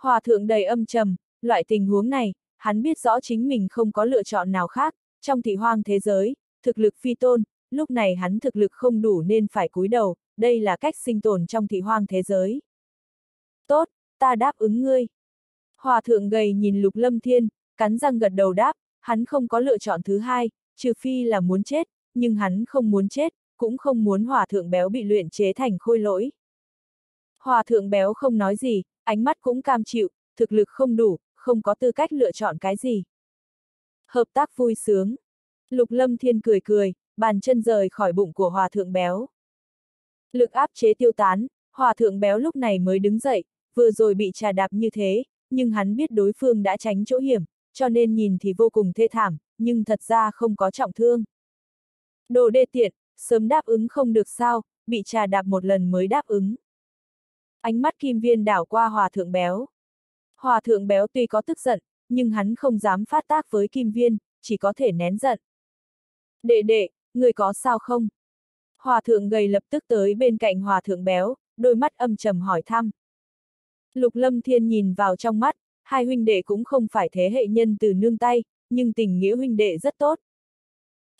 Hòa thượng đầy âm trầm, loại tình huống này, hắn biết rõ chính mình không có lựa chọn nào khác, trong thị hoang thế giới, thực lực phi tôn, lúc này hắn thực lực không đủ nên phải cúi đầu, đây là cách sinh tồn trong thị hoang thế giới. Tốt, ta đáp ứng ngươi. Hòa thượng gầy nhìn lục lâm thiên, cắn răng gật đầu đáp, hắn không có lựa chọn thứ hai, trừ phi là muốn chết, nhưng hắn không muốn chết, cũng không muốn hòa thượng béo bị luyện chế thành khôi lỗi. Hòa thượng béo không nói gì, ánh mắt cũng cam chịu, thực lực không đủ, không có tư cách lựa chọn cái gì. Hợp tác vui sướng. Lục lâm thiên cười cười, bàn chân rời khỏi bụng của hòa thượng béo. Lực áp chế tiêu tán, hòa thượng béo lúc này mới đứng dậy, vừa rồi bị trà đạp như thế, nhưng hắn biết đối phương đã tránh chỗ hiểm, cho nên nhìn thì vô cùng thê thảm, nhưng thật ra không có trọng thương. Đồ đê tiện, sớm đáp ứng không được sao, bị trà đạp một lần mới đáp ứng. Ánh mắt kim viên đảo qua hòa thượng béo. Hòa thượng béo tuy có tức giận, nhưng hắn không dám phát tác với kim viên, chỉ có thể nén giận. Đệ đệ, người có sao không? Hòa thượng gầy lập tức tới bên cạnh hòa thượng béo, đôi mắt âm trầm hỏi thăm. Lục lâm thiên nhìn vào trong mắt, hai huynh đệ cũng không phải thế hệ nhân từ nương tay, nhưng tình nghĩa huynh đệ rất tốt.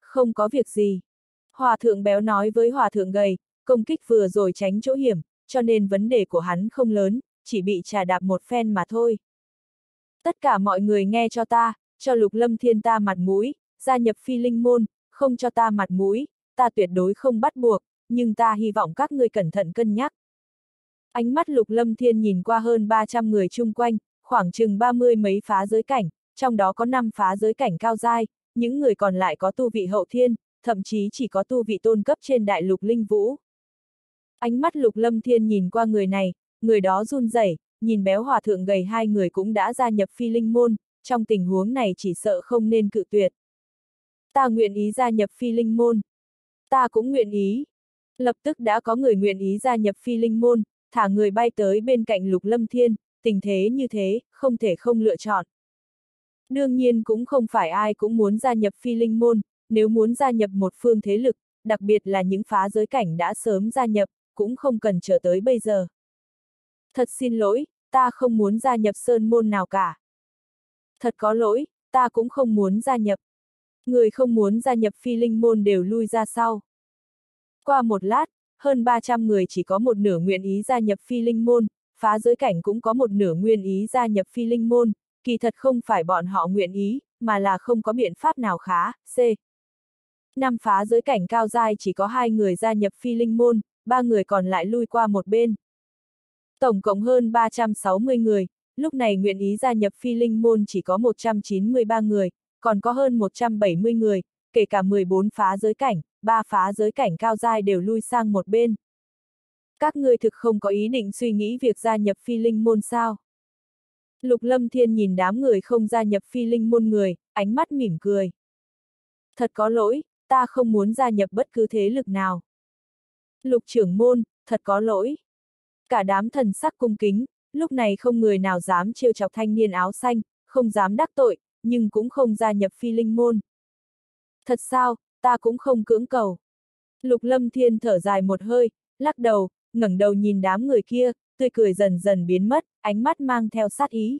Không có việc gì. Hòa thượng béo nói với hòa thượng gầy, công kích vừa rồi tránh chỗ hiểm, cho nên vấn đề của hắn không lớn, chỉ bị trà đạp một phen mà thôi. Tất cả mọi người nghe cho ta, cho lục lâm thiên ta mặt mũi, gia nhập phi linh môn, không cho ta mặt mũi, ta tuyệt đối không bắt buộc, nhưng ta hy vọng các ngươi cẩn thận cân nhắc. Ánh mắt lục lâm thiên nhìn qua hơn 300 người chung quanh, khoảng chừng 30 mấy phá giới cảnh, trong đó có 5 phá giới cảnh cao dai, những người còn lại có tu vị hậu thiên, thậm chí chỉ có tu vị tôn cấp trên đại lục linh vũ. Ánh mắt lục lâm thiên nhìn qua người này, người đó run rẩy, nhìn béo hòa thượng gầy hai người cũng đã gia nhập phi linh môn, trong tình huống này chỉ sợ không nên cự tuyệt. Ta nguyện ý gia nhập phi linh môn. Ta cũng nguyện ý. Lập tức đã có người nguyện ý gia nhập phi linh môn, thả người bay tới bên cạnh lục lâm thiên, tình thế như thế, không thể không lựa chọn. Đương nhiên cũng không phải ai cũng muốn gia nhập phi linh môn, nếu muốn gia nhập một phương thế lực, đặc biệt là những phá giới cảnh đã sớm gia nhập, cũng không cần chờ tới bây giờ. Thật xin lỗi, ta không muốn gia nhập sơn môn nào cả. Thật có lỗi, ta cũng không muốn gia nhập. Người không muốn gia nhập phi linh môn đều lui ra sau. Qua một lát, hơn 300 người chỉ có một nửa nguyện ý gia nhập phi linh môn, phá giới cảnh cũng có một nửa nguyện ý gia nhập phi linh môn, kỳ thật không phải bọn họ nguyện ý, mà là không có biện pháp nào khá, C. Năm phá giới cảnh cao giai chỉ có hai người gia nhập phi linh môn, ba người còn lại lui qua một bên. Tổng cộng hơn 360 người, lúc này nguyện ý gia nhập phi linh môn chỉ có 193 người, còn có hơn 170 người, kể cả 14 phá giới cảnh, ba phá giới cảnh cao giai đều lui sang một bên. Các ngươi thực không có ý định suy nghĩ việc gia nhập phi linh môn sao? Lục Lâm Thiên nhìn đám người không gia nhập phi linh môn người, ánh mắt mỉm cười. Thật có lỗi, ta không muốn gia nhập bất cứ thế lực nào. Lục trưởng môn, thật có lỗi. Cả đám thần sắc cung kính, lúc này không người nào dám trêu chọc thanh niên áo xanh, không dám đắc tội, nhưng cũng không gia nhập phi linh môn. Thật sao, ta cũng không cưỡng cầu. Lục lâm thiên thở dài một hơi, lắc đầu, ngẩng đầu nhìn đám người kia, tươi cười dần dần biến mất, ánh mắt mang theo sát ý.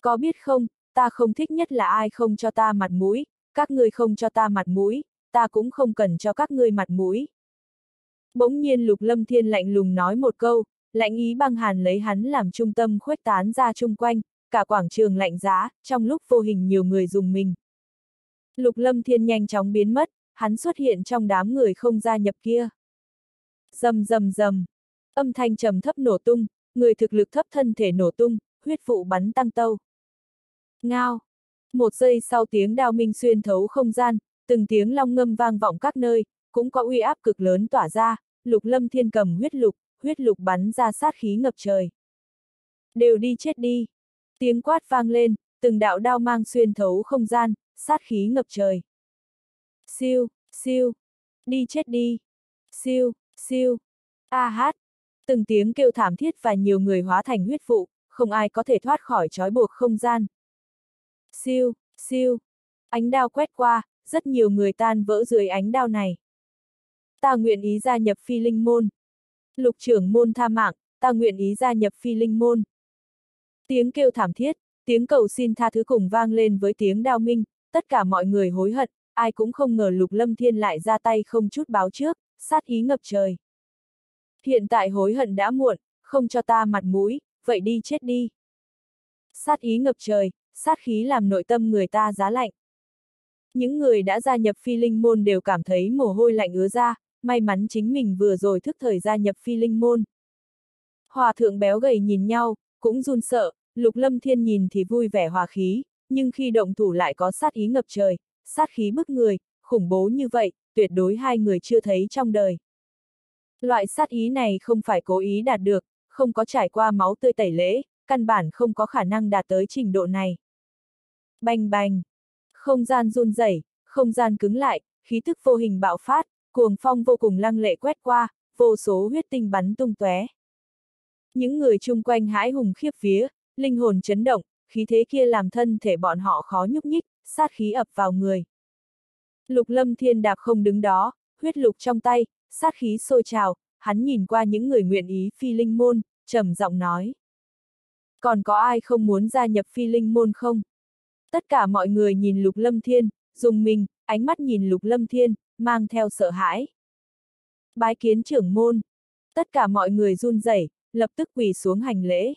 Có biết không, ta không thích nhất là ai không cho ta mặt mũi, các ngươi không cho ta mặt mũi, ta cũng không cần cho các ngươi mặt mũi. Bỗng nhiên lục lâm thiên lạnh lùng nói một câu, lạnh ý băng hàn lấy hắn làm trung tâm khuếch tán ra chung quanh, cả quảng trường lạnh giá, trong lúc vô hình nhiều người dùng mình. Lục lâm thiên nhanh chóng biến mất, hắn xuất hiện trong đám người không gia nhập kia. Dầm dầm dầm, âm thanh trầm thấp nổ tung, người thực lực thấp thân thể nổ tung, huyết vụ bắn tăng tâu. Ngao. Một giây sau tiếng đao minh xuyên thấu không gian, từng tiếng long ngâm vang vọng các nơi, cũng có uy áp cực lớn tỏa ra, lục lâm thiên cầm huyết lục, huyết lục bắn ra sát khí ngập trời. Đều đi chết đi. Tiếng quát vang lên, từng đạo đao mang xuyên thấu không gian, sát khí ngập trời. Siêu, siêu, đi chết đi. Siêu, siêu, a hát. Từng tiếng kêu thảm thiết và nhiều người hóa thành huyết vụ, không ai có thể thoát khỏi trói buộc không gian. Siêu, siêu, ánh đao quét qua, rất nhiều người tan vỡ dưới ánh đao này. Ta nguyện ý gia nhập phi linh môn. Lục trưởng môn tha mạng, ta nguyện ý gia nhập phi linh môn. Tiếng kêu thảm thiết, tiếng cầu xin tha thứ cùng vang lên với tiếng đao minh, tất cả mọi người hối hận, ai cũng không ngờ Lục Lâm Thiên lại ra tay không chút báo trước, sát ý ngập trời. Hiện tại hối hận đã muộn, không cho ta mặt mũi, vậy đi chết đi. Sát ý ngập trời, sát khí làm nội tâm người ta giá lạnh. Những người đã gia nhập phi linh môn đều cảm thấy mồ hôi lạnh ứa ra, may mắn chính mình vừa rồi thức thời gia nhập phi linh môn. Hòa thượng béo gầy nhìn nhau, cũng run sợ, lục lâm thiên nhìn thì vui vẻ hòa khí, nhưng khi động thủ lại có sát ý ngập trời, sát khí bức người, khủng bố như vậy, tuyệt đối hai người chưa thấy trong đời. Loại sát ý này không phải cố ý đạt được, không có trải qua máu tươi tẩy lễ, căn bản không có khả năng đạt tới trình độ này. Bành bành, không gian run rẩy, không gian cứng lại, khí tức vô hình bạo phát, cuồng phong vô cùng lăng lệ quét qua, vô số huyết tinh bắn tung tóe. Những người chung quanh hãi hùng khiếp vía, linh hồn chấn động, khí thế kia làm thân thể bọn họ khó nhúc nhích, sát khí ập vào người. Lục lâm thiên đạp không đứng đó, huyết lục trong tay, sát khí sôi trào, hắn nhìn qua những người nguyện ý phi linh môn, trầm giọng nói. Còn có ai không muốn gia nhập phi linh môn không? Tất cả mọi người nhìn lục lâm thiên, dùng mình, ánh mắt nhìn lục lâm thiên, mang theo sợ hãi. Bái kiến trưởng môn. Tất cả mọi người run rẩy, lập tức quỳ xuống hành lễ.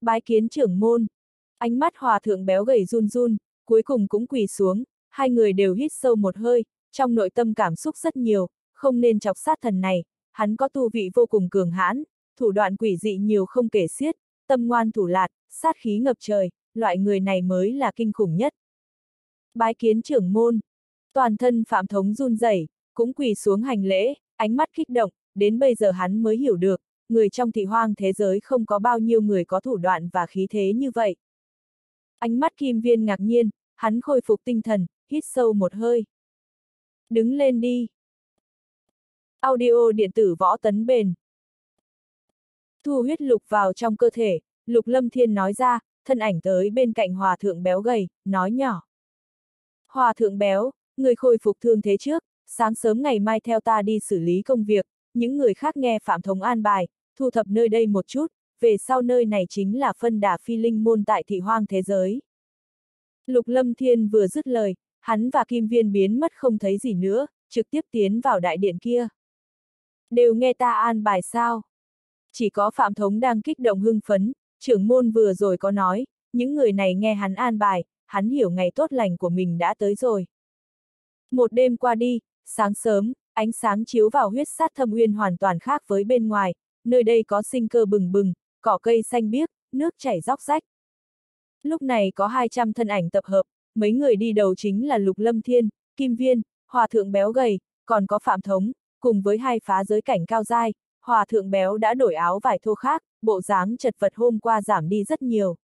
Bái kiến trưởng môn. Ánh mắt hòa thượng béo gầy run run, cuối cùng cũng quỳ xuống, hai người đều hít sâu một hơi, trong nội tâm cảm xúc rất nhiều, không nên chọc sát thần này, hắn có tu vị vô cùng cường hãn, thủ đoạn quỷ dị nhiều không kể xiết, tâm ngoan thủ lạt, sát khí ngập trời, loại người này mới là kinh khủng nhất. Bái kiến trưởng môn, toàn thân phạm thống run rẩy, cũng quỳ xuống hành lễ, ánh mắt kích động, đến bây giờ hắn mới hiểu được, người trong thị hoang thế giới không có bao nhiêu người có thủ đoạn và khí thế như vậy. Ánh mắt kim viên ngạc nhiên, hắn khôi phục tinh thần, hít sâu một hơi. Đứng lên đi. Audio điện tử võ tấn bền. Thu huyết lục vào trong cơ thể, lục lâm thiên nói ra, thân ảnh tới bên cạnh hòa thượng béo gầy, nói nhỏ. Hòa thượng béo, người khôi phục thương thế trước, sáng sớm ngày mai theo ta đi xử lý công việc, những người khác nghe Phạm Thống an bài, thu thập nơi đây một chút, về sau nơi này chính là phân đà phi linh môn tại thị hoang thế giới. Lục Lâm Thiên vừa dứt lời, hắn và Kim Viên biến mất không thấy gì nữa, trực tiếp tiến vào đại điện kia. Đều nghe ta an bài sao? Chỉ có Phạm Thống đang kích động hưng phấn, trưởng môn vừa rồi có nói, những người này nghe hắn an bài, hắn hiểu ngày tốt lành của mình đã tới rồi. Một đêm qua đi, sáng sớm, ánh sáng chiếu vào huyết sát thâm uyên hoàn toàn khác với bên ngoài, nơi đây có sinh cơ bừng bừng, cỏ cây xanh biếc, nước chảy róc rách. Lúc này có 200 thân ảnh tập hợp, mấy người đi đầu chính là Lục Lâm Thiên, Kim Viên, Hòa Thượng Béo Gầy, còn có Phạm Thống, cùng với hai phá giới cảnh cao dai, Hòa Thượng Béo đã đổi áo vải thô khác, bộ dáng chật vật hôm qua giảm đi rất nhiều.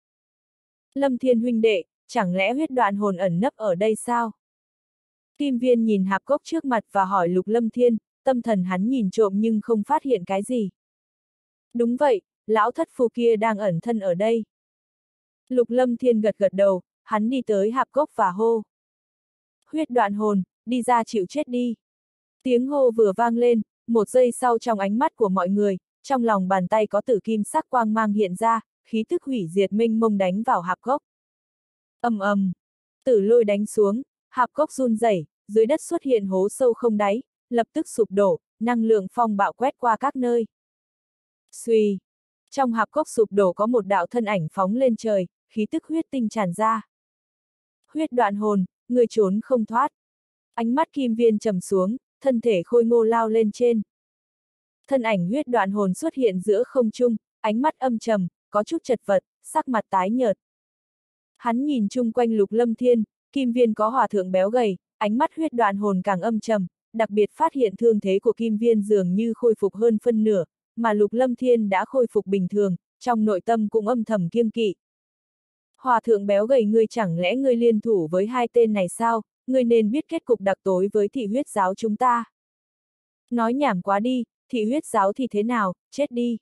Lâm Thiên huynh đệ, chẳng lẽ huyết đoạn hồn ẩn nấp ở đây sao? Kim Viên nhìn hạp cốc trước mặt và hỏi Lục Lâm Thiên, tâm thần hắn nhìn trộm nhưng không phát hiện cái gì. Đúng vậy, lão thất phù kia đang ẩn thân ở đây. Lục Lâm Thiên gật gật đầu, hắn đi tới hạp cốc và hô. Huyết đoạn hồn, đi ra chịu chết đi. Tiếng hô vừa vang lên, một giây sau trong ánh mắt của mọi người, trong lòng bàn tay có tử kim sắc quang mang hiện ra, khí tức hủy diệt minh mông đánh vào hạp gốc ầm ầm, tử lôi đánh xuống, hạp cốc run rẩy, dưới đất xuất hiện hố sâu không đáy, lập tức sụp đổ, năng lượng phong bạo quét qua các nơi. suy, trong hạp cốc sụp đổ có một đạo thân ảnh phóng lên trời, khí tức huyết tinh tràn ra. Huyết đoạn hồn, người trốn không thoát. Ánh mắt kim viên trầm xuống, thân thể khôi ngô lao lên trên. Thân ảnh huyết đoạn hồn xuất hiện giữa không trung, ánh mắt âm trầm, có chút chật vật, sắc mặt tái nhợt. Hắn nhìn chung quanh lục lâm thiên, kim viên có hòa thượng béo gầy, ánh mắt huyết đoạn hồn càng âm trầm, đặc biệt phát hiện thương thế của kim viên dường như khôi phục hơn phân nửa, mà lục lâm thiên đã khôi phục bình thường, trong nội tâm cũng âm thầm kiêng kỵ. Hòa thượng béo gầy ngươi chẳng lẽ ngươi liên thủ với hai tên này sao, ngươi nên biết kết cục đặc tối với thị huyết giáo chúng ta. Nói nhảm quá đi, thị huyết giáo thì thế nào, chết đi.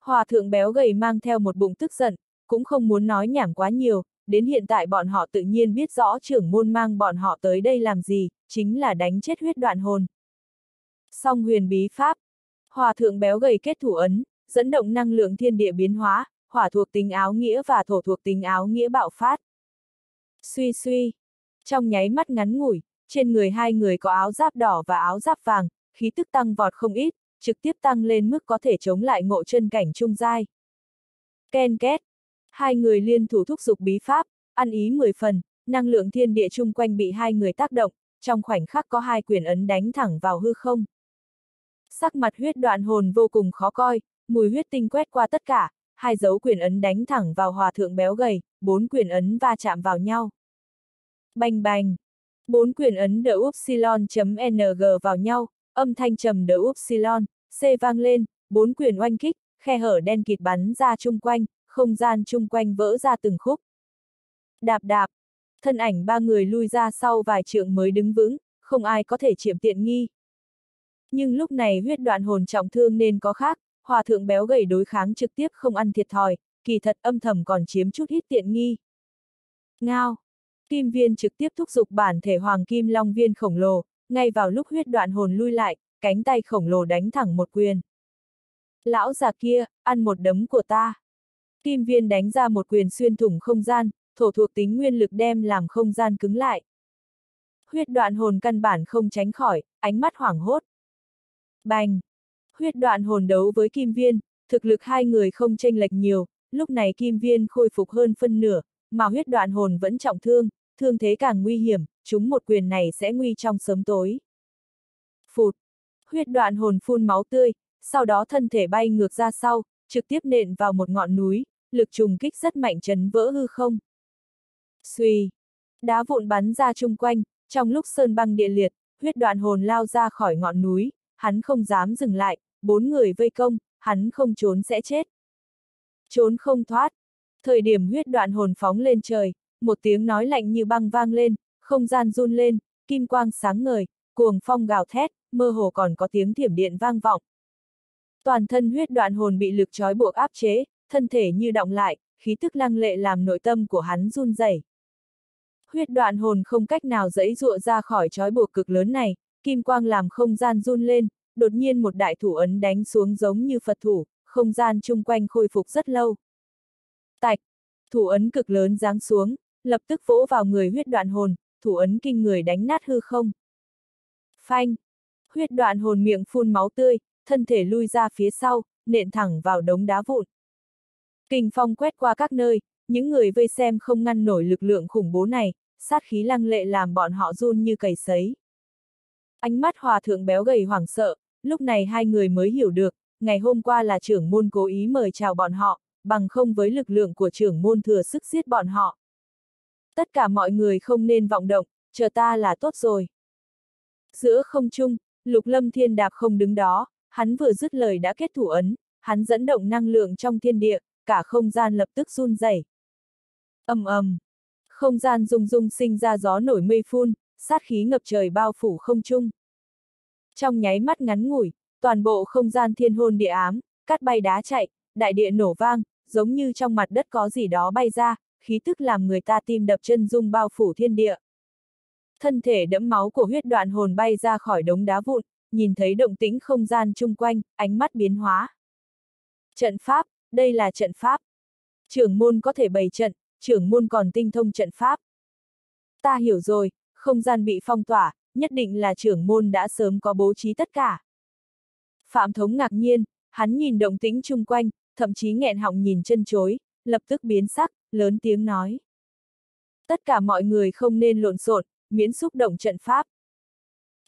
Hòa thượng béo gầy mang theo một bụng tức giận, cũng không muốn nói nhảm quá nhiều, đến hiện tại bọn họ tự nhiên biết rõ trưởng môn mang bọn họ tới đây làm gì, chính là đánh chết huyết đoạn hồn. Song huyền bí pháp, hòa thượng béo gầy kết thủ ấn, dẫn động năng lượng thiên địa biến hóa, hỏa thuộc tính áo nghĩa và thổ thuộc tính áo nghĩa bạo phát. Suy suy. Trong nháy mắt ngắn ngủi, trên người hai người có áo giáp đỏ và áo giáp vàng, khí tức tăng vọt không ít, trực tiếp tăng lên mức có thể chống lại ngộ chân cảnh trung giai. Ken két. Hai người liên thủ thúc dục bí pháp, ăn ý 10 phần, năng lượng thiên địa chung quanh bị hai người tác động, trong khoảnh khắc có hai quyền ấn đánh thẳng vào hư không. Sắc mặt huyết đoạn hồn vô cùng khó coi, mùi huyết tinh quét qua tất cả, hai dấu quyền ấn đánh thẳng vào hòa thượng béo gầy, bốn quyền ấn va chạm vào nhau. Bành bành. Bốn quyền ấn đỡ upsilon.ng vào nhau, âm thanh trầm đỡ upsilon, C vang lên, bốn quyền oanh kích, khe hở đen kịt bắn ra chung quanh, không gian chung quanh vỡ ra từng khúc. Đạp đạp, thân ảnh ba người lui ra sau vài trượng mới đứng vững, không ai có thể chiếm tiện nghi. Nhưng lúc này huyết đoạn hồn trọng thương nên có khác, hòa thượng béo gầy đối kháng trực tiếp không ăn thiệt thòi, kỳ thật âm thầm còn chiếm chút ít tiện nghi. Ngao! Kim viên trực tiếp thúc giục bản thể hoàng kim long viên khổng lồ, ngay vào lúc huyết đoạn hồn lui lại, cánh tay khổng lồ đánh thẳng một quyền. Lão già kia, ăn một đấm của ta. Kim viên đánh ra một quyền xuyên thủng không gian, thổ thuộc tính nguyên lực đem làm không gian cứng lại. Huyết đoạn hồn căn bản không tránh khỏi, ánh mắt hoảng hốt. Bành! Huyết đoạn hồn đấu với kim viên, thực lực hai người không tranh lệch nhiều, lúc này kim viên khôi phục hơn phân nửa, mà huyết đoạn hồn vẫn trọng thương, thương thế càng nguy hiểm, chúng một quyền này sẽ nguy trong sớm tối. Phụt! Huyết đoạn hồn phun máu tươi, sau đó thân thể bay ngược ra sau, trực tiếp nện vào một ngọn núi, lực trùng kích rất mạnh chấn vỡ hư không. Xuy! Đá vụn bắn ra chung quanh, trong lúc sơn băng địa liệt, huyết đoạn hồn lao ra khỏi ngọn núi, hắn không dám dừng lại, bốn người vây công, hắn không trốn sẽ chết. Trốn không thoát. Thời điểm huyết đoạn hồn phóng lên trời, một tiếng nói lạnh như băng vang lên, không gian run lên, kim quang sáng ngời, cuồng phong gào thét, mơ hồ còn có tiếng thiểm điện vang vọng. Toàn thân huyết đoạn hồn bị lực trói buộc áp chế, thân thể như động lại, khí tức lăng lệ làm nội tâm của hắn run rẩy. Huyết đoạn hồn không cách nào dẫy dụa ra khỏi trói buộc cực lớn này, kim quang làm không gian run lên, đột nhiên một đại thủ ấn đánh xuống giống như Phật thủ, không gian chung quanh khôi phục rất lâu. Tạch, thủ ấn cực lớn giáng xuống, lập tức vỗ vào người huyết đoạn hồn, thủ ấn kinh người đánh nát hư không. Phanh, huyết đoạn hồn miệng phun máu tươi, thân thể lui ra phía sau, nện thẳng vào đống đá vụn. Kinh phong quét qua các nơi, những người vây xem không ngăn nổi lực lượng khủng bố này, sát khí lăng lệ làm bọn họ run như cầy sấy. Ánh mắt hòa thượng béo gầy hoảng sợ, lúc này hai người mới hiểu được, ngày hôm qua là trưởng môn cố ý mời chào bọn họ, bằng không với lực lượng của trưởng môn thừa sức giết bọn họ. Tất cả mọi người không nên vọng động, chờ ta là tốt rồi. Giữa không trung, lục lâm thiên đạp không đứng đó, hắn vừa dứt lời đã kết thủ ấn, hắn dẫn động năng lượng trong thiên địa, cả không gian lập tức run rẩy. ầm ầm, không gian rung rung sinh ra gió nổi mây phun, sát khí ngập trời bao phủ không trung. Trong nháy mắt ngắn ngủi, toàn bộ không gian thiên hôn địa ám, cát bay đá chạy, đại địa nổ vang, giống như trong mặt đất có gì đó bay ra, khí tức làm người ta tim đập chân rung bao phủ thiên địa. Thân thể đẫm máu của huyết đoạn hồn bay ra khỏi đống đá vụn, nhìn thấy động tĩnh không gian chung quanh, ánh mắt biến hóa. Trận pháp, đây là trận pháp. Trưởng môn có thể bày trận, trưởng môn còn tinh thông trận pháp. Ta hiểu rồi, không gian bị phong tỏa, nhất định là trưởng môn đã sớm có bố trí tất cả. Phạm Thống ngạc nhiên, hắn nhìn động tĩnh chung quanh, thậm chí nghẹn họng nhìn chân chối, lập tức biến sắc, lớn tiếng nói. Tất cả mọi người không nên lộn xộn, miễn xúc động trận pháp.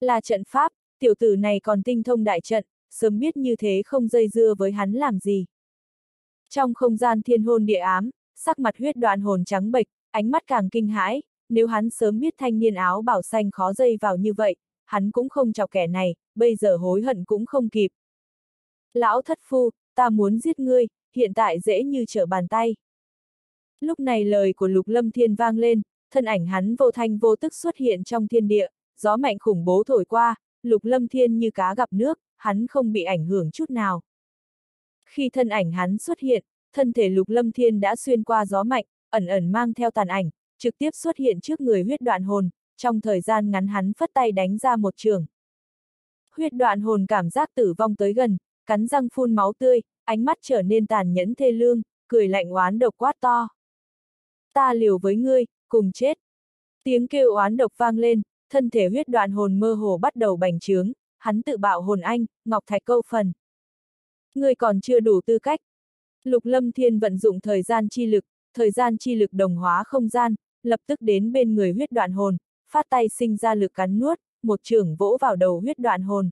Là trận pháp, tiểu tử này còn tinh thông đại trận, sớm biết như thế không dây dưa với hắn làm gì. Trong không gian thiên hôn địa ám, sắc mặt huyết đoạn hồn trắng bệch, ánh mắt càng kinh hãi, nếu hắn sớm biết thanh niên áo bảo xanh khó dây vào như vậy, hắn cũng không chọc kẻ này, bây giờ hối hận cũng không kịp. Lão thất phu, ta muốn giết ngươi, hiện tại dễ như trở bàn tay. Lúc này lời của Lục Lâm Thiên vang lên, thân ảnh hắn vô thanh vô tức xuất hiện trong thiên địa, gió mạnh khủng bố thổi qua, Lục Lâm Thiên như cá gặp nước, hắn không bị ảnh hưởng chút nào. Khi thân ảnh hắn xuất hiện, thân thể Lục Lâm Thiên đã xuyên qua gió mạnh, ẩn ẩn mang theo tàn ảnh, trực tiếp xuất hiện trước người huyết đoạn hồn, trong thời gian ngắn hắn phất tay đánh ra một trường. Huyết đoạn hồn cảm giác tử vong tới gần, cắn răng phun máu tươi, ánh mắt trở nên tàn nhẫn thê lương, cười lạnh oán độc quát to. Ta liều với ngươi, cùng chết. Tiếng kêu oán độc vang lên, thân thể huyết đoạn hồn mơ hồ bắt đầu bành trướng, hắn tự bạo hồn anh, Ngọc Thạch câu phần. Ngươi còn chưa đủ tư cách. Lục Lâm Thiên vận dụng thời gian chi lực, thời gian chi lực đồng hóa không gian, lập tức đến bên người huyết đoạn hồn, phát tay sinh ra lực cắn nuốt, một trường vỗ vào đầu huyết đoạn hồn.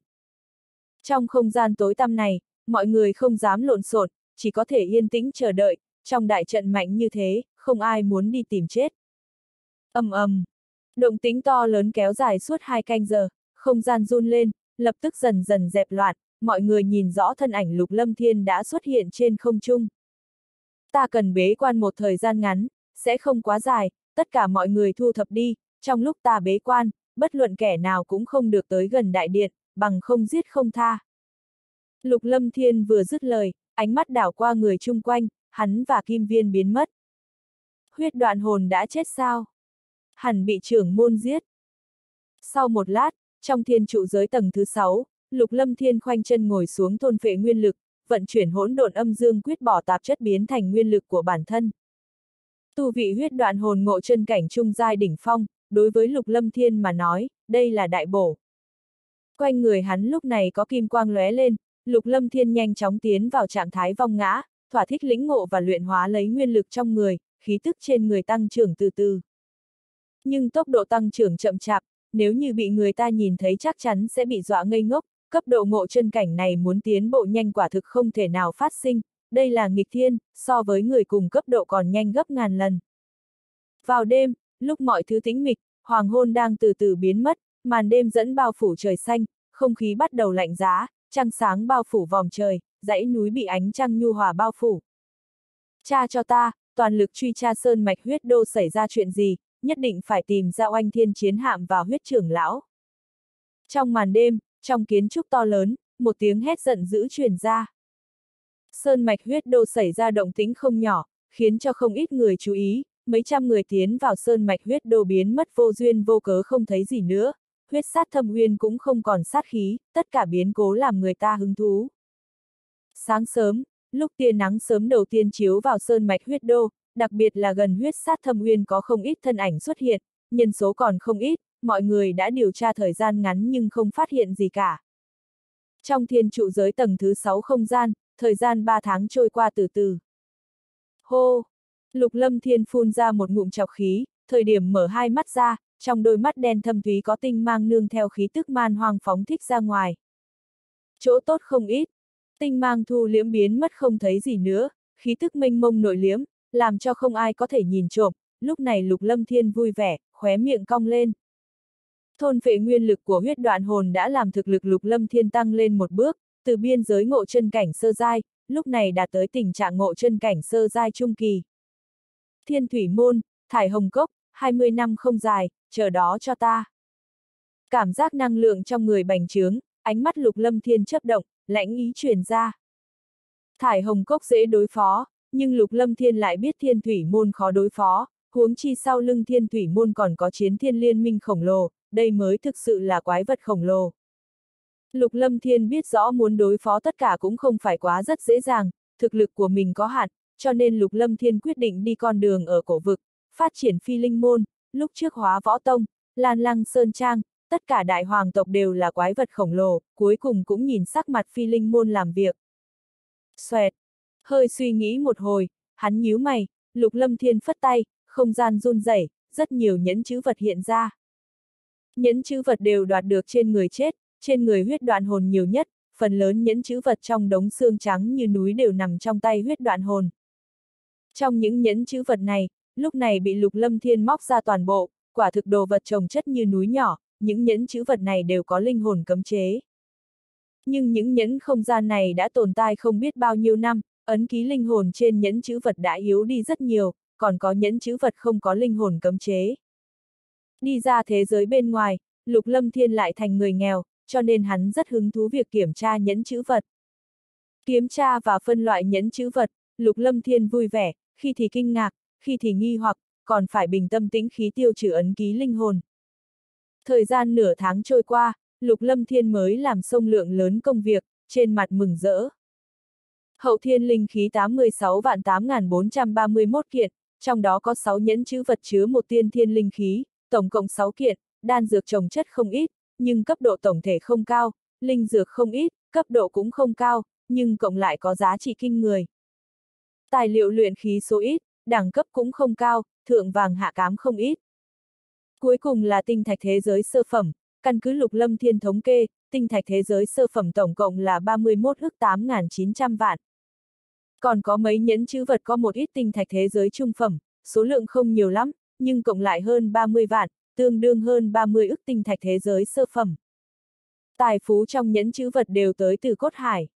Trong không gian tối tăm này, mọi người không dám lộn xộn, chỉ có thể yên tĩnh chờ đợi, trong đại trận mạnh như thế, không ai muốn đi tìm chết. ầm ầm, động tính to lớn kéo dài suốt hai canh giờ, không gian run lên, lập tức dần dần dẹp loạn, mọi người nhìn rõ thân ảnh lục lâm thiên đã xuất hiện trên không trung. Ta cần bế quan một thời gian ngắn, sẽ không quá dài, tất cả mọi người thu thập đi, trong lúc ta bế quan, bất luận kẻ nào cũng không được tới gần đại điện, bằng không giết không tha. Lục lâm thiên vừa dứt lời, ánh mắt đảo qua người chung quanh, hắn và kim viên biến mất. Huyết đoạn hồn đã chết sao? Hẳn bị trưởng môn giết. Sau một lát, trong thiên trụ giới tầng thứ sáu, Lục Lâm Thiên khoanh chân ngồi xuống thôn phệ nguyên lực, vận chuyển hỗn độn âm dương quyết bỏ tạp chất biến thành nguyên lực của bản thân. Tu vị huyết đoạn hồn ngộ chân cảnh trung giai đỉnh phong, đối với Lục Lâm Thiên mà nói, đây là đại bổ. Quanh người hắn lúc này có kim quang lóe lên, Lục Lâm Thiên nhanh chóng tiến vào trạng thái vong ngã, thỏa thích lĩnh ngộ và luyện hóa lấy nguyên lực trong người, khí tức trên người tăng trưởng từ từ. Nhưng tốc độ tăng trưởng chậm chạp, nếu như bị người ta nhìn thấy chắc chắn sẽ bị dọa ngây ngốc, cấp độ ngộ chân cảnh này muốn tiến bộ nhanh quả thực không thể nào phát sinh, đây là nghịch thiên, so với người cùng cấp độ còn nhanh gấp ngàn lần. Vào đêm, lúc mọi thứ tĩnh mịch, hoàng hôn đang từ từ biến mất, màn đêm dẫn bao phủ trời xanh, không khí bắt đầu lạnh giá, trăng sáng bao phủ vòng trời, dãy núi bị ánh trăng nhu hòa bao phủ. Cha cho ta, toàn lực truy tra sơn mạch huyết đô xảy ra chuyện gì, nhất định phải tìm ra oanh thiên chiến hạm và huyết trưởng lão. Trong màn đêm, trong kiến trúc to lớn, một tiếng hét giận dữ truyền ra. Sơn mạch huyết đô xảy ra động tĩnh không nhỏ, khiến cho không ít người chú ý, mấy trăm người tiến vào sơn mạch huyết đô biến mất vô duyên vô cớ không thấy gì nữa, huyết sát thâm uyên cũng không còn sát khí, tất cả biến cố làm người ta hứng thú. Sáng sớm, lúc tia nắng sớm đầu tiên chiếu vào sơn mạch huyết đô, đặc biệt là gần huyết sát thâm uyên có không ít thân ảnh xuất hiện, nhân số còn không ít, mọi người đã điều tra thời gian ngắn nhưng không phát hiện gì cả. Trong thiên trụ giới tầng thứ 6 không gian, thời gian 3 tháng trôi qua từ từ. Hô! Lục lâm thiên phun ra một ngụm chọc khí, thời điểm mở hai mắt ra, trong đôi mắt đen thâm thúy có tinh mang nương theo khí tức man hoang phóng thích ra ngoài. Chỗ tốt không ít, tinh mang thu liễm biến mất không thấy gì nữa, khí tức mênh mông nội liễm, làm cho không ai có thể nhìn trộm, lúc này lục lâm thiên vui vẻ, khóe miệng cong lên. Thôn phệ nguyên lực của huyết đoạn hồn đã làm thực lực lục lâm thiên tăng lên một bước, từ biên giới ngộ chân cảnh sơ giai, lúc này đạt tới tình trạng ngộ chân cảnh sơ giai trung kỳ. Thiên thủy môn, thải hồng cốc, 20 năm không dài, chờ đó cho ta. Cảm giác năng lượng trong người bành trướng, ánh mắt lục lâm thiên chấp động, lãnh ý truyền ra. Thải hồng cốc dễ đối phó, nhưng lục lâm thiên lại biết thiên thủy môn khó đối phó, huống chi sau lưng thiên thủy môn còn có chiến thiên liên minh khổng lồ, đây mới thực sự là quái vật khổng lồ. Lục Lâm Thiên biết rõ muốn đối phó tất cả cũng không phải quá rất dễ dàng, thực lực của mình có hạn, cho nên Lục Lâm Thiên quyết định đi con đường ở cổ vực, phát triển phi linh môn, lúc trước hóa võ tông, lan lăng sơn trang, tất cả đại hoàng tộc đều là quái vật khổng lồ, cuối cùng cũng nhìn sắc mặt phi linh môn làm việc. Xoẹt! Hơi suy nghĩ một hồi, hắn nhíu mày, Lục Lâm Thiên phất tay, không gian run rẩy, rất nhiều nhẫn chữ vật hiện ra. Nhẫn chữ vật đều đoạt được trên người chết, trên người huyết đoạn hồn nhiều nhất, phần lớn nhẫn chữ vật trong đống xương trắng như núi đều nằm trong tay huyết đoạn hồn. Trong những nhẫn chữ vật này, lúc này bị lục lâm thiên móc ra toàn bộ, quả thực đồ vật trồng chất như núi nhỏ, những nhẫn chữ vật này đều có linh hồn cấm chế. Nhưng những nhẫn không gian này đã tồn tại không biết bao nhiêu năm, ấn ký linh hồn trên nhẫn chữ vật đã yếu đi rất nhiều, còn có nhẫn chữ vật không có linh hồn cấm chế. Đi ra thế giới bên ngoài, Lục Lâm Thiên lại thành người nghèo, cho nên hắn rất hứng thú việc kiểm tra nhẫn chữ vật. Kiểm tra và phân loại nhẫn chữ vật, Lục Lâm Thiên vui vẻ, khi thì kinh ngạc, khi thì nghi hoặc, còn phải bình tâm tĩnh khí tiêu trừ ấn ký linh hồn. Thời gian nửa tháng trôi qua, Lục Lâm Thiên mới làm xong lượng lớn công việc, trên mặt mừng rỡ. Hậu thiên linh khí 86 vạn 8.431 kiện, trong đó có 6 nhẫn chữ vật chứa một tiên thiên linh khí, tổng cộng 6 kiện, đan dược trồng chất không ít, nhưng cấp độ tổng thể không cao, linh dược không ít, cấp độ cũng không cao, nhưng cộng lại có giá trị kinh người. Tài liệu luyện khí số ít, đẳng cấp cũng không cao, thượng vàng hạ cám không ít. Cuối cùng là tinh thạch thế giới sơ phẩm, căn cứ lục lâm thiên thống kê, tinh thạch thế giới sơ phẩm tổng cộng là 31 ức 8.900 vạn. Còn có mấy nhẫn chữ vật có một ít tinh thạch thế giới trung phẩm, số lượng không nhiều lắm, nhưng cộng lại hơn 30 vạn, tương đương hơn 30 ức tinh thạch thế giới sơ phẩm. Tài phú trong nhẫn chữ vật đều tới từ cốt hải.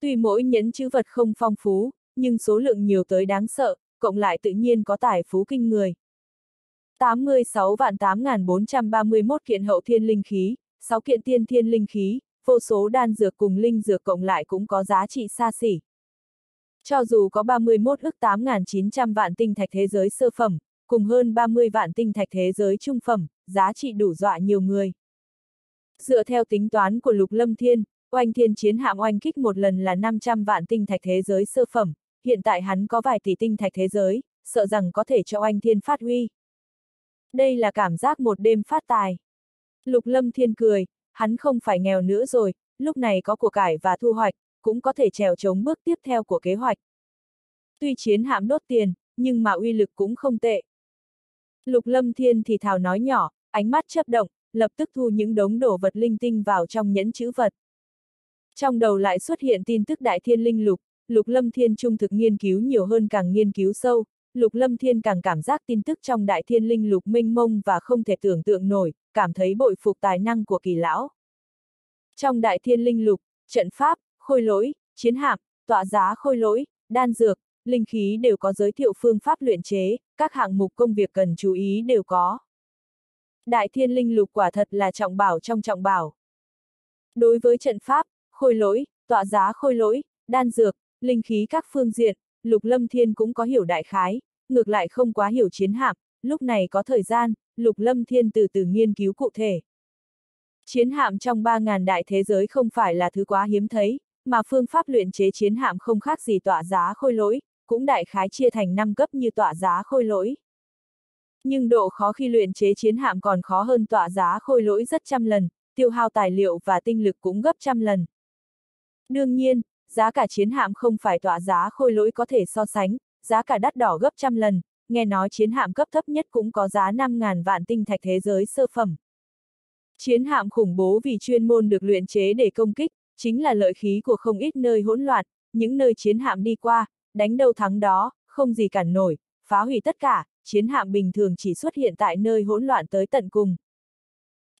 Tuy mỗi nhẫn chữ vật không phong phú, nhưng số lượng nhiều tới đáng sợ, cộng lại tự nhiên có tài phú kinh người. 86 vạn 8.431 kiện hậu thiên linh khí, 6 kiện tiên thiên linh khí, vô số đan dược cùng linh dược cộng lại cũng có giá trị xa xỉ. Cho dù có 31 ức 8.900 vạn tinh thạch thế giới sơ phẩm, cùng hơn 30 vạn tinh thạch thế giới trung phẩm, giá trị đủ dọa nhiều người. Dựa theo tính toán của Lục Lâm Thiên, oanh thiên chiến hạm oanh kích một lần là 500 vạn tinh thạch thế giới sơ phẩm, hiện tại hắn có vài tỷ tinh thạch thế giới, sợ rằng có thể cho oanh thiên phát huy. Đây là cảm giác một đêm phát tài. Lục Lâm Thiên cười, hắn không phải nghèo nữa rồi, lúc này có của cải và thu hoạch, cũng có thể trèo chống bước tiếp theo của kế hoạch. Tuy chiến hạm đốt tiền, nhưng mà uy lực cũng không tệ. Lục Lâm Thiên thì thào nói nhỏ, ánh mắt chấp động, lập tức thu những đống đồ vật linh tinh vào trong nhẫn chữ vật. Trong đầu lại xuất hiện tin tức đại thiên linh lục, Lục Lâm Thiên trung thực nghiên cứu nhiều hơn càng nghiên cứu sâu, Lục Lâm Thiên càng cảm giác tin tức trong đại thiên linh lục mênh mông và không thể tưởng tượng nổi, cảm thấy bội phục tài năng của kỳ lão. Trong đại thiên linh lục, trận pháp, khôi lỗi, chiến hạm, tọa giá khôi lỗi, đan dược, linh khí đều có giới thiệu phương pháp luyện chế, các hạng mục công việc cần chú ý đều có. Đại thiên linh lục quả thật là trọng bảo trong trọng bảo. Đối với trận pháp, khôi lỗi, tọa giá khôi lỗi, đan dược, linh khí các phương diện, lục lâm thiên cũng có hiểu đại khái, ngược lại không quá hiểu chiến hạm, lúc này có thời gian, lục lâm thiên từ từ nghiên cứu cụ thể. Chiến hạm trong 3.000 đại thế giới không phải là thứ quá hiếm thấy, mà phương pháp luyện chế chiến hạm không khác gì tọa giá khôi lỗi, cũng đại khái chia thành 5 cấp như tọa giá khôi lỗi. Nhưng độ khó khi luyện chế chiến hạm còn khó hơn tọa giá khôi lỗi rất trăm lần, tiêu hao tài liệu và tinh lực cũng gấp trăm lần. Đương nhiên, giá cả chiến hạm không phải tọa giá khôi lỗi có thể so sánh, giá cả đắt đỏ gấp trăm lần, nghe nói chiến hạm cấp thấp nhất cũng có giá 5.000 vạn tinh thạch thế giới sơ phẩm. Chiến hạm khủng bố vì chuyên môn được luyện chế để công kích, chính là lợi khí của không ít nơi hỗn loạn, những nơi chiến hạm đi qua, đánh đâu thắng đó, không gì cản nổi, phá hủy tất cả, chiến hạm bình thường chỉ xuất hiện tại nơi hỗn loạn tới tận cùng.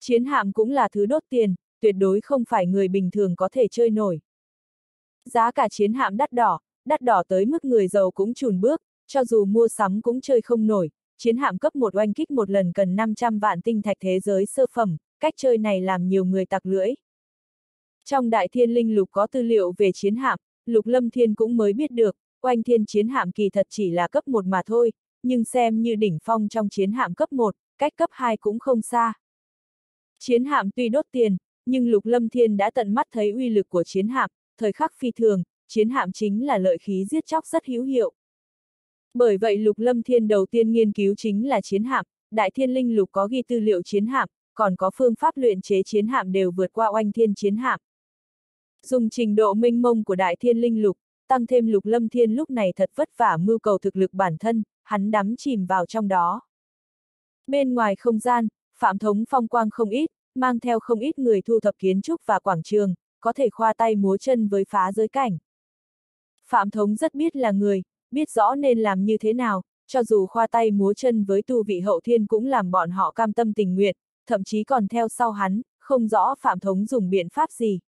Chiến hạm cũng là thứ đốt tiền, tuyệt đối không phải người bình thường có thể chơi nổi. Giá cả chiến hạm đắt đỏ, đắt đỏ tới mức người giàu cũng chùn bước, cho dù mua sắm cũng chơi không nổi, chiến hạm cấp một oanh kích một lần cần 500 vạn tinh thạch thế giới sơ phẩm, cách chơi này làm nhiều người tặc lưỡi. Trong đại thiên linh lục có tư liệu về chiến hạm, lục lâm thiên cũng mới biết được, oanh thiên chiến hạm kỳ thật chỉ là cấp 1 mà thôi, nhưng xem như đỉnh phong trong chiến hạm cấp 1, cách cấp 2 cũng không xa. Chiến hạm tuy đốt tiền, nhưng lục lâm thiên đã tận mắt thấy uy lực của chiến hạm, thời khắc phi thường, chiến hạm chính là lợi khí giết chóc rất hữu hiệu. Bởi vậy lục lâm thiên đầu tiên nghiên cứu chính là chiến hạm, đại thiên linh lục có ghi tư liệu chiến hạm, còn có phương pháp luyện chế chiến hạm đều vượt qua oanh thiên chiến hạm. Dùng trình độ minh mông của đại thiên linh lục, tăng thêm lục lâm thiên lúc này thật vất vả mưu cầu thực lực bản thân, hắn đắm chìm vào trong đó. Bên ngoài không gian, Phạm Thống phong quang không ít, mang theo không ít người thu thập kiến trúc và quảng trường, có thể khoa tay múa chân với phá giới cảnh. Phạm Thống rất biết là người, biết rõ nên làm như thế nào, cho dù khoa tay múa chân với tu vị hậu thiên cũng làm bọn họ cam tâm tình nguyện, thậm chí còn theo sau hắn, không rõ Phạm Thống dùng biện pháp gì.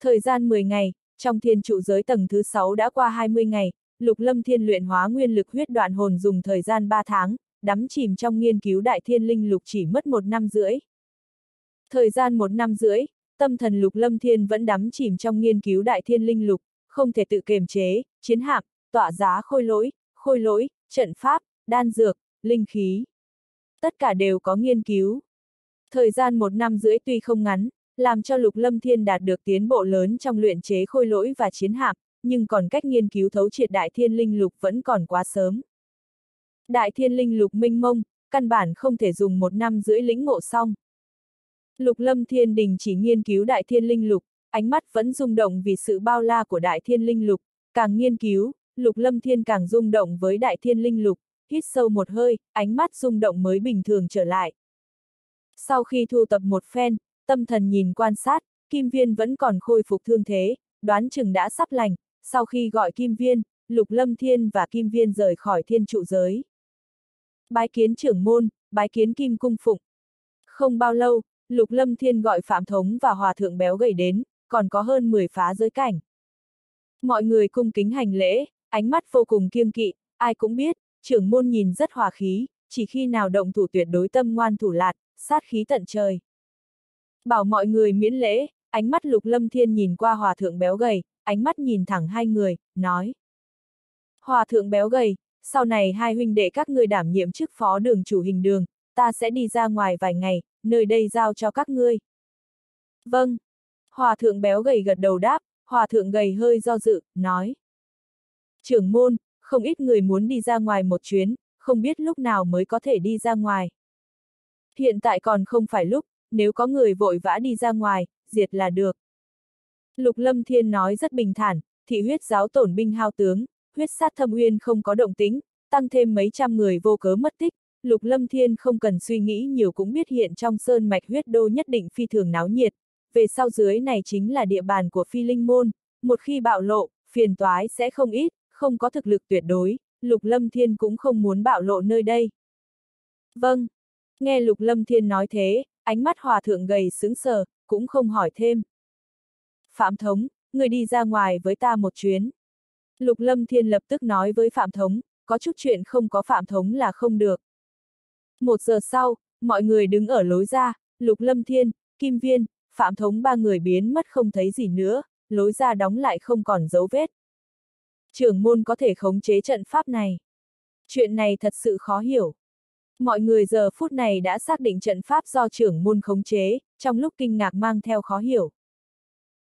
Thời gian 10 ngày, trong thiên trụ giới tầng thứ 6 đã qua 20 ngày, Lục Lâm Thiên luyện hóa nguyên lực huyết đoạn hồn dùng thời gian 3 tháng, đắm chìm trong nghiên cứu đại thiên linh lục chỉ mất một năm rưỡi. Thời gian một năm rưỡi, tâm thần Lục Lâm Thiên vẫn đắm chìm trong nghiên cứu đại thiên linh lục, không thể tự kiềm chế, chiến hạm, tọa giá khôi lỗi, khôi lỗi, trận pháp, đan dược, linh khí. Tất cả đều có nghiên cứu. Thời gian một năm rưỡi tuy không ngắn, làm cho Lục Lâm Thiên đạt được tiến bộ lớn trong luyện chế khôi lỗi và chiến hạm, nhưng còn cách nghiên cứu thấu triệt đại thiên linh lục vẫn còn quá sớm. Đại thiên linh lục minh mông, căn bản không thể dùng một năm rưỡi lĩnh ngộ xong. Lục lâm thiên đình chỉ nghiên cứu đại thiên linh lục, ánh mắt vẫn rung động vì sự bao la của đại thiên linh lục, càng nghiên cứu, lục lâm thiên càng rung động với đại thiên linh lục, hít sâu một hơi, ánh mắt rung động mới bình thường trở lại. Sau khi thu tập một phen, tâm thần nhìn quan sát, kim viên vẫn còn khôi phục thương thế, đoán chừng đã sắp lành, sau khi gọi kim viên, lục lâm thiên và kim viên rời khỏi thiên trụ giới. Bái kiến trưởng môn, bái kiến kim cung phụng. Không bao lâu, lục lâm thiên gọi phạm thống và hòa thượng béo gầy đến, còn có hơn 10 phá giới cảnh. Mọi người cung kính hành lễ, ánh mắt vô cùng kiêng kỵ, ai cũng biết, trưởng môn nhìn rất hòa khí, chỉ khi nào động thủ tuyệt đối tâm ngoan thủ lạt, sát khí tận trời. Bảo mọi người miễn lễ, ánh mắt lục lâm thiên nhìn qua hòa thượng béo gầy, ánh mắt nhìn thẳng hai người, nói. Hòa thượng béo gầy, sau này hai huynh đệ các ngươi đảm nhiệm chức phó đường chủ hình đường, ta sẽ đi ra ngoài vài ngày, nơi đây giao cho các ngươi. Vâng. Hòa thượng béo gầy gật đầu đáp, hòa thượng gầy hơi do dự, nói. Trưởng môn, không ít người muốn đi ra ngoài một chuyến, không biết lúc nào mới có thể đi ra ngoài. Hiện tại còn không phải lúc, nếu có người vội vã đi ra ngoài, diệt là được. Lục Lâm Thiên nói rất bình thản, thị huyết giáo tổn binh hao tướng, huyết sát thâm uyên không có động tính, tăng thêm mấy trăm người vô cớ mất tích, Lục Lâm Thiên không cần suy nghĩ nhiều cũng biết hiện trong sơn mạch huyết đô nhất định phi thường náo nhiệt, về sau dưới này chính là địa bàn của phi linh môn, một khi bạo lộ, phiền toái sẽ không ít, không có thực lực tuyệt đối, Lục Lâm Thiên cũng không muốn bạo lộ nơi đây. Vâng, nghe Lục Lâm Thiên nói thế, ánh mắt hòa thượng gầy sững sờ, cũng không hỏi thêm. Phạm Thống, người đi ra ngoài với ta một chuyến. Lục Lâm Thiên lập tức nói với Phạm Thống, có chút chuyện không có Phạm Thống là không được. Một giờ sau, mọi người đứng ở lối ra, Lục Lâm Thiên, Kim Viên, Phạm Thống ba người biến mất không thấy gì nữa, lối ra đóng lại không còn dấu vết. Trưởng môn có thể khống chế trận pháp này. Chuyện này thật sự khó hiểu. Mọi người giờ phút này đã xác định trận pháp do trưởng môn khống chế, trong lúc kinh ngạc mang theo khó hiểu.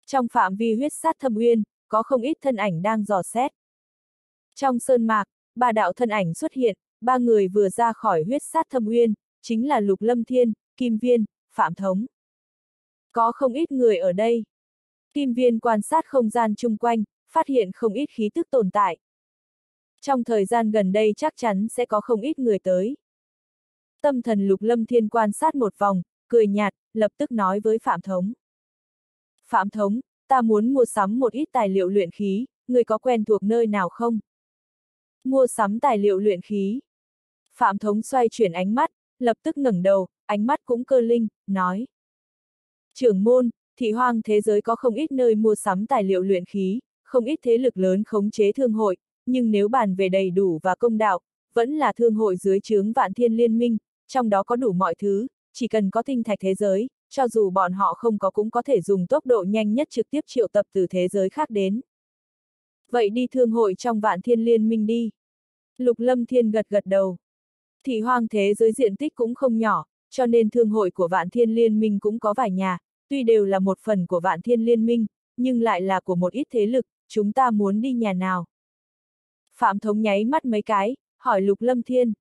Trong phạm vi huyết sát thâm uyên, có không ít thân ảnh đang dò xét. Trong sơn mạc, ba đạo thân ảnh xuất hiện, ba người vừa ra khỏi huyết sát thâm uyên, chính là Lục Lâm Thiên, Kim Viên, Phạm Thống. Có không ít người ở đây. Kim Viên quan sát không gian chung quanh, phát hiện không ít khí tức tồn tại. Trong thời gian gần đây chắc chắn sẽ có không ít người tới. Tâm thần Lục Lâm Thiên quan sát một vòng, cười nhạt, lập tức nói với Phạm Thống. Phạm Thống, ta muốn mua sắm một ít tài liệu luyện khí, người có quen thuộc nơi nào không? Mua sắm tài liệu luyện khí. Phạm Thống xoay chuyển ánh mắt, lập tức ngẩng đầu, ánh mắt cũng cơ linh, nói. Trưởng môn, thị hoang thế giới có không ít nơi mua sắm tài liệu luyện khí, không ít thế lực lớn khống chế thương hội, nhưng nếu bàn về đầy đủ và công đạo, vẫn là thương hội dưới chướng vạn thiên liên minh, trong đó có đủ mọi thứ, chỉ cần có tinh thạch thế giới, cho dù bọn họ không có cũng có thể dùng tốc độ nhanh nhất trực tiếp triệu tập từ thế giới khác đến. Vậy đi thương hội trong vạn thiên liên minh đi. Lục lâm thiên gật gật đầu. Thị hoang thế giới diện tích cũng không nhỏ, cho nên thương hội của vạn thiên liên minh cũng có vài nhà, tuy đều là một phần của vạn thiên liên minh, nhưng lại là của một ít thế lực, chúng ta muốn đi nhà nào. Phạm Thống nháy mắt mấy cái, hỏi Lục Lâm Thiên.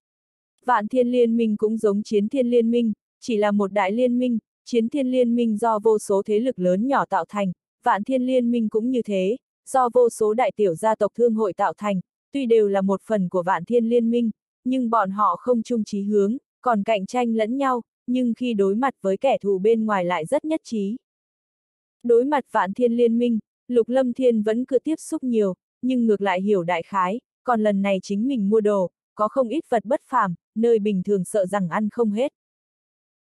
Vạn thiên liên minh cũng giống chiến thiên liên minh, chỉ là một đại liên minh, chiến thiên liên minh do vô số thế lực lớn nhỏ tạo thành, vạn thiên liên minh cũng như thế, do vô số đại tiểu gia tộc thương hội tạo thành, tuy đều là một phần của vạn thiên liên minh, nhưng bọn họ không chung chí hướng, còn cạnh tranh lẫn nhau, nhưng khi đối mặt với kẻ thù bên ngoài lại rất nhất trí. Đối mặt vạn thiên liên minh, Lục Lâm Thiên vẫn cứ tiếp xúc nhiều, nhưng ngược lại hiểu đại khái, còn lần này chính mình mua đồ, có không ít vật bất phàm, nơi bình thường sợ rằng ăn không hết.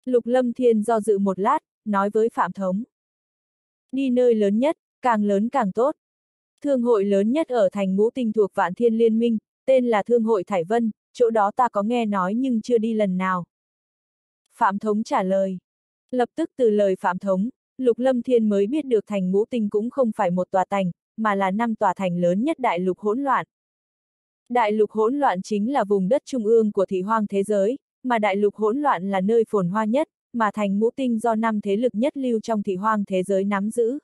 Lục Lâm Thiên do dự một lát, nói với Phạm Thống. Đi nơi lớn nhất, càng lớn càng tốt. Thương hội lớn nhất ở thành ngũ tinh thuộc Vạn Thiên Liên minh, tên là Thương hội Thải Vân, chỗ đó ta có nghe nói nhưng chưa đi lần nào. Phạm Thống trả lời. Lập tức từ lời Phạm Thống, Lục Lâm Thiên mới biết được thành ngũ tinh cũng không phải một tòa thành, mà là năm tòa thành lớn nhất đại lục hỗn loạn. Đại lục hỗn loạn chính là vùng đất trung ương của thị hoang thế giới, mà đại lục hỗn loạn là nơi phồn hoa nhất, mà thành ngũ tinh do năm thế lực nhất lưu trong thị hoang thế giới nắm giữ.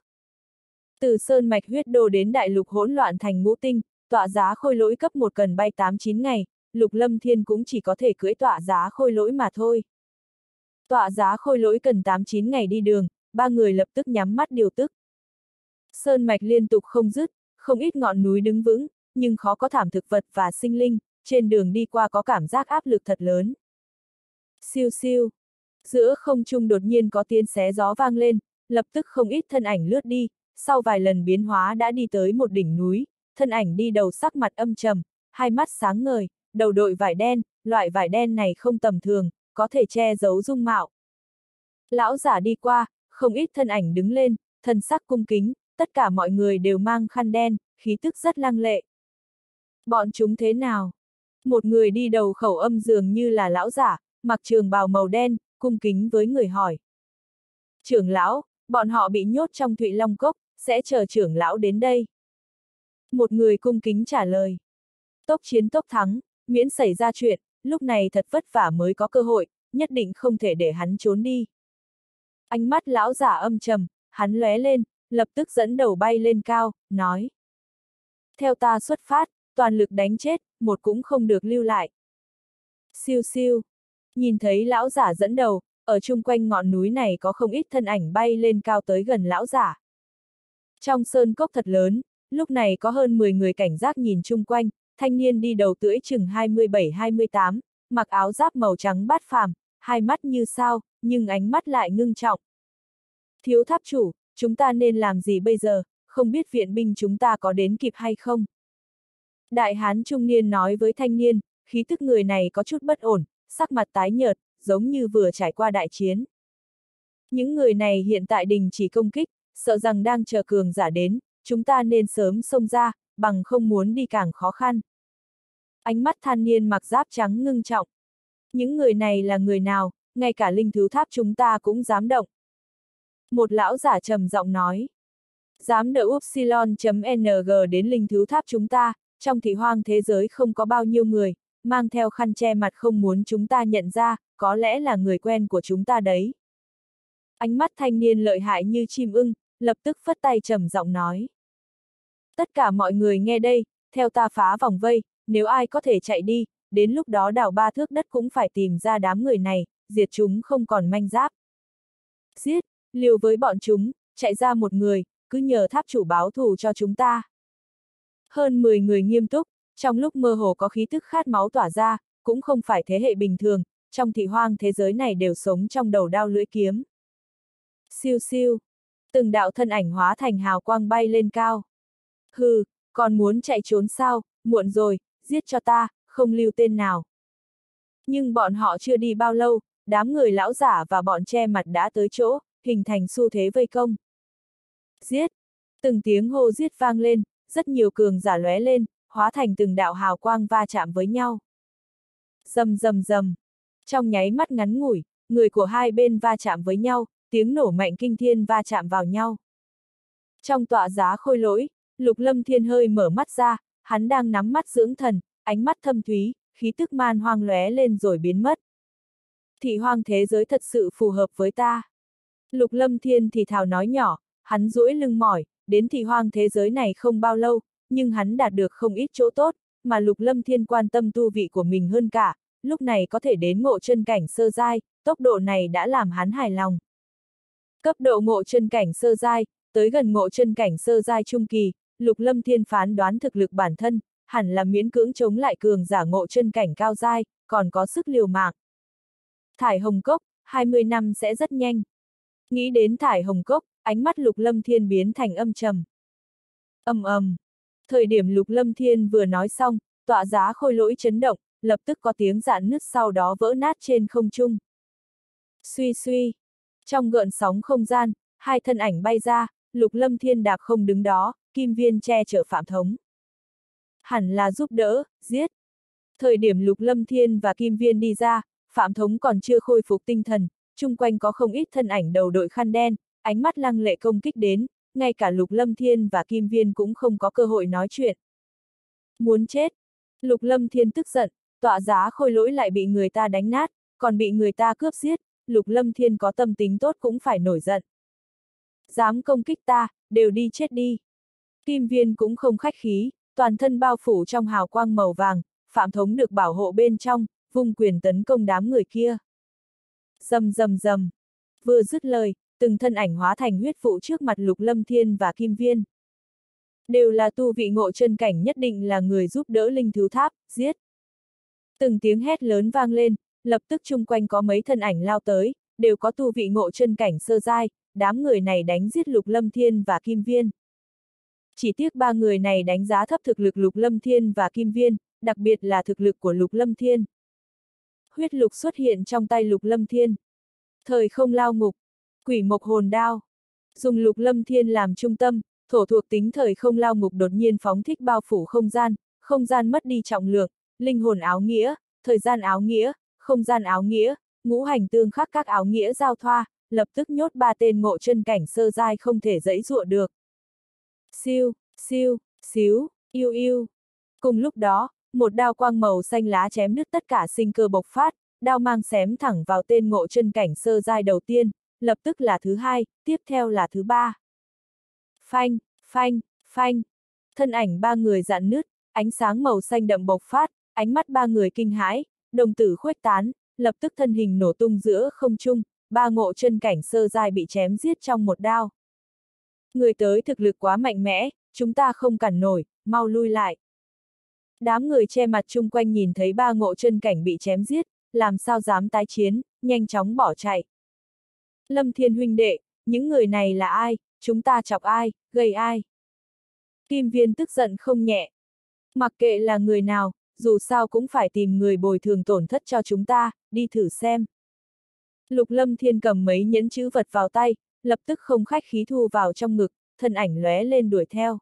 Từ sơn mạch huyết đô đến đại lục hỗn loạn thành ngũ tinh, tọa giá khôi lỗi cấp một cần bay 8-9 ngày, lục lâm thiên cũng chỉ có thể cưỡi tọa giá khôi lỗi mà thôi. Tọa giá khôi lỗi cần 8-9 ngày đi đường, ba người lập tức nhắm mắt điều tức. Sơn mạch liên tục không dứt, không ít ngọn núi đứng vững, nhưng khó có thảm thực vật và sinh linh, trên đường đi qua có cảm giác áp lực thật lớn. Siêu siêu. Giữa không trung đột nhiên có tiếng xé gió vang lên, lập tức không ít thân ảnh lướt đi, sau vài lần biến hóa đã đi tới một đỉnh núi, thân ảnh đi đầu sắc mặt âm trầm, hai mắt sáng ngời, đầu đội vải đen, loại vải đen này không tầm thường, có thể che giấu dung mạo. Lão giả đi qua, không ít thân ảnh đứng lên, thân sắc cung kính, tất cả mọi người đều mang khăn đen, khí tức rất lăng lệ. Bọn chúng thế nào? Một người đi đầu khẩu âm dường như là lão giả, mặc trường bào màu đen, cung kính với người hỏi. Trưởng lão, bọn họ bị nhốt trong Thụy Long Cốc, sẽ chờ trưởng lão đến đây. Một người cung kính trả lời. Tốc chiến tốc thắng, miễn xảy ra chuyện, lúc này thật vất vả mới có cơ hội, nhất định không thể để hắn trốn đi. Ánh mắt lão giả âm trầm, hắn lóe lên, lập tức dẫn đầu bay lên cao, nói. Theo ta xuất phát, toàn lực đánh chết, một cũng không được lưu lại. Siêu siêu. Nhìn thấy lão giả dẫn đầu, ở chung quanh ngọn núi này có không ít thân ảnh bay lên cao tới gần lão giả. Trong sơn cốc thật lớn, lúc này có hơn 10 người cảnh giác nhìn chung quanh, thanh niên đi đầu tưỡi chừng 27-28, mặc áo giáp màu trắng bát phàm, hai mắt như sao, nhưng ánh mắt lại ngưng trọng. Thiếu tháp chủ, chúng ta nên làm gì bây giờ, không biết viện binh chúng ta có đến kịp hay không? Đại hán trung niên nói với thanh niên, khí tức người này có chút bất ổn, sắc mặt tái nhợt, giống như vừa trải qua đại chiến. Những người này hiện tại đình chỉ công kích, sợ rằng đang chờ cường giả đến, chúng ta nên sớm xông ra, bằng không muốn đi càng khó khăn. Ánh mắt than niên mặc giáp trắng ngưng trọng. Những người này là người nào, ngay cả linh thứ tháp chúng ta cũng dám động. Một lão giả trầm giọng nói. Dám đỡ Upsilon.ng đến linh thứ tháp chúng ta, trong thị hoang thế giới không có bao nhiêu người, mang theo khăn che mặt không muốn chúng ta nhận ra, có lẽ là người quen của chúng ta đấy. Ánh mắt thanh niên lợi hại như chim ưng, lập tức phất tay trầm giọng nói. Tất cả mọi người nghe đây, theo ta phá vòng vây, nếu ai có thể chạy đi, đến lúc đó đào ba thước đất cũng phải tìm ra đám người này, diệt chúng không còn manh giáp. Giết, liều với bọn chúng, chạy ra một người, cứ nhờ tháp chủ báo thù cho chúng ta. Hơn 10 người nghiêm túc, trong lúc mơ hồ có khí tức khát máu tỏa ra, cũng không phải thế hệ bình thường, trong thị hoang thế giới này đều sống trong đầu đao lưỡi kiếm. Siêu siêu, từng đạo thân ảnh hóa thành hào quang bay lên cao. Hừ, còn muốn chạy trốn sao, muộn rồi, giết cho ta, không lưu tên nào. Nhưng bọn họ chưa đi bao lâu, đám người lão giả và bọn che mặt đã tới chỗ, hình thành xu thế vây công. Giết! Từng tiếng hô giết vang lên, rất nhiều cường giả lóe lên, hóa thành từng đạo hào quang va chạm với nhau. Dầm dầm dầm. Trong nháy mắt ngắn ngủi, người của hai bên va chạm với nhau, tiếng nổ mạnh kinh thiên va chạm vào nhau. Trong tọa giá khôi lỗi, Lục Lâm Thiên hơi mở mắt ra, hắn đang nắm mắt dưỡng thần, ánh mắt thâm thúy, khí tức man hoang lóe lên rồi biến mất. Thị hoang thế giới thật sự phù hợp với ta. Lục Lâm Thiên thì thào nói nhỏ, hắn duỗi lưng mỏi, đến thì hoang thế giới này không bao lâu, nhưng hắn đạt được không ít chỗ tốt, mà Lục Lâm Thiên quan tâm tu vị của mình hơn cả, lúc này có thể đến ngộ chân cảnh sơ giai, tốc độ này đã làm hắn hài lòng. Cấp độ ngộ chân cảnh sơ giai, tới gần ngộ chân cảnh sơ giai trung kỳ, Lục Lâm Thiên phán đoán thực lực bản thân, hẳn là miễn cưỡng chống lại cường giả ngộ chân cảnh cao giai, còn có sức liều mạng. Thải Hồng Cốc, 20 năm sẽ rất nhanh. Nghĩ đến Thải Hồng Cốc, ánh mắt Lục Lâm Thiên biến thành âm trầm. Âm ầm. Thời điểm Lục Lâm Thiên vừa nói xong, tọa giá khôi lỗi chấn động, lập tức có tiếng dạn nứt sau đó vỡ nát trên không trung. Suy suy. Trong gợn sóng không gian, hai thân ảnh bay ra, Lục Lâm Thiên đạp không đứng đó, kim viên che chở Phạm Thống. Hẳn là giúp đỡ, giết. Thời điểm Lục Lâm Thiên và Kim Viên đi ra, Phạm Thống còn chưa khôi phục tinh thần, chung quanh có không ít thân ảnh đầu đội khăn đen, ánh mắt lăng lệ công kích đến, ngay cả Lục Lâm Thiên và Kim Viên cũng không có cơ hội nói chuyện. Muốn chết. Lục Lâm Thiên tức giận, tọa giá khôi lỗi lại bị người ta đánh nát, còn bị người ta cướp giết, Lục Lâm Thiên có tâm tính tốt cũng phải nổi giận. Dám công kích ta, đều đi chết đi. Kim viên cũng không khách khí, toàn thân bao phủ trong hào quang màu vàng, phạm thống được bảo hộ bên trong, vung quyền tấn công đám người kia. Dầm dầm dầm. Vừa dứt lời, từng thân ảnh hóa thành huyết vụ trước mặt lục lâm thiên và kim viên. Đều là tu vị ngộ chân cảnh nhất định là người giúp đỡ linh thứ tháp, giết. Từng tiếng hét lớn vang lên, lập tức chung quanh có mấy thân ảnh lao tới, đều có tu vị ngộ chân cảnh sơ giai, đám người này đánh giết lục lâm thiên và kim viên. Chỉ tiếc ba người này đánh giá thấp thực lực lục lâm thiên và kim viên, đặc biệt là thực lực của lục lâm thiên. Huyết lục xuất hiện trong tay lục lâm thiên. Thời không lao ngục, quỷ mộc hồn đao. Dùng lục lâm thiên làm trung tâm, thổ thuộc tính thời không lao ngục đột nhiên phóng thích bao phủ không gian, không gian mất đi trọng lượng, linh hồn áo nghĩa, thời gian áo nghĩa, không gian áo nghĩa, ngũ hành tương khắc các áo nghĩa giao thoa, lập tức nhốt ba tên ngộ chân cảnh sơ giai không thể dẫy dụa được. Siêu, siêu, xíu, yêu yêu. Cùng lúc đó, một đao quang màu xanh lá chém nứt tất cả sinh cơ bộc phát, đao mang xém thẳng vào tên ngộ chân cảnh sơ giai đầu tiên, lập tức là thứ hai, tiếp theo là thứ ba. Phanh, phanh, phanh. Thân ảnh ba người dạn nứt, ánh sáng màu xanh đậm bộc phát, ánh mắt ba người kinh hãi, đồng tử khuếch tán, lập tức thân hình nổ tung giữa không trung, ba ngộ chân cảnh sơ giai bị chém giết trong một đao. Người tới thực lực quá mạnh mẽ, chúng ta không cản nổi, mau lui lại. Đám người che mặt chung quanh nhìn thấy ba ngộ chân cảnh bị chém giết, làm sao dám tái chiến, nhanh chóng bỏ chạy. Lâm Thiên huynh đệ, những người này là ai, chúng ta chọc ai, gây ai. Kim viên tức giận không nhẹ. Mặc kệ là người nào, dù sao cũng phải tìm người bồi thường tổn thất cho chúng ta, đi thử xem. Lục Lâm Thiên cầm mấy nhẫn chữ vật vào tay, lập tức không khách khí thu vào trong ngực, thân ảnh lóe lên đuổi theo.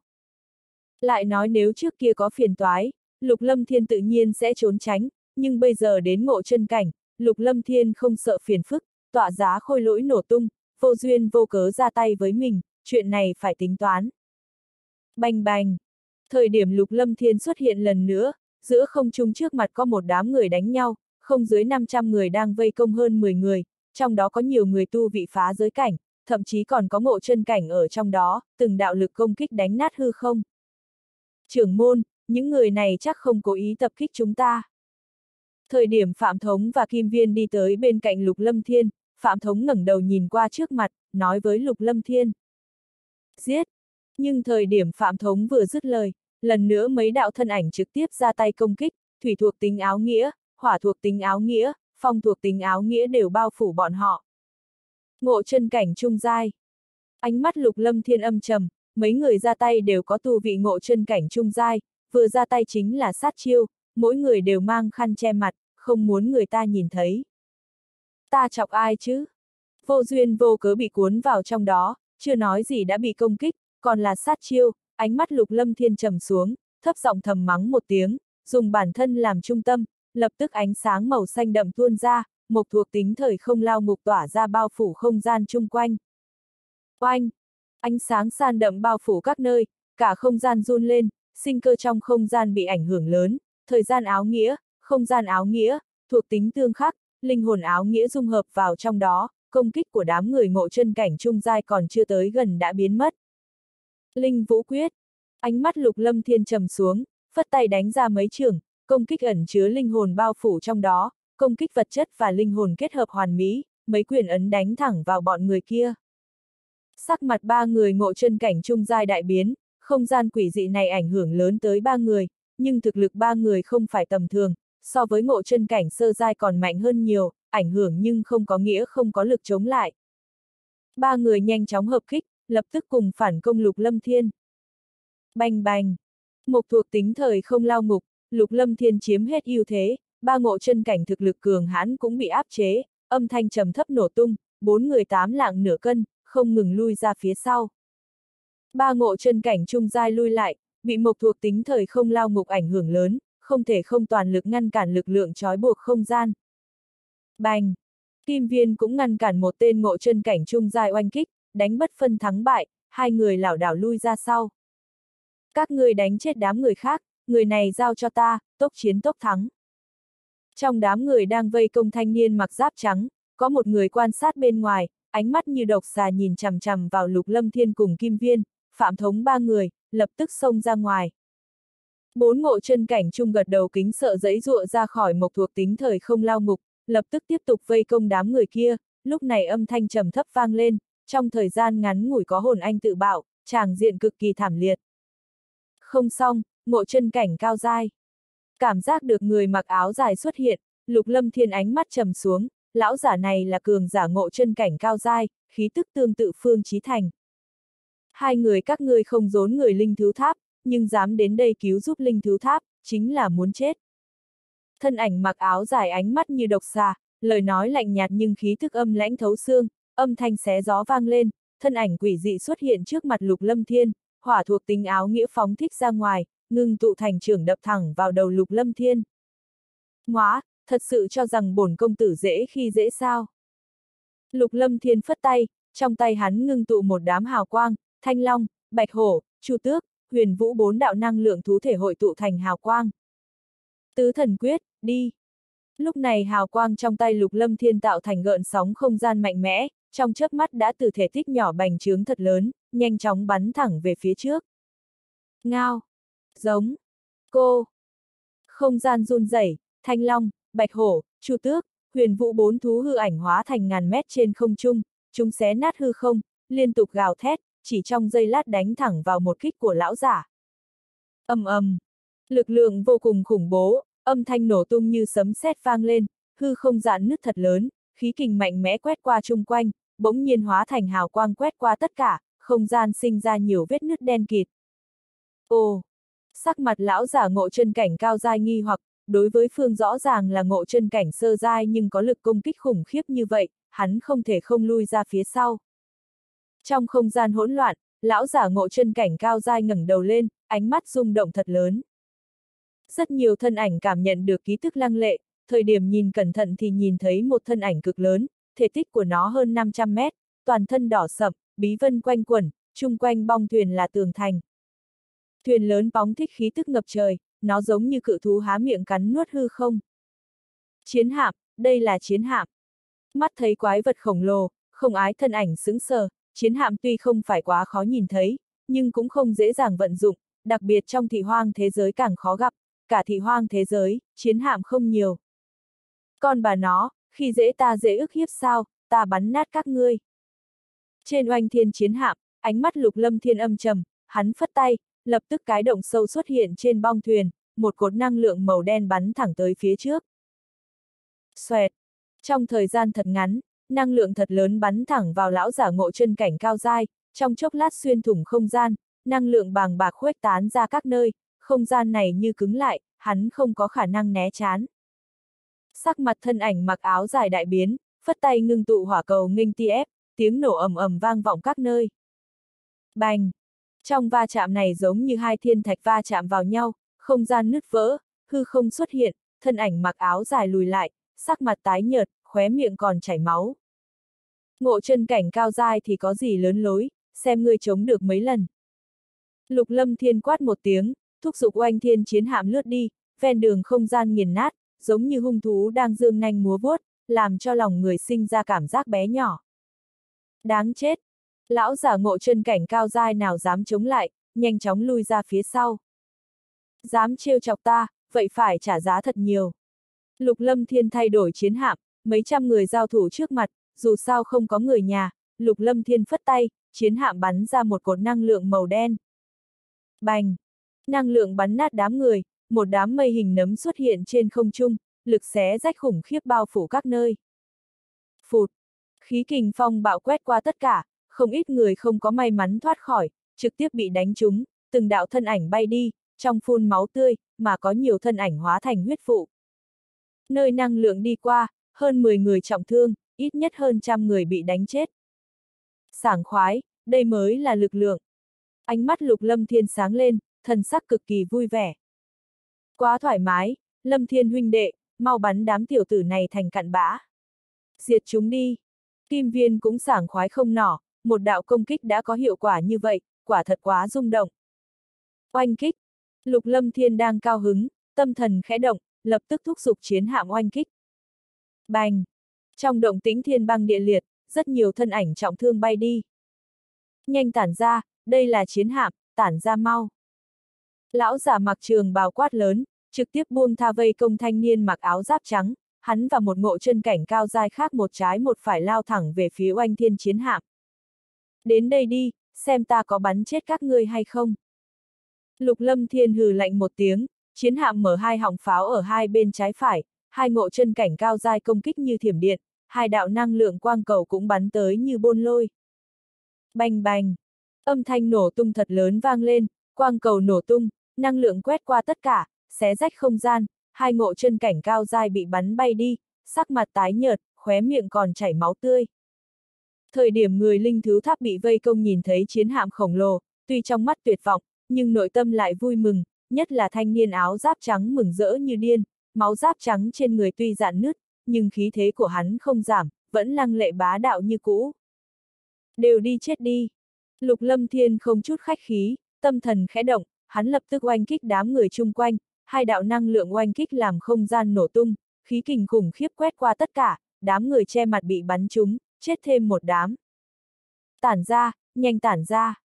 Lại nói nếu trước kia có phiền toái, Lục Lâm Thiên tự nhiên sẽ trốn tránh, nhưng bây giờ đến ngộ chân cảnh, Lục Lâm Thiên không sợ phiền phức, tọa giá khôi lỗi nổ tung, vô duyên vô cớ ra tay với mình, chuyện này phải tính toán. Bành bành! Thời điểm Lục Lâm Thiên xuất hiện lần nữa, giữa không trung trước mặt có một đám người đánh nhau, không dưới 500 người đang vây công hơn 10 người, trong đó có nhiều người tu vị phá giới cảnh, thậm chí còn có ngộ chân cảnh ở trong đó, từng đạo lực công kích đánh nát hư không. Trưởng môn, những người này chắc không cố ý tập kích chúng ta. Thời điểm Phạm Thống và Kim Viên đi tới bên cạnh Lục Lâm Thiên, Phạm Thống ngẩng đầu nhìn qua trước mặt, nói với Lục Lâm Thiên. Giết! Nhưng thời điểm Phạm Thống vừa dứt lời, lần nữa mấy đạo thân ảnh trực tiếp ra tay công kích, thủy thuộc tính áo nghĩa, hỏa thuộc tính áo nghĩa, phong thuộc tính áo nghĩa đều bao phủ bọn họ. Ngộ chân cảnh trung giai. Ánh mắt lục lâm thiên âm trầm, mấy người ra tay đều có tu vị ngộ chân cảnh trung giai, vừa ra tay chính là sát chiêu, mỗi người đều mang khăn che mặt, không muốn người ta nhìn thấy. Ta chọc ai chứ? Vô duyên vô cớ bị cuốn vào trong đó, chưa nói gì đã bị công kích, còn là sát chiêu, ánh mắt lục lâm thiên trầm xuống, thấp giọng thầm mắng một tiếng, dùng bản thân làm trung tâm, lập tức ánh sáng màu xanh đậm tuôn ra, một thuộc tính thời không lao ngục tỏa ra bao phủ không gian chung quanh. Oanh! Ánh sáng san đậm bao phủ các nơi, cả không gian run lên, sinh cơ trong không gian bị ảnh hưởng lớn, thời gian áo nghĩa, không gian áo nghĩa, thuộc tính tương khắc, linh hồn áo nghĩa dung hợp vào trong đó, công kích của đám người ngộ chân cảnh trung giai còn chưa tới gần đã biến mất. Linh Vũ Quyết. Ánh mắt lục lâm thiên trầm xuống, phất tay đánh ra mấy trường, công kích ẩn chứa linh hồn bao phủ trong đó, công kích vật chất và linh hồn kết hợp hoàn mỹ, mấy quyền ấn đánh thẳng vào bọn người kia. Sắc mặt ba người ngộ chân cảnh trung giai đại biến, không gian quỷ dị này ảnh hưởng lớn tới ba người, nhưng thực lực ba người không phải tầm thường, so với ngộ chân cảnh sơ giai còn mạnh hơn nhiều, ảnh hưởng nhưng không có nghĩa không có lực chống lại. Ba người nhanh chóng hợp kích, lập tức cùng phản công lục lâm thiên. Bành bành! mục thuộc tính thời không lao ngục, lục lâm thiên chiếm hết ưu thế, ba ngộ chân cảnh thực lực cường hãn cũng bị áp chế, âm thanh trầm thấp nổ tung, bốn người tám lạng nửa cân, không ngừng lui ra phía sau. Ba ngộ chân cảnh trung giai lui lại, bị mục thuộc tính thời không lao ngục ảnh hưởng lớn, không thể không toàn lực ngăn cản lực lượng trói buộc không gian. Bành! Kim viên cũng ngăn cản một tên ngộ chân cảnh trung dài oanh kích, đánh bất phân thắng bại, hai người lảo đảo lui ra sau. Các người đánh chết đám người khác, người này giao cho ta, tốc chiến tốc thắng. Trong đám người đang vây công thanh niên mặc giáp trắng, có một người quan sát bên ngoài, ánh mắt như độc xà nhìn chằm chằm vào lục lâm thiên cùng kim viên, Phạm Thống ba người, lập tức xông ra ngoài. Bốn ngộ chân cảnh chung gật đầu kính sợ dẫy rụa ra khỏi mộc thuộc tính thời không lao ngục, lập tức tiếp tục vây công đám người kia, lúc này âm thanh trầm thấp vang lên, trong thời gian ngắn ngủi có hồn anh tự bạo, tràng diện cực kỳ thảm liệt. Không xong, ngộ chân cảnh cao dai. Cảm giác được người mặc áo dài xuất hiện, lục lâm thiên ánh mắt trầm xuống, lão giả này là cường giả ngộ chân cảnh cao dai, khí tức tương tự phương trí thành. Hai người các ngươi không dốn người linh thứ tháp, nhưng dám đến đây cứu giúp linh thứ tháp, chính là muốn chết. Thân ảnh mặc áo dài ánh mắt như độc xà, lời nói lạnh nhạt nhưng khí thức âm lãnh thấu xương, âm thanh xé gió vang lên, thân ảnh quỷ dị xuất hiện trước mặt lục lâm thiên, hỏa thuộc tính áo nghĩa phóng thích ra ngoài, ngưng tụ thành trưởng đập thẳng vào đầu lục lâm thiên. Ngoá, thật sự cho rằng bổn công tử dễ khi dễ sao. Lục lâm thiên phất tay, trong tay hắn ngưng tụ một đám hào quang, thanh long, bạch hổ, chu tước, huyền vũ bốn đạo năng lượng thú thể hội tụ thành hào quang. Tứ thần quyết, đi. Lúc này hào quang trong tay lục lâm thiên tạo thành gợn sóng không gian mạnh mẽ, trong chớp mắt đã từ thể tích nhỏ bành trướng thật lớn, nhanh chóng bắn thẳng về phía trước. Ngao. Giống. Cô. Không gian run rẩy, thanh long, bạch hổ, chu tước, huyền vũ bốn thú hư ảnh hóa thành ngàn mét trên không trung, chúng xé nát hư không, liên tục gào thét, chỉ trong giây lát đánh thẳng vào một kích của lão giả. ầm ầm, lực lượng vô cùng khủng bố, âm thanh nổ tung như sấm sét vang lên, hư không giãn nứt thật lớn, khí kình mạnh mẽ quét qua chung quanh, bỗng nhiên hóa thành hào quang quét qua tất cả, không gian sinh ra nhiều vết nứt đen kịt. Ồ! Sắc mặt lão giả ngộ chân cảnh cao dai nghi hoặc, đối với phương rõ ràng là ngộ chân cảnh sơ dai nhưng có lực công kích khủng khiếp như vậy, hắn không thể không lui ra phía sau. Trong không gian hỗn loạn, lão giả ngộ chân cảnh cao dai ngẩng đầu lên, ánh mắt rung động thật lớn. Rất nhiều thân ảnh cảm nhận được ký thức lăng lệ, thời điểm nhìn cẩn thận thì nhìn thấy một thân ảnh cực lớn, thể tích của nó hơn 500 mét, toàn thân đỏ sậm, bí vân quanh quẩn, chung quanh bong thuyền là tường thành. Thuyền lớn bóng thích khí tức ngập trời, nó giống như cự thú há miệng cắn nuốt hư không. Chiến hạm, đây là chiến hạm. Mắt thấy quái vật khổng lồ, không ái thân ảnh sững sờ, chiến hạm tuy không phải quá khó nhìn thấy, nhưng cũng không dễ dàng vận dụng, đặc biệt trong thị hoang thế giới càng khó gặp, cả thị hoang thế giới, chiến hạm không nhiều. Còn bà nó, khi dễ ta dễ ức hiếp sao, ta bắn nát các ngươi. Trên oanh thiên chiến hạm, ánh mắt lục lâm thiên âm trầm, hắn phất tay, lập tức cái động sâu xuất hiện trên bong thuyền, một cột năng lượng màu đen bắn thẳng tới phía trước. Xoẹt! Trong thời gian thật ngắn, năng lượng thật lớn bắn thẳng vào lão giả ngộ chân cảnh cao dai, trong chốc lát xuyên thủng không gian, năng lượng bàng bạc khuếch tán ra các nơi, không gian này như cứng lại, hắn không có khả năng né chán. Sắc mặt thân ảnh mặc áo dài đại biến, phất tay ngưng tụ hỏa cầu nghênh ti ép, tiếng nổ ầm ầm vang vọng các nơi. Bành! Trong va chạm này giống như hai thiên thạch va chạm vào nhau, không gian nứt vỡ, hư không xuất hiện, thân ảnh mặc áo dài lùi lại, sắc mặt tái nhợt, khóe miệng còn chảy máu. Ngộ chân cảnh cao dai thì có gì lớn lối, xem ngươi chống được mấy lần. Lục lâm thiên quát một tiếng, thúc giục oanh thiên chiến hạm lướt đi, ven đường không gian nghiền nát, giống như hung thú đang dương nanh múa vuốt, làm cho lòng người sinh ra cảm giác bé nhỏ. Đáng chết! Lão giả ngộ chân cảnh cao dai nào dám chống lại, nhanh chóng lui ra phía sau. Dám trêu chọc ta, vậy phải trả giá thật nhiều. Lục lâm thiên thay đổi chiến hạm, mấy trăm người giao thủ trước mặt, dù sao không có người nhà, lục lâm thiên phất tay, chiến hạm bắn ra một cột năng lượng màu đen. Bành! Năng lượng bắn nát đám người, một đám mây hình nấm xuất hiện trên không trung, lực xé rách khủng khiếp bao phủ các nơi. Phụt! Khí kình phong bạo quét qua tất cả, không ít người không có may mắn thoát khỏi, trực tiếp bị đánh trúng, từng đạo thân ảnh bay đi, trong phun máu tươi, mà có nhiều thân ảnh hóa thành huyết phụ. Nơi năng lượng đi qua, hơn 10 người trọng thương, ít nhất hơn trăm người bị đánh chết. Sảng khoái, đây mới là lực lượng. Ánh mắt lục lâm thiên sáng lên, thần sắc cực kỳ vui vẻ. Quá thoải mái, lâm thiên huynh đệ, mau bắn đám tiểu tử này thành cặn bã. Diệt chúng đi. Kim viên cũng sảng khoái không nỏ, một đạo công kích đã có hiệu quả như vậy, quả thật quá rung động. Oanh kích. Lục lâm thiên đang cao hứng, tâm thần khẽ động, lập tức thúc giục chiến hạm oanh kích. Bành! Trong động tĩnh thiên băng địa liệt, rất nhiều thân ảnh trọng thương bay đi. Nhanh tản ra, đây là chiến hạm, tản ra mau. Lão giả mặc trường bào quát lớn, trực tiếp buông tha vây công thanh niên mặc áo giáp trắng, hắn và một ngộ chân cảnh cao dai khác một trái một phải lao thẳng về phía oanh thiên chiến hạm. Đến đây đi, xem ta có bắn chết các ngươi hay không. Lục lâm thiên hừ lạnh một tiếng, chiến hạm mở hai họng pháo ở hai bên trái phải, hai ngộ chân cảnh cao dai công kích như thiểm điện, hai đạo năng lượng quang cầu cũng bắn tới như bôn lôi. Bành bành, âm thanh nổ tung thật lớn vang lên, quang cầu nổ tung, năng lượng quét qua tất cả, xé rách không gian, hai ngộ chân cảnh cao dai bị bắn bay đi, sắc mặt tái nhợt, khóe miệng còn chảy máu tươi. Thời điểm người linh thứ tháp bị vây công nhìn thấy chiến hạm khổng lồ, tuy trong mắt tuyệt vọng, nhưng nội tâm lại vui mừng, nhất là thanh niên áo giáp trắng mừng rỡ như điên, máu giáp trắng trên người tuy dạn nứt, nhưng khí thế của hắn không giảm, vẫn lăng lệ bá đạo như cũ. Đều đi chết đi. Lục lâm thiên không chút khách khí, tâm thần khẽ động, hắn lập tức oanh kích đám người chung quanh, hai đạo năng lượng oanh kích làm không gian nổ tung, khí kình khủng khiếp quét qua tất cả, đám người che mặt bị bắn trúng, chết thêm một đám. Tản ra, nhanh tản ra.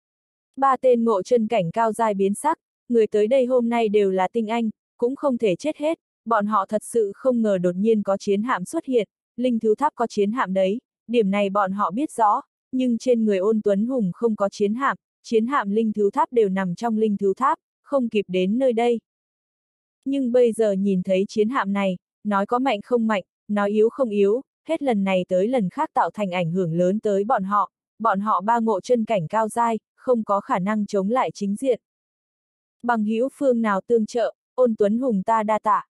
Ba tên ngộ chân cảnh cao dài biến sắc, người tới đây hôm nay đều là tinh anh, cũng không thể chết hết, bọn họ thật sự không ngờ đột nhiên có chiến hạm xuất hiện, linh thứ tháp có chiến hạm đấy, điểm này bọn họ biết rõ, nhưng trên người ôn tuấn hùng không có chiến hạm, chiến hạm linh thứ tháp đều nằm trong linh thứ tháp, không kịp đến nơi đây. Nhưng bây giờ nhìn thấy chiến hạm này, nói có mạnh không mạnh, nói yếu không yếu, hết lần này tới lần khác tạo thành ảnh hưởng lớn tới bọn họ, bọn họ ba ngộ chân cảnh cao dai, không có khả năng chống lại chính diện. Bằng hữu phương nào tương trợ, ôn tuấn hùng ta đa tạ.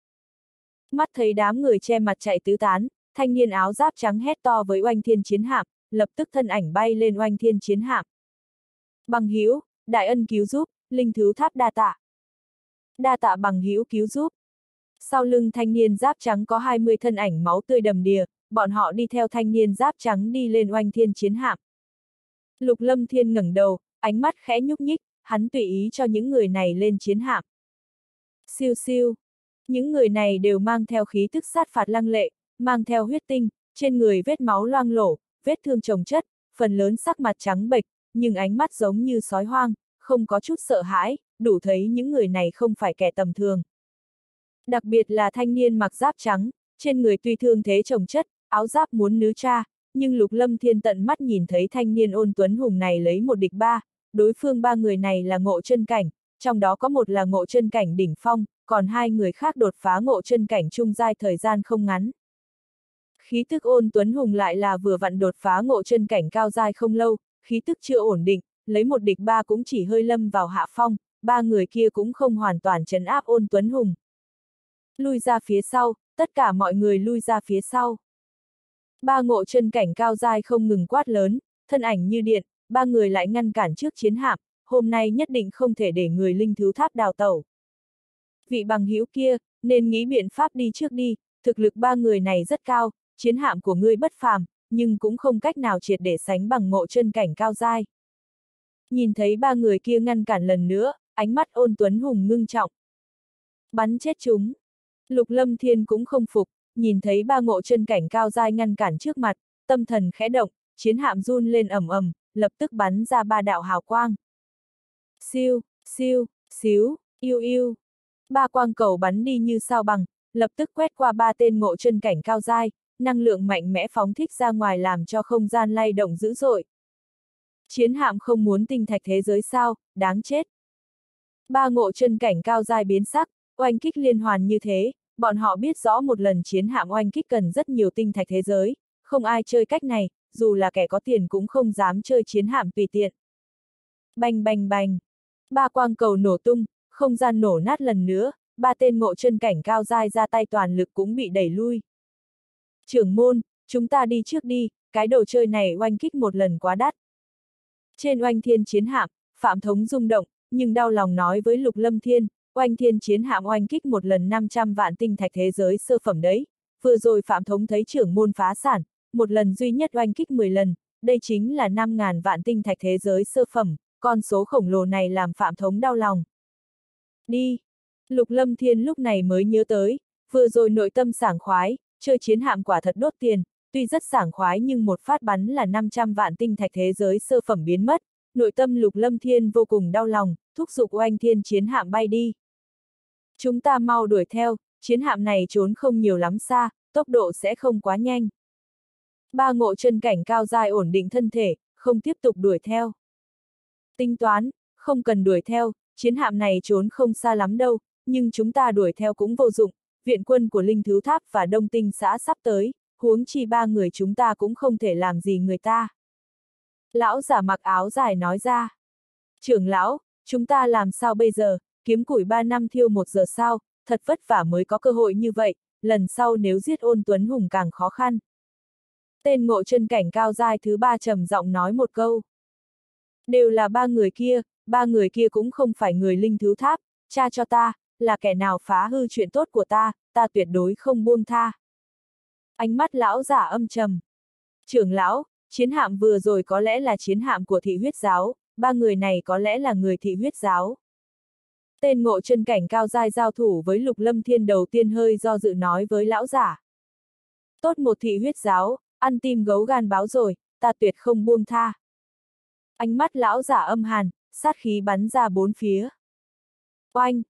Mắt thấy đám người che mặt chạy tứ tán, thanh niên áo giáp trắng hét to với oanh thiên chiến hạm, lập tức thân ảnh bay lên oanh thiên chiến hạm. Bằng hữu đại ân cứu giúp, linh thứ tháp đa tạ. Đa tạ bằng hữu cứu giúp. Sau lưng thanh niên giáp trắng có 20 thân ảnh máu tươi đầm đìa, bọn họ đi theo thanh niên giáp trắng đi lên oanh thiên chiến hạm. Lục lâm thiên ngẩng đầu, ánh mắt khẽ nhúc nhích, hắn tùy ý cho những người này lên chiến hạm. Siêu siêu. Những người này đều mang theo khí tức sát phạt lăng lệ, mang theo huyết tinh, trên người vết máu loang lổ, vết thương trồng chất, phần lớn sắc mặt trắng bệch, nhưng ánh mắt giống như sói hoang, không có chút sợ hãi, đủ thấy những người này không phải kẻ tầm thường. Đặc biệt là thanh niên mặc giáp trắng, trên người tuy thương thế trồng chất, áo giáp muốn nứ cha, nhưng Lục Lâm Thiên tận mắt nhìn thấy thanh niên ôn tuấn hùng này lấy một địch ba, đối phương ba người này là ngộ chân cảnh, trong đó có một là ngộ chân cảnh đỉnh phong, còn hai người khác đột phá ngộ chân cảnh trung giai thời gian không ngắn. Khí tức ôn tuấn hùng lại là vừa vặn đột phá ngộ chân cảnh cao giai không lâu, khí tức chưa ổn định, lấy một địch ba cũng chỉ hơi lâm vào hạ phong, ba người kia cũng không hoàn toàn chấn áp ôn tuấn hùng. Lui ra phía sau, tất cả mọi người lui ra phía sau. Ba ngộ chân cảnh cao dai không ngừng quát lớn, thân ảnh như điện, ba người lại ngăn cản trước chiến hạm, hôm nay nhất định không thể để người linh thứ tháp đào tẩu. Vị bằng hữu kia, nên nghĩ biện pháp đi trước đi, thực lực ba người này rất cao, chiến hạm của ngươi bất phàm, nhưng cũng không cách nào triệt để sánh bằng ngộ chân cảnh cao dai. Nhìn thấy ba người kia ngăn cản lần nữa, ánh mắt ôn tuấn hùng ngưng trọng. Bắn chết chúng. Lục lâm thiên cũng không phục, nhìn thấy ba ngộ chân cảnh cao dai ngăn cản trước mặt, tâm thần khẽ động, chiến hạm run lên ầm ầm, lập tức bắn ra ba đạo hào quang. Siêu, siêu, xíu, yêu yêu. Ba quang cầu bắn đi như sao bằng, lập tức quét qua ba tên ngộ chân cảnh cao dai, năng lượng mạnh mẽ phóng thích ra ngoài làm cho không gian lay động dữ dội. Chiến hạm không muốn tinh thạch thế giới sao, đáng chết. Ba ngộ chân cảnh cao dai biến sắc, oanh kích liên hoàn như thế, bọn họ biết rõ một lần chiến hạm oanh kích cần rất nhiều tinh thạch thế giới, không ai chơi cách này, dù là kẻ có tiền cũng không dám chơi chiến hạm tùy tiện. Bành bành bành. Ba quang cầu nổ tung, không gian nổ nát lần nữa, ba tên ngộ chân cảnh cao dai ra tay toàn lực cũng bị đẩy lui. Trưởng môn, chúng ta đi trước đi, cái đồ chơi này oanh kích một lần quá đắt. Trên oanh thiên chiến hạm, Phạm Thống rung động, nhưng đau lòng nói với Lục Lâm Thiên, oanh thiên chiến hạm oanh kích một lần 500 vạn tinh thạch thế giới sơ phẩm đấy. Vừa rồi Phạm Thống thấy trưởng môn phá sản, một lần duy nhất oanh kích 10 lần, đây chính là 5.000 vạn tinh thạch thế giới sơ phẩm, con số khổng lồ này làm Phạm Thống đau lòng. Đi! Lục Lâm Thiên lúc này mới nhớ tới, vừa rồi nội tâm sảng khoái, chơi chiến hạm quả thật đốt tiền, tuy rất sảng khoái nhưng một phát bắn là 500 vạn tinh thạch thế giới sơ phẩm biến mất, nội tâm lục lâm thiên vô cùng đau lòng, thúc giục oanh thiên chiến hạm bay đi. Chúng ta mau đuổi theo, chiến hạm này trốn không nhiều lắm xa, tốc độ sẽ không quá nhanh. Ba ngộ chân cảnh cao dài ổn định thân thể, không tiếp tục đuổi theo. Tính toán, không cần đuổi theo, chiến hạm này trốn không xa lắm đâu, nhưng chúng ta đuổi theo cũng vô dụng, viện quân của Linh Thứ Tháp và Đông Tinh xã sắp tới, huống chi ba người chúng ta cũng không thể làm gì người ta. Lão giả mặc áo dài nói ra. Trưởng lão, chúng ta làm sao bây giờ, kiếm củi ba năm thiêu một giờ sao, thật vất vả mới có cơ hội như vậy, lần sau nếu giết ôn Tuấn Hùng càng khó khăn. Tên ngộ chân cảnh cao dai thứ ba trầm giọng nói một câu. Đều là ba người kia, ba người kia cũng không phải người linh thứ tháp, cha cho ta, là kẻ nào phá hư chuyện tốt của ta, ta tuyệt đối không buông tha. Ánh mắt lão giả âm trầm. Trưởng lão, chiến hạm vừa rồi có lẽ là chiến hạm của thị huyết giáo, ba người này có lẽ là người thị huyết giáo. Tên ngộ chân cảnh cao dai giao thủ với lục lâm thiên đầu tiên hơi do dự nói với lão giả. Tốt một thị huyết giáo, ăn tim gấu gan báo rồi, ta tuyệt không buông tha. Ánh mắt lão giả âm hàn, sát khí bắn ra bốn phía. Oanh!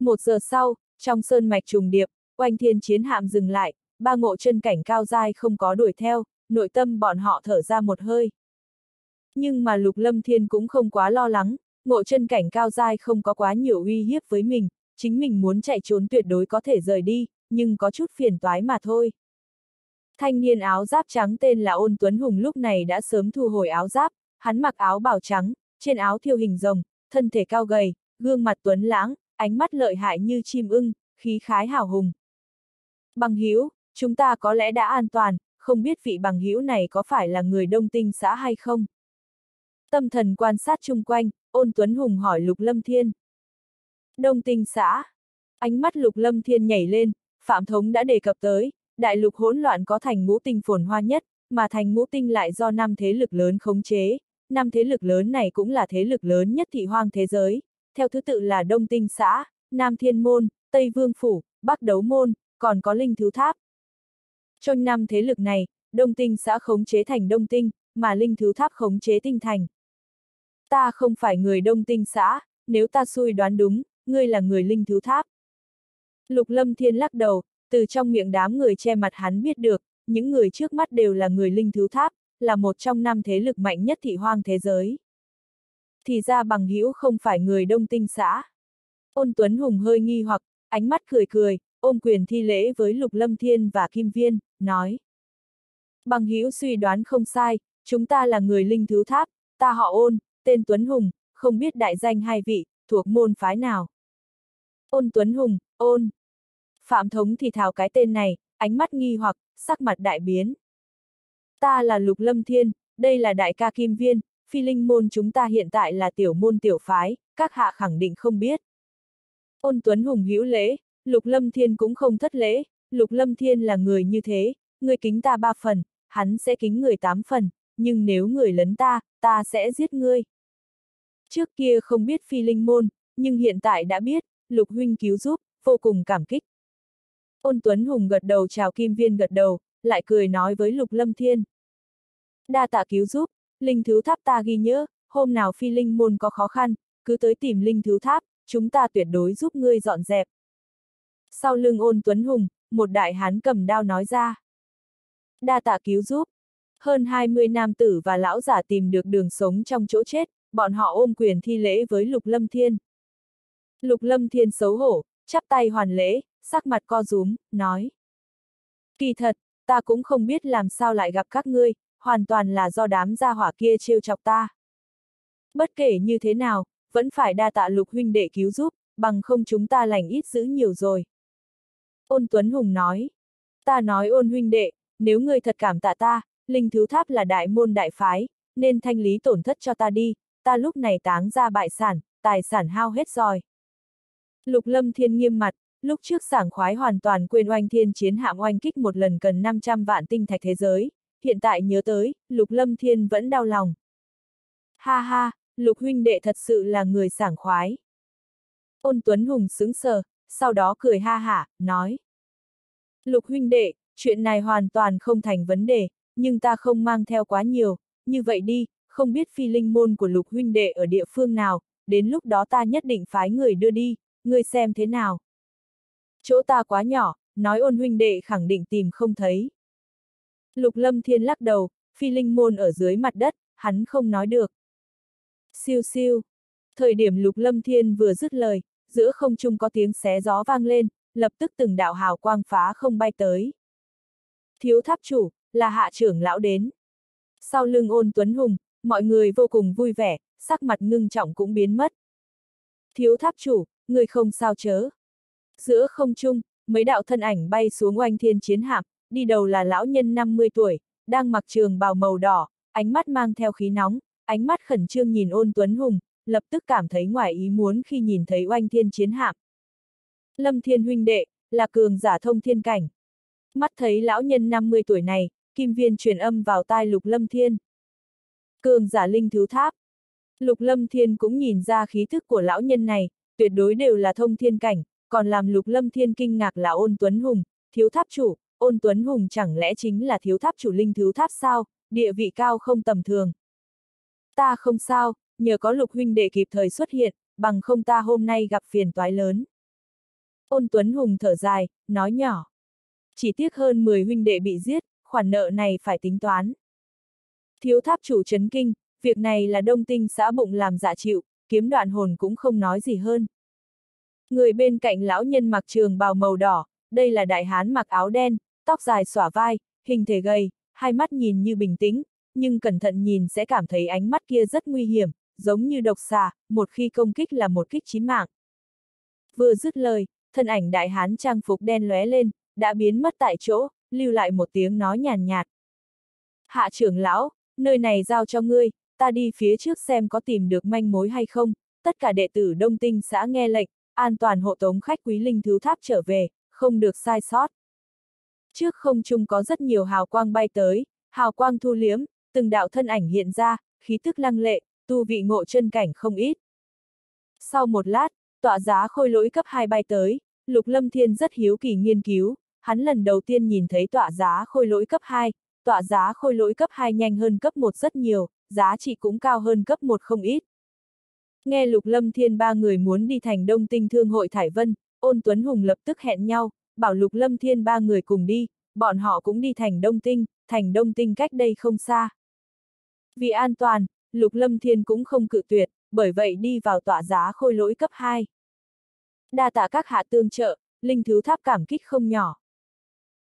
Một giờ sau, trong sơn mạch trùng điệp, oanh thiên chiến hạm dừng lại, ba ngộ chân cảnh cao dai không có đuổi theo, nội tâm bọn họ thở ra một hơi. Nhưng mà lục lâm thiên cũng không quá lo lắng, ngộ chân cảnh cao dai không có quá nhiều uy hiếp với mình, chính mình muốn chạy trốn tuyệt đối có thể rời đi, nhưng có chút phiền toái mà thôi. Thanh niên áo giáp trắng tên là Ôn Tuấn Hùng lúc này đã sớm thu hồi áo giáp, hắn mặc áo bảo trắng, trên áo thiêu hình rồng, thân thể cao gầy, gương mặt tuấn lãng, ánh mắt lợi hại như chim ưng, khí khái hào hùng. Bằng hữu chúng ta có lẽ đã an toàn, không biết vị bằng hữu này có phải là người đông tinh xã hay không? Tâm thần quan sát chung quanh, ôn Tuấn Hùng hỏi Lục Lâm Thiên. Đông tinh xã. Ánh mắt Lục Lâm Thiên nhảy lên, Phạm Thống đã đề cập tới, đại lục hỗn loạn có thành ngũ tinh phồn hoa nhất, mà thành ngũ tinh lại do năm thế lực lớn khống chế. Năm thế lực lớn này cũng là thế lực lớn nhất thị hoang thế giới, theo thứ tự là Đông Tinh xã, Nam Thiên Môn, Tây Vương Phủ, Bắc Đấu Môn, còn có Linh Thứ Tháp. Trong năm thế lực này, Đông Tinh xã khống chế thành Đông Tinh, mà Linh Thứ Tháp khống chế Tinh Thành. Ta không phải người Đông Tinh xã, nếu ta suy đoán đúng, ngươi là người Linh Thứ Tháp. Lục Lâm Thiên lắc đầu, từ trong miệng đám người che mặt hắn biết được, những người trước mắt đều là người Linh Thứ Tháp, là một trong năm thế lực mạnh nhất thị hoang thế giới. Thì ra bằng hữu không phải người Đông Tinh xã. Ôn Tuấn Hùng hơi nghi hoặc, ánh mắt cười cười, ôm quyền thi lễ với Lục Lâm Thiên và Kim Viên, nói. Bằng hữu suy đoán không sai, chúng ta là người linh thứ tháp, ta họ ôn, tên Tuấn Hùng, không biết đại danh hai vị, thuộc môn phái nào. Ôn Tuấn Hùng, ôn. Phạm Thống thì thào cái tên này, ánh mắt nghi hoặc, sắc mặt đại biến. Ta là Lục Lâm Thiên, đây là đại ca Kim Viên, phi linh môn chúng ta hiện tại là tiểu môn tiểu phái, các hạ khẳng định không biết. Ôn Tuấn Hùng hữu lễ, Lục Lâm Thiên cũng không thất lễ, Lục Lâm Thiên là người như thế, người kính ta ba phần, hắn sẽ kính người tám phần, nhưng nếu người lấn ta, ta sẽ giết ngươi. Trước kia không biết phi linh môn, nhưng hiện tại đã biết, Lục Huynh cứu giúp, vô cùng cảm kích. Ôn Tuấn Hùng gật đầu chào Kim Viên gật đầu, lại cười nói với Lục Lâm Thiên. Đa tạ cứu giúp, Linh Thứ Tháp ta ghi nhớ, hôm nào phi linh môn có khó khăn, cứ tới tìm Linh Thứ Tháp, chúng ta tuyệt đối giúp ngươi dọn dẹp. Sau lưng ôn Tuấn Hùng, một đại hán cầm đao nói ra. Đa tạ cứu giúp. Hơn 20 nam tử và lão giả tìm được đường sống trong chỗ chết, bọn họ ôm quyền thi lễ với Lục Lâm Thiên. Lục Lâm Thiên xấu hổ, chắp tay hoàn lễ, sắc mặt co rúm, nói. Kỳ thật, ta cũng không biết làm sao lại gặp các ngươi, hoàn toàn là do đám gia hỏa kia trêu chọc ta. Bất kể như thế nào, vẫn phải đa tạ lục huynh đệ cứu giúp, bằng không chúng ta lành ít giữ nhiều rồi. Ôn Tuấn Hùng nói. Ta nói ôn huynh đệ, nếu ngươi thật cảm tạ ta, linh thứ tháp là đại môn đại phái, nên thanh lý tổn thất cho ta đi, ta lúc này táng ra bại sản, tài sản hao hết rồi. Lục lâm thiên nghiêm mặt, lúc trước sảng khoái hoàn toàn quên oanh thiên chiến hạm oanh kích một lần cần 500 vạn tinh thạch thế giới, hiện tại nhớ tới, lục lâm thiên vẫn đau lòng. Ha ha, lục huynh đệ thật sự là người sảng khoái. Ôn Tuấn Hùng sững sờ, sau đó cười ha hả, nói. Lục huynh đệ, chuyện này hoàn toàn không thành vấn đề, nhưng ta không mang theo quá nhiều, như vậy đi, không biết phi linh môn của lục huynh đệ ở địa phương nào, đến lúc đó ta nhất định phái người đưa đi, ngươi xem thế nào. Chỗ ta quá nhỏ, nói ôn huynh đệ khẳng định tìm không thấy. Lục lâm thiên lắc đầu, phi linh môn ở dưới mặt đất, hắn không nói được. Siêu siêu. Thời điểm lục lâm thiên vừa dứt lời, giữa không trung có tiếng xé gió vang lên, lập tức từng đạo hào quang phá không bay tới. Thiếu tháp chủ, là hạ trưởng lão đến. Sau lưng ôn Tuấn Hùng, mọi người vô cùng vui vẻ, sắc mặt ngưng trọng cũng biến mất. Thiếu tháp chủ, người không sao chớ. Giữa không trung, mấy đạo thân ảnh bay xuống oanh thiên chiến hạm, đi đầu là lão nhân 50 tuổi, đang mặc trường bào màu đỏ, ánh mắt mang theo khí nóng, ánh mắt khẩn trương nhìn ôn Tuấn Hùng, lập tức cảm thấy ngoài ý muốn khi nhìn thấy oanh thiên chiến hạm. Lâm Thiên huynh đệ, là cường giả thông thiên cảnh. Mắt thấy lão nhân 50 tuổi này, kim viên truyền âm vào tai lục lâm thiên. Cường giả linh thứ tháp. Lục lâm thiên cũng nhìn ra khí thức của lão nhân này, tuyệt đối đều là thông thiên cảnh, còn làm lục lâm thiên kinh ngạc là ôn tuấn hùng, thiếu tháp chủ, ôn tuấn hùng chẳng lẽ chính là thiếu tháp chủ linh thiếu tháp sao, địa vị cao không tầm thường. Ta không sao, nhờ có lục huynh đệ kịp thời xuất hiện, bằng không ta hôm nay gặp phiền toái lớn. Ôn Tuấn Hùng thở dài, nói nhỏ. Chỉ tiếc hơn 10 huynh đệ bị giết, khoản nợ này phải tính toán. Thiếu tháp chủ chấn kinh, việc này là đông tinh xã bụng làm giả chịu, kiếm đoạn hồn cũng không nói gì hơn. Người bên cạnh lão nhân mặc trường bào màu đỏ, đây là đại hán mặc áo đen, tóc dài xõa vai, hình thể gầy, hai mắt nhìn như bình tĩnh, nhưng cẩn thận nhìn sẽ cảm thấy ánh mắt kia rất nguy hiểm, giống như độc xà, một khi công kích là một kích chí mạng. Vừa dứt lời, thân ảnh đại hán trang phục đen lóe lên, đã biến mất tại chỗ, lưu lại một tiếng nói nhàn nhạt. Hạ trưởng lão, nơi này giao cho ngươi, ta đi phía trước xem có tìm được manh mối hay không, tất cả đệ tử Đông Tinh xã nghe lệnh, an toàn hộ tống khách quý linh thứ tháp trở về, không được sai sót. Trước không trung có rất nhiều hào quang bay tới, hào quang thu liếm, từng đạo thân ảnh hiện ra, khí tức lăng lệ, tu vị ngộ chân cảnh không ít. Sau một lát, tọa giá khôi lỗi cấp 2 bay tới, Lục Lâm Thiên rất hiếu kỳ nghiên cứu, hắn lần đầu tiên nhìn thấy tọa giá khôi lỗi cấp 2, tọa giá khôi lỗi cấp 2 nhanh hơn cấp 1 rất nhiều, giá trị cũng cao hơn cấp 1 không ít. Nghe Lục Lâm Thiên ba người muốn đi thành Đông Tinh Thương hội Thải Vân, ôn Tuấn Hùng lập tức hẹn nhau, bảo Lục Lâm Thiên ba người cùng đi, bọn họ cũng đi thành Đông Tinh, thành Đông Tinh cách đây không xa. Vì an toàn, Lục Lâm Thiên cũng không cự tuyệt, bởi vậy đi vào tọa giá khôi lỗi cấp 2. Đa tạ các hạ tương trợ, linh thứ tháp cảm kích không nhỏ.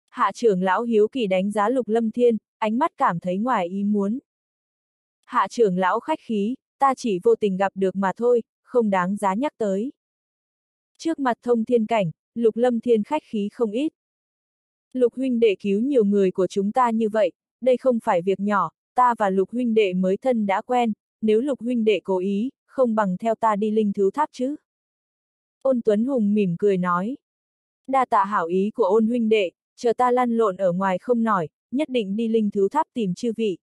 Hạ trưởng lão hiếu kỳ đánh giá Lục Lâm Thiên, ánh mắt cảm thấy ngoài ý muốn. Hạ trưởng lão khách khí, ta chỉ vô tình gặp được mà thôi, không đáng giá nhắc tới. Trước mặt thông thiên cảnh, Lục Lâm Thiên khách khí không ít. Lục huynh đệ cứu nhiều người của chúng ta như vậy, đây không phải việc nhỏ, ta và lục huynh đệ mới thân đã quen, nếu lục huynh đệ cố ý, không bằng theo ta đi linh thứ tháp chứ. Ôn Tuấn Hùng mỉm cười nói. Đa tạ hảo ý của ôn huynh đệ, chờ ta lăn lộn ở ngoài không nổi, nhất định đi linh thứ tháp tìm chư vị.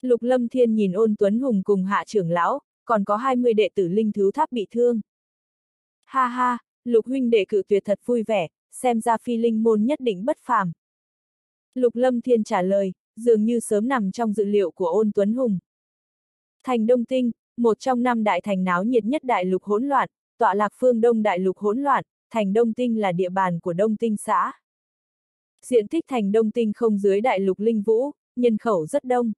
Lục Lâm Thiên nhìn ôn Tuấn Hùng cùng hạ trưởng lão, còn có 20 đệ tử linh thứ tháp bị thương. Ha ha, lục huynh đệ cự tuyệt thật vui vẻ, xem ra phi linh môn nhất định bất phàm. Lục Lâm Thiên trả lời, dường như sớm nằm trong dự liệu của ôn Tuấn Hùng. Thành Đông Tinh, một trong năm đại thành náo nhiệt nhất đại lục hỗn loạn, tọa lạc phương Đông đại lục hỗn loạn, thành Đông Tinh là địa bàn của Đông Tinh xã. Diện tích thành Đông Tinh không dưới đại lục Linh Vũ, nhân khẩu rất đông.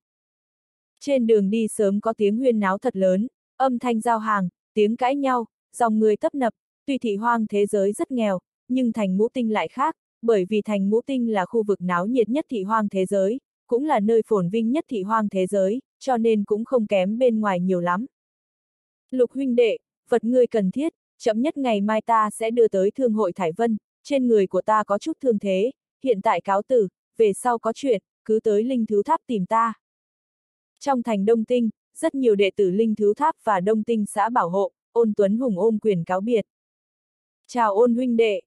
Trên đường đi sớm có tiếng huyên náo thật lớn, âm thanh giao hàng, tiếng cãi nhau, dòng người tấp nập, tuy thị hoang thế giới rất nghèo, nhưng thành ngũ tinh lại khác, bởi vì thành ngũ tinh là khu vực náo nhiệt nhất thị hoang thế giới, cũng là nơi phồn vinh nhất thị hoang thế giới, cho nên cũng không kém bên ngoài nhiều lắm. Lục huynh đệ, vật ngươi cần thiết, chậm nhất ngày mai ta sẽ đưa tới thương hội Thải Vân, trên người của ta có chút thương thế, hiện tại cáo tử, về sau có chuyện, cứ tới Linh Thứ Tháp tìm ta. Trong thành Đông Tinh, rất nhiều đệ tử Linh Thứ Tháp và Đông Tinh xã bảo hộ, ôn Tuấn Hùng ôm quyền cáo biệt. Chào ôn huynh đệ.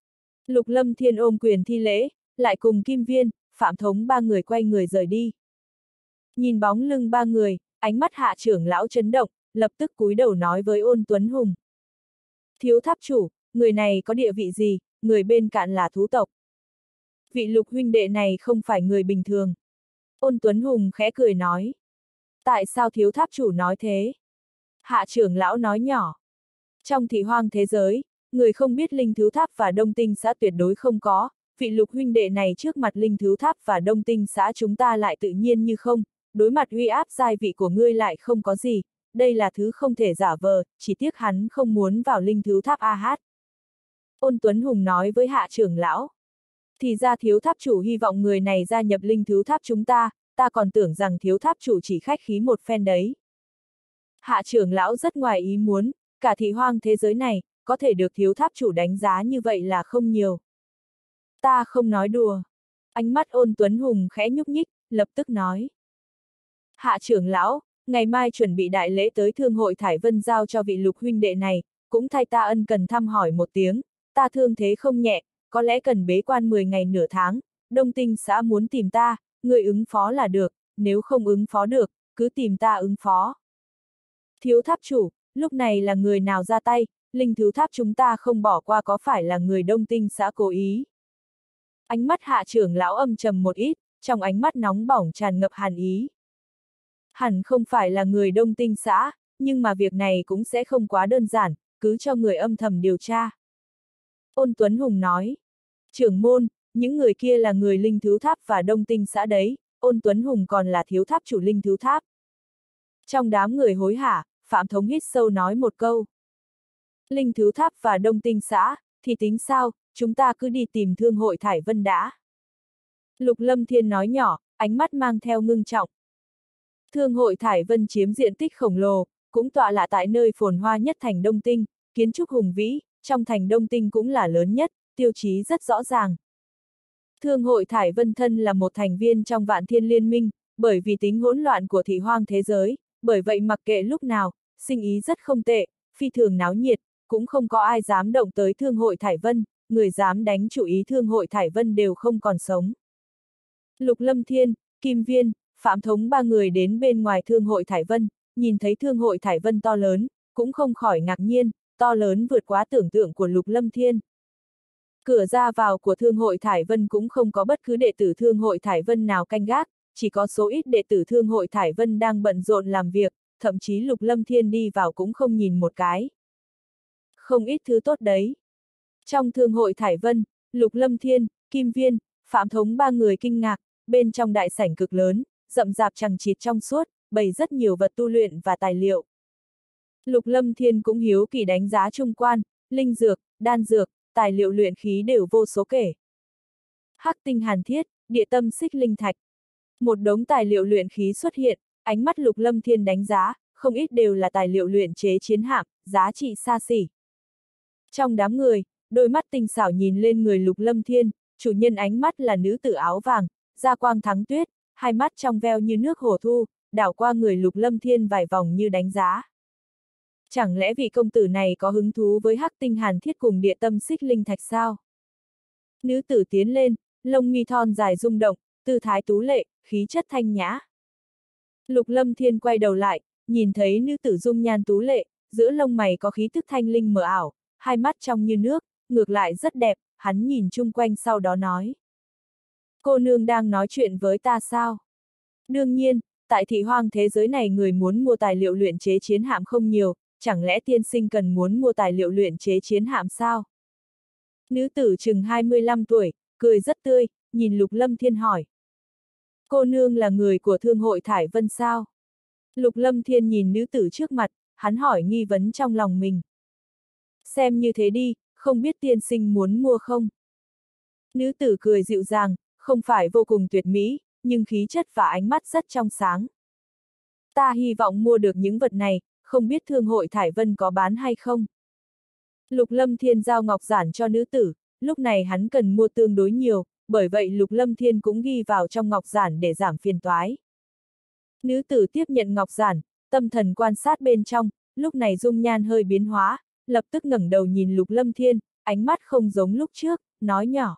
Lục Lâm Thiên ôm quyền thi lễ, lại cùng Kim Viên, Phạm Thống ba người quay người rời đi. Nhìn bóng lưng ba người, ánh mắt hạ trưởng lão chấn động, lập tức cúi đầu nói với ôn Tuấn Hùng. Thiếu tháp chủ, người này có địa vị gì, người bên cạnh là thú tộc. Vị lục huynh đệ này không phải người bình thường. Ôn Tuấn Hùng khẽ cười nói. Tại sao thiếu tháp chủ nói thế? Hạ trưởng lão nói nhỏ. Trong thị hoang thế giới, người không biết linh thứ tháp và đông tinh xã tuyệt đối không có, vị lục huynh đệ này trước mặt linh thứ tháp và đông tinh xã chúng ta lại tự nhiên như không, đối mặt uy áp giai vị của ngươi lại không có gì, đây là thứ không thể giả vờ, chỉ tiếc hắn không muốn vào linh thứ tháp A hát. Ôn Tuấn Hùng nói với hạ trưởng lão. Thì ra thiếu tháp chủ hy vọng người này gia nhập linh thứ tháp chúng ta, ta còn tưởng rằng thiếu tháp chủ chỉ khách khí một phen đấy. Hạ trưởng lão rất ngoài ý muốn, cả thị hoang thế giới này, có thể được thiếu tháp chủ đánh giá như vậy là không nhiều. Ta không nói đùa. Ánh mắt ôn Tuấn Hùng khẽ nhúc nhích, lập tức nói. Hạ trưởng lão, ngày mai chuẩn bị đại lễ tới thương hội Thải Vân giao cho vị lục huynh đệ này, cũng thay ta ân cần thăm hỏi một tiếng, ta thương thế không nhẹ, có lẽ cần bế quan 10 ngày nửa tháng, đông tinh xã muốn tìm ta, người ứng phó là được, nếu không ứng phó được, cứ tìm ta ứng phó. Thiếu tháp chủ, lúc này là người nào ra tay, linh thiếu tháp chúng ta không bỏ qua có phải là người đông tinh xã cố ý. Ánh mắt hạ trưởng lão âm trầm một ít, trong ánh mắt nóng bỏng tràn ngập hàn ý. Hẳn không phải là người đông tinh xã, nhưng mà việc này cũng sẽ không quá đơn giản, cứ cho người âm thầm điều tra. Ôn Tuấn Hùng nói, trưởng môn, những người kia là người linh thiếu tháp và đông tinh xã đấy, ôn Tuấn Hùng còn là thiếu tháp chủ linh thiếu tháp. Trong đám người hối hả, Phạm Thống hít sâu nói một câu. Linh thứ tháp và đông tinh xã, thì tính sao, chúng ta cứ đi tìm thương hội Thải Vân đã. Lục Lâm Thiên nói nhỏ, ánh mắt mang theo ngưng trọng. Thương hội Thải Vân chiếm diện tích khổng lồ, cũng tọa lạ tại nơi phồn hoa nhất thành Đông Tinh, kiến trúc hùng vĩ, trong thành Đông Tinh cũng là lớn nhất, tiêu chí rất rõ ràng. Thương hội Thải Vân Thân là một thành viên trong vạn thiên liên minh, bởi vì tính hỗn loạn của thị hoang thế giới, bởi vậy mặc kệ lúc nào, sinh ý rất không tệ, phi thường náo nhiệt, cũng không có ai dám động tới thương hội Thải Vân, người dám đánh chủ ý thương hội Thải Vân đều không còn sống. Lục Lâm Thiên, Kim Viên, Phạm Thống ba người đến bên ngoài thương hội Thải Vân, nhìn thấy thương hội Thải Vân to lớn, cũng không khỏi ngạc nhiên, to lớn vượt quá tưởng tượng của Lục Lâm Thiên. Cửa ra vào của Thương hội Thải Vân cũng không có bất cứ đệ tử Thương hội Thải Vân nào canh gác, chỉ có số ít đệ tử Thương hội Thải Vân đang bận rộn làm việc, thậm chí Lục Lâm Thiên đi vào cũng không nhìn một cái. Không ít thứ tốt đấy. Trong Thương hội Thải Vân, Lục Lâm Thiên, Kim Viên, Phạm Thống ba người kinh ngạc, bên trong đại sảnh cực lớn, rậm rạp chẳng chịt trong suốt, bày rất nhiều vật tu luyện và tài liệu. Lục Lâm Thiên cũng hiếu kỳ đánh giá trung quan, linh dược, đan dược, tài liệu luyện khí đều vô số kể. Hắc tinh hàn thiết, địa tâm xích linh thạch. Một đống tài liệu luyện khí xuất hiện, ánh mắt Lục Lâm Thiên đánh giá, không ít đều là tài liệu luyện chế chiến hạm, giá trị xa xỉ. Trong đám người, đôi mắt tinh xảo nhìn lên người Lục Lâm Thiên, chủ nhân ánh mắt là nữ tử áo vàng, da quang thắng tuyết, hai mắt trong veo như nước hồ thu, đảo qua người Lục Lâm Thiên vài vòng như đánh giá. Chẳng lẽ vị công tử này có hứng thú với hắc tinh hàn thiết cùng địa tâm xích linh thạch sao? Nữ tử tiến lên, lông mi thon dài rung động, tư thái tú lệ, khí chất thanh nhã. Lục lâm thiên quay đầu lại, nhìn thấy nữ tử dung nhan tú lệ, giữa lông mày có khí tức thanh linh mờ ảo, hai mắt trong như nước, ngược lại rất đẹp, hắn nhìn chung quanh sau đó nói. Cô nương đang nói chuyện với ta sao? Đương nhiên, tại thị hoang thế giới này người muốn mua tài liệu luyện chế chiến hạm không nhiều, chẳng lẽ tiên sinh cần muốn mua tài liệu luyện chế chiến hạm sao? Nữ tử chừng 25 tuổi, cười rất tươi, nhìn Lục Lâm Thiên hỏi. Cô nương là người của thương hội Thải Vân sao? Lục Lâm Thiên nhìn nữ tử trước mặt, hắn hỏi nghi vấn trong lòng mình. Xem như thế đi, không biết tiên sinh muốn mua không? Nữ tử cười dịu dàng, không phải vô cùng tuyệt mỹ, nhưng khí chất và ánh mắt rất trong sáng. Ta hy vọng mua được những vật này, không biết thương hội Thải Vân có bán hay không. Lục Lâm Thiên giao ngọc giản cho nữ tử, lúc này hắn cần mua tương đối nhiều, bởi vậy Lục Lâm Thiên cũng ghi vào trong ngọc giản để giảm phiền toái. Nữ tử tiếp nhận ngọc giản, tâm thần quan sát bên trong, lúc này dung nhan hơi biến hóa, lập tức ngẩng đầu nhìn Lục Lâm Thiên, ánh mắt không giống lúc trước, nói nhỏ.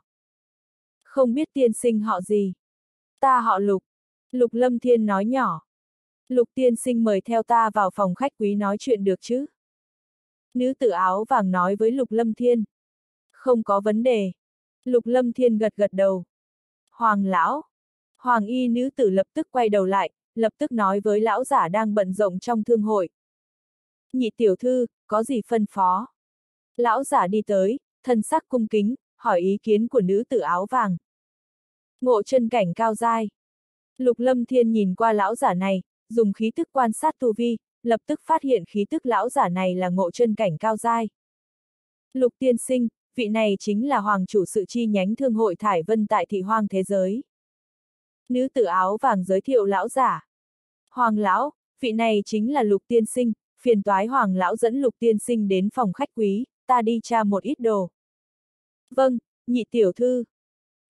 Không biết tiên sinh họ gì? Ta họ Lục. Lục Lâm Thiên nói nhỏ. Lục tiên sinh mời theo ta vào phòng khách quý nói chuyện được chứ? Nữ tử áo vàng nói với Lục Lâm Thiên. Không có vấn đề. Lục Lâm Thiên gật gật đầu. Hoàng lão. Hoàng y nữ tử lập tức quay đầu lại, lập tức nói với lão giả đang bận rộn trong thương hội. Nhị tiểu thư, có gì phân phó? Lão giả đi tới, thân sắc cung kính, hỏi ý kiến của nữ tử áo vàng. Ngộ chân cảnh cao dai. Lục lâm thiên nhìn qua lão giả này, dùng khí tức quan sát tu vi, lập tức phát hiện khí tức lão giả này là ngộ chân cảnh cao dai. Lục tiên sinh, vị này chính là hoàng chủ sự chi nhánh thương hội Thải Vân tại thị hoang thế giới. Nữ tử áo vàng giới thiệu lão giả. Hoàng lão, vị này chính là lục tiên sinh, phiền toái hoàng lão dẫn lục tiên sinh đến phòng khách quý, ta đi tra một ít đồ. Vâng, nhị tiểu thư.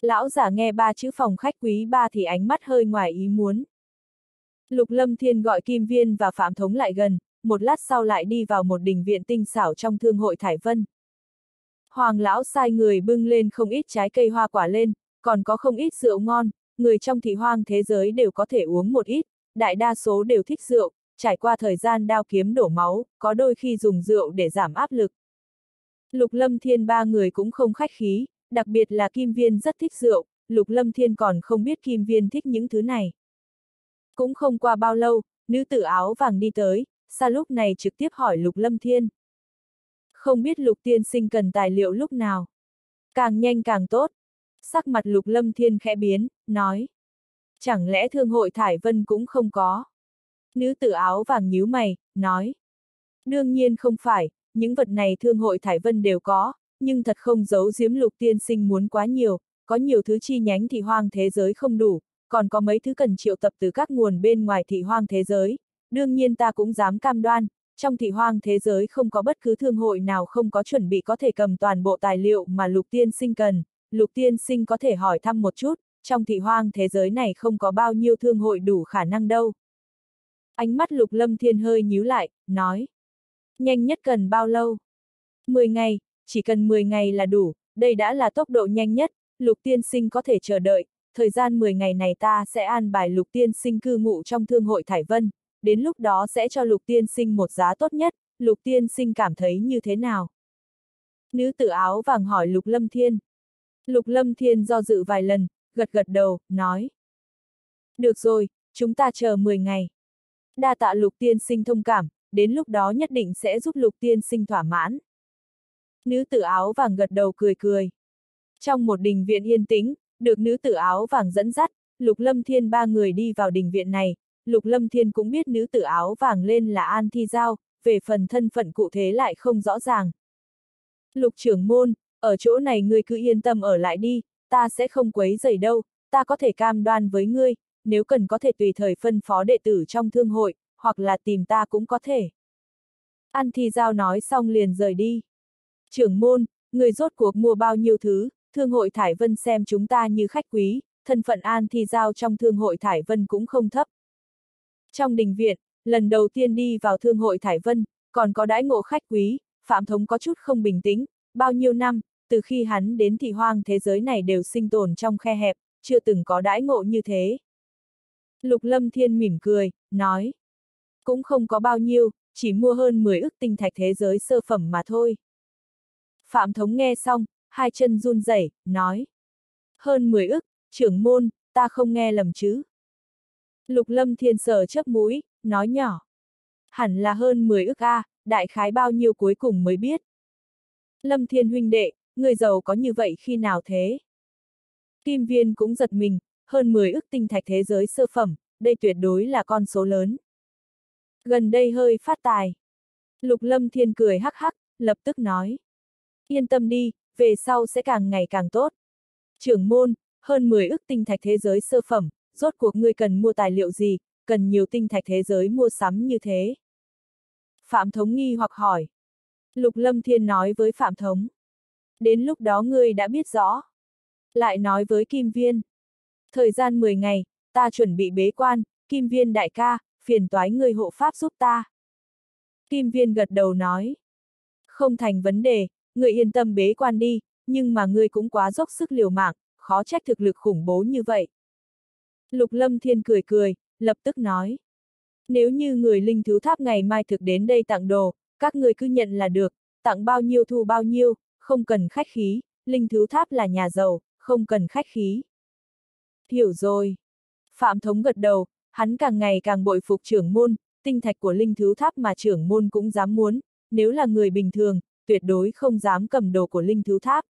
Lão giả nghe ba chữ phòng khách quý ba thì ánh mắt hơi ngoài ý muốn. Lục Lâm Thiên gọi Kim Viên và Phạm Thống lại gần, một lát sau lại đi vào một đình viện tinh xảo trong thương hội Thải Vân. Hoàng lão sai người bưng lên không ít trái cây hoa quả lên, còn có không ít rượu ngon, người trong thị hoang thế giới đều có thể uống một ít, đại đa số đều thích rượu, trải qua thời gian đao kiếm đổ máu, có đôi khi dùng rượu để giảm áp lực. Lục Lâm Thiên ba người cũng không khách khí, đặc biệt là Kim Viên rất thích rượu, Lục Lâm Thiên còn không biết Kim Viên thích những thứ này. Cũng không qua bao lâu, nữ tử áo vàng đi tới, xa lúc này trực tiếp hỏi Lục Lâm Thiên. Không biết Lục Tiên sinh cần tài liệu lúc nào. Càng nhanh càng tốt. Sắc mặt Lục Lâm Thiên khẽ biến, nói. Chẳng lẽ thương hội Thải Vân cũng không có? Nữ tử áo vàng nhíu mày, nói. Đương nhiên không phải, những vật này thương hội Thải Vân đều có, nhưng thật không giấu giếm lục tiên sinh muốn quá nhiều, có nhiều thứ chi nhánh thì hoang thế giới không đủ, còn có mấy thứ cần triệu tập từ các nguồn bên ngoài thị hoang thế giới. Đương nhiên ta cũng dám cam đoan, trong thị hoang thế giới không có bất cứ thương hội nào không có chuẩn bị có thể cầm toàn bộ tài liệu mà lục tiên sinh cần, lục tiên sinh có thể hỏi thăm một chút, trong thị hoang thế giới này không có bao nhiêu thương hội đủ khả năng đâu. Ánh mắt lục lâm thiên hơi nhíu lại, nói. Nhanh nhất cần bao lâu? 10 ngày, chỉ cần 10 ngày là đủ, đây đã là tốc độ nhanh nhất, lục tiên sinh có thể chờ đợi, thời gian 10 ngày này ta sẽ an bài lục tiên sinh cư ngụ trong thương hội Thải Vân, đến lúc đó sẽ cho lục tiên sinh một giá tốt nhất, lục tiên sinh cảm thấy như thế nào? Nữ tử áo vàng hỏi lục lâm thiên. Lục lâm thiên do dự vài lần, gật gật đầu, nói. Được rồi, chúng ta chờ 10 ngày. Đa tạ lục tiên sinh thông cảm, đến lúc đó nhất định sẽ giúp lục tiên sinh thỏa mãn. Nữ tử áo vàng gật đầu cười cười. Trong một đình viện yên tĩnh, được nữ tử áo vàng dẫn dắt, Lục Lâm Thiên ba người đi vào đình viện này, Lục Lâm Thiên cũng biết nữ tử áo vàng lên là An Thi Giao, về phần thân phận cụ thể lại không rõ ràng. Lục trưởng môn, ở chỗ này ngươi cứ yên tâm ở lại đi, ta sẽ không quấy rầy đâu, ta có thể cam đoan với ngươi, nếu cần có thể tùy thời phân phó đệ tử trong thương hội, hoặc là tìm ta cũng có thể. An Thi Giao nói xong liền rời đi. Trưởng môn, người rốt cuộc mua bao nhiêu thứ, thương hội Thải Vân xem chúng ta như khách quý, thân phận An Thi Giao trong thương hội Thải Vân cũng không thấp. Trong đình viện, lần đầu tiên đi vào thương hội Thải Vân, còn có đãi ngộ khách quý, Phạm Thống có chút không bình tĩnh, bao nhiêu năm, từ khi hắn đến thị hoang thế giới này đều sinh tồn trong khe hẹp, chưa từng có đãi ngộ như thế. Lục Lâm Thiên mỉm cười, nói. Cũng không có bao nhiêu, chỉ mua hơn 10 ức tinh thạch thế giới sơ phẩm mà thôi. Phạm Thống nghe xong, hai chân run rẩy, nói. Hơn 10 ức, trưởng môn, ta không nghe lầm chứ. Lục lâm thiên sờ chấp mũi, nói nhỏ. Hẳn là hơn 10 ức A, đại khái bao nhiêu cuối cùng mới biết. Lâm thiên huynh đệ, người giàu có như vậy khi nào thế? Kim viên cũng giật mình, hơn 10 ức tinh thạch thế giới sơ phẩm, đây tuyệt đối là con số lớn. Gần đây hơi phát tài. Lục lâm thiên cười hắc hắc, lập tức nói. Yên tâm đi, về sau sẽ càng ngày càng tốt. Trưởng môn, hơn 10 ức tinh thạch thế giới sơ phẩm, rốt cuộc ngươi cần mua tài liệu gì, cần nhiều tinh thạch thế giới mua sắm như thế. Phạm Thống nghi hoặc hỏi. Lục Lâm Thiên nói với Phạm Thống. Đến lúc đó ngươi đã biết rõ. Lại nói với Kim Viên. Thời gian 10 ngày, ta chuẩn bị bế quan, Kim Viên đại ca, phiền toái người hộ pháp giúp ta. Kim Viên gật đầu nói. Không thành vấn đề, người yên tâm bế quan đi, nhưng mà người cũng quá dốc sức liều mạng, khó trách thực lực khủng bố như vậy. Lục Lâm Thiên cười cười, lập tức nói. Nếu như người linh thú tháp ngày mai thực đến đây tặng đồ, các người cứ nhận là được, tặng bao nhiêu thu bao nhiêu, không cần khách khí, linh thú tháp là nhà giàu, không cần khách khí. Hiểu rồi. Phạm Thống gật đầu, hắn càng ngày càng bội phục trưởng môn, tinh thạch của linh thứ tháp mà trưởng môn cũng dám muốn, nếu là người bình thường, tuyệt đối không dám cầm đồ của linh thứ tháp.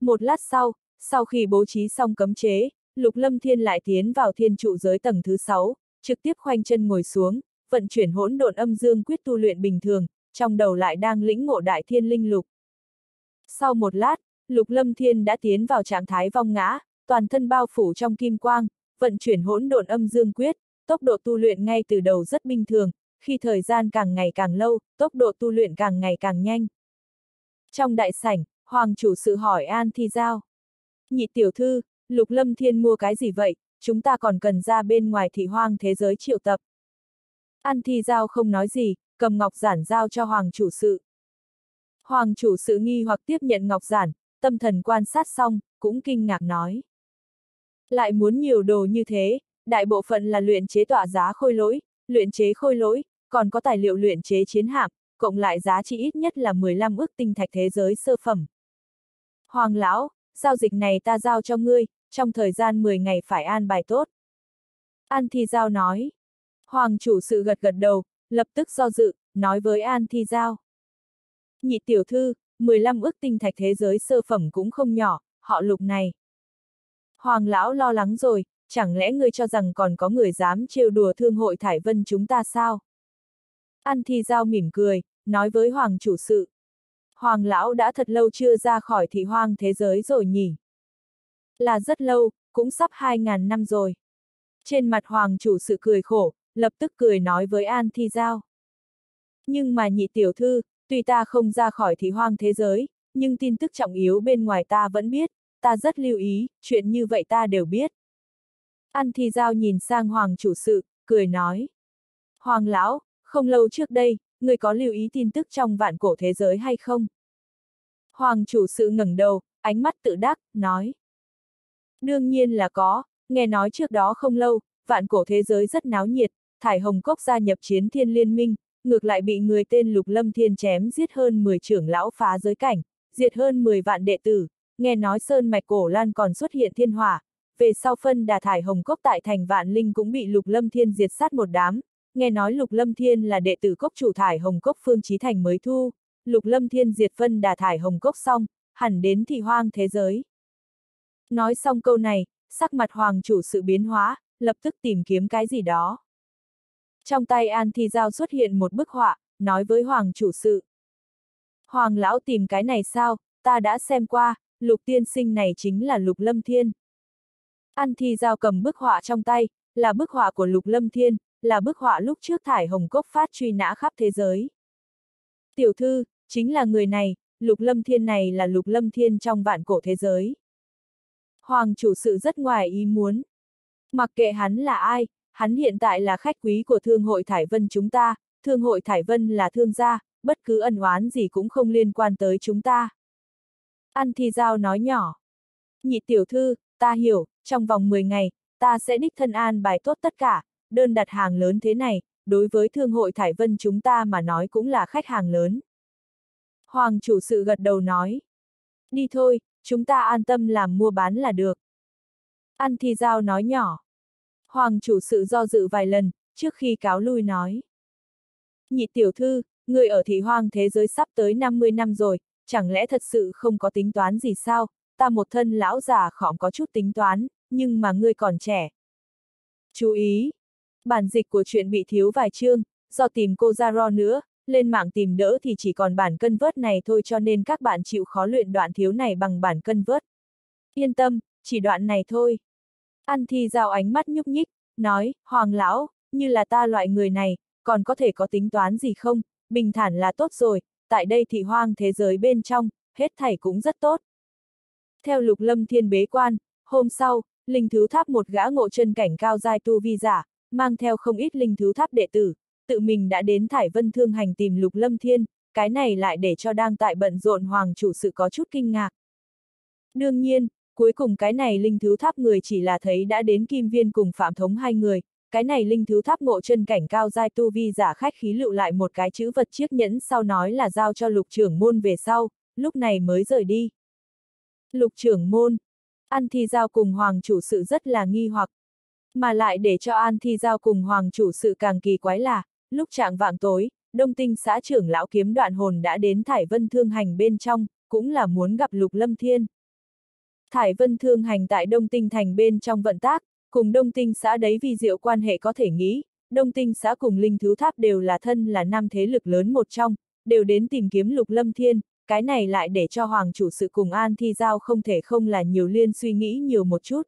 Một lát sau, sau khi bố trí xong cấm chế, Lục Lâm Thiên lại tiến vào thiên trụ giới tầng thứ 6, trực tiếp khoanh chân ngồi xuống, vận chuyển hỗn độn âm dương quyết tu luyện bình thường, trong đầu lại đang lĩnh ngộ đại thiên linh lục. Sau một lát, Lục Lâm Thiên đã tiến vào trạng thái vong ngã, toàn thân bao phủ trong kim quang, vận chuyển hỗn độn âm dương quyết, tốc độ tu luyện ngay từ đầu rất bình thường, khi thời gian càng ngày càng lâu, tốc độ tu luyện càng ngày càng nhanh. Trong đại sảnh, Hoàng chủ sự hỏi An Thi Giao. Nhị tiểu thư, Lục Lâm Thiên mua cái gì vậy, chúng ta còn cần ra bên ngoài thị hoang thế giới triệu tập. An Thi Giao không nói gì, cầm ngọc giản giao cho Hoàng chủ sự. Hoàng chủ sự nghi hoặc tiếp nhận ngọc giản, tâm thần quan sát xong, cũng kinh ngạc nói. Lại muốn nhiều đồ như thế, đại bộ phận là luyện chế tỏa giá khôi lỗi, luyện chế khôi lỗi, còn có tài liệu luyện chế chiến hạm, cộng lại giá trị ít nhất là 15 ước tinh thạch thế giới sơ phẩm. Hoàng lão, giao dịch này ta giao cho ngươi, trong thời gian 10 ngày phải an bài tốt. An Thi Giao nói. Hoàng chủ sự gật gật đầu, lập tức do dự, nói với An Thi Giao. Nhị tiểu thư, 15 ước tinh thạch thế giới sơ phẩm cũng không nhỏ, họ lục này. Hoàng lão lo lắng rồi, chẳng lẽ ngươi cho rằng còn có người dám trêu đùa thương hội Thải Vân chúng ta sao? An Thi Giao mỉm cười, nói với Hoàng chủ sự. Hoàng lão đã thật lâu chưa ra khỏi thị hoang thế giới rồi nhỉ? Là rất lâu, cũng sắp 2.000 năm rồi. Trên mặt Hoàng chủ sự cười khổ, lập tức cười nói với An Thi Giao. Nhưng mà nhị tiểu thư, tuy ta không ra khỏi thị hoang thế giới, nhưng tin tức trọng yếu bên ngoài ta vẫn biết, ta rất lưu ý, chuyện như vậy ta đều biết. An Thi Giao nhìn sang Hoàng chủ sự, cười nói. Hoàng lão, không lâu trước đây, người có lưu ý tin tức trong vạn cổ thế giới hay không? Hoàng chủ sự ngẩng đầu, ánh mắt tự đắc, nói. Đương nhiên là có, nghe nói trước đó không lâu, vạn cổ thế giới rất náo nhiệt, Thải Hồng Cốc gia nhập chiến thiên liên minh, ngược lại bị người tên Lục Lâm Thiên chém giết hơn 10 trưởng lão phá giới cảnh, diệt hơn 10 vạn đệ tử, nghe nói Sơn Mạch Cổ Lan còn xuất hiện thiên hỏa, về sau phân đà Thải Hồng Cốc tại thành Vạn Linh cũng bị Lục Lâm Thiên diệt sát một đám, nghe nói Lục Lâm Thiên là đệ tử cốc chủ Thải Hồng Cốc Phương Chí Thành mới thu, Lục Lâm Thiên diệt phân đà Thải Hồng Cốc xong, hẳn đến thị hoang thế giới. Nói xong câu này, sắc mặt hoàng chủ sự biến hóa, lập tức tìm kiếm cái gì đó. Trong tay An Thi Giao xuất hiện một bức họa, nói với hoàng chủ sự. Hoàng lão tìm cái này sao, ta đã xem qua, lục tiên sinh này chính là lục lâm thiên. An Thi Giao cầm bức họa trong tay, là bức họa của lục lâm thiên, là bức họa lúc trước thải hồng cốc phát truy nã khắp thế giới. Tiểu thư, chính là người này, lục lâm thiên này là lục lâm thiên trong vạn cổ thế giới. Hoàng chủ sự rất ngoài ý muốn. Mặc kệ hắn là ai, hắn hiện tại là khách quý của Thương hội Thải Vân chúng ta, Thương hội Thải Vân là thương gia, bất cứ ân oán gì cũng không liên quan tới chúng ta. An Thi Giao nói nhỏ. Nhị tiểu thư, ta hiểu, trong vòng 10 ngày, ta sẽ đích thân an bài tốt tất cả, đơn đặt hàng lớn thế này, đối với Thương hội Thải Vân chúng ta mà nói cũng là khách hàng lớn. Hoàng chủ sự gật đầu nói. Đi thôi, chúng ta an tâm làm mua bán là được. An Thi Giao nói nhỏ. Hoàng chủ sự do dự vài lần, trước khi cáo lui nói. Nhị tiểu thư, người ở thị hoang thế giới sắp tới 50 năm rồi, chẳng lẽ thật sự không có tính toán gì sao, ta một thân lão già khỏm có chút tính toán, nhưng mà ngươi còn trẻ. Chú ý! Bản dịch của chuyện bị thiếu vài chương, do tìm cô Zaro nữa, lên mạng tìm đỡ thì chỉ còn bản cân vớt này thôi cho nên các bạn chịu khó luyện đoạn thiếu này bằng bản cân vớt. Yên tâm, chỉ đoạn này thôi. An thi giao ánh mắt nhúc nhích, nói, Hoàng lão, như là ta loại người này, còn có thể có tính toán gì không, bình thản là tốt rồi, tại đây thì hoang thế giới bên trong, hết thảy cũng rất tốt. Theo lục lâm thiên bế quan, hôm sau, linh thứ tháp một gã ngộ chân cảnh cao giai tu vi giả, mang theo không ít linh thứ tháp đệ tử, tự mình đã đến Thải Vân Thương Hành tìm Lục Lâm Thiên, cái này lại để cho đang tại bận rộn hoàng chủ sự có chút kinh ngạc. Đương nhiên, cuối cùng cái này linh thứ tháp người chỉ là thấy đã đến Kim Viên cùng Phạm Thống hai người, cái này linh thứ tháp ngộ chân cảnh cao giai tu vi giả khách khí lựu lại một cái chữ vật chiếc nhẫn sau nói là giao cho lục trưởng môn về sau, lúc này mới rời đi. Lục trưởng môn, ăn thi giao cùng hoàng chủ sự rất là nghi hoặc. Mà lại để cho An Thi Giao cùng Hoàng chủ sự càng kỳ quái là, lúc trạng vạng tối, Đông Tinh xã trưởng lão kiếm đoạn hồn đã đến Thải Vân Thương Hành bên trong, cũng là muốn gặp Lục Lâm Thiên. Thải Vân Thương Hành tại Đông Tinh Thành bên trong vận tác, cùng Đông Tinh xã đấy vì diệu quan hệ có thể nghĩ, Đông Tinh xã cùng Linh Thứ Tháp đều là thân là năm thế lực lớn một trong, đều đến tìm kiếm Lục Lâm Thiên, cái này lại để cho Hoàng chủ sự cùng An Thi Giao không thể không là nhiều liên suy nghĩ nhiều một chút.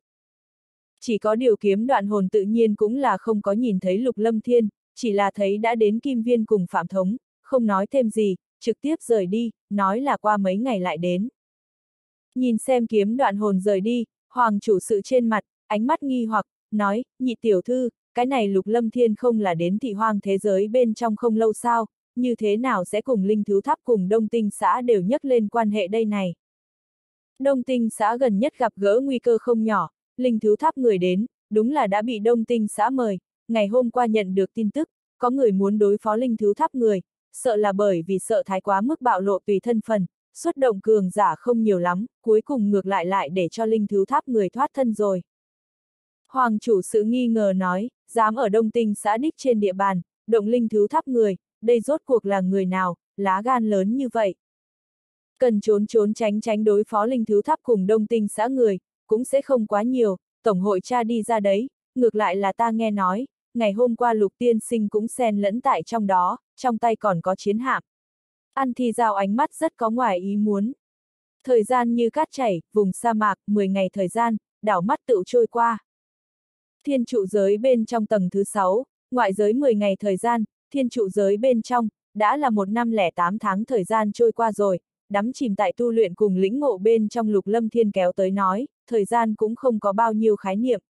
Chỉ có điều kiếm đoạn hồn tự nhiên cũng là không có nhìn thấy Lục Lâm Thiên, chỉ là thấy đã đến Kim Viên cùng Phạm Thống, không nói thêm gì, trực tiếp rời đi, nói là qua mấy ngày lại đến. Nhìn xem kiếm đoạn hồn rời đi, Hoàng chủ sự trên mặt, ánh mắt nghi hoặc, nói, nhị tiểu thư, cái này lục lâm thiên không là đến thị hoang thế giới bên trong không lâu sao, như thế nào sẽ cùng linh thứ tháp cùng đông tinh xã đều nhắc lên quan hệ đây này. Đông tinh xã gần nhất gặp gỡ nguy cơ không nhỏ, linh thứ tháp người đến, đúng là đã bị đông tinh xã mời, ngày hôm qua nhận được tin tức, có người muốn đối phó linh thứ tháp người, sợ là bởi vì sợ thái quá mức bạo lộ tùy thân phần, xuất động cường giả không nhiều lắm, cuối cùng ngược lại lại để cho linh thứ tháp người thoát thân rồi. Hoàng chủ sự nghi ngờ nói, dám ở Đông Tinh xã đích trên địa bàn, động linh thứ tháp người, đây rốt cuộc là người nào, lá gan lớn như vậy. Cần trốn trốn tránh tránh đối phó linh thứ tháp cùng Đông Tinh xã người, cũng sẽ không quá nhiều, Tổng hội cha đi ra đấy, ngược lại là ta nghe nói, ngày hôm qua lục tiên sinh cũng xen lẫn tại trong đó, trong tay còn có chiến hạm. Ăn thì giao ánh mắt rất có ngoài ý muốn. Thời gian như cát chảy, vùng sa mạc, 10 ngày thời gian, đảo mắt tự trôi qua. Thiên trụ giới bên trong tầng thứ 6, ngoại giới 10 ngày thời gian, thiên trụ giới bên trong, đã là một năm lẻ 8 tháng thời gian trôi qua rồi, đắm chìm tại tu luyện cùng lĩnh ngộ bên trong lục lâm thiên kéo tới nói, thời gian cũng không có bao nhiêu khái niệm.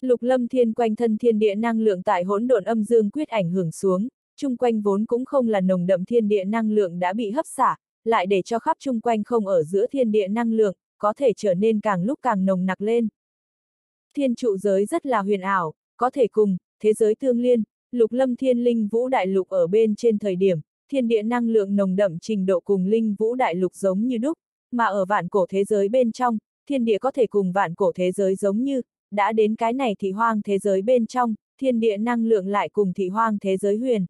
Lục lâm thiên quanh thân thiên địa năng lượng tại hỗn độn âm dương quyết ảnh hưởng xuống, chung quanh vốn cũng không là nồng đậm thiên địa năng lượng đã bị hấp xả, lại để cho khắp chung quanh không ở giữa thiên địa năng lượng, có thể trở nên càng lúc càng nồng nặc lên. Thiên trụ giới rất là huyền ảo, có thể cùng, thế giới tương liên, lục lâm thiên linh vũ đại lục ở bên trên thời điểm, thiên địa năng lượng nồng đậm trình độ cùng linh vũ đại lục giống như đúc, mà ở vạn cổ thế giới bên trong, thiên địa có thể cùng vạn cổ thế giới giống như, đã đến cái này thì hoang thế giới bên trong, thiên địa năng lượng lại cùng thị hoang thế giới huyền.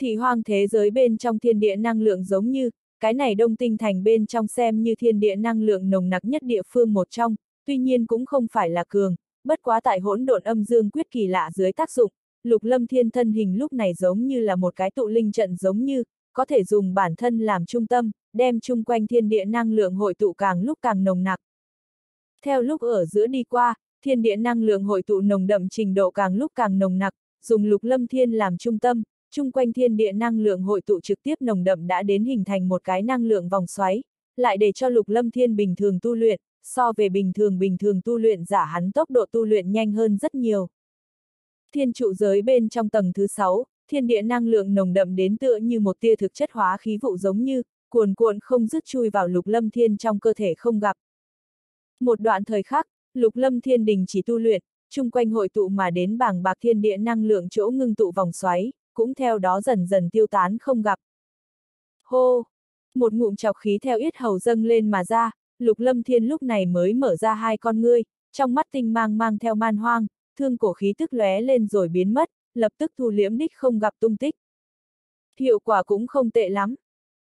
Thị hoang thế giới bên trong thiên địa năng lượng giống như, cái này đông tinh thành bên trong xem như thiên địa năng lượng nồng nặc nhất địa phương một trong, tuy nhiên cũng không phải là cường, bất quá tại hỗn độn âm dương quyết kỳ lạ dưới tác dụng, lục lâm thiên thân hình lúc này giống như là một cái tụ linh trận giống như, có thể dùng bản thân làm trung tâm, đem chung quanh thiên địa năng lượng hội tụ càng lúc càng nồng nặc. Theo lúc ở giữa đi qua, thiên địa năng lượng hội tụ nồng đậm trình độ càng lúc càng nồng nặc, dùng lục lâm thiên làm trung tâm, chung quanh thiên địa năng lượng hội tụ trực tiếp nồng đậm đã đến hình thành một cái năng lượng vòng xoáy, lại để cho lục lâm thiên bình thường tu luyện, so về bình thường bình thường tu luyện giả hắn tốc độ tu luyện nhanh hơn rất nhiều. Thiên trụ giới bên trong tầng thứ 6, thiên địa năng lượng nồng đậm đến tựa như một tia thực chất hóa khí vụ giống như, cuồn cuộn không dứt chui vào lục lâm thiên trong cơ thể không gặp. Một đoạn thời khắc, lục lâm thiên đình chỉ tu luyện, chung quanh hội tụ mà đến bảng bạc thiên địa năng lượng chỗ ngưng tụ vòng xoáy, cũng theo đó dần dần tiêu tán không gặp. Hô! Một ngụm chọc khí theo yết hầu dâng lên mà ra, Lục Lâm Thiên lúc này mới mở ra hai con ngươi, trong mắt tinh mang mang theo man hoang, thương cổ khí tức lóe lên rồi biến mất, lập tức thu liễm đích không gặp tung tích. Hiệu quả cũng không tệ lắm.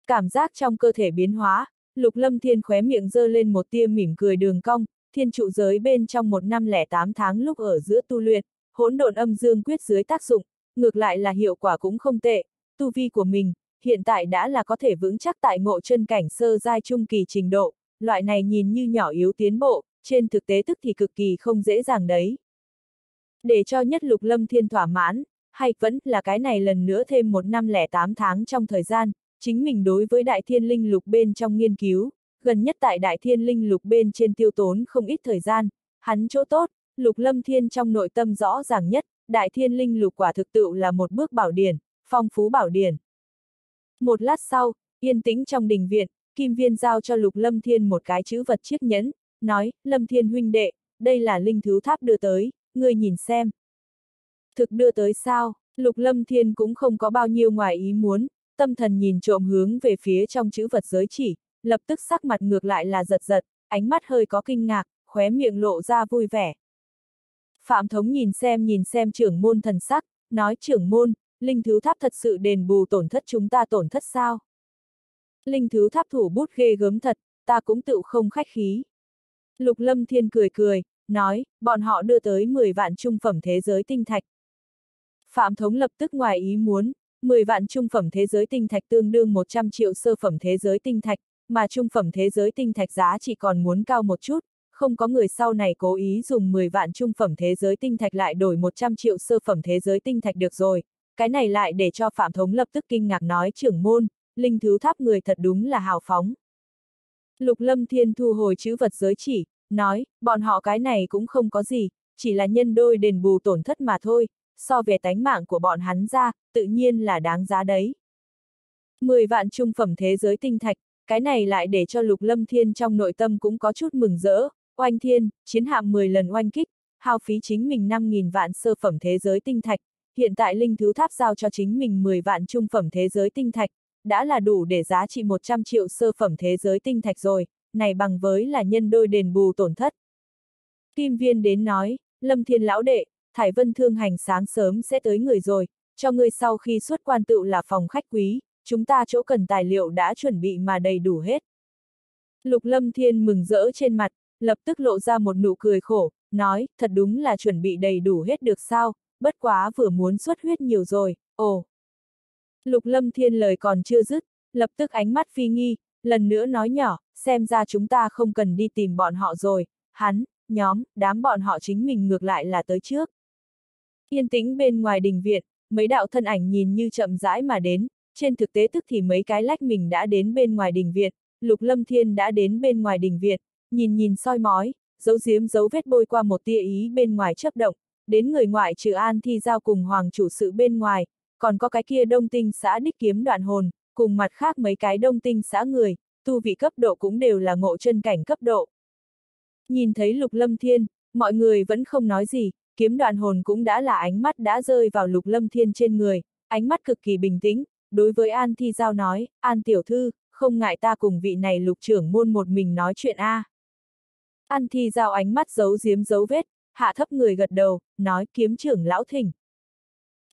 Cảm giác trong cơ thể biến hóa, Lục Lâm Thiên khóe miệng dơ lên một tia mỉm cười đường cong, thiên trụ giới bên trong một năm lẻ tám tháng lúc ở giữa tu luyện, hỗn độn âm dương quyết dưới tác dụng, ngược lại là hiệu quả cũng không tệ, tu vi của mình, hiện tại đã là có thể vững chắc tại ngộ chân cảnh sơ giai trung kỳ trình độ, loại này nhìn như nhỏ yếu tiến bộ, trên thực tế tức thì cực kỳ không dễ dàng đấy. Để cho nhất lục lâm thiên thỏa mãn, hay vẫn là cái này lần nữa thêm một năm lẻ tám tháng trong thời gian, chính mình đối với đại thiên linh lục bên trong nghiên cứu, gần nhất tại đại thiên linh lục bên trên tiêu tốn không ít thời gian, hắn chỗ tốt, lục lâm thiên trong nội tâm rõ ràng nhất, đại thiên linh lục quả thực tự là một bước bảo điển, phong phú bảo điển. Một lát sau, yên tĩnh trong đình viện, Kim Viên giao cho Lục Lâm Thiên một cái chữ vật chiếc nhẫn, nói, Lâm Thiên huynh đệ, đây là linh thứ tháp đưa tới, ngươi nhìn xem. Thực đưa tới sao, Lục Lâm Thiên cũng không có bao nhiêu ngoài ý muốn, tâm thần nhìn trộm hướng về phía trong chữ vật giới chỉ, lập tức sắc mặt ngược lại là giật giật, ánh mắt hơi có kinh ngạc, khóe miệng lộ ra vui vẻ. Phạm Thống nhìn xem nhìn xem trưởng môn thần sắc, nói trưởng môn, linh thứ tháp thật sự đền bù tổn thất chúng ta tổn thất sao? Linh thứ tháp thủ bút ghê gớm thật, ta cũng tự không khách khí. Lục Lâm Thiên cười cười, nói, bọn họ đưa tới 10 vạn trung phẩm thế giới tinh thạch. Phạm Thống lập tức ngoài ý muốn, 10 vạn trung phẩm thế giới tinh thạch tương đương 100 triệu sơ phẩm thế giới tinh thạch, mà trung phẩm thế giới tinh thạch giá chỉ còn muốn cao một chút, không có người sau này cố ý dùng 10 vạn trung phẩm thế giới tinh thạch lại đổi 100 triệu sơ phẩm thế giới tinh thạch được rồi, cái này lại để cho Phạm Thống lập tức kinh ngạc nói trưởng môn, linh thứ tháp người thật đúng là hào phóng. Lục Lâm Thiên thu hồi chữ vật giới chỉ, nói, bọn họ cái này cũng không có gì, chỉ là nhân đôi đền bù tổn thất mà thôi, so về tánh mạng của bọn hắn ra, tự nhiên là đáng giá đấy. 10 vạn trung phẩm thế giới tinh thạch, cái này lại để cho Lục Lâm Thiên trong nội tâm cũng có chút mừng rỡ, oanh thiên, chiến hạm 10 lần oanh kích, hao phí chính mình 5.000 vạn sơ phẩm thế giới tinh thạch, hiện tại linh thứ tháp giao cho chính mình 10 vạn trung phẩm thế giới tinh thạch, đã là đủ để giá trị 100 triệu sơ phẩm thế giới tinh thạch rồi, này bằng với là nhân đôi đền bù tổn thất. Kim viên đến nói, Lâm Thiên lão đệ, Thải Vân thương hành sáng sớm sẽ tới người rồi, cho người sau khi xuất quan tự là phòng khách quý, chúng ta chỗ cần tài liệu đã chuẩn bị mà đầy đủ hết. Lục Lâm Thiên mừng rỡ trên mặt, lập tức lộ ra một nụ cười khổ, nói, thật đúng là chuẩn bị đầy đủ hết được sao, bất quá vừa muốn xuất huyết nhiều rồi, ồ. Lục Lâm Thiên lời còn chưa dứt, lập tức ánh mắt phi nghi, lần nữa nói nhỏ, xem ra chúng ta không cần đi tìm bọn họ rồi, hắn, nhóm, đám bọn họ chính mình ngược lại là tới trước. Yên tĩnh bên ngoài đình viện, mấy đạo thân ảnh nhìn như chậm rãi mà đến, trên thực tế tức thì mấy cái lách mình đã đến bên ngoài đình viện, Lục Lâm Thiên đã đến bên ngoài đình viện, nhìn nhìn soi mói, dấu diếm dấu vết bôi qua một tia ý bên ngoài chấp động, đến người ngoại trừ an thi giao cùng hoàng chủ sự bên ngoài, còn có cái kia đông tinh xã đích kiếm đoạn hồn, cùng mặt khác mấy cái đông tinh xã người, tu vị cấp độ cũng đều là ngộ chân cảnh cấp độ. Nhìn thấy lục lâm thiên, mọi người vẫn không nói gì, kiếm đoạn hồn cũng đã là ánh mắt đã rơi vào lục lâm thiên trên người, ánh mắt cực kỳ bình tĩnh, đối với An Thi Giao nói, An tiểu thư, không ngại ta cùng vị này lục trưởng môn một mình nói chuyện a. À. An Thi Giao ánh mắt giấu giếm dấu vết, hạ thấp người gật đầu, nói kiếm trưởng lão thỉnh.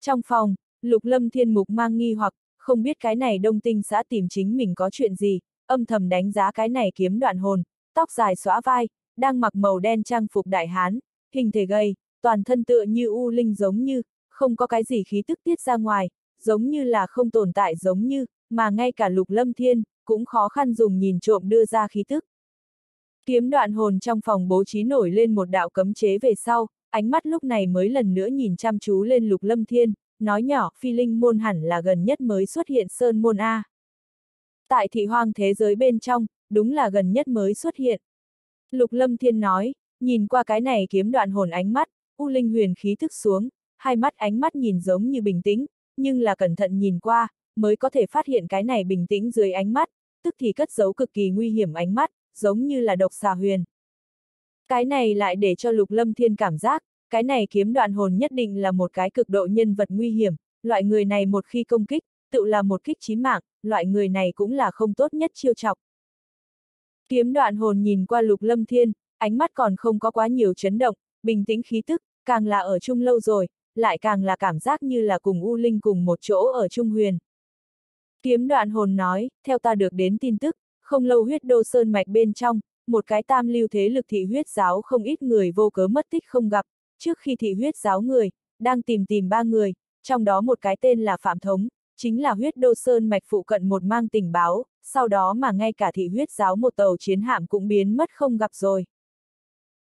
Trong phòng, lục lâm thiên mục mang nghi hoặc, không biết cái này đông tinh xã tìm chính mình có chuyện gì, âm thầm đánh giá cái này kiếm đoạn hồn, tóc dài xóa vai, đang mặc màu đen trang phục đại hán, hình thể gầy, toàn thân tựa như u linh giống như, không có cái gì khí tức tiết ra ngoài, giống như là không tồn tại giống như, mà ngay cả lục lâm thiên, cũng khó khăn dùng nhìn trộm đưa ra khí tức. Kiếm đoạn hồn trong phòng bố trí nổi lên một đạo cấm chế về sau, ánh mắt lúc này mới lần nữa nhìn chăm chú lên lục lâm thiên, nói nhỏ phi linh môn hẳn là gần nhất mới xuất hiện sơn môn A. Tại thị hoang thế giới bên trong, đúng là gần nhất mới xuất hiện. Lục lâm thiên nói, nhìn qua cái này kiếm đoạn hồn ánh mắt, U Linh huyền khí thức xuống, hai mắt ánh mắt nhìn giống như bình tĩnh, nhưng là cẩn thận nhìn qua, mới có thể phát hiện cái này bình tĩnh dưới ánh mắt, tức thì cất giấu cực kỳ nguy hiểm ánh mắt, giống như là độc xà huyền. Cái này lại để cho Lục Lâm Thiên cảm giác, cái này kiếm đoạn hồn nhất định là một cái cực độ nhân vật nguy hiểm, loại người này một khi công kích, tự là một kích chí mạng, loại người này cũng là không tốt nhất chiêu chọc. Kiếm đoạn hồn nhìn qua Lục Lâm Thiên, ánh mắt còn không có quá nhiều chấn động, bình tĩnh khí tức, càng là ở chung lâu rồi, lại càng là cảm giác như là cùng U Linh cùng một chỗ ở Trung Huyền. Kiếm đoạn hồn nói, theo ta được đến tin tức, không lâu huyết đô sơn mạch bên trong, một cái tam lưu thế lực thị huyết giáo không ít người vô cớ mất tích không gặp, trước khi thị huyết giáo người, đang tìm tìm ba người, trong đó một cái tên là Phạm Thống, chính là huyết đô sơn mạch phụ cận một mang tình báo, sau đó mà ngay cả thị huyết giáo một tàu chiến hạm cũng biến mất không gặp rồi.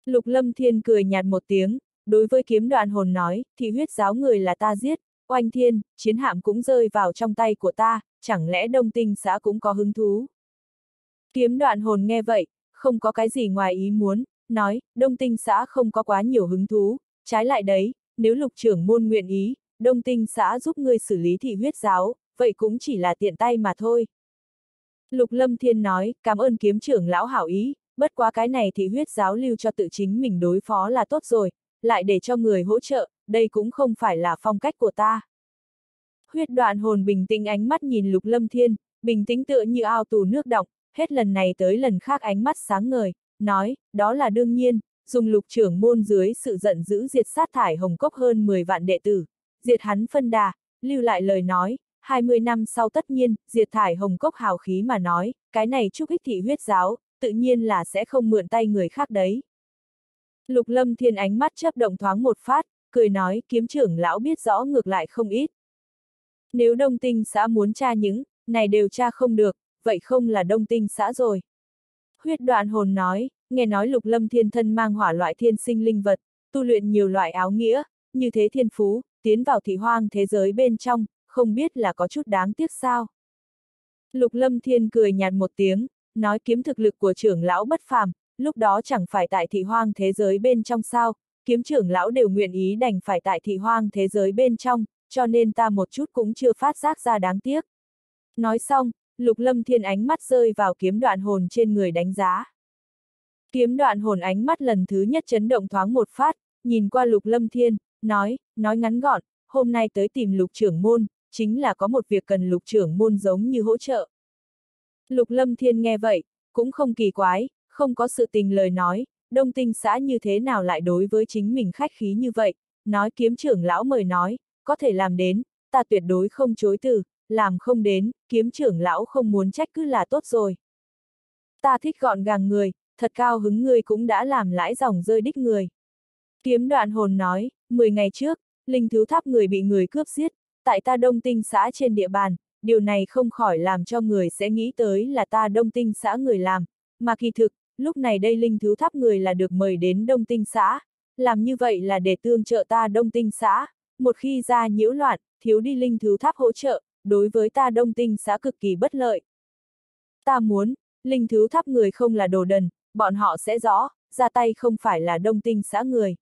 Lục Lâm Thiên cười nhạt một tiếng, đối với kiếm đoạn hồn nói, thị huyết giáo người là ta giết, oanh thiên, chiến hạm cũng rơi vào trong tay của ta, chẳng lẽ đông tinh xã cũng có hứng thú. Kiếm đoạn hồn nghe vậy, không có cái gì ngoài ý muốn, nói, đông tinh xã không có quá nhiều hứng thú, trái lại đấy, nếu lục trưởng môn nguyện ý, đông tinh xã giúp ngươi xử lý thị huyết giáo, vậy cũng chỉ là tiện tay mà thôi. Lục Lâm Thiên nói, cảm ơn kiếm trưởng lão hảo ý, bất quá cái này thì huyết giáo lưu cho tự chính mình đối phó là tốt rồi, lại để cho người hỗ trợ, đây cũng không phải là phong cách của ta. Huyết đoạn hồn bình tĩnh ánh mắt nhìn Lục Lâm Thiên, bình tĩnh tựa như ao tù nước động, hết lần này tới lần khác ánh mắt sáng ngời, nói, đó là đương nhiên, dùng lục trưởng môn dưới sự giận dữ diệt sát thải hồng cốc hơn 10 vạn đệ tử, diệt hắn phân đà, lưu lại lời nói, 20 năm sau tất nhiên, diệt thải hồng cốc hào khí mà nói, cái này chúc ích thị huyết giáo, tự nhiên là sẽ không mượn tay người khác đấy. Lục lâm thiên ánh mắt chấp động thoáng một phát, cười nói kiếm trưởng lão biết rõ ngược lại không ít. Nếu đông tinh xã muốn tra những, này đều tra không được, vậy không là đông tinh xã rồi. Huyết đoạn hồn nói, nghe nói lục lâm thiên thân mang hỏa loại thiên sinh linh vật, tu luyện nhiều loại áo nghĩa, như thế thiên phú, tiến vào thị hoang thế giới bên trong, không biết là có chút đáng tiếc sao. Lục lâm thiên cười nhạt một tiếng, nói kiếm thực lực của trưởng lão bất phàm, lúc đó chẳng phải tại thị hoang thế giới bên trong sao, kiếm trưởng lão đều nguyện ý đành phải tại thị hoang thế giới bên trong, cho nên ta một chút cũng chưa phát giác ra đáng tiếc. Nói xong, lục lâm thiên ánh mắt rơi vào kiếm đoạn hồn trên người đánh giá. Kiếm đoạn hồn ánh mắt lần thứ nhất chấn động thoáng một phát, nhìn qua lục lâm thiên, nói, nói ngắn gọn, hôm nay tới tìm lục trưởng môn, chính là có một việc cần lục trưởng môn giống như hỗ trợ. Lục lâm thiên nghe vậy, cũng không kỳ quái, không có sự tình lời nói, đông tinh xã như thế nào lại đối với chính mình khách khí như vậy, nói kiếm trưởng lão mời nói, có thể làm đến, ta tuyệt đối không chối từ, làm không đến, kiếm trưởng lão không muốn trách cứ là tốt rồi. Ta thích gọn gàng người, thật cao hứng người cũng đã làm lãi dòng rơi đích người. Kiếm đoạn hồn nói, 10 ngày trước, linh thứ tháp người bị người cướp giết, tại ta đông tinh xã trên địa bàn, điều này không khỏi làm cho người sẽ nghĩ tới là ta đông tinh xã người làm, mà kỳ thực, lúc này đây linh thứ tháp người là được mời đến đông tinh xã, làm như vậy là để tương trợ ta đông tinh xã, một khi ra nhiễu loạn, thiếu đi linh thứ tháp hỗ trợ, đối với ta đông tinh xã cực kỳ bất lợi. Ta muốn, linh thứ tháp người không là đồ đần, bọn họ sẽ rõ, ra tay không phải là đông tinh xã người.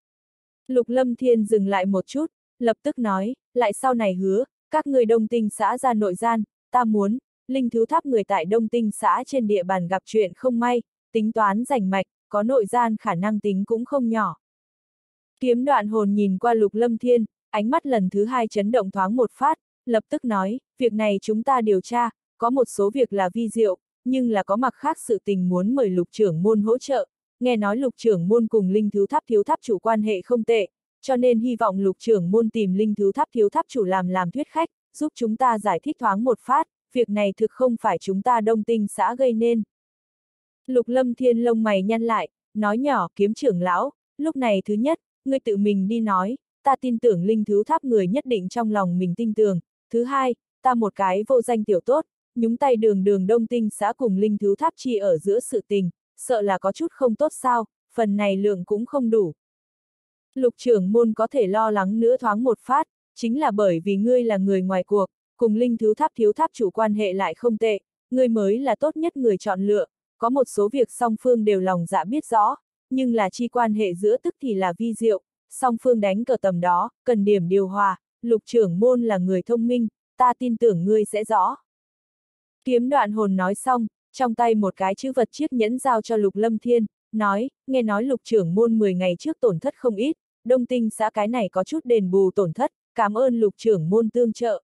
Lục Lâm Thiên dừng lại một chút, lập tức nói, lại sau này hứa, các người đông tinh xã ra nội gian, ta muốn, linh thứ tháp người tại đông tinh xã trên địa bàn gặp chuyện không may, tính toán rành mạch, có nội gian khả năng tính cũng không nhỏ. Kiếm đoạn hồn nhìn qua lục lâm thiên, ánh mắt lần thứ hai chấn động thoáng một phát, lập tức nói, việc này chúng ta điều tra, có một số việc là vi diệu, nhưng là có mặc khác sự tình muốn mời lục trưởng môn hỗ trợ, nghe nói lục trưởng môn cùng linh thứ tháp thiếu tháp chủ quan hệ không tệ, cho nên hy vọng lục trưởng môn tìm linh thứ tháp thiếu tháp chủ làm làm thuyết khách, giúp chúng ta giải thích thoáng một phát, việc này thực không phải chúng ta đông tinh xã gây nên. Lục lâm thiên lông mày nhăn lại, nói nhỏ kiếm trưởng lão, lúc này thứ nhất, ngươi tự mình đi nói, ta tin tưởng linh thứ tháp người nhất định trong lòng mình tin tưởng, thứ hai, ta một cái vô danh tiểu tốt, nhúng tay đường đường đông tinh xã cùng linh thứ tháp chi ở giữa sự tình, sợ là có chút không tốt sao, phần này lượng cũng không đủ. Lục trưởng môn có thể lo lắng nữa thoáng một phát, chính là bởi vì ngươi là người ngoài cuộc, cùng linh thứ tháp thiếu tháp chủ quan hệ lại không tệ, ngươi mới là tốt nhất người chọn lựa, có một số việc song phương đều lòng dạ biết rõ, nhưng là chi quan hệ giữa tức thì là vi diệu, song phương đánh cờ tầm đó, cần điểm điều hòa, lục trưởng môn là người thông minh, ta tin tưởng ngươi sẽ rõ. Kiếm đoạn hồn nói xong, trong tay một cái chữ vật chiếc nhẫn giao cho lục lâm thiên, nói, nghe nói lục trưởng môn 10 ngày trước tổn thất không ít, đông tinh xã cái này có chút đền bù tổn thất, cảm ơn lục trưởng môn tương trợ.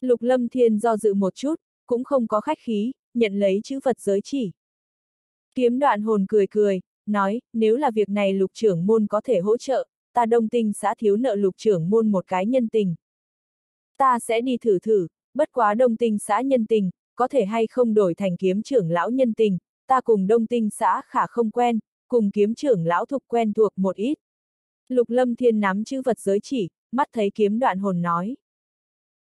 Lục lâm thiên do dự một chút, cũng không có khách khí, nhận lấy chữ vật giới chỉ. Kiếm đoạn hồn cười cười, nói, nếu là việc này lục trưởng môn có thể hỗ trợ, ta đông tinh xã thiếu nợ lục trưởng môn một cái nhân tình. Ta sẽ đi thử thử, bất quá đông tinh xã nhân tình, có thể hay không đổi thành kiếm trưởng lão nhân tình, ta cùng đông tinh xã khả không quen, cùng kiếm trưởng lão thục quen thuộc một ít. Lục lâm thiên nắm chữ vật giới chỉ, mắt thấy kiếm đoạn hồn nói.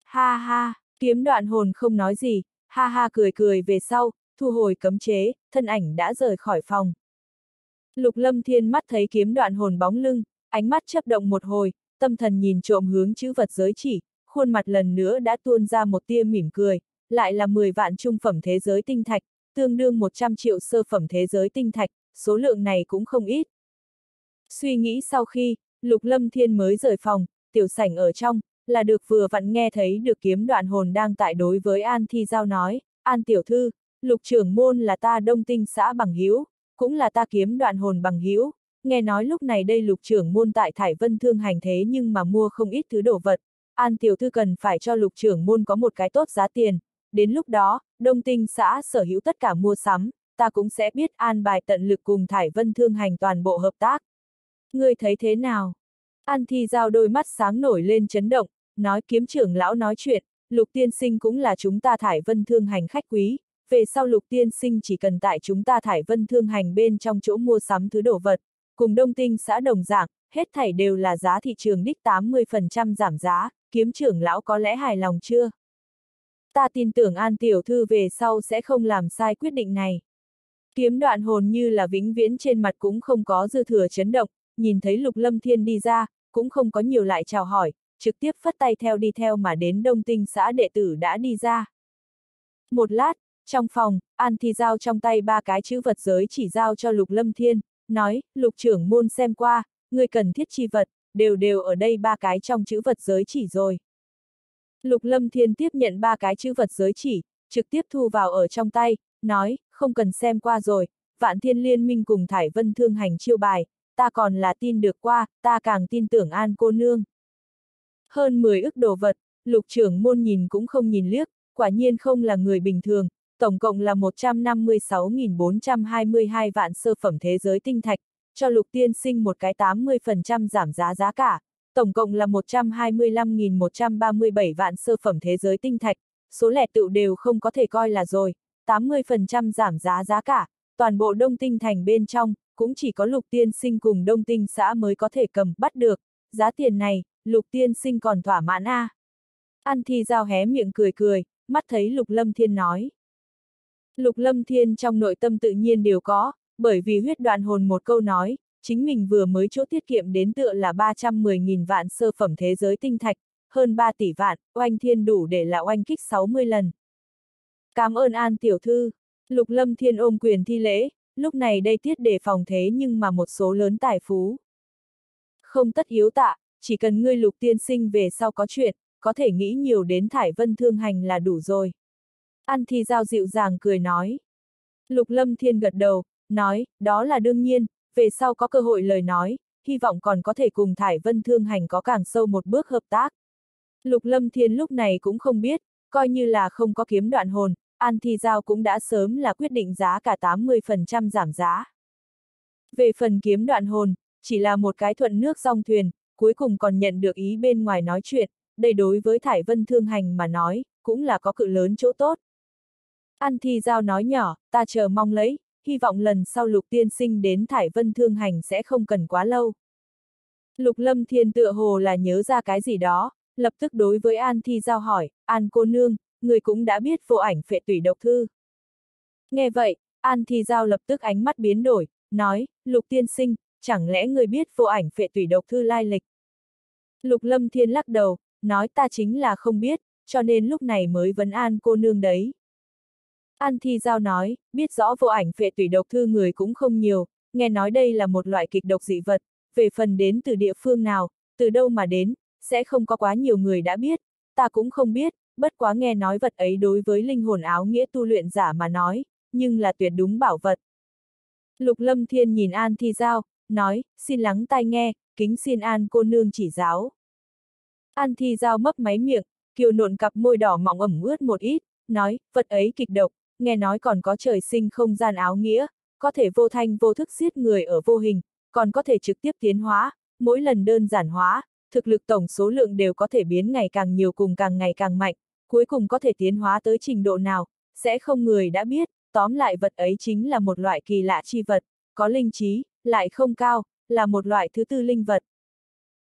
Ha ha, kiếm đoạn hồn không nói gì, ha ha cười cười về sau, thu hồi cấm chế, thân ảnh đã rời khỏi phòng. Lục lâm thiên mắt thấy kiếm đoạn hồn bóng lưng, ánh mắt chấp động một hồi, tâm thần nhìn trộm hướng chữ vật giới chỉ, khuôn mặt lần nữa đã tuôn ra một tia mỉm cười, lại là 10 vạn trung phẩm thế giới tinh thạch, tương đương 100 triệu sơ phẩm thế giới tinh thạch, số lượng này cũng không ít. Suy nghĩ sau khi, Lục Lâm Thiên mới rời phòng, tiểu sảnh ở trong, là được vừa vặn nghe thấy được kiếm đoạn hồn đang tại đối với An Thi Giao nói, An Tiểu Thư, Lục trưởng môn là ta đông tinh xã bằng hiếu cũng là ta kiếm đoạn hồn bằng hiếu nghe nói lúc này đây lục trưởng môn tại Thải Vân Thương hành thế nhưng mà mua không ít thứ đồ vật, An Tiểu Thư cần phải cho lục trưởng môn có một cái tốt giá tiền, đến lúc đó, đông tinh xã sở hữu tất cả mua sắm, ta cũng sẽ biết an bài tận lực cùng Thải Vân Thương hành toàn bộ hợp tác. Ngươi thấy thế nào? An Thi Giao đôi mắt sáng nổi lên chấn động, nói kiếm trưởng lão nói chuyện, lục tiên sinh cũng là chúng ta Thải Vân Thương hành khách quý, về sau lục tiên sinh chỉ cần tại chúng ta Thải Vân Thương hành bên trong chỗ mua sắm thứ đồ vật, cùng đông tinh xã đồng dạng, hết thảy đều là giá thị trường đích 80% giảm giá, kiếm trưởng lão có lẽ hài lòng chưa? Ta tin tưởng An Tiểu Thư về sau sẽ không làm sai quyết định này. Kiếm đoạn hồn như là vĩnh viễn trên mặt cũng không có dư thừa chấn động, nhìn thấy Lục Lâm Thiên đi ra, cũng không có nhiều lại chào hỏi, trực tiếp phất tay theo đi theo mà đến đông tinh xã đệ tử đã đi ra. Một lát, trong phòng, An Thi giao trong tay ba cái chữ vật giới chỉ giao cho Lục Lâm Thiên, nói, Lục trưởng môn xem qua, người cần thiết chi vật, đều đều ở đây ba cái trong chữ vật giới chỉ rồi. Lục Lâm Thiên tiếp nhận ba cái chữ vật giới chỉ, trực tiếp thu vào ở trong tay, nói, không cần xem qua rồi, vạn thiên liên minh cùng Thải Vân thương hành chiêu bài, ta còn là tin được qua, ta càng tin tưởng an cô nương. Hơn 10 ức đồ vật, lục trưởng môn nhìn cũng không nhìn liếc, quả nhiên không là người bình thường, tổng cộng là 156.422 vạn sơ phẩm thế giới tinh thạch, cho lục tiên sinh một cái 80% giảm giá giá cả, tổng cộng là 125.137 vạn sơ phẩm thế giới tinh thạch, số lẻ tự đều không có thể coi là rồi, 80% giảm giá giá cả, toàn bộ đông tinh thành bên trong, cũng chỉ có lục tiên sinh cùng đông tinh xã mới có thể cầm bắt được, giá tiền này, lục tiên sinh còn thỏa mãn a. À. Ăn thì giao hé miệng cười cười, mắt thấy lục lâm thiên nói. Lục lâm thiên trong nội tâm tự nhiên đều có, bởi vì huyết đoạn hồn một câu nói, chính mình vừa mới chỗ tiết kiệm đến tựa là 310.000 vạn sơ phẩm thế giới tinh thạch, hơn 3 tỷ vạn, oanh thiên đủ để là oanh kích 60 lần. Cảm ơn An tiểu thư, Lục Lâm Thiên ôm quyền thi lễ, lúc này đây tiết để phòng thế nhưng mà một số lớn tài phú. Không tất yếu tạ, chỉ cần ngươi lục tiên sinh về sau có chuyện, có thể nghĩ nhiều đến Thải Vân Thương Hành là đủ rồi. An Thi Giao dịu dàng cười nói. Lục Lâm Thiên gật đầu, nói, đó là đương nhiên, về sau có cơ hội lời nói, hy vọng còn có thể cùng Thải Vân Thương Hành có càng sâu một bước hợp tác. Lục Lâm Thiên lúc này cũng không biết, coi như là không có kiếm đoạn hồn, An Thi Giao cũng đã sớm là quyết định giá cả 80% giảm giá. Về phần kiếm đoạn hồn, chỉ là một cái thuận nước song thuyền, cuối cùng còn nhận được ý bên ngoài nói chuyện, đây đối với Thải Vân Thương Hành mà nói, cũng là có cự lớn chỗ tốt. An Thi Giao nói nhỏ, ta chờ mong lấy, hy vọng lần sau Lục Tiên Sinh đến Thải Vân Thương Hành sẽ không cần quá lâu. Lục Lâm Thiên tựa hồ là nhớ ra cái gì đó, lập tức đối với An Thi Giao hỏi, An cô nương, người cũng đã biết vô ảnh phệ tủy độc thư. Nghe vậy, An Thi Giao lập tức ánh mắt biến đổi, nói, Lục Tiên Sinh, chẳng lẽ người biết vô ảnh phệ tủy độc thư lai lịch? Lục Lâm Thiên lắc đầu, nói ta chính là không biết, cho nên lúc này mới vấn an cô nương đấy. An Thi Giao nói, biết rõ vô ảnh phệ tủy độc thư người cũng không nhiều, nghe nói đây là một loại kịch độc dị vật, về phần đến từ địa phương nào, từ đâu mà đến, sẽ không có quá nhiều người đã biết, ta cũng không biết, bất quá nghe nói vật ấy đối với linh hồn áo nghĩa tu luyện giả mà nói, nhưng là tuyệt đúng bảo vật. Lục Lâm Thiên nhìn An Thi Giao, nói, xin lắng tai nghe, kính xin An cô nương chỉ giáo. An Thi Giao mấp máy miệng, kiều nộn cặp môi đỏ mỏng ẩm ướt một ít, nói, vật ấy kịch độc, nghe nói còn có trời sinh không gian áo nghĩa, có thể vô thanh vô thức giết người ở vô hình, còn có thể trực tiếp tiến hóa, mỗi lần đơn giản hóa, thực lực tổng số lượng đều có thể biến ngày càng nhiều cùng càng ngày càng mạnh, cuối cùng có thể tiến hóa tới trình độ nào, sẽ không người đã biết, tóm lại vật ấy chính là một loại kỳ lạ chi vật, có linh trí, lại không cao, là một loại thứ tư linh vật.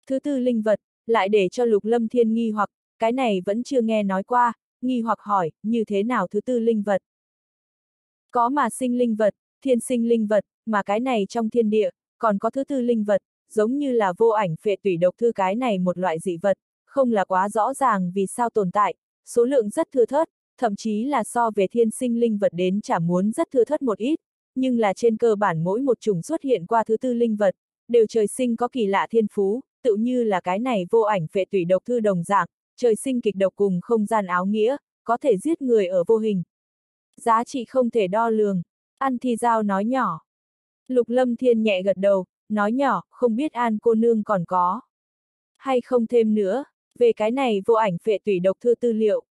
Thứ tư linh vật, lại để cho lục lâm thiên nghi hoặc, cái này vẫn chưa nghe nói qua, nghi hoặc hỏi, như thế nào thứ tư linh vật? Có mà sinh linh vật, thiên sinh linh vật, mà cái này trong thiên địa, còn có thứ tư linh vật, giống như là vô ảnh phệ tủy độc thư cái này một loại dị vật, không là quá rõ ràng vì sao tồn tại, số lượng rất thưa thớt, thậm chí là so về thiên sinh linh vật đến chả muốn rất thưa thớt một ít, nhưng là trên cơ bản mỗi một chủng xuất hiện qua thứ tư linh vật, đều trời sinh có kỳ lạ thiên phú, tự như là cái này vô ảnh phệ tủy độc thư đồng dạng, trời sinh kịch độc cùng không gian áo nghĩa, có thể giết người ở vô hình. Giá trị không thể đo lường, an thi giao nói nhỏ. Lục lâm thiên nhẹ gật đầu, nói nhỏ, không biết an cô nương còn có. Hay không thêm nữa, về cái này vô ảnh phệ tủy độc thư tư liệu.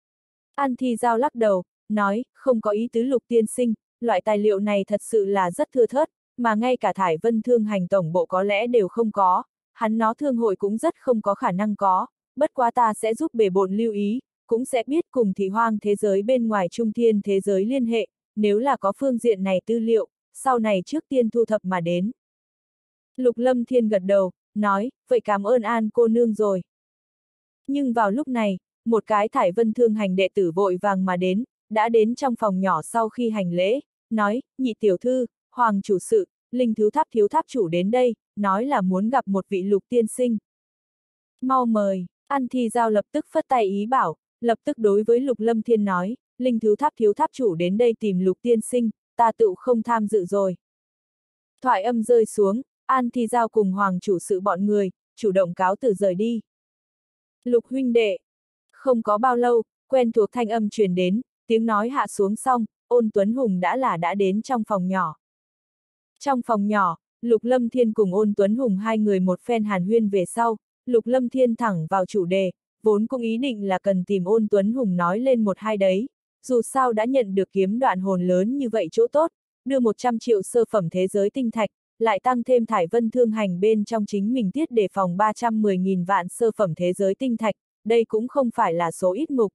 An thi giao lắc đầu, nói, không có ý tứ lục tiên sinh, loại tài liệu này thật sự là rất thưa thớt, mà ngay cả thải vân thương hành tổng bộ có lẽ đều không có, hắn nó thương hội cũng rất không có khả năng có, bất quá ta sẽ giúp bể bộn lưu ý, cũng sẽ biết cùng thị hoang thế giới bên ngoài trung thiên thế giới liên hệ, nếu là có phương diện này tư liệu, sau này trước tiên thu thập mà đến. Lục Lâm Thiên gật đầu, nói, vậy cảm ơn An cô nương rồi. Nhưng vào lúc này, một cái thải vân thương hành đệ tử vội vàng mà đến, đã đến trong phòng nhỏ sau khi hành lễ, nói, nhị tiểu thư, hoàng chủ sự, linh thiếu tháp thiếu tháp chủ đến đây, nói là muốn gặp một vị lục tiên sinh. Mau mời, An Thi Giao lập tức phất tay ý bảo, lập tức đối với Lục Lâm Thiên nói, linh thiếu tháp thiếu tháp chủ đến đây tìm Lục tiên sinh, ta tự không tham dự rồi. Thoại âm rơi xuống, An Thi Giao cùng hoàng chủ sự bọn người, chủ động cáo từ rời đi. Lục huynh đệ. Không có bao lâu, quen thuộc thanh âm truyền đến, tiếng nói hạ xuống xong, ôn Tuấn Hùng đã là đã đến trong phòng nhỏ. Trong phòng nhỏ, Lục Lâm Thiên cùng ôn Tuấn Hùng hai người một phen hàn huyên về sau, Lục Lâm Thiên thẳng vào chủ đề, vốn cũng ý định là cần tìm ôn Tuấn Hùng nói lên một hai đấy, dù sao đã nhận được kiếm đoạn hồn lớn như vậy chỗ tốt, đưa 100 triệu sơ phẩm thế giới tinh thạch, lại tăng thêm thải vân thương hành bên trong chính mình tiết đề phòng 310.000 vạn sơ phẩm thế giới tinh thạch, đây cũng không phải là số ít mục.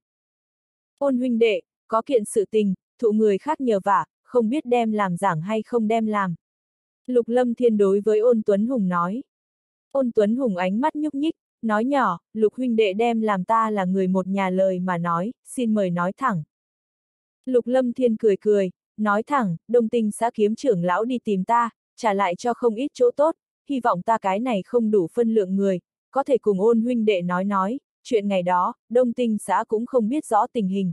Ôn huynh đệ, có kiện sự tình, thụ người khác nhờ vả, không biết đem làm giảng hay không đem làm. Lục Lâm Thiên đối với ôn Tuấn Hùng nói. Ôn Tuấn Hùng ánh mắt nhúc nhích, nói nhỏ, Lục huynh đệ đem làm ta là người một nhà lời mà nói, xin mời nói thẳng. Lục Lâm Thiên cười cười, nói thẳng, đông tinh xã kiếm trưởng lão đi tìm ta, trả lại cho không ít chỗ tốt, hy vọng ta cái này không đủ phân lượng người, có thể cùng ôn huynh đệ nói nói, chuyện ngày đó, đông tinh xã cũng không biết rõ tình hình.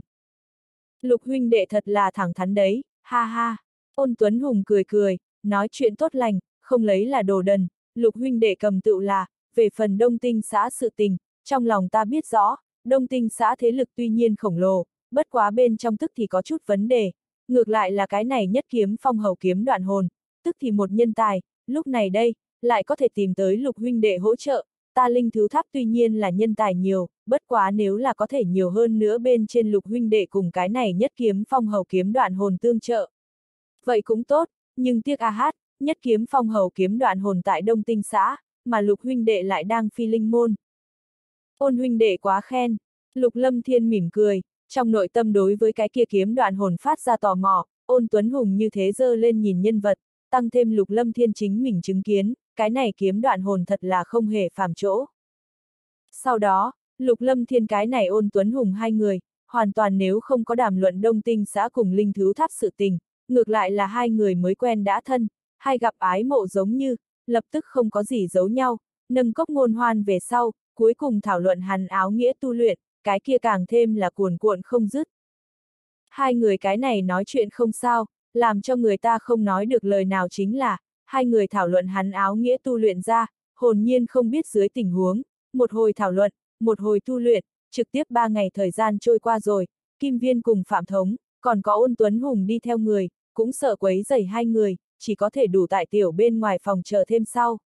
Lục huynh đệ thật là thẳng thắn đấy, ha ha. Ôn Tuấn Hùng cười cười, nói chuyện tốt lành, không lấy là đồ đần, lục huynh đệ cầm tựu là, về phần đông tinh xã sự tình, trong lòng ta biết rõ, đông tinh xã thế lực tuy nhiên khổng lồ, bất quá bên trong tức thì có chút vấn đề, ngược lại là cái này nhất kiếm phong hầu kiếm đoạn hồn, tức thì một nhân tài, lúc này đây, lại có thể tìm tới lục huynh đệ hỗ trợ, ta linh thứ tháp tuy nhiên là nhân tài nhiều, bất quá nếu là có thể nhiều hơn nữa bên trên lục huynh đệ cùng cái này nhất kiếm phong hầu kiếm đoạn hồn tương trợ. Vậy cũng tốt, nhưng tiếc a hát, nhất kiếm phong hầu kiếm đoạn hồn tại Đông Tinh xã, mà lục huynh đệ lại đang phi linh môn. Ôn huynh đệ quá khen, lục lâm thiên mỉm cười, trong nội tâm đối với cái kia kiếm đoạn hồn phát ra tò mò, ôn tuấn hùng như thế dơ lên nhìn nhân vật, tăng thêm lục lâm thiên chính mình chứng kiến, cái này kiếm đoạn hồn thật là không hề phàm chỗ. Sau đó, lục lâm thiên cái này ôn tuấn hùng hai người, hoàn toàn nếu không có đàm luận đông tinh xã cùng linh thứ tháp sự tình, ngược lại là hai người mới quen đã thân, hai gặp ái mộ giống như, lập tức không có gì giấu nhau, nâng cốc ngôn hoan về sau, cuối cùng thảo luận hàn áo nghĩa tu luyện, cái kia càng thêm là cuồn cuộn không dứt. Hai người cái này nói chuyện không sao, làm cho người ta không nói được lời nào chính là, hai người thảo luận hắn áo nghĩa tu luyện ra, hồn nhiên không biết dưới tình huống, một hồi thảo luận, một hồi tu luyện, trực tiếp ba ngày thời gian trôi qua rồi, Kim Viên cùng Phạm Thống, còn có ôn Tuấn Hùng đi theo người, cũng sợ quấy rầy hai người, chỉ có thể đủ tại tiểu bên ngoài phòng chờ thêm sau.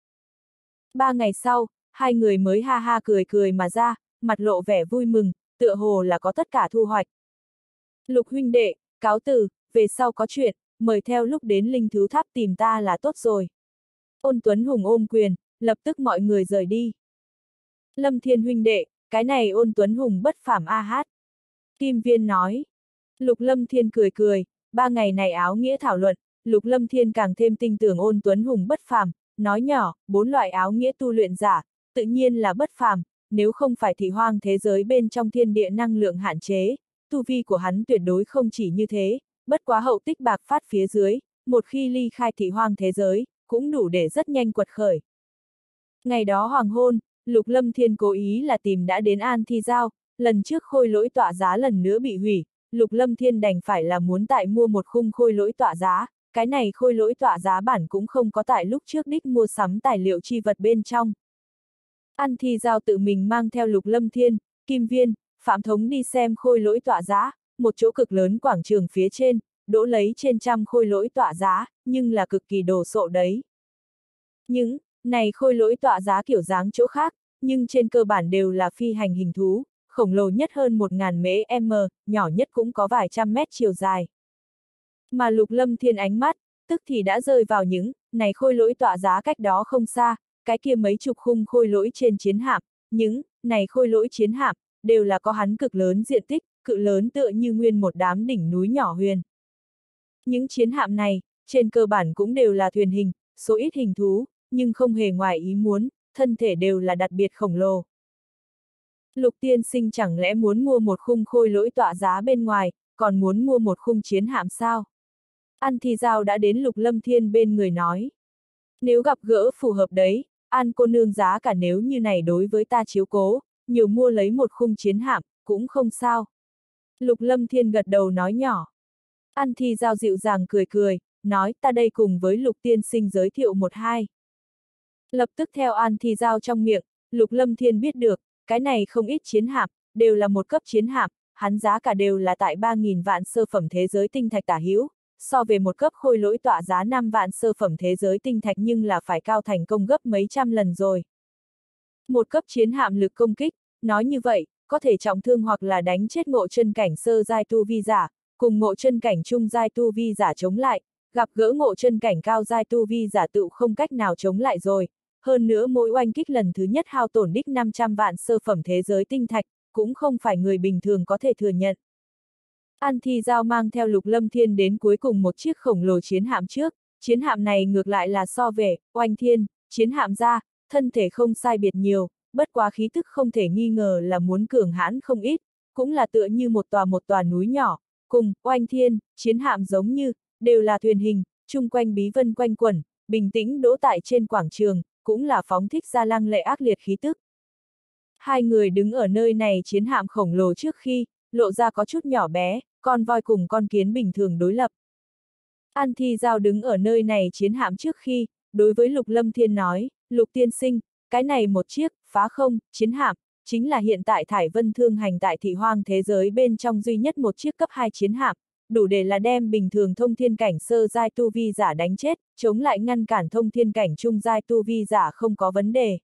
Ba ngày sau, hai người mới ha ha cười cười mà ra, mặt lộ vẻ vui mừng, tựa hồ là có tất cả thu hoạch. Lục huynh đệ, cáo từ, về sau có chuyện, mời theo lúc đến linh thứ tháp tìm ta là tốt rồi. Ôn Tuấn Hùng ôm quyền, lập tức mọi người rời đi. Lâm Thiên huynh đệ, cái này ôn Tuấn Hùng bất phàm a hát. Kim Viên nói. Lục Lâm Thiên cười cười, ba ngày này áo nghĩa thảo luận, Lục Lâm Thiên càng thêm tin tưởng ôn Tuấn Hùng bất phàm, nói nhỏ, bốn loại áo nghĩa tu luyện giả, tự nhiên là bất phàm, nếu không phải thị hoang thế giới bên trong thiên địa năng lượng hạn chế, tu vi của hắn tuyệt đối không chỉ như thế, bất quá hậu tích bạc phát phía dưới, một khi ly khai thị hoang thế giới, cũng đủ để rất nhanh quật khởi. Ngày đó hoàng hôn, Lục Lâm Thiên cố ý là tìm đã đến An Thi Giao, lần trước khôi lỗi tọa giá lần nữa bị hủy, Lục Lâm Thiên đành phải là muốn tại mua một khung khôi lỗi tọa giá, cái này khôi lỗi tọa giá bản cũng không có tại lúc trước đích mua sắm tài liệu chi vật bên trong. ăn Thi Giao tự mình mang theo Lục Lâm Thiên, Kim Viên, Phạm Thống đi xem khôi lỗi tọa giá, một chỗ cực lớn quảng trường phía trên, đỗ lấy trên trăm khôi lỗi tọa giá, nhưng là cực kỳ đồ sộ đấy. Những, này khôi lỗi tọa giá kiểu dáng chỗ khác, nhưng trên cơ bản đều là phi hành hình thú, khổng lồ nhất hơn 1.000 mễ m, nhỏ nhất cũng có vài trăm mét chiều dài. Mà lục lâm thiên ánh mắt, tức thì đã rơi vào những, này khôi lỗi tỏa giá cách đó không xa, cái kia mấy chục khung khôi lỗi trên chiến hạm, những, này khôi lỗi chiến hạm, đều là có hắn cực lớn diện tích, cự lớn tựa như nguyên một đám đỉnh núi nhỏ huyền. Những chiến hạm này, trên cơ bản cũng đều là thuyền hình, số ít hình thú, nhưng không hề ngoài ý muốn, thân thể đều là đặc biệt khổng lồ. Lục tiên sinh chẳng lẽ muốn mua một khung khôi lỗi tọa giá bên ngoài, còn muốn mua một khung chiến hạm sao? An Thi Giao đã đến Lục Lâm Thiên bên người nói. Nếu gặp gỡ phù hợp đấy, An cô nương giá cả nếu như này đối với ta chiếu cố, nhiều mua lấy một khung chiến hạm, cũng không sao. Lục Lâm Thiên gật đầu nói nhỏ. An Thi Giao dịu dàng cười cười, nói ta đây cùng với Lục Tiên Sinh giới thiệu một hai. Lập tức theo An Thi Giao trong miệng, Lục Lâm Thiên biết được, cái này không ít chiến hạm, đều là một cấp chiến hạm, hắn giá cả đều là tại 3.000 vạn sơ phẩm thế giới tinh thạch tả hữu, so về một cấp khôi lỗi tọa giá 5 vạn sơ phẩm thế giới tinh thạch nhưng là phải cao thành công gấp mấy trăm lần rồi. Một cấp chiến hạm lực công kích, nói như vậy, có thể trọng thương hoặc là đánh chết ngộ chân cảnh sơ giai tu vi giả, cùng ngộ chân cảnh trung giai tu vi giả chống lại, gặp gỡ ngộ chân cảnh cao giai tu vi giả tự không cách nào chống lại rồi. Hơn nữa mỗi oanh kích lần thứ nhất hao tổn đích 500 vạn sơ phẩm thế giới tinh thạch, cũng không phải người bình thường có thể thừa nhận. An Thi Giao mang theo Lục Lâm Thiên đến cuối cùng một chiếc khổng lồ chiến hạm trước, chiến hạm này ngược lại là so về, oanh thiên, chiến hạm ra, thân thể không sai biệt nhiều, bất quá khí tức không thể nghi ngờ là muốn cường hãn không ít, cũng là tựa như một tòa một tòa núi nhỏ, cùng, oanh thiên, chiến hạm giống như, đều là thuyền hình, chung quanh bí vân quanh quẩn, bình tĩnh đỗ tại trên quảng trường, cũng là phóng thích ra lăng lệ ác liệt khí tức. Hai người đứng ở nơi này chiến hạm khổng lồ trước khi, lộ ra có chút nhỏ bé, con voi cùng con kiến bình thường đối lập. An Thi Giao đứng ở nơi này chiến hạm trước khi, đối với Lục Lâm Thiên nói, Lục Tiên Sinh, cái này một chiếc, phá không, chiến hạm, chính là hiện tại Thải Vân thương hành tại thị hoang thế giới bên trong duy nhất một chiếc cấp 2 chiến hạm, đủ để là đem bình thường thông thiên cảnh sơ giai tu vi giả đánh chết, chống lại ngăn cản thông thiên cảnh trung giai tu vi giả không có vấn đề.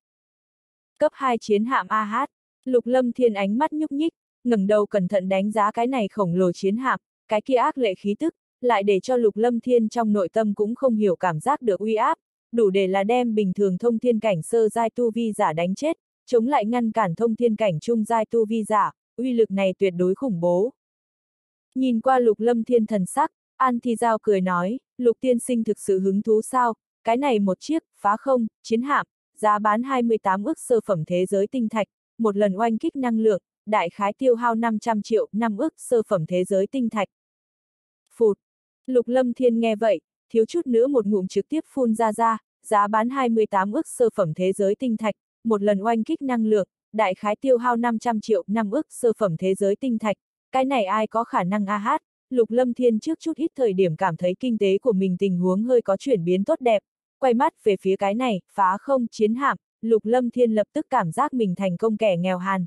Cấp 2 chiến hạm AH, Lục Lâm Thiên ánh mắt nhúc nhích, ngẩng đầu cẩn thận đánh giá cái này khổng lồ chiến hạm, cái kia ác lệ khí tức, lại để cho Lục Lâm Thiên trong nội tâm cũng không hiểu cảm giác được uy áp, đủ để là đem bình thường thông thiên cảnh sơ giai tu vi giả đánh chết, chống lại ngăn cản thông thiên cảnh trung giai tu vi giả, uy lực này tuyệt đối khủng bố. Nhìn qua Lục Lâm Thiên thần sắc, An Thi Giao cười nói, Lục Tiên Sinh thực sự hứng thú sao, cái này một chiếc, phá không, chiến hạm, giá bán 28 ước sơ phẩm thế giới tinh thạch, một lần oanh kích năng lượng, đại khái tiêu hao 500 triệu, năm ước sơ phẩm thế giới tinh thạch. Phụt! Lục Lâm Thiên nghe vậy, thiếu chút nữa một ngụm trực tiếp phun ra ra, giá bán 28 ước sơ phẩm thế giới tinh thạch, một lần oanh kích năng lượng, đại khái tiêu hao 500 triệu, năm ước sơ phẩm thế giới tinh thạch. Cái này ai có khả năng a hát, Lục Lâm Thiên trước chút ít thời điểm cảm thấy kinh tế của mình tình huống hơi có chuyển biến tốt đẹp, quay mắt về phía cái này, phá không, chiến hạm, Lục Lâm Thiên lập tức cảm giác mình thành công kẻ nghèo hàn.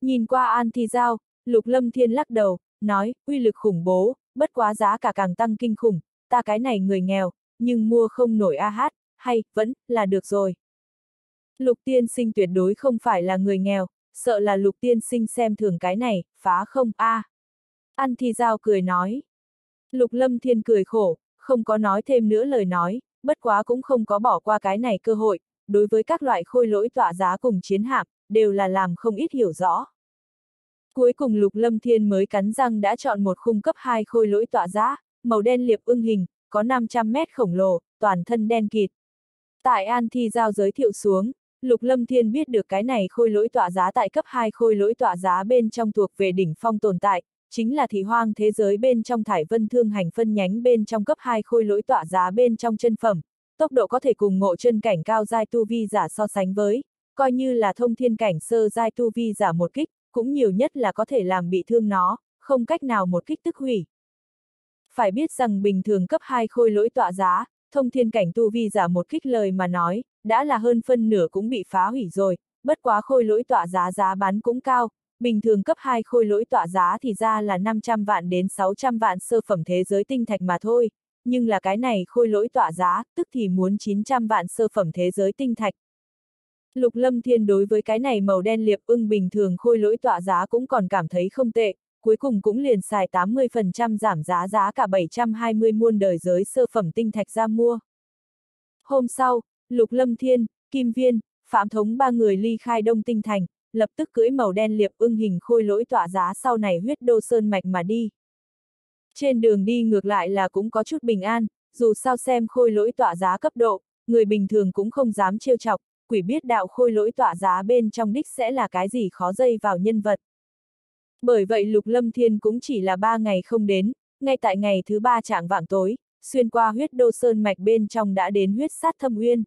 Nhìn qua An Thi Giao, Lục Lâm Thiên lắc đầu, nói, uy lực khủng bố, bất quá giá cả càng tăng kinh khủng, ta cái này người nghèo, nhưng mua không nổi a hát, hay, vẫn, là được rồi. Lục tiên sinh tuyệt đối không phải là người nghèo, sợ là lục tiên sinh xem thường cái này, phá không, a. À. An Thi Giao cười nói. Lục Lâm Thiên cười khổ, không có nói thêm nữa lời nói, bất quá cũng không có bỏ qua cái này cơ hội, đối với các loại khôi lỗi tọa giá cùng chiến hạm, đều là làm không ít hiểu rõ. Cuối cùng Lục Lâm Thiên mới cắn răng đã chọn một khung cấp 2 khôi lỗi tọa giá, màu đen liệp ưng hình, có 500 mét khổng lồ, toàn thân đen kịt. Tại An Thi Giao giới thiệu xuống, Lục Lâm Thiên biết được cái này khôi lỗi tọa giá tại cấp 2 khôi lỗi tọa giá bên trong thuộc về đỉnh phong tồn tại, chính là thị hoang thế giới bên trong thải vân thương hành phân nhánh bên trong cấp 2 khôi lỗi tọa giá bên trong chân phẩm, tốc độ có thể cùng ngộ chân cảnh cao giai tu vi giả so sánh với, coi như là thông thiên cảnh sơ giai tu vi giả một kích, cũng nhiều nhất là có thể làm bị thương nó, không cách nào một kích tức hủy. Phải biết rằng bình thường cấp 2 khôi lỗi tọa giá, thông thiên cảnh tu vi giả một kích lời mà nói, đã là hơn phân nửa cũng bị phá hủy rồi, bất quá khôi lỗi tọa giá giá bán cũng cao, bình thường cấp 2 khôi lỗi tọa giá thì ra là 500 vạn đến 600 vạn sơ phẩm thế giới tinh thạch mà thôi, nhưng là cái này khôi lỗi tọa giá, tức thì muốn 900 vạn sơ phẩm thế giới tinh thạch. Lục Lâm Thiên đối với cái này màu đen liệp ưng bình thường khôi lỗi tọa giá cũng còn cảm thấy không tệ, cuối cùng cũng liền xài 80% giảm giá giá cả 720 muôn đời giới sơ phẩm tinh thạch ra mua. Hôm sau, Lục Lâm Thiên, Kim Viên, Phạm Thống ba người ly khai Đông Tinh Thành, lập tức cưỡi màu đen liệp ưng hình khôi lỗi tỏa giá sau này huyết đô sơn mạch mà đi. Trên đường đi ngược lại là cũng có chút bình an, dù sao xem khôi lỗi tỏa giá cấp độ, người bình thường cũng không dám trêu chọc, quỷ biết đạo khôi lỗi tỏa giá bên trong đích sẽ là cái gì khó dây vào nhân vật. Bởi vậy Lục Lâm Thiên cũng chỉ là ba ngày không đến, ngay tại ngày thứ ba trạng vạng tối, xuyên qua huyết đô sơn mạch bên trong đã đến huyết sát thâm uyên.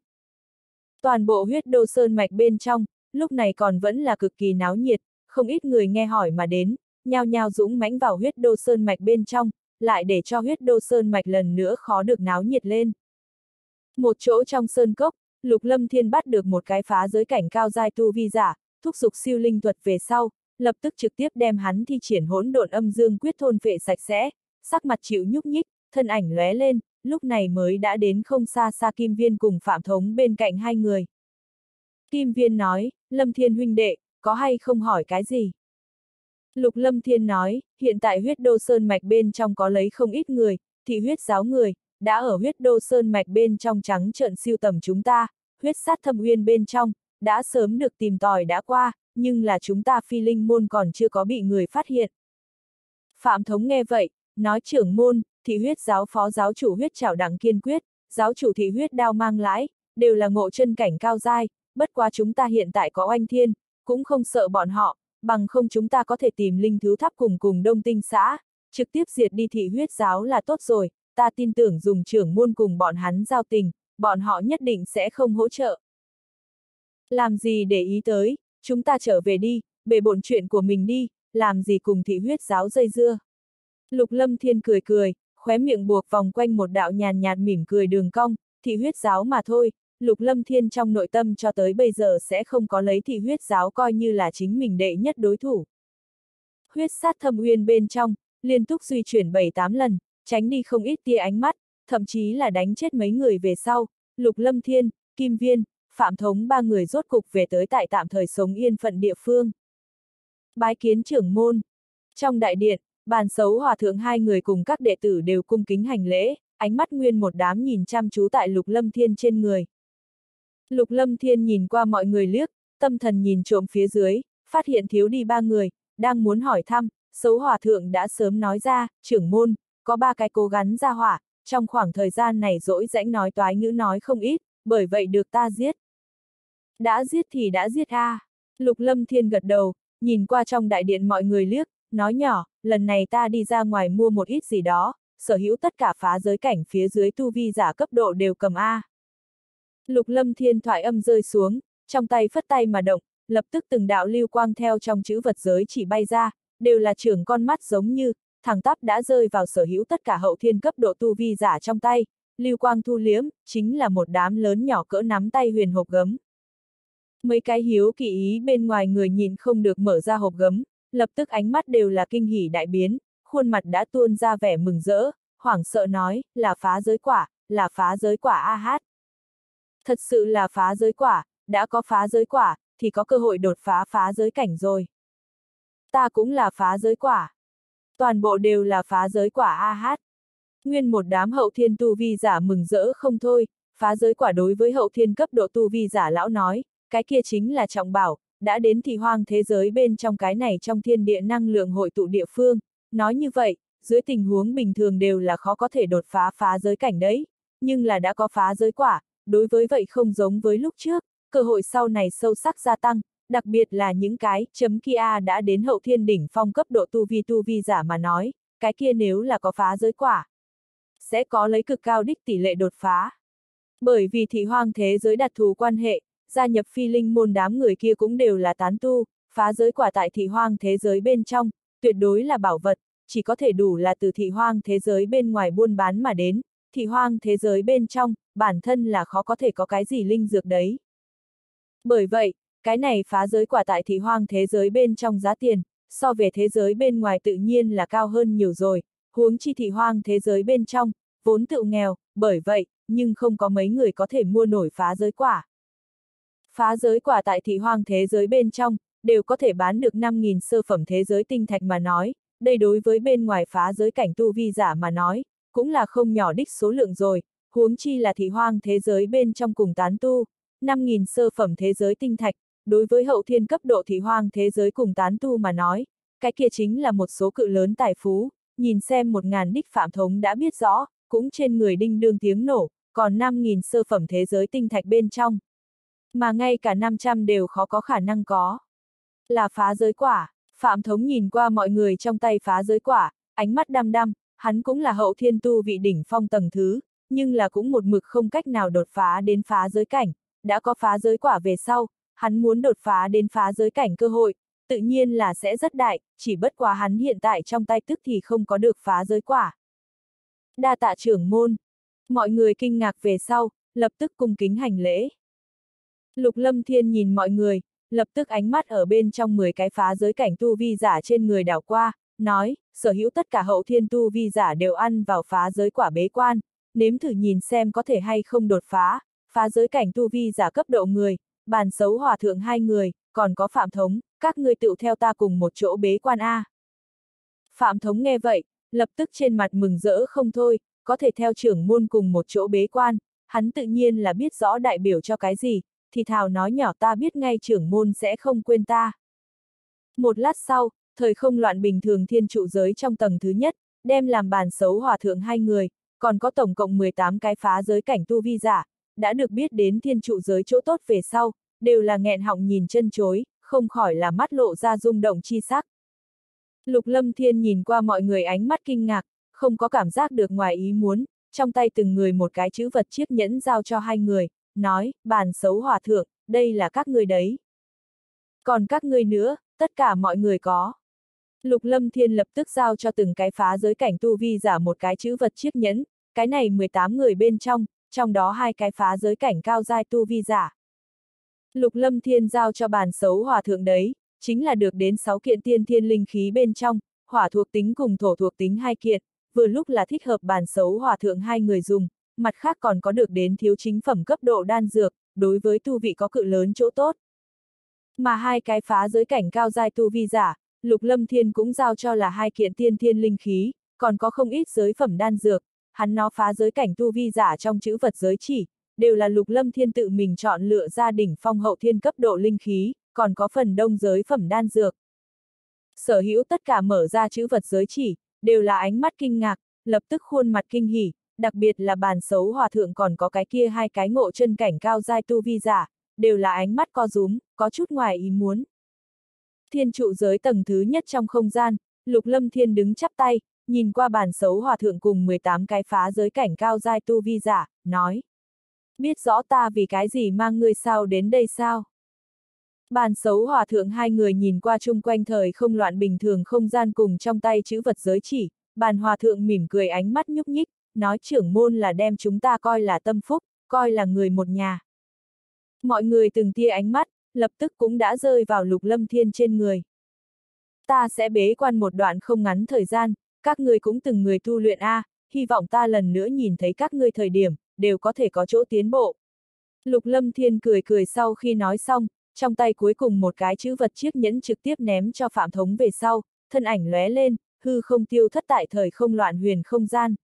Toàn bộ huyết đô sơn mạch bên trong, lúc này còn vẫn là cực kỳ náo nhiệt, không ít người nghe hỏi mà đến, nhao nhao dũng mãnh vào huyết đô sơn mạch bên trong, lại để cho huyết đô sơn mạch lần nữa khó được náo nhiệt lên. Một chỗ trong sơn cốc, Lục Lâm Thiên bắt được một cái phá giới cảnh cao giai tu vi giả, thúc giục siêu linh thuật về sau, lập tức trực tiếp đem hắn thi triển hỗn độn âm dương quyết thôn vệ sạch sẽ, sắc mặt chịu nhúc nhích, thân ảnh lóe lên, lúc này mới đã đến không xa xa Kim Viên cùng Phạm Thống bên cạnh hai người. Kim Viên nói, Lâm Thiên huynh đệ, có hay không hỏi cái gì? Lục Lâm Thiên nói, hiện tại huyết đô sơn mạch bên trong có lấy không ít người, thị huyết giáo người, đã ở huyết đô sơn mạch bên trong trắng trợn siêu tầm chúng ta, huyết sát thâm uyên bên trong, đã sớm được tìm tòi đã qua, nhưng là chúng ta phi linh môn còn chưa có bị người phát hiện. Phạm Thống nghe vậy, nói trưởng môn, thị huyết giáo phó giáo chủ huyết trảo đẳng kiên quyết, giáo chủ thị huyết đao mang lãi, đều là ngộ chân cảnh cao dai, bất quá chúng ta hiện tại có oanh thiên, cũng không sợ bọn họ, bằng không chúng ta có thể tìm linh thứ tháp cùng cùng đông tinh xã, trực tiếp diệt đi thị huyết giáo là tốt rồi, ta tin tưởng dùng trưởng môn cùng bọn hắn giao tình, bọn họ nhất định sẽ không hỗ trợ. Làm gì để ý tới, chúng ta trở về đi, bề bộn chuyện của mình đi, làm gì cùng thị huyết giáo dây dưa. Lục lâm thiên cười cười, khóe miệng buộc vòng quanh một đạo nhàn nhạt mỉm cười đường cong, thị huyết giáo mà thôi, lục lâm thiên trong nội tâm cho tới bây giờ sẽ không có lấy thị huyết giáo coi như là chính mình đệ nhất đối thủ. Huyết sát thâm uyên bên trong, liên tục duy chuyển 7-8 lần, tránh đi không ít tia ánh mắt, thậm chí là đánh chết mấy người về sau, lục lâm thiên, kim viên, phạm thống ba người rốt cục về tới tại tạm thời sống yên phận địa phương. Bái kiến trưởng môn. Trong đại điện, bàn xấu hòa thượng hai người cùng các đệ tử đều cung kính hành lễ, ánh mắt nguyên một đám nhìn chăm chú tại lục lâm thiên trên người. Lục lâm thiên nhìn qua mọi người liếc, tâm thần nhìn trộm phía dưới, phát hiện thiếu đi ba người, đang muốn hỏi thăm, xấu hòa thượng đã sớm nói ra, trưởng môn, có ba cái cố gắng ra hỏa, trong khoảng thời gian này dỗi rãnh nói toái ngữ nói không ít, bởi vậy được ta giết. Đã giết thì đã giết a. À. Lục lâm thiên gật đầu, nhìn qua trong đại điện mọi người liếc, nói nhỏ, lần này ta đi ra ngoài mua một ít gì đó, sở hữu tất cả phá giới cảnh phía dưới tu vi giả cấp độ đều cầm A. Lục lâm thiên thoại âm rơi xuống, trong tay phất tay mà động, lập tức từng đạo lưu quang theo trong chữ vật giới chỉ bay ra, đều là trưởng con mắt giống như, thằng tắp đã rơi vào sở hữu tất cả hậu thiên cấp độ tu vi giả trong tay, lưu quang thu liếm, chính là một đám lớn nhỏ cỡ nắm tay huyền hộp gấm. Mấy cái hiếu kỳ ý bên ngoài người nhìn không được mở ra hộp gấm, lập tức ánh mắt đều là kinh hỉ đại biến, khuôn mặt đã tuôn ra vẻ mừng rỡ, hoảng sợ nói, là phá giới quả, là phá giới quả a hát. Thật sự là phá giới quả, đã có phá giới quả, thì có cơ hội đột phá phá giới cảnh rồi. Ta cũng là phá giới quả. Toàn bộ đều là phá giới quả a. Nguyên một đám hậu thiên tu vi giả mừng rỡ không thôi, phá giới quả đối với hậu thiên cấp độ tu vi giả lão nói, cái kia chính là trọng bảo, đã đến thì hoang thế giới bên trong cái này trong thiên địa năng lượng hội tụ địa phương, nói như vậy, dưới tình huống bình thường đều là khó có thể đột phá phá giới cảnh đấy, nhưng là đã có phá giới quả, đối với vậy không giống với lúc trước, cơ hội sau này sâu sắc gia tăng, đặc biệt là những cái chấm kia đã đến hậu thiên đỉnh phong cấp độ tu vi tu vi giả mà nói, cái kia nếu là có phá giới quả, sẽ có lấy cực cao đích tỷ lệ đột phá. Bởi vì thị hoang thế giới đặt thù quan hệ, gia nhập phi linh môn đám người kia cũng đều là tán tu, phá giới quả tại thị hoang thế giới bên trong, tuyệt đối là bảo vật, chỉ có thể đủ là từ thị hoang thế giới bên ngoài buôn bán mà đến, thị hoang thế giới bên trong, bản thân là khó có thể có cái gì linh dược đấy. Bởi vậy, cái này phá giới quả tại thị hoang thế giới bên trong giá tiền, so về thế giới bên ngoài tự nhiên là cao hơn nhiều rồi, huống chi thị hoang thế giới bên trong, vốn tự nghèo, bởi vậy, nhưng không có mấy người có thể mua nổi phá giới quả. Phá giới quả tại thị hoang thế giới bên trong, đều có thể bán được 5.000 sơ phẩm thế giới tinh thạch mà nói, đây đối với bên ngoài phá giới cảnh tu vi giả mà nói, cũng là không nhỏ đích số lượng rồi, huống chi là thị hoang thế giới bên trong cùng tán tu, 5.000 sơ phẩm thế giới tinh thạch, đối với hậu thiên cấp độ thì hoang thế giới cùng tán tu mà nói, cái kia chính là một số cự lớn tài phú, nhìn xem một ngàn đích phạm thống đã biết rõ, cũng trên người đinh đương tiếng nổ, còn 5.000 sơ phẩm thế giới tinh thạch bên trong. Mà ngay cả 500 đều khó có khả năng có. Là phá giới quả, Phạm Thống nhìn qua mọi người trong tay phá giới quả, ánh mắt đăm đăm, hắn cũng là hậu thiên tu vị đỉnh phong tầng thứ, nhưng là cũng một mực không cách nào đột phá đến phá giới cảnh, đã có phá giới quả về sau, hắn muốn đột phá đến phá giới cảnh cơ hội, tự nhiên là sẽ rất đại, chỉ bất quá hắn hiện tại trong tay tức thì không có được phá giới quả. Đa tạ trưởng môn, mọi người kinh ngạc về sau, lập tức cung kính hành lễ. Lục Lâm Thiên nhìn mọi người, lập tức ánh mắt ở bên trong 10 cái phá giới cảnh tu vi giả trên người đảo qua, nói, sở hữu tất cả hậu thiên tu vi giả đều ăn vào phá giới quả bế quan, nếm thử nhìn xem có thể hay không đột phá, phá giới cảnh tu vi giả cấp độ người, bàn xấu hòa thượng hai người, còn có Phạm Thống, các ngươi tự theo ta cùng một chỗ bế quan A. Phạm Thống nghe vậy, lập tức trên mặt mừng rỡ không thôi, có thể theo trưởng môn cùng một chỗ bế quan, hắn tự nhiên là biết rõ đại biểu cho cái gì, thì thào nói nhỏ ta biết ngay trưởng môn sẽ không quên ta. Một lát sau, thời không loạn bình thường thiên trụ giới trong tầng thứ nhất, đem làm bàn xấu hòa thượng hai người, còn có tổng cộng 18 cái phá giới cảnh tu vi giả, đã được biết đến thiên trụ giới chỗ tốt về sau, đều là nghẹn họng nhìn chân chối, không khỏi là mắt lộ ra rung động chi sắc. Lục Lâm Thiên nhìn qua mọi người ánh mắt kinh ngạc, không có cảm giác được ngoài ý muốn, trong tay từng người một cái chữ vật chiếc nhẫn giao cho hai người, nói, bàn xấu hòa thượng, đây là các người đấy. Còn các ngươi nữa, tất cả mọi người có. Lục Lâm Thiên lập tức giao cho từng cái phá giới cảnh tu vi giả một cái chữ vật chiếc nhẫn, cái này 18 người bên trong, trong đó hai cái phá giới cảnh cao giai tu vi giả. Lục Lâm Thiên giao cho bàn xấu hòa thượng đấy, chính là được đến 6 kiện tiên thiên linh khí bên trong, hỏa thuộc tính cùng thổ thuộc tính hai kiện, vừa lúc là thích hợp bàn xấu hòa thượng hai người dùng, mặt khác còn có được đến thiếu chính phẩm cấp độ đan dược, đối với tu vị có cự lớn chỗ tốt. Mà hai cái phá giới cảnh cao giai tu vi giả, Lục Lâm Thiên cũng giao cho là hai kiện tiên thiên linh khí, còn có không ít giới phẩm đan dược, hắn nó phá giới cảnh tu vi giả trong chữ vật giới chỉ, đều là Lục Lâm Thiên tự mình chọn lựa gia đỉnh phong hậu thiên cấp độ linh khí, còn có phần đông giới phẩm đan dược. Sở hữu tất cả mở ra chữ vật giới chỉ, đều là ánh mắt kinh ngạc, lập tức khuôn mặt kinh hỉ, đặc biệt là bàn xấu hòa thượng còn có cái kia hai cái ngộ chân cảnh cao giai tu vi giả, đều là ánh mắt co rúm, có chút ngoài ý muốn. Thiên trụ giới tầng thứ nhất trong không gian, Lục Lâm Thiên đứng chắp tay, nhìn qua bàn xấu hòa thượng cùng 18 cái phá giới cảnh cao giai tu vi giả, nói. Biết rõ ta vì cái gì mang ngươi sao đến đây sao? Bàn xấu hòa thượng hai người nhìn qua chung quanh thời không loạn bình thường không gian cùng trong tay chữ vật giới chỉ, bàn hòa thượng mỉm cười ánh mắt nhúc nhích, nói trưởng môn là đem chúng ta coi là tâm phúc, coi là người một nhà. Mọi người từng tia ánh mắt, lập tức cũng đã rơi vào lục lâm thiên trên người. Ta sẽ bế quan một đoạn không ngắn thời gian, các người cũng từng người tu luyện A, hy vọng ta lần nữa nhìn thấy các ngươi thời điểm, đều có thể có chỗ tiến bộ. Lục lâm thiên cười cười sau khi nói xong, trong tay cuối cùng một cái chữ vật chiếc nhẫn trực tiếp ném cho Phạm Thống về sau, thân ảnh lóe lên, hư không tiêu thất tại thời không loạn huyền không gian.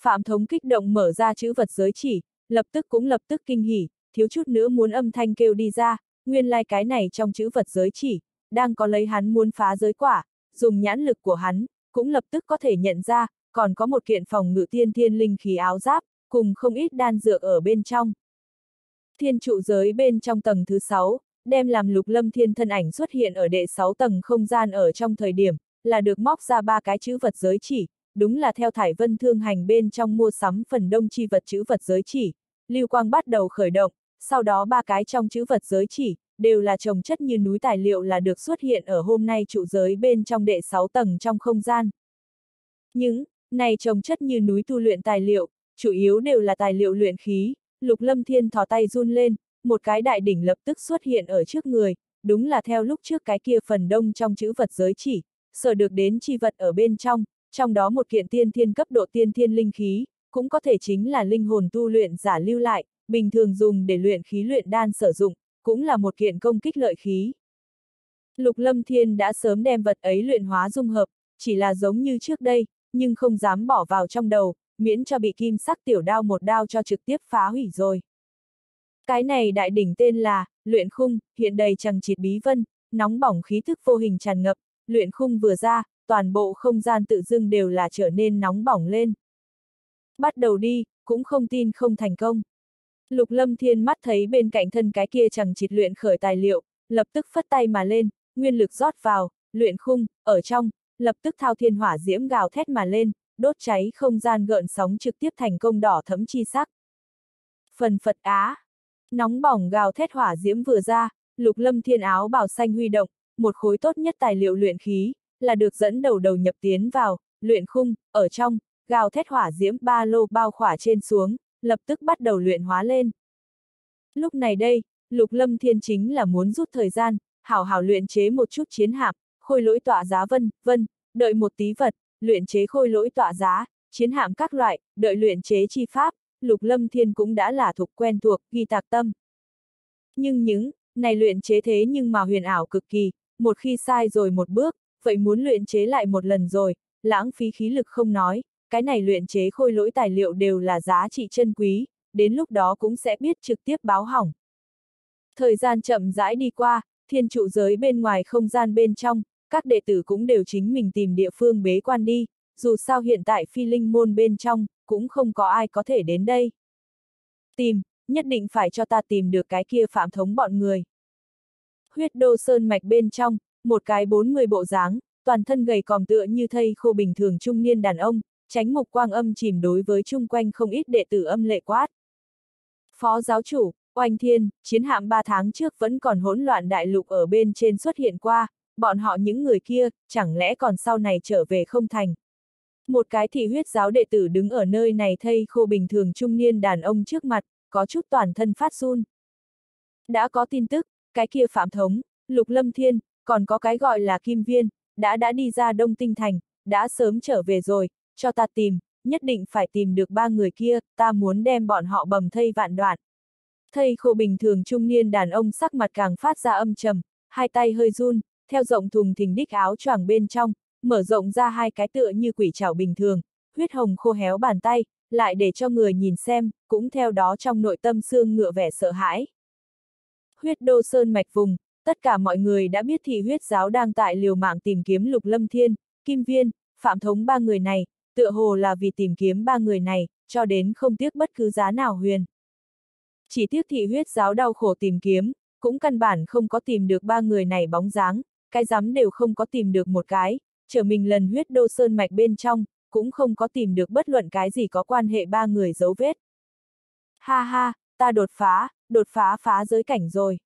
Phạm Thống kích động mở ra chữ vật giới chỉ, lập tức cũng lập tức kinh hỉ, thiếu chút nữa muốn âm thanh kêu đi ra, nguyên lai like cái này trong chữ vật giới chỉ, đang có lấy hắn muốn phá giới quả, dùng nhãn lực của hắn, cũng lập tức có thể nhận ra, còn có một kiện phòng ngự tiên thiên linh khí áo giáp, cùng không ít đan dược ở bên trong. Thiên trụ giới bên trong tầng thứ 6, đem làm lục lâm thiên thân ảnh xuất hiện ở đệ 6 tầng không gian ở trong thời điểm, là được móc ra ba cái chữ vật giới chỉ, đúng là theo thải vân thương hành bên trong mua sắm phần đông chi vật chữ vật giới chỉ, lưu quang bắt đầu khởi động, sau đó ba cái trong chữ vật giới chỉ, đều là trồng chất như núi tài liệu là được xuất hiện ở hôm nay trụ giới bên trong đệ 6 tầng trong không gian. Những, này trồng chất như núi tu luyện tài liệu, chủ yếu đều là tài liệu luyện khí, lục lâm thiên thò tay run lên, một cái đại đỉnh lập tức xuất hiện ở trước người, đúng là theo lúc trước cái kia phần đông trong chữ vật giới chỉ, sở được đến chi vật ở bên trong, trong đó một kiện tiên thiên cấp độ tiên thiên linh khí, cũng có thể chính là linh hồn tu luyện giả lưu lại, bình thường dùng để luyện khí luyện đan sử dụng, cũng là một kiện công kích lợi khí. Lục Lâm Thiên đã sớm đem vật ấy luyện hóa dung hợp, chỉ là giống như trước đây, nhưng không dám bỏ vào trong đầu, miễn cho bị kim sắc tiểu đao một đao cho trực tiếp phá hủy rồi. Cái này đại đỉnh tên là, luyện khung, hiện đầy chẳng chịt bí vân, nóng bỏng khí thức vô hình tràn ngập, luyện khung vừa ra, toàn bộ không gian tự dưng đều là trở nên nóng bỏng lên. Bắt đầu đi, cũng không tin không thành công. Lục lâm thiên mắt thấy bên cạnh thân cái kia chẳng chịt luyện khởi tài liệu, lập tức phất tay mà lên, nguyên lực rót vào, luyện khung, ở trong, lập tức thao thiên hỏa diễm gào thét mà lên, đốt cháy không gian gợn sóng trực tiếp thành công đỏ thấm chi sắc. Phần Phật Á Nóng bỏng gào thét hỏa diễm vừa ra, lục lâm thiên áo bảo xanh huy động, một khối tốt nhất tài liệu luyện khí, là được dẫn đầu đầu nhập tiến vào, luyện khung, ở trong, gào thét hỏa diễm ba lô bao khỏa trên xuống, lập tức bắt đầu luyện hóa lên. Lúc này đây, lục lâm thiên chính là muốn rút thời gian, hảo hảo luyện chế một chút chiến hạm, khôi lỗi tọa giá vân, vân, đợi một tí vật, luyện chế khôi lỗi tọa giá, chiến hạm các loại, đợi luyện chế chi pháp, lục lâm thiên cũng đã là thuộc quen thuộc, ghi tạc tâm. Nhưng những, này luyện chế thế nhưng mà huyền ảo cực kỳ, một khi sai rồi một bước, vậy muốn luyện chế lại một lần rồi, lãng phí khí lực không nói, cái này luyện chế khôi lỗi tài liệu đều là giá trị chân quý, đến lúc đó cũng sẽ biết trực tiếp báo hỏng. Thời gian chậm rãi đi qua, thiên trụ giới bên ngoài không gian bên trong, các đệ tử cũng đều chính mình tìm địa phương bế quan đi, dù sao hiện tại phi linh môn bên trong, cũng không có ai có thể đến đây. Tìm, nhất định phải cho ta tìm được cái kia phạm thống bọn người. Huyết đô sơn mạch bên trong, một cái bốn người bộ dáng, toàn thân gầy còm tựa như thây khô bình thường trung niên đàn ông, tránh mục quang âm chìm đối với chung quanh không ít đệ tử âm lệ quát. Phó giáo chủ, Oanh Thiên, chiến hạm ba tháng trước vẫn còn hỗn loạn đại lục ở bên trên xuất hiện qua, bọn họ những người kia, chẳng lẽ còn sau này trở về không thành. Một cái thị huyết giáo đệ tử đứng ở nơi này thây khô bình thường trung niên đàn ông trước mặt, có chút toàn thân phát run. Đã có tin tức, cái kia phạm thống, lục lâm thiên, còn có cái gọi là kim viên, đã đã đi ra đông tinh thành, đã sớm trở về rồi, cho ta tìm, nhất định phải tìm được ba người kia, ta muốn đem bọn họ bầm thây vạn đoạn. Thây khô bình thường trung niên đàn ông sắc mặt càng phát ra âm trầm, hai tay hơi run, theo rộng thùng thình đích áo choàng bên trong, mở rộng ra hai cái tựa như quỷ trảo bình thường, huyết hồng khô héo bàn tay, lại để cho người nhìn xem, cũng theo đó trong nội tâm xương ngựa vẻ sợ hãi. Huyết đô sơn mạch vùng, tất cả mọi người đã biết thị huyết giáo đang tại liều mạng tìm kiếm lục lâm thiên, kim viên, phạm thống ba người này, tựa hồ là vì tìm kiếm ba người này, cho đến không tiếc bất cứ giá nào huyền. Chỉ tiếc thị huyết giáo đau khổ tìm kiếm, cũng căn bản không có tìm được ba người này bóng dáng, cái rắm đều không có tìm được một cái, trở mình lần huyết đô sơn mạch bên trong, cũng không có tìm được bất luận cái gì có quan hệ ba người dấu vết. Ha ha, ta đột phá, đột phá phá giới cảnh rồi.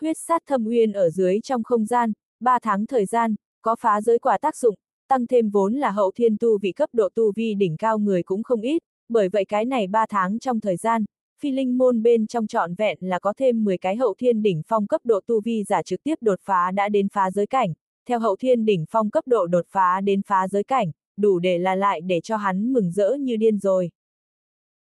Huyết sát thâm uyên ở dưới trong không gian, ba tháng thời gian, có phá giới quả tác dụng, tăng thêm vốn là hậu thiên tu vị cấp độ tu vi đỉnh cao người cũng không ít, bởi vậy cái này ba tháng trong thời gian, phi linh môn bên trong trọn vẹn là có thêm 10 cái hậu thiên đỉnh phong cấp độ tu vi giả trực tiếp đột phá đã đến phá giới cảnh, theo hậu thiên đỉnh phong cấp độ đột phá đến phá giới cảnh, đủ để là lại để cho hắn mừng rỡ như điên rồi.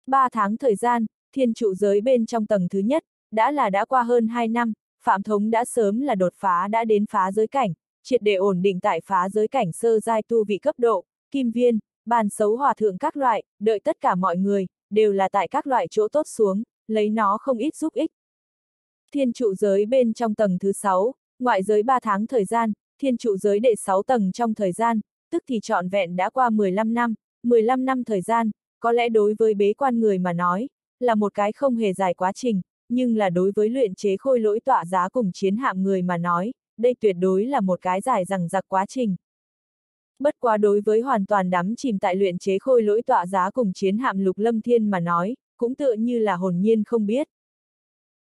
Ba tháng thời gian, thiên trụ giới bên trong tầng thứ nhất, đã là đã qua hơn 2 năm, Phạm Thống đã sớm là đột phá đã đến phá giới cảnh, triệt để ổn định tại phá giới cảnh sơ giai tu vị cấp độ, kim viên, bàn xấu hòa thượng các loại, đợi tất cả mọi người, đều là tại các loại chỗ tốt xuống, lấy nó không ít giúp ích. Thiên trụ giới bên trong tầng thứ 6, ngoại giới 3 tháng thời gian, thiên trụ giới đệ 6 tầng trong thời gian, tức thì trọn vẹn đã qua 15 năm, 15 năm thời gian, có lẽ đối với bế quan người mà nói, là một cái không hề dài quá trình, nhưng là đối với luyện chế khôi lỗi tọa giá cùng chiến hạm người mà nói, đây tuyệt đối là một cái dài rằng giặc quá trình. Bất quá đối với hoàn toàn đắm chìm tại luyện chế khôi lỗi tọa giá cùng chiến hạm lục lâm thiên mà nói, cũng tựa như là hồn nhiên không biết.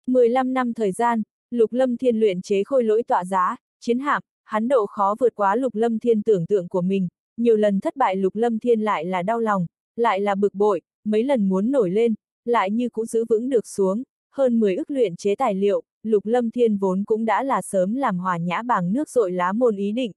15 năm thời gian, lục lâm thiên luyện chế khôi lỗi tọa giá, chiến hạm, hắn độ khó vượt quá lục lâm thiên tưởng tượng của mình, nhiều lần thất bại lục lâm thiên lại là đau lòng, lại là bực bội, mấy lần muốn nổi lên, lại như cũng giữ vững được xuống, hơn 10 ức luyện chế tài liệu, lục lâm thiên vốn cũng đã là sớm làm hòa nhã bằng nước rội lá môn ý định.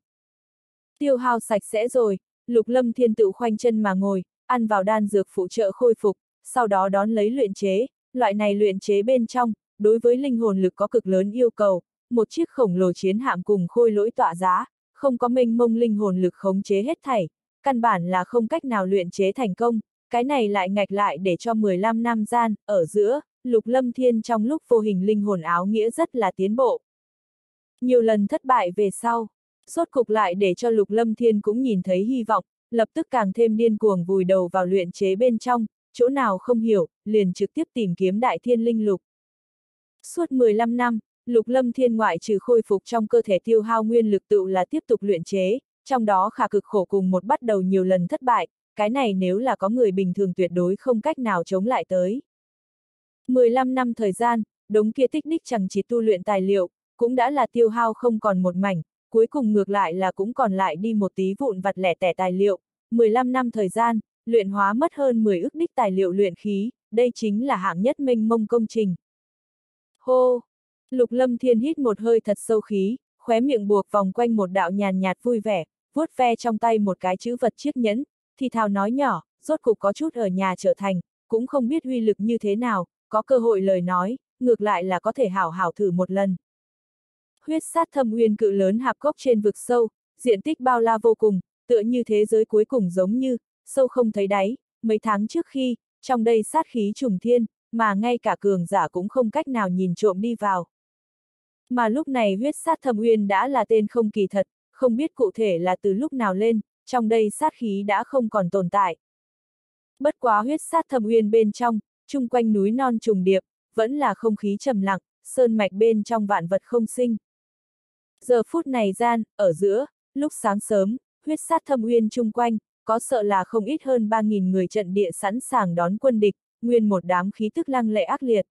Tiêu hao sạch sẽ rồi, lục lâm thiên tự khoanh chân mà ngồi, ăn vào đan dược phụ trợ khôi phục, sau đó đón lấy luyện chế, loại này luyện chế bên trong, đối với linh hồn lực có cực lớn yêu cầu, một chiếc khổng lồ chiến hạm cùng khôi lỗi tọa giá, không có mênh mông linh hồn lực khống chế hết thảy, căn bản là không cách nào luyện chế thành công, cái này lại ngạch lại để cho 15 năm gian, ở giữa, Lục Lâm Thiên trong lúc vô hình linh hồn áo nghĩa rất là tiến bộ. Nhiều lần thất bại về sau, sốt cục lại để cho Lục Lâm Thiên cũng nhìn thấy hy vọng, lập tức càng thêm điên cuồng vùi đầu vào luyện chế bên trong, chỗ nào không hiểu, liền trực tiếp tìm kiếm đại thiên linh lục. Suốt 15 năm, Lục Lâm Thiên ngoại trừ khôi phục trong cơ thể tiêu hao nguyên lực tự là tiếp tục luyện chế, trong đó khả cực khổ cùng một bắt đầu nhiều lần thất bại, cái này nếu là có người bình thường tuyệt đối không cách nào chống lại tới. 15 năm thời gian, đống kia tích đích chẳng chỉ tu luyện tài liệu, cũng đã là tiêu hao không còn một mảnh, cuối cùng ngược lại là cũng còn lại đi một tí vụn vặt lẻ tẻ tài liệu, 15 năm thời gian, luyện hóa mất hơn 10 ức đích tài liệu luyện khí, đây chính là hạng nhất minh mông công trình. Hô! Lục lâm thiên hít một hơi thật sâu khí, khóe miệng buộc vòng quanh một đạo nhàn nhạt vui vẻ, vuốt ve trong tay một cái chữ vật chiếc nhẫn, thì thào nói nhỏ, rốt cục có chút ở nhà trở thành, cũng không biết huy lực như thế nào, có cơ hội lời nói, ngược lại là có thể hảo hảo thử một lần. Huyết sát thâm uyên cự lớn hạp cốc trên vực sâu, diện tích bao la vô cùng, tựa như thế giới cuối cùng giống như, sâu không thấy đáy, mấy tháng trước khi, trong đây sát khí trùng thiên, mà ngay cả cường giả cũng không cách nào nhìn trộm đi vào. Mà lúc này huyết sát thâm uyên đã là tên không kỳ thật, không biết cụ thể là từ lúc nào lên, trong đây sát khí đã không còn tồn tại. Bất quá huyết sát thâm uyên bên trong, chung quanh núi non trùng điệp, vẫn là không khí trầm lặng, sơn mạch bên trong vạn vật không sinh. Giờ phút này gian, ở giữa, lúc sáng sớm, huyết sát thâm uyên chung quanh, có sợ là không ít hơn 3.000 người trận địa sẵn sàng đón quân địch, nguyên một đám khí tức lăng lệ ác liệt.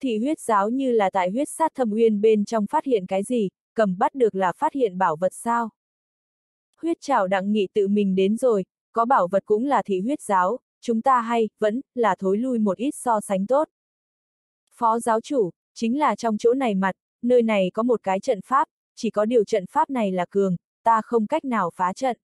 Thị huyết giáo như là tại huyết sát thâm uyên bên trong phát hiện cái gì, cầm bắt được là phát hiện bảo vật sao. Huyết trảo đặng nghị tự mình đến rồi, có bảo vật cũng là thị huyết giáo, chúng ta hay, vẫn, là thối lui một ít so sánh tốt. Phó giáo chủ, chính là trong chỗ này mặt, nơi này có một cái trận pháp, chỉ có điều trận pháp này là cường, ta không cách nào phá trận.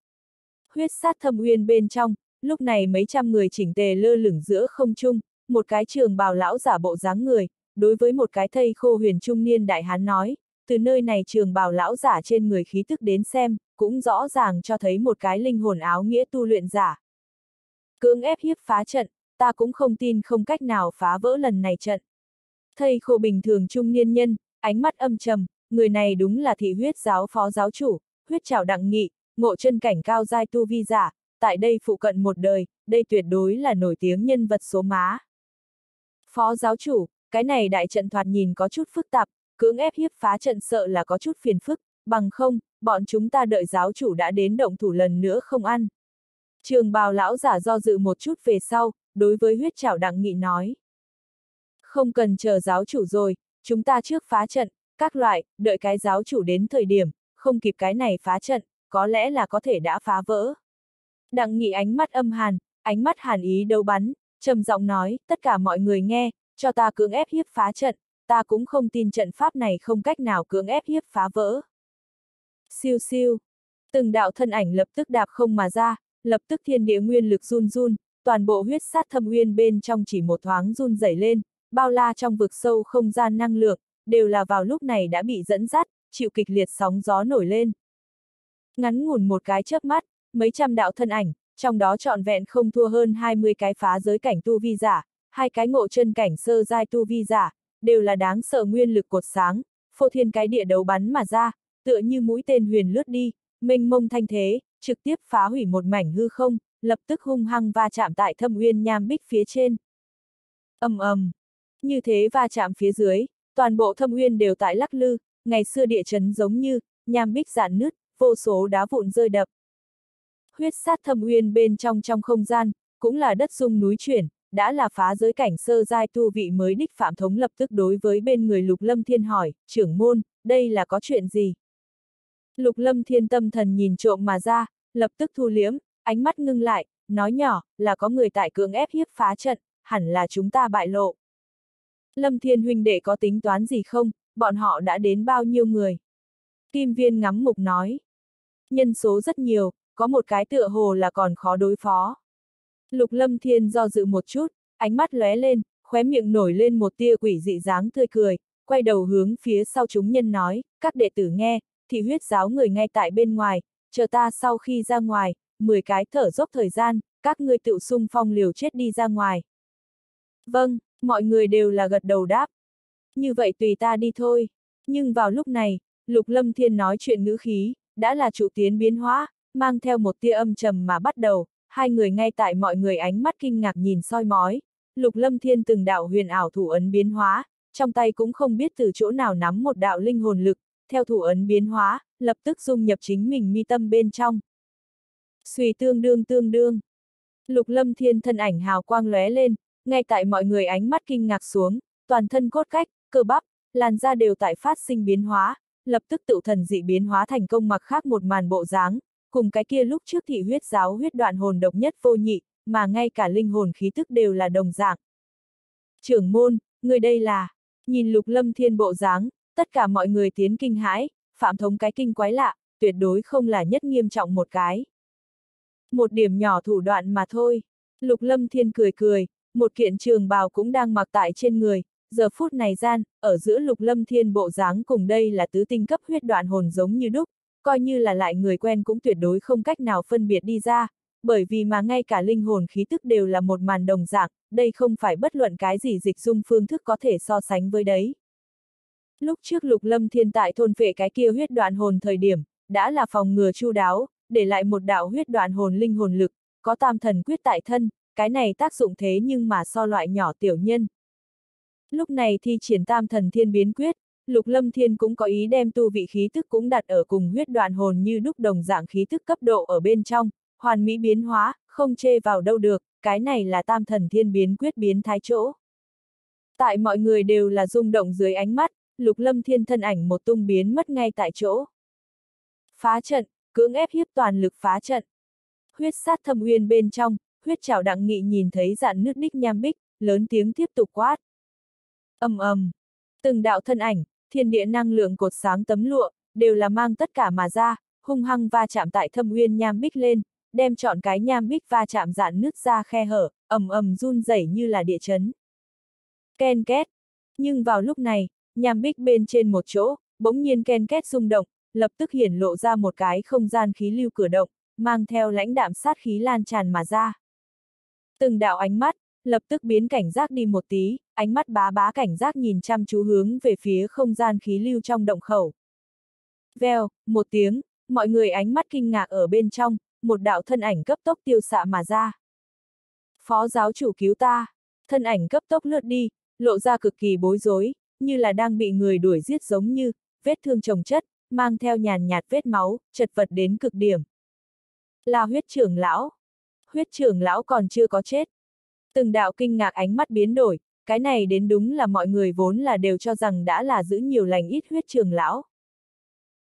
Huyết sát thâm uyên bên trong, lúc này mấy trăm người chỉnh tề lơ lửng giữa không trung, một cái trường bào lão giả bộ dáng người, đối với một cái thây khô huyền trung niên đại hán nói, từ nơi này trường bào lão giả trên người khí tức đến xem, cũng rõ ràng cho thấy một cái linh hồn áo nghĩa tu luyện giả. Cưỡng ép hiếp phá trận, ta cũng không tin không cách nào phá vỡ lần này trận. Thầy khô bình thường trung niên nhân, ánh mắt âm trầm, người này đúng là thị huyết giáo phó giáo chủ, huyết trảo đặng nghị, ngộ chân cảnh cao giai tu vi giả, tại đây phụ cận một đời, đây tuyệt đối là nổi tiếng nhân vật số má. Phó giáo chủ, cái này đại trận thoạt nhìn có chút phức tạp, cưỡng ép hiếp phá trận sợ là có chút phiền phức, bằng không, bọn chúng ta đợi giáo chủ đã đến động thủ lần nữa không ăn. Trường bào lão giả do dự một chút về sau, đối với huyết trảo đặng nghị nói. Không cần chờ giáo chủ rồi, chúng ta trước phá trận, các loại, đợi cái giáo chủ đến thời điểm, không kịp cái này phá trận, có lẽ là có thể đã phá vỡ. Đặng nghị ánh mắt âm hàn, ánh mắt hàn ý đâu bắn, trầm giọng nói, tất cả mọi người nghe, cho ta cưỡng ép hiếp phá trận, ta cũng không tin trận pháp này không cách nào cưỡng ép hiếp phá vỡ. Siêu siêu, từng đạo thân ảnh lập tức đạp không mà ra, lập tức thiên địa nguyên lực run run, toàn bộ huyết sát thâm uyên bên trong chỉ một thoáng run rẩy lên, bao la trong vực sâu không gian năng lượng, đều là vào lúc này đã bị dẫn dắt, chịu kịch liệt sóng gió nổi lên. Ngắn ngủn một cái chớp mắt, mấy trăm đạo thân ảnh, trong đó trọn vẹn không thua hơn 20 cái phá giới cảnh tu vi giả, hai cái ngộ chân cảnh sơ giai tu vi giả, đều là đáng sợ nguyên lực cột sáng, phô thiên cái địa đấu bắn mà ra, tựa như mũi tên huyền lướt đi, mênh mông thanh thế, trực tiếp phá hủy một mảnh hư không, lập tức hung hăng va chạm tại thâm uyên nham bích phía trên. ầm ầm, như thế va chạm phía dưới, toàn bộ thâm uyên đều tại lắc lư, ngày xưa địa chấn giống như, nham bích giãn nứt, vô số đá vụn rơi đập. Huyết sát thâm uyên bên trong trong không gian, cũng là đất sung núi chuyển, đã là phá giới cảnh sơ giai tu vị mới đích phạm thống lập tức đối với bên người lục lâm thiên hỏi, trưởng môn, đây là có chuyện gì? Lục lâm thiên tâm thần nhìn trộm mà ra, lập tức thu liếm, ánh mắt ngưng lại, nói nhỏ, là có người tại cưỡng ép hiếp phá trận, hẳn là chúng ta bại lộ. Lâm thiên huynh đệ có tính toán gì không, bọn họ đã đến bao nhiêu người? Kim viên ngắm mục nói. Nhân số rất nhiều, có một cái tựa hồ là còn khó đối phó. Lục lâm thiên do dự một chút, ánh mắt lóe lên, khóe miệng nổi lên một tia quỷ dị dáng tươi cười, quay đầu hướng phía sau chúng nhân nói, các đệ tử nghe, thị huyết giáo người ngay tại bên ngoài, chờ ta sau khi ra ngoài, 10 cái thở dốc thời gian, các ngươi tự sung phong liều chết đi ra ngoài. Vâng, mọi người đều là gật đầu đáp. Như vậy tùy ta đi thôi. Nhưng vào lúc này, Lục Lâm Thiên nói chuyện ngữ khí, đã là trụ tiến biến hóa, mang theo một tia âm trầm mà bắt đầu, hai người ngay tại mọi người ánh mắt kinh ngạc nhìn soi mói. Lục Lâm Thiên từng đạo huyền ảo thủ ấn biến hóa, trong tay cũng không biết từ chỗ nào nắm một đạo linh hồn lực, theo thủ ấn biến hóa, lập tức dung nhập chính mình mi tâm bên trong. Xùy tương đương tương đương. Lục Lâm Thiên thân ảnh hào quang lóe lên, ngay tại mọi người ánh mắt kinh ngạc xuống, toàn thân cốt cách, cơ bắp, làn da đều tại phát sinh biến hóa, lập tức tự thần dị biến hóa thành công mặc khác một màn bộ dáng, cùng cái kia lúc trước thị huyết giáo huyết đoạn hồn độc nhất vô nhị, mà ngay cả linh hồn khí tức đều là đồng dạng. Trưởng môn, người đây là, nhìn lục lâm thiên bộ dáng, tất cả mọi người tiến kinh hãi, phạm thống cái kinh quái lạ, tuyệt đối không là nhất nghiêm trọng một cái. Một điểm nhỏ thủ đoạn mà thôi. Lục lâm thiên cười cười, một kiện trường bào cũng đang mặc tại trên người, giờ phút này gian, ở giữa lục lâm thiên bộ dáng cùng đây là tứ tinh cấp huyết đoạn hồn giống như đúc, coi như là lại người quen cũng tuyệt đối không cách nào phân biệt đi ra, bởi vì mà ngay cả linh hồn khí tức đều là một màn đồng dạng, đây không phải bất luận cái gì dịch dung phương thức có thể so sánh với đấy. Lúc trước lục lâm thiên tại thôn phệ cái kia huyết đoạn hồn thời điểm, đã là phòng ngừa chu đáo, để lại một đạo huyết đoạn hồn linh hồn lực, có tam thần quyết tại thân, cái này tác dụng thế nhưng mà so loại nhỏ tiểu nhân. Lúc này thi triển tam thần thiên biến quyết, Lục Lâm Thiên cũng có ý đem tu vị khí tức cũng đặt ở cùng huyết đoạn hồn như đúc đồng dạng khí tức cấp độ ở bên trong, hoàn mỹ biến hóa, không chê vào đâu được, cái này là tam thần thiên biến quyết biến thái chỗ. Tại mọi người đều là rung động dưới ánh mắt, Lục Lâm Thiên thân ảnh một tung biến mất ngay tại chỗ. Phá trận, cưỡng ép hiếp toàn lực phá trận. Huyết sát thâm uyên bên trong, huyết trảo đặng nghị nhìn thấy dạn nước đích nham bích, lớn tiếng tiếp tục quát. ầm ầm, từng đạo thân ảnh, thiên địa năng lượng cột sáng tấm lụa, đều là mang tất cả mà ra, hung hăng va chạm tại thâm uyên nham bích lên, đem chọn cái nham bích va chạm dạn nứt ra khe hở, ầm ầm run rẩy như là địa chấn. Ken két. Nhưng vào lúc này, nham bích bên trên một chỗ, bỗng nhiên ken két rung động, lập tức hiển lộ ra một cái không gian khí lưu cửa động, mang theo lãnh đạm sát khí lan tràn mà ra. Từng đạo ánh mắt, lập tức biến cảnh giác đi một tí, ánh mắt bá bá cảnh giác nhìn chăm chú hướng về phía không gian khí lưu trong động khẩu. Vèo, một tiếng, mọi người ánh mắt kinh ngạc ở bên trong, một đạo thân ảnh cấp tốc tiêu xạ mà ra. Phó giáo chủ cứu ta, thân ảnh cấp tốc lướt đi, lộ ra cực kỳ bối rối, như là đang bị người đuổi giết giống như, vết thương chồng chất, mang theo nhàn nhạt vết máu, chật vật đến cực điểm. Là huyết trưởng lão. Huyết trưởng lão còn chưa có chết. Từng đạo kinh ngạc ánh mắt biến đổi, cái này đến đúng là mọi người vốn là đều cho rằng đã là giữ nhiều lành ít huyết trưởng lão.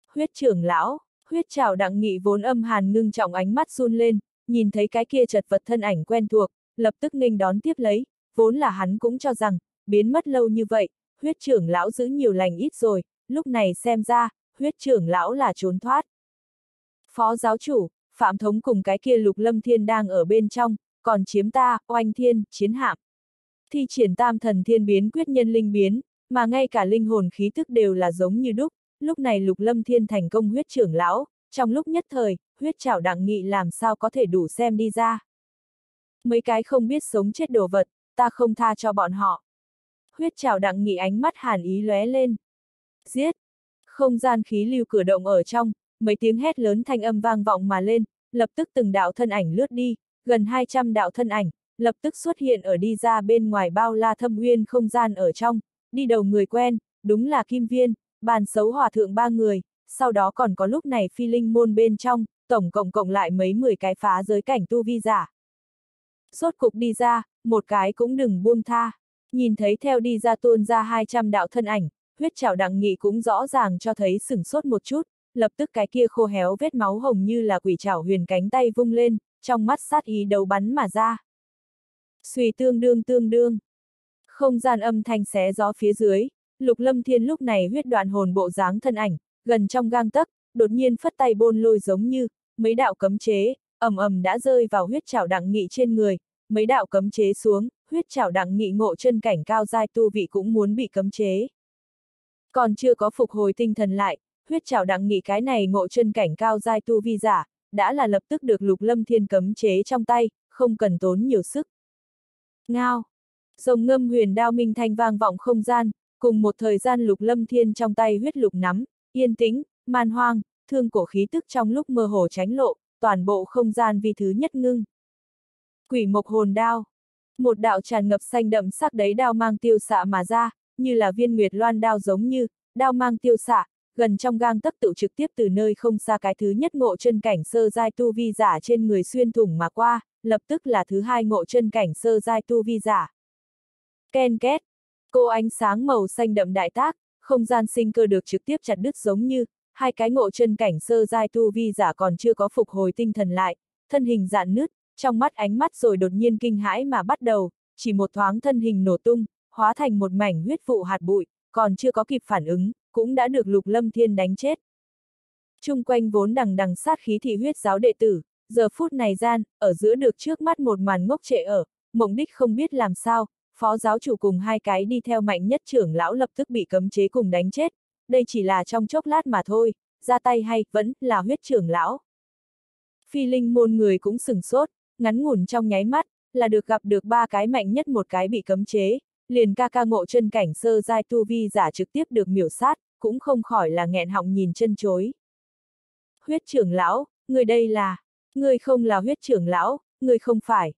Huyết trưởng lão, huyết trào đặng nghị vốn âm hàn ngưng trọng ánh mắt run lên, nhìn thấy cái kia chật vật thân ảnh quen thuộc, lập tức nghênh đón tiếp lấy, vốn là hắn cũng cho rằng, biến mất lâu như vậy, huyết trưởng lão giữ nhiều lành ít rồi, lúc này xem ra, huyết trưởng lão là trốn thoát. Phó giáo chủ, Phạm Thống cùng cái kia lục lâm thiên đang ở bên trong, còn chiếm ta, oanh thiên, chiến hạm. Thi triển tam thần thiên biến quyết nhân linh biến, mà ngay cả linh hồn khí thức đều là giống như đúc, lúc này lục lâm thiên thành công huyết trưởng lão, trong lúc nhất thời, huyết trảo đặng nghị làm sao có thể đủ xem đi ra. Mấy cái không biết sống chết đồ vật, ta không tha cho bọn họ. Huyết trào đặng nghị ánh mắt hàn ý lóe lên. Giết! Không gian khí lưu cửa động ở trong, mấy tiếng hét lớn thanh âm vang vọng mà lên, lập tức từng đạo thân ảnh lướt đi, gần 200 đạo thân ảnh, lập tức xuất hiện ở đi ra bên ngoài bao la thâm uyên không gian ở trong, đi đầu người quen, đúng là Kim Viên, bàn xấu hòa thượng ba người, sau đó còn có lúc này phi linh môn bên trong, tổng cộng cộng lại mấy mười cái phá giới cảnh tu vi giả. Sốt cục đi ra, một cái cũng đừng buông tha. Nhìn thấy theo đi ra tuôn ra 200 đạo thân ảnh, huyết trảo đặng nghị cũng rõ ràng cho thấy sửng sốt một chút, lập tức cái kia khô héo vết máu hồng như là quỷ trảo huyền cánh tay vung lên, trong mắt sát ý đầu bắn mà ra. Xùy tương đương tương đương. Không gian âm thanh xé gió phía dưới, lục lâm thiên lúc này huyết đoạn hồn bộ dáng thân ảnh, gần trong gang tấc, đột nhiên phất tay bôn lôi giống như, mấy đạo cấm chế, ầm ầm đã rơi vào huyết trảo đặng nghị trên người, mấy đạo cấm chế xuống, huyết chảo đặng nghị ngộ chân cảnh cao giai tu vị cũng muốn bị cấm chế. Còn chưa có phục hồi tinh thần lại, huyết trảo đặng nghị cái này ngộ chân cảnh cao giai tu vi giả, đã là lập tức được lục lâm thiên cấm chế trong tay, không cần tốn nhiều sức. Ngao! Rồng ngâm huyền đao minh thanh vang vọng không gian, cùng một thời gian lục lâm thiên trong tay huyết lục nắm, yên tĩnh, man hoang, thương cổ khí tức trong lúc mơ hồ tránh lộ, toàn bộ không gian vì thứ nhất ngưng. Quỷ mộc hồn đao. Một đạo tràn ngập xanh đậm sắc đấy đao mang tiêu xạ mà ra, như là viên nguyệt loan đao giống như, đao mang tiêu xạ, gần trong gang tấc tự trực tiếp từ nơi không xa cái thứ nhất ngộ chân cảnh sơ giai tu vi giả trên người xuyên thủng mà qua, lập tức là thứ hai ngộ chân cảnh sơ giai tu vi giả. Ken két, cô ánh sáng màu xanh đậm đại tác, không gian sinh cơ được trực tiếp chặt đứt giống như, hai cái ngộ chân cảnh sơ giai tu vi giả còn chưa có phục hồi tinh thần lại, thân hình dạn nứt, trong mắt ánh mắt rồi đột nhiên kinh hãi mà bắt đầu, chỉ một thoáng thân hình nổ tung, hóa thành một mảnh huyết vụ hạt bụi, còn chưa có kịp phản ứng, cũng đã được lục lâm thiên đánh chết. Trung quanh vốn đằng đằng sát khí thị huyết giáo đệ tử, giờ phút này gian, ở giữa được trước mắt một màn ngốc trệ ở, mộng đích không biết làm sao, phó giáo chủ cùng hai cái đi theo mạnh nhất trưởng lão lập tức bị cấm chế cùng đánh chết, đây chỉ là trong chốc lát mà thôi, ra tay hay, vẫn là huyết trưởng lão. Phi linh môn người cũng sừng sốt, ngắn ngủn trong nháy mắt, là được gặp được ba cái mạnh nhất một cái bị cấm chế, liền ca ca ngộ chân cảnh sơ giai tu vi giả trực tiếp được miểu sát, cũng không khỏi là nghẹn họng nhìn chân chối. Huyết trưởng lão, người đây là, người không là huyết trưởng lão, người không phải.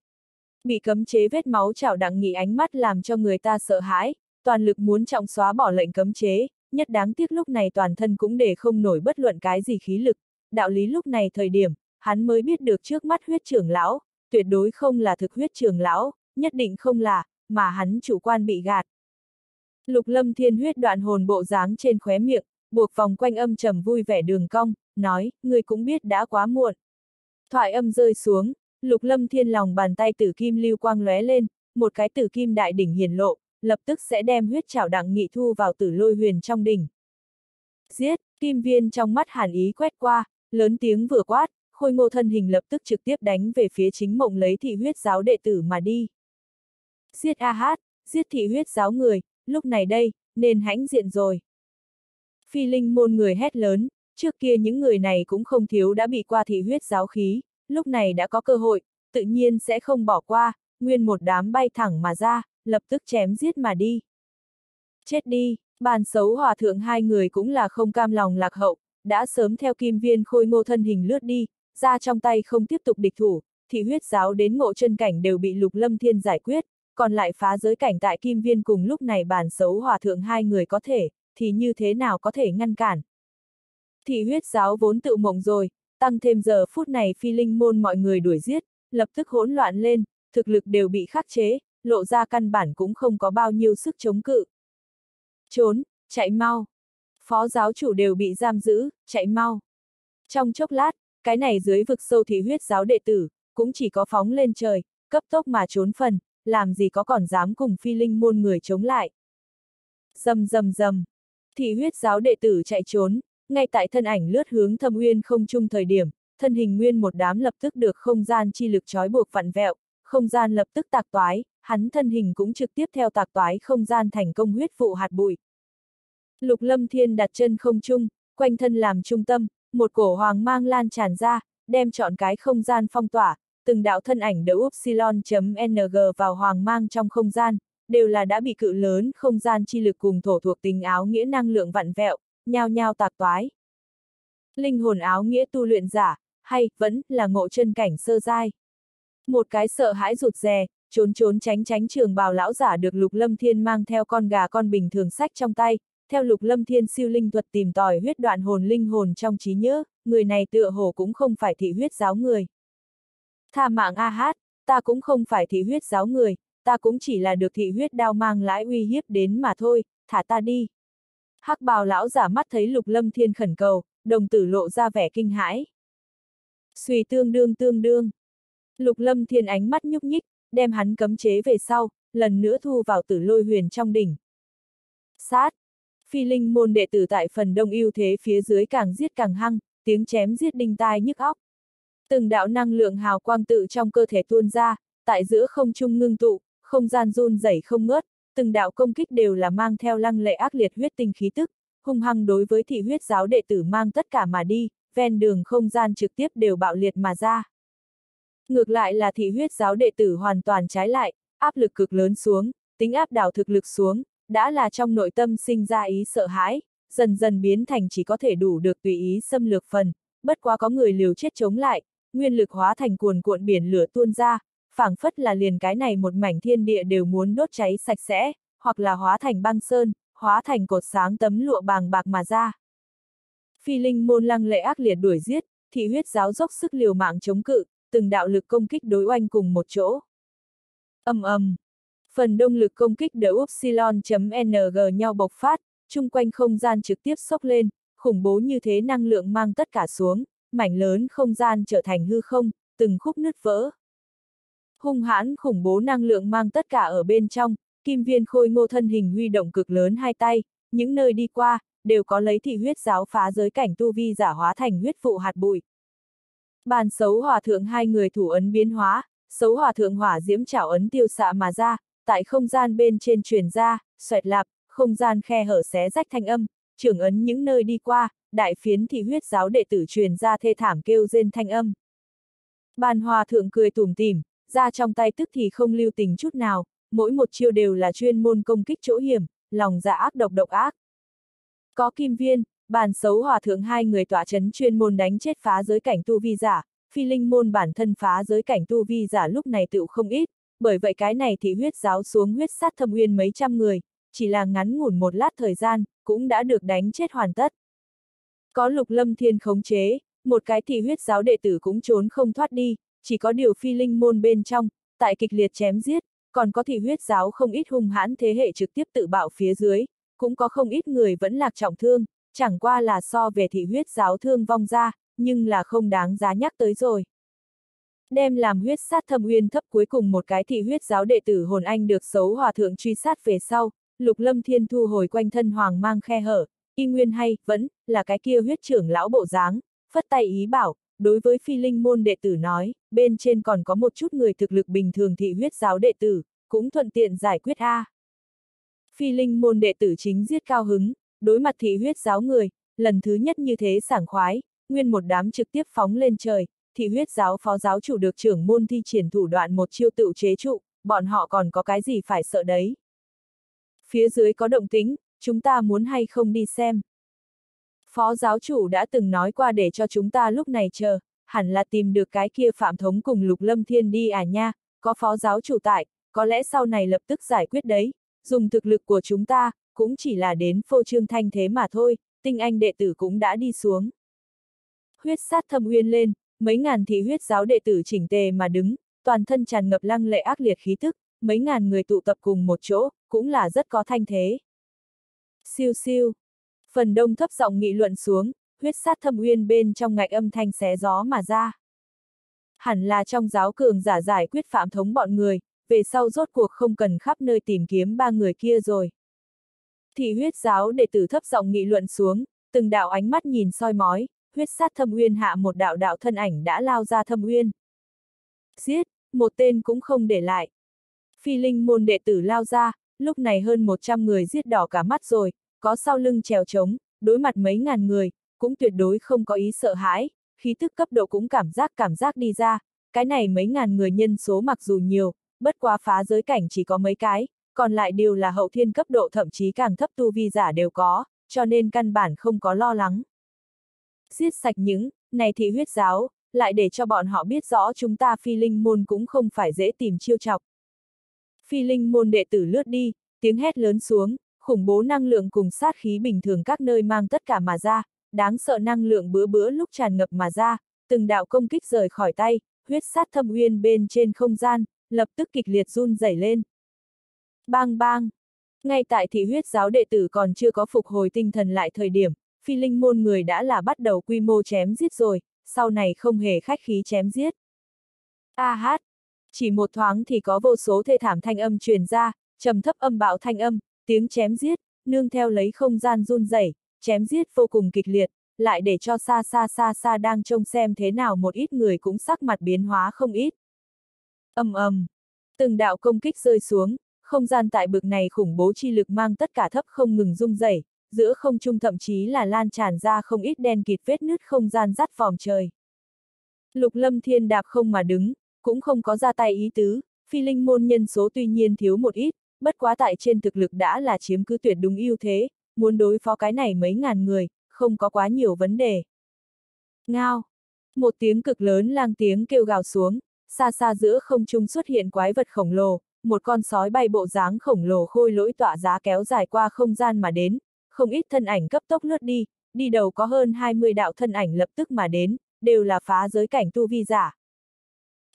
Bị cấm chế vết máu chảo đặng nghị ánh mắt làm cho người ta sợ hãi, toàn lực muốn trọng xóa bỏ lệnh cấm chế, nhất đáng tiếc lúc này toàn thân cũng để không nổi bất luận cái gì khí lực, đạo lý lúc này thời điểm, hắn mới biết được trước mắt huyết trưởng lão, tuyệt đối không là thực huyết trưởng lão, nhất định không là, mà hắn chủ quan bị gạt. Lục lâm thiên huyết đoạn hồn bộ dáng trên khóe miệng, buộc vòng quanh âm trầm vui vẻ đường cong, nói, người cũng biết đã quá muộn. Thoại âm rơi xuống, lục lâm thiên lòng bàn tay tử kim lưu quang lóe lên, một cái tử kim đại đỉnh hiển lộ, lập tức sẽ đem huyết chảo đặng nghị thu vào tử lôi huyền trong đỉnh. Giết, kim viên trong mắt hàn ý quét qua, lớn tiếng vừa quát, khôi ngô thân hình lập tức trực tiếp đánh về phía chính mộng lấy thị huyết giáo đệ tử mà đi. Giết A Hát, giết thị huyết giáo người, lúc này đây, nên hãnh diện rồi. Phi linh môn người hét lớn, trước kia những người này cũng không thiếu đã bị qua thị huyết giáo khí, lúc này đã có cơ hội, tự nhiên sẽ không bỏ qua, nguyên một đám bay thẳng mà ra, lập tức chém giết mà đi. Chết đi, bàn xấu hòa thượng hai người cũng là không cam lòng lạc hậu, đã sớm theo kim viên khôi ngô thân hình lướt đi, ra trong tay không tiếp tục địch thủ, thị huyết giáo đến ngộ chân cảnh đều bị lục lâm thiên giải quyết, còn lại phá giới cảnh tại kim viên cùng lúc này bàn xấu hòa thượng hai người có thể, thì như thế nào có thể ngăn cản. Thị huyết giáo vốn tự mộng rồi, tăng thêm giờ phút này phi linh môn mọi người đuổi giết, lập tức hỗn loạn lên, thực lực đều bị khắc chế, lộ ra căn bản cũng không có bao nhiêu sức chống cự. Trốn, chạy mau. Phó giáo chủ đều bị giam giữ, chạy mau. Trong chốc lát, cái này dưới vực sâu thị huyết giáo đệ tử, cũng chỉ có phóng lên trời, cấp tốc mà trốn phần, làm gì có còn dám cùng phi linh môn người chống lại. Dầm dầm dầm, thị huyết giáo đệ tử chạy trốn, ngay tại thân ảnh lướt hướng thâm uyên không chung thời điểm, thân hình nguyên một đám lập tức được không gian chi lực trói buộc vặn vẹo, không gian lập tức tạc toái, hắn thân hình cũng trực tiếp theo tạc toái không gian thành công huyết vụ hạt bụi. Lục lâm thiên đặt chân không chung, quanh thân làm trung tâm, một cổ hoàng mang lan tràn ra, đem chọn cái không gian phong tỏa, từng đạo thân ảnh đỡ upsilon.ng vào hoàng mang trong không gian, đều là đã bị cự lớn không gian chi lực cùng thổ thuộc tình áo nghĩa năng lượng vặn vẹo, nhao nhao tạc toái. Linh hồn áo nghĩa tu luyện giả, hay, vẫn, là ngộ chân cảnh sơ giai. Một cái sợ hãi rụt rè, trốn trốn tránh tránh trường bào lão giả được lục lâm thiên mang theo con gà con bình thường sách trong tay, theo lục lâm thiên siêu linh thuật tìm tòi huyết đoạn hồn linh hồn trong trí nhớ, người này tựa hồ cũng không phải thị huyết giáo người. Tha mạng A hát, ta cũng không phải thị huyết giáo người, ta cũng chỉ là được thị huyết đao mang lãi uy hiếp đến mà thôi, thả ta đi. hắc bào lão giả mắt thấy lục lâm thiên khẩn cầu, đồng tử lộ ra vẻ kinh hãi. Xùy tương đương tương đương. Lục lâm thiên ánh mắt nhúc nhích, đem hắn cấm chế về sau, lần nữa thu vào tử lôi huyền trong đỉnh. Sát! Phi linh môn đệ tử tại phần đông ưu thế phía dưới càng giết càng hăng, tiếng chém giết đinh tai nhức óc. Từng đạo năng lượng hào quang tự trong cơ thể tuôn ra, tại giữa không trung ngưng tụ, không gian run rẩy không ngớt, từng đạo công kích đều là mang theo lăng lệ ác liệt huyết tinh khí tức, hung hăng đối với thị huyết giáo đệ tử mang tất cả mà đi, ven đường không gian trực tiếp đều bạo liệt mà ra. Ngược lại là thị huyết giáo đệ tử hoàn toàn trái lại, áp lực cực lớn xuống, tính áp đảo thực lực xuống, đã là trong nội tâm sinh ra ý sợ hãi, dần dần biến thành chỉ có thể đủ được tùy ý xâm lược phần, bất quá có người liều chết chống lại, nguyên lực hóa thành cuồn cuộn biển lửa tuôn ra, phảng phất là liền cái này một mảnh thiên địa đều muốn đốt cháy sạch sẽ, hoặc là hóa thành băng sơn, hóa thành cột sáng tấm lụa bàng bạc mà ra. Phi linh môn lăng lệ ác liệt đuổi giết, thị huyết giáo dốc sức liều mạng chống cự, từng đạo lực công kích đối oanh cùng một chỗ. Âm ầm. Phần đông lực công kích đỡ Upsilon.ng nhau bộc phát, chung quanh không gian trực tiếp sốc lên, khủng bố như thế năng lượng mang tất cả xuống, mảnh lớn không gian trở thành hư không, từng khúc nứt vỡ. Hung hãn khủng bố năng lượng mang tất cả ở bên trong, kim viên khôi ngô thân hình huy động cực lớn hai tay, những nơi đi qua, đều có lấy thị huyết giáo phá giới cảnh tu vi giả hóa thành huyết vụ hạt bụi. Bàn xấu hòa thượng hai người thủ ấn biến hóa, xấu hòa thượng hỏa diễm chảo ấn tiêu xạ mà ra, tại không gian bên trên truyền ra, xoẹt lạp, không gian khe hở xé rách thanh âm, trưởng ấn những nơi đi qua, đại phiến thị huyết giáo đệ tử truyền ra thê thảm kêu rên thanh âm. Bàn hòa thượng cười tủm tỉm, ra trong tay tức thì không lưu tình chút nào, mỗi một chiêu đều là chuyên môn công kích chỗ hiểm, lòng dạ ác độc độc ác. Có kim viên, bàn xấu hòa thượng hai người tỏa chấn chuyên môn đánh chết phá giới cảnh tu vi giả, phi linh môn bản thân phá giới cảnh tu vi giả lúc này tựu không ít, bởi vậy cái này thì huyết giáo xuống huyết sát thâm uyên mấy trăm người, chỉ là ngắn ngủn một lát thời gian, cũng đã được đánh chết hoàn tất. Có lục lâm thiên khống chế, một cái thì huyết giáo đệ tử cũng trốn không thoát đi, chỉ có điều phi linh môn bên trong, tại kịch liệt chém giết, còn có thị huyết giáo không ít hung hãn thế hệ trực tiếp tự bạo phía dưới, cũng có không ít người vẫn lạc trọng thương, chẳng qua là so về thị huyết giáo thương vong ra, nhưng là không đáng giá nhắc tới rồi. Đem làm huyết sát thâm uyên thấp cuối cùng một cái thị huyết giáo đệ tử hồn anh được xấu hòa thượng truy sát về sau, lục lâm thiên thu hồi quanh thân hoàng mang khe hở, y nguyên hay, vẫn, là cái kia huyết trưởng lão bộ dáng, phất tay ý bảo, đối với phi linh môn đệ tử nói, bên trên còn có một chút người thực lực bình thường thị huyết giáo đệ tử, cũng thuận tiện giải quyết A. Phi linh môn đệ tử chính giết cao hứng, đối mặt thị huyết giáo người, lần thứ nhất như thế sảng khoái, nguyên một đám trực tiếp phóng lên trời, thị huyết giáo phó giáo chủ được trưởng môn thi triển thủ đoạn một chiêu tự chế trụ, bọn họ còn có cái gì phải sợ đấy. Phía dưới có động tính, chúng ta muốn hay không đi xem. Phó giáo chủ đã từng nói qua để cho chúng ta lúc này chờ, hẳn là tìm được cái kia phạm thống cùng lục lâm thiên đi à nha, có phó giáo chủ tại, có lẽ sau này lập tức giải quyết đấy, dùng thực lực của chúng ta, cũng chỉ là đến phô trương thanh thế mà thôi, tinh anh đệ tử cũng đã đi xuống. Huyết sát thâm uyên lên, mấy ngàn thị huyết giáo đệ tử chỉnh tề mà đứng, toàn thân tràn ngập lăng lệ ác liệt khí tức, mấy ngàn người tụ tập cùng một chỗ, cũng là rất có thanh thế. Siêu siêu. Phần đông thấp giọng nghị luận xuống, huyết sát thâm uyên bên trong ngạch âm thanh xé gió mà ra. Hẳn là trong giáo cường giả giải quyết phạm thống bọn người, về sau rốt cuộc không cần khắp nơi tìm kiếm ba người kia rồi. Thị huyết giáo đệ tử thấp giọng nghị luận xuống, từng đạo ánh mắt nhìn soi mói, huyết sát thâm uyên hạ một đạo đạo thân ảnh đã lao ra thâm uyên. Giết, một tên cũng không để lại. Phi linh môn đệ tử lao ra, lúc này hơn 100 người giết đỏ cả mắt rồi, có sau lưng trèo trống, đối mặt mấy ngàn người, cũng tuyệt đối không có ý sợ hãi, khí thức cấp độ cũng cảm giác cảm giác đi ra, cái này mấy ngàn người nhân số mặc dù nhiều, bất quá phá giới cảnh chỉ có mấy cái, còn lại đều là hậu thiên cấp độ thậm chí càng thấp tu vi giả đều có, cho nên căn bản không có lo lắng. Giết sạch những, này thì huyết giáo, lại để cho bọn họ biết rõ chúng ta phi linh môn cũng không phải dễ tìm chiêu chọc. Phi linh môn đệ tử lướt đi, tiếng hét lớn xuống, khủng bố năng lượng cùng sát khí bình thường các nơi mang tất cả mà ra, đáng sợ năng lượng bữa bữa lúc tràn ngập mà ra, từng đạo công kích rời khỏi tay, huyết sát thâm uyên bên trên không gian, lập tức kịch liệt run rẩy lên. Bang bang! Ngay tại thị huyết giáo đệ tử còn chưa có phục hồi tinh thần lại thời điểm, phi linh môn người đã là bắt đầu quy mô chém giết rồi, sau này không hề khách khí chém giết. A hát! Chỉ một thoáng thì có vô số thê thảm thanh âm truyền ra, trầm thấp âm bạo thanh âm, tiếng chém giết, nương theo lấy không gian run rẩy, chém giết vô cùng kịch liệt, lại để cho xa xa xa xa đang trông xem thế nào một ít người cũng sắc mặt biến hóa không ít. Âm ầm, từng đạo công kích rơi xuống, không gian tại bực này khủng bố chi lực mang tất cả thấp không ngừng rung rẩy, giữa không trung thậm chí là lan tràn ra không ít đen kịt vết nứt không gian dắt vòng trời. Lục lâm thiên đạp không mà đứng, cũng không có ra tay ý tứ, phi linh môn nhân số tuy nhiên thiếu một ít, bất quá tại trên thực lực đã là chiếm cứ tuyệt đúng ưu thế, muốn đối phó cái này mấy ngàn người, không có quá nhiều vấn đề. Ngao! Một tiếng cực lớn lang tiếng kêu gào xuống, xa xa giữa không trung xuất hiện quái vật khổng lồ, một con sói bay bộ dáng khổng lồ khôi lỗi tỏa giá kéo dài qua không gian mà đến, không ít thân ảnh cấp tốc lướt đi, đi đầu có hơn 20 đạo thân ảnh lập tức mà đến, đều là phá giới cảnh tu vi giả.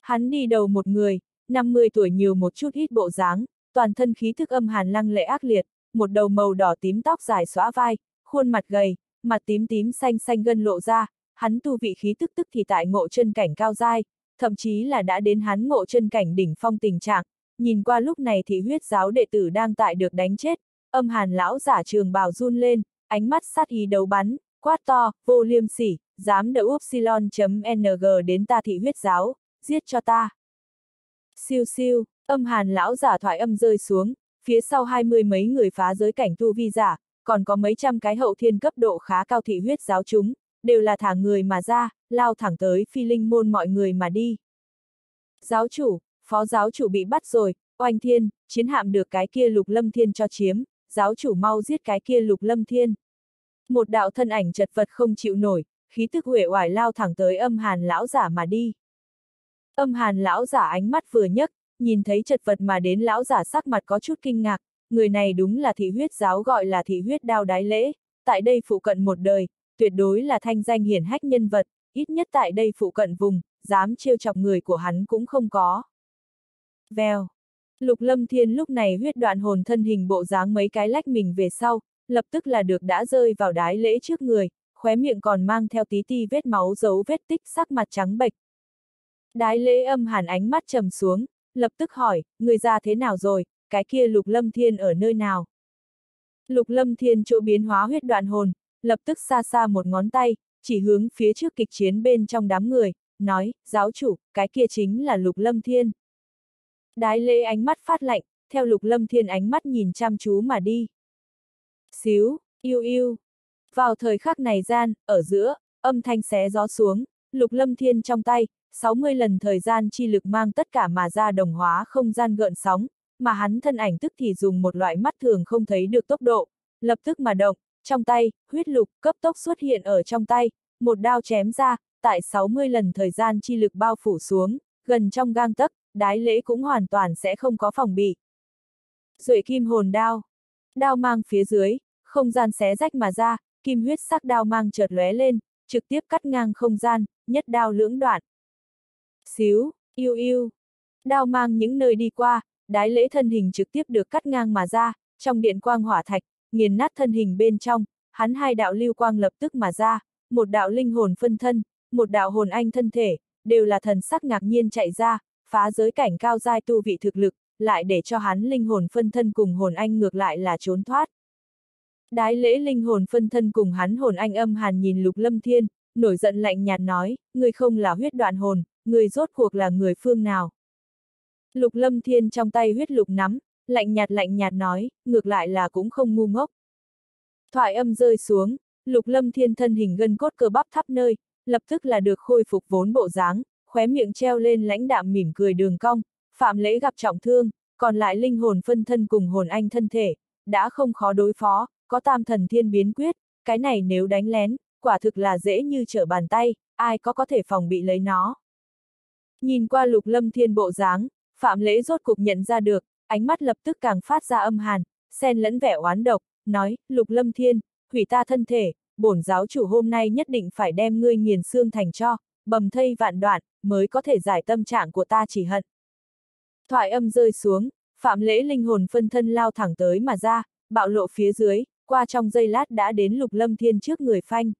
Hắn đi đầu một người, 50 tuổi nhiều một chút ít bộ dáng, toàn thân khí thức âm hàn lăng lệ ác liệt, một đầu màu đỏ tím tóc dài xóa vai, khuôn mặt gầy, mặt tím tím xanh xanh gân lộ ra, hắn tu vị khí tức tức thì tại ngộ chân cảnh cao dai, thậm chí là đã đến hắn ngộ chân cảnh đỉnh phong tình trạng, nhìn qua lúc này thì huyết giáo đệ tử đang tại được đánh chết, âm hàn lão giả trường bào run lên, ánh mắt sát ý đấu bắn, quát to, vô liêm sỉ, dám đỡ upsilon.ng đến ta thị huyết giáo, giết cho ta. Siêu siêu, âm hàn lão giả thoại âm rơi xuống, phía sau hai mươi mấy người phá giới cảnh tu vi giả, còn có mấy trăm cái hậu thiên cấp độ khá cao thị huyết giáo chúng, đều là thả người mà ra, lao thẳng tới phi linh môn mọi người mà đi. Giáo chủ, phó giáo chủ bị bắt rồi, oanh thiên, chiến hạm được cái kia lục lâm thiên cho chiếm, giáo chủ mau giết cái kia lục lâm thiên. Một đạo thân ảnh chật vật không chịu nổi, khí tức huệ oải lao thẳng tới âm hàn lão giả mà đi. Âm hàn lão giả ánh mắt vừa nhấc, nhìn thấy chật vật mà đến lão giả sắc mặt có chút kinh ngạc, người này đúng là thị huyết giáo gọi là thị huyết đao đái lễ, tại đây phụ cận một đời, tuyệt đối là thanh danh hiển hách nhân vật, ít nhất tại đây phụ cận vùng, dám trêu chọc người của hắn cũng không có. Vèo. Lục lâm thiên lúc này huyết đoạn hồn thân hình bộ dáng mấy cái lách mình về sau, lập tức là được đã rơi vào đái lễ trước người, khóe miệng còn mang theo tí ti vết máu dấu vết tích sắc mặt trắng bệch. Đái lễ âm hàn ánh mắt trầm xuống, lập tức hỏi, người ra thế nào rồi, cái kia lục lâm thiên ở nơi nào? Lục lâm thiên chỗ biến hóa huyết đoạn hồn, lập tức xa xa một ngón tay, chỉ hướng phía trước kịch chiến bên trong đám người, nói, giáo chủ, cái kia chính là lục lâm thiên. Đái lễ ánh mắt phát lạnh, theo lục lâm thiên ánh mắt nhìn chăm chú mà đi. Xíu, yêu yêu. Vào thời khắc này gian, ở giữa, âm thanh xé gió xuống, lục lâm thiên trong tay, 60 lần thời gian chi lực mang tất cả mà ra đồng hóa không gian gợn sóng, mà hắn thân ảnh tức thì dùng một loại mắt thường không thấy được tốc độ, lập tức mà động, trong tay, huyết lục cấp tốc xuất hiện ở trong tay, một đao chém ra, tại 60 lần thời gian chi lực bao phủ xuống, gần trong gang tấc, đái lễ cũng hoàn toàn sẽ không có phòng bị. Rưỡi kim hồn đao. Đao mang phía dưới, không gian xé rách mà ra, kim huyết sắc đao mang chợt lóe lên, trực tiếp cắt ngang không gian, nhất đao lưỡng đoạn. Xíu, yêu yêu. Đao mang những nơi đi qua, đái lễ thân hình trực tiếp được cắt ngang mà ra, trong điện quang hỏa thạch, nghiền nát thân hình bên trong, hắn hai đạo lưu quang lập tức mà ra, một đạo linh hồn phân thân, một đạo hồn anh thân thể, đều là thần sắc ngạc nhiên chạy ra, phá giới cảnh cao giai tu vị thực lực, lại để cho hắn linh hồn phân thân cùng hồn anh ngược lại là trốn thoát. Đái lễ linh hồn phân thân cùng hắn hồn anh âm hàn nhìn lục lâm thiên, nổi giận lạnh nhạt nói, người không là huyết đoạn hồn, người rốt cuộc là người phương nào. Lục lâm thiên trong tay huyết lục nắm, lạnh nhạt lạnh nhạt nói, ngược lại là cũng không ngu ngốc. Thoại âm rơi xuống, lục lâm thiên thân hình gân cốt cơ bắp thắp nơi, lập tức là được khôi phục vốn bộ dáng, khóe miệng treo lên lãnh đạm mỉm cười đường cong, phạm lễ gặp trọng thương, còn lại linh hồn phân thân cùng hồn anh thân thể, đã không khó đối phó, có tam thần thiên biến quyết, cái này nếu đánh lén, quả thực là dễ như trở bàn tay, ai có có thể phòng bị lấy nó. Nhìn qua lục lâm thiên bộ dáng, phạm lễ rốt cục nhận ra được, ánh mắt lập tức càng phát ra âm hàn, xen lẫn vẻ oán độc, nói, lục lâm thiên, hủy ta thân thể, bổn giáo chủ hôm nay nhất định phải đem ngươi nghiền xương thành cho, bầm thây vạn đoạn, mới có thể giải tâm trạng của ta chỉ hận. Thoại âm rơi xuống, phạm lễ linh hồn phân thân lao thẳng tới mà ra, bạo lộ phía dưới, qua trong giây lát đã đến lục lâm thiên trước người phanh.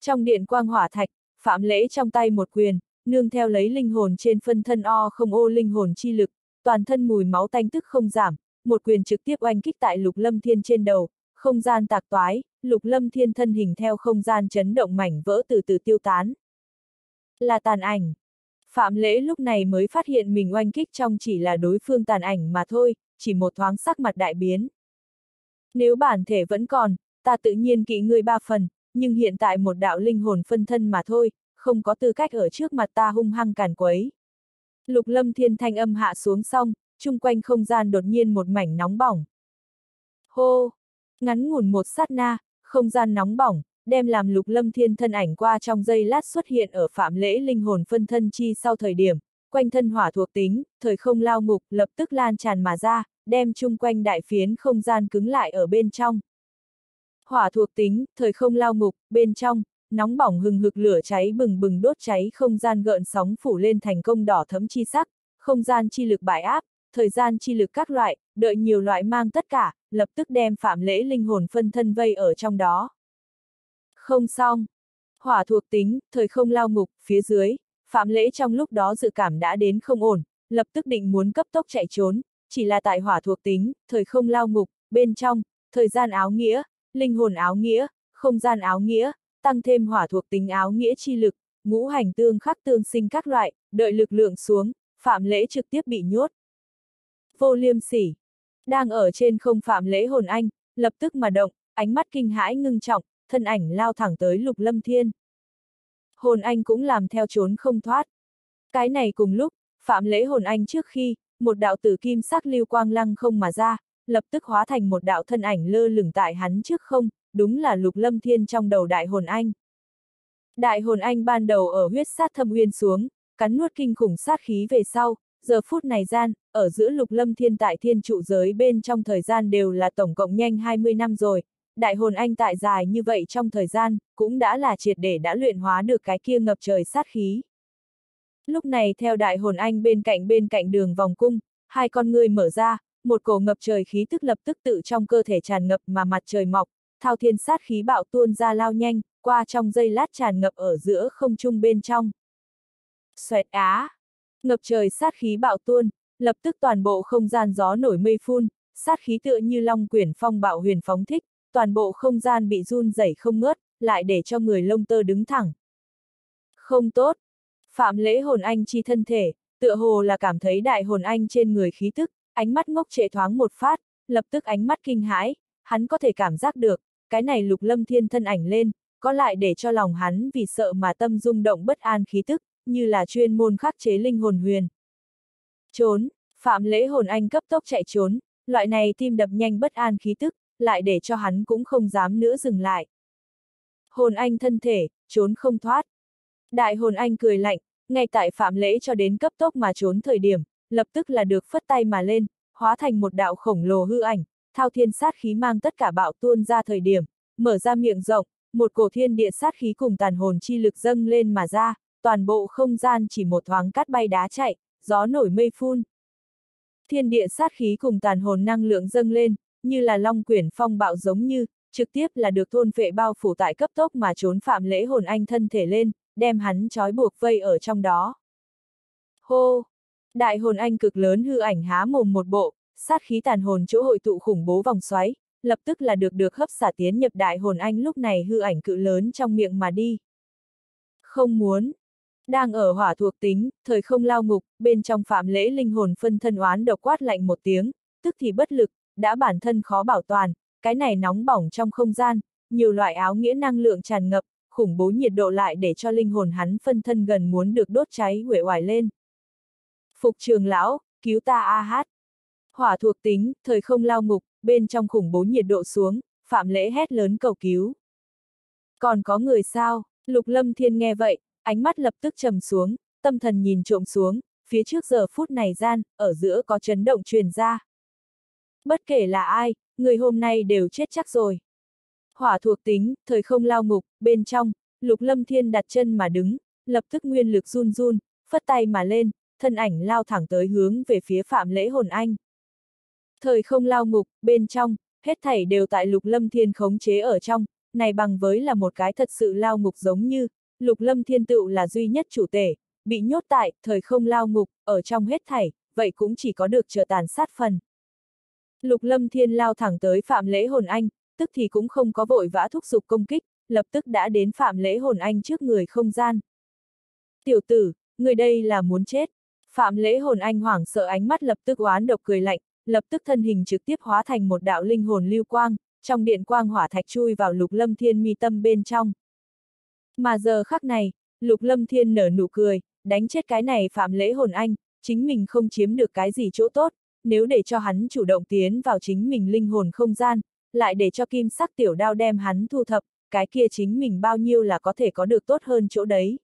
Trong điện quang hỏa thạch, phạm lễ trong tay một quyền, nương theo lấy linh hồn trên phân thân o không ô linh hồn chi lực, toàn thân mùi máu tanh tức không giảm, một quyền trực tiếp oanh kích tại lục lâm thiên trên đầu, không gian tạc toái, lục lâm thiên thân hình theo không gian chấn động mảnh vỡ từ từ tiêu tán. Là tàn ảnh. Phạm lễ lúc này mới phát hiện mình oanh kích trong chỉ là đối phương tàn ảnh mà thôi, chỉ một thoáng sắc mặt đại biến. Nếu bản thể vẫn còn, ta tự nhiên kỵ ngươi ba phần, nhưng hiện tại một đạo linh hồn phân thân mà thôi, không có tư cách ở trước mặt ta hung hăng càn quấy. Lục lâm thiên thanh âm hạ xuống xong, chung quanh không gian đột nhiên một mảnh nóng bỏng. Hô! Ngắn ngủn một sát na, không gian nóng bỏng, đem làm lục lâm thiên thân ảnh qua trong giây lát xuất hiện ở phạm lễ linh hồn phân thân chi sau thời điểm, quanh thân hỏa thuộc tính, thời không lao ngục lập tức lan tràn mà ra, đem chung quanh đại phiến không gian cứng lại ở bên trong. Hỏa thuộc tính, thời không lao ngục, bên trong, nóng bỏng hừng hực lửa cháy bừng bừng đốt cháy không gian gợn sóng phủ lên thành công đỏ thấm chi sắc, không gian chi lực bại áp, thời gian chi lực các loại, đợi nhiều loại mang tất cả, lập tức đem phạm lễ linh hồn phân thân vây ở trong đó. Không xong. Hỏa thuộc tính, thời không lao ngục, phía dưới, phạm lễ trong lúc đó dự cảm đã đến không ổn, lập tức định muốn cấp tốc chạy trốn, chỉ là tại hỏa thuộc tính, thời không lao ngục, bên trong, thời gian áo nghĩa, linh hồn áo nghĩa, không gian áo nghĩa, tăng thêm hỏa thuộc tính áo nghĩa chi lực, ngũ hành tương khắc tương sinh các loại, đợi lực lượng xuống, phạm lễ trực tiếp bị nhốt. Vô liêm sỉ. Đang ở trên không phạm lễ hồn anh, lập tức mà động, ánh mắt kinh hãi ngưng trọng, thân ảnh lao thẳng tới lục lâm thiên. Hồn anh cũng làm theo trốn không thoát. Cái này cùng lúc, phạm lễ hồn anh trước khi, một đạo tử kim sắc lưu quang lăng không mà ra, lập tức hóa thành một đạo thân ảnh lơ lửng tại hắn trước không, đúng là lục lâm thiên trong đầu đại hồn anh. Đại hồn anh ban đầu ở huyết sát thâm uyên xuống, cắn nuốt kinh khủng sát khí về sau, giờ phút này gian, ở giữa lục lâm thiên tại thiên trụ giới bên trong thời gian đều là tổng cộng nhanh 20 năm rồi, đại hồn anh tại dài như vậy trong thời gian, cũng đã là triệt để đã luyện hóa được cái kia ngập trời sát khí. Lúc này theo đại hồn anh bên cạnh bên cạnh đường vòng cung, hai con người mở ra, một cổ ngập trời khí tức lập tức tự trong cơ thể tràn ngập mà mặt trời mọc, thao thiên sát khí bạo tuôn ra lao nhanh, qua trong giây lát tràn ngập ở giữa không trung bên trong. Xoẹt á! Ngập trời sát khí bạo tuôn, lập tức toàn bộ không gian gió nổi mây phun, sát khí tựa như long quyển phong bạo huyền phóng thích, toàn bộ không gian bị run rẩy không ngớt, lại để cho người lông tơ đứng thẳng. Không tốt! Phạm lễ hồn anh chi thân thể, tựa hồ là cảm thấy đại hồn anh trên người khí tức, ánh mắt ngốc trệ thoáng một phát, lập tức ánh mắt kinh hãi, hắn có thể cảm giác được, cái này lục lâm thiên thân ảnh lên, có lại để cho lòng hắn vì sợ mà tâm rung động bất an khí tức, như là chuyên môn khắc chế linh hồn huyền. Trốn, phạm lễ hồn anh cấp tốc chạy trốn, loại này tim đập nhanh bất an khí tức, lại để cho hắn cũng không dám nữa dừng lại. Hồn anh thân thể, trốn không thoát. Đại hồn anh cười lạnh, ngay tại phạm lễ cho đến cấp tốc mà trốn thời điểm, lập tức là được phất tay mà lên, hóa thành một đạo khổng lồ hư ảnh, thao thiên sát khí mang tất cả bạo tuôn ra thời điểm, mở ra miệng rộng, một cổ thiên địa sát khí cùng tàn hồn chi lực dâng lên mà ra, toàn bộ không gian chỉ một thoáng cát bay đá chạy, gió nổi mây phun. Thiên địa sát khí cùng tàn hồn năng lượng dâng lên, như là long quyển phong bạo giống như, trực tiếp là được thôn vệ bao phủ tại cấp tốc mà trốn phạm lễ hồn anh thân thể lên, đem hắn trói buộc vây ở trong đó. Hô! Đại hồn anh cực lớn hư ảnh há mồm một bộ, sát khí tàn hồn chỗ hội tụ khủng bố vòng xoáy, lập tức là được được hấp xả tiến nhập đại hồn anh lúc này hư ảnh cự lớn trong miệng mà đi. Không muốn. Đang ở hỏa thuộc tính, thời không lao ngục, bên trong phạm lễ linh hồn phân thân oán độc quát lạnh một tiếng, tức thì bất lực, đã bản thân khó bảo toàn, cái này nóng bỏng trong không gian, nhiều loại áo nghĩa năng lượng tràn ngập, khủng bố nhiệt độ lại để cho linh hồn hắn phân thân gần muốn được đốt cháy huệ hoài lên. Phục trường lão, cứu ta a hát. Hỏa thuộc tính, thời không lao ngục, bên trong khủng bố nhiệt độ xuống, phạm lễ hét lớn cầu cứu. Còn có người sao? Lục lâm thiên nghe vậy, ánh mắt lập tức trầm xuống, tâm thần nhìn trộm xuống, phía trước giờ phút này gian, ở giữa có chấn động truyền ra. Bất kể là ai, người hôm nay đều chết chắc rồi. Hỏa thuộc tính, thời không lao ngục, bên trong, lục lâm thiên đặt chân mà đứng, lập tức nguyên lực run run, phất tay mà lên, thân ảnh lao thẳng tới hướng về phía phạm lễ hồn anh. Thời không lao ngục, bên trong, hết thảy đều tại lục lâm thiên khống chế ở trong, này bằng với là một cái thật sự lao ngục giống như, lục lâm thiên tựu là duy nhất chủ tể, bị nhốt tại, thời không lao ngục, ở trong hết thảy, vậy cũng chỉ có được chờ tàn sát phần. Lục lâm thiên lao thẳng tới phạm lễ hồn anh, tức thì cũng không có vội vã thúc giục công kích, lập tức đã đến phạm lễ hồn anh trước người không gian. Tiểu tử, người đây là muốn chết. Phạm lễ hồn anh hoảng sợ ánh mắt lập tức oán độc cười lạnh, lập tức thân hình trực tiếp hóa thành một đạo linh hồn lưu quang, trong điện quang hỏa thạch chui vào lục lâm thiên mi tâm bên trong. Mà giờ khắc này, lục lâm thiên nở nụ cười, đánh chết cái này phạm lễ hồn anh, chính mình không chiếm được cái gì chỗ tốt, nếu để cho hắn chủ động tiến vào chính mình linh hồn không gian, lại để cho kim sắc tiểu đao đem hắn thu thập, cái kia chính mình bao nhiêu là có thể có được tốt hơn chỗ đấy.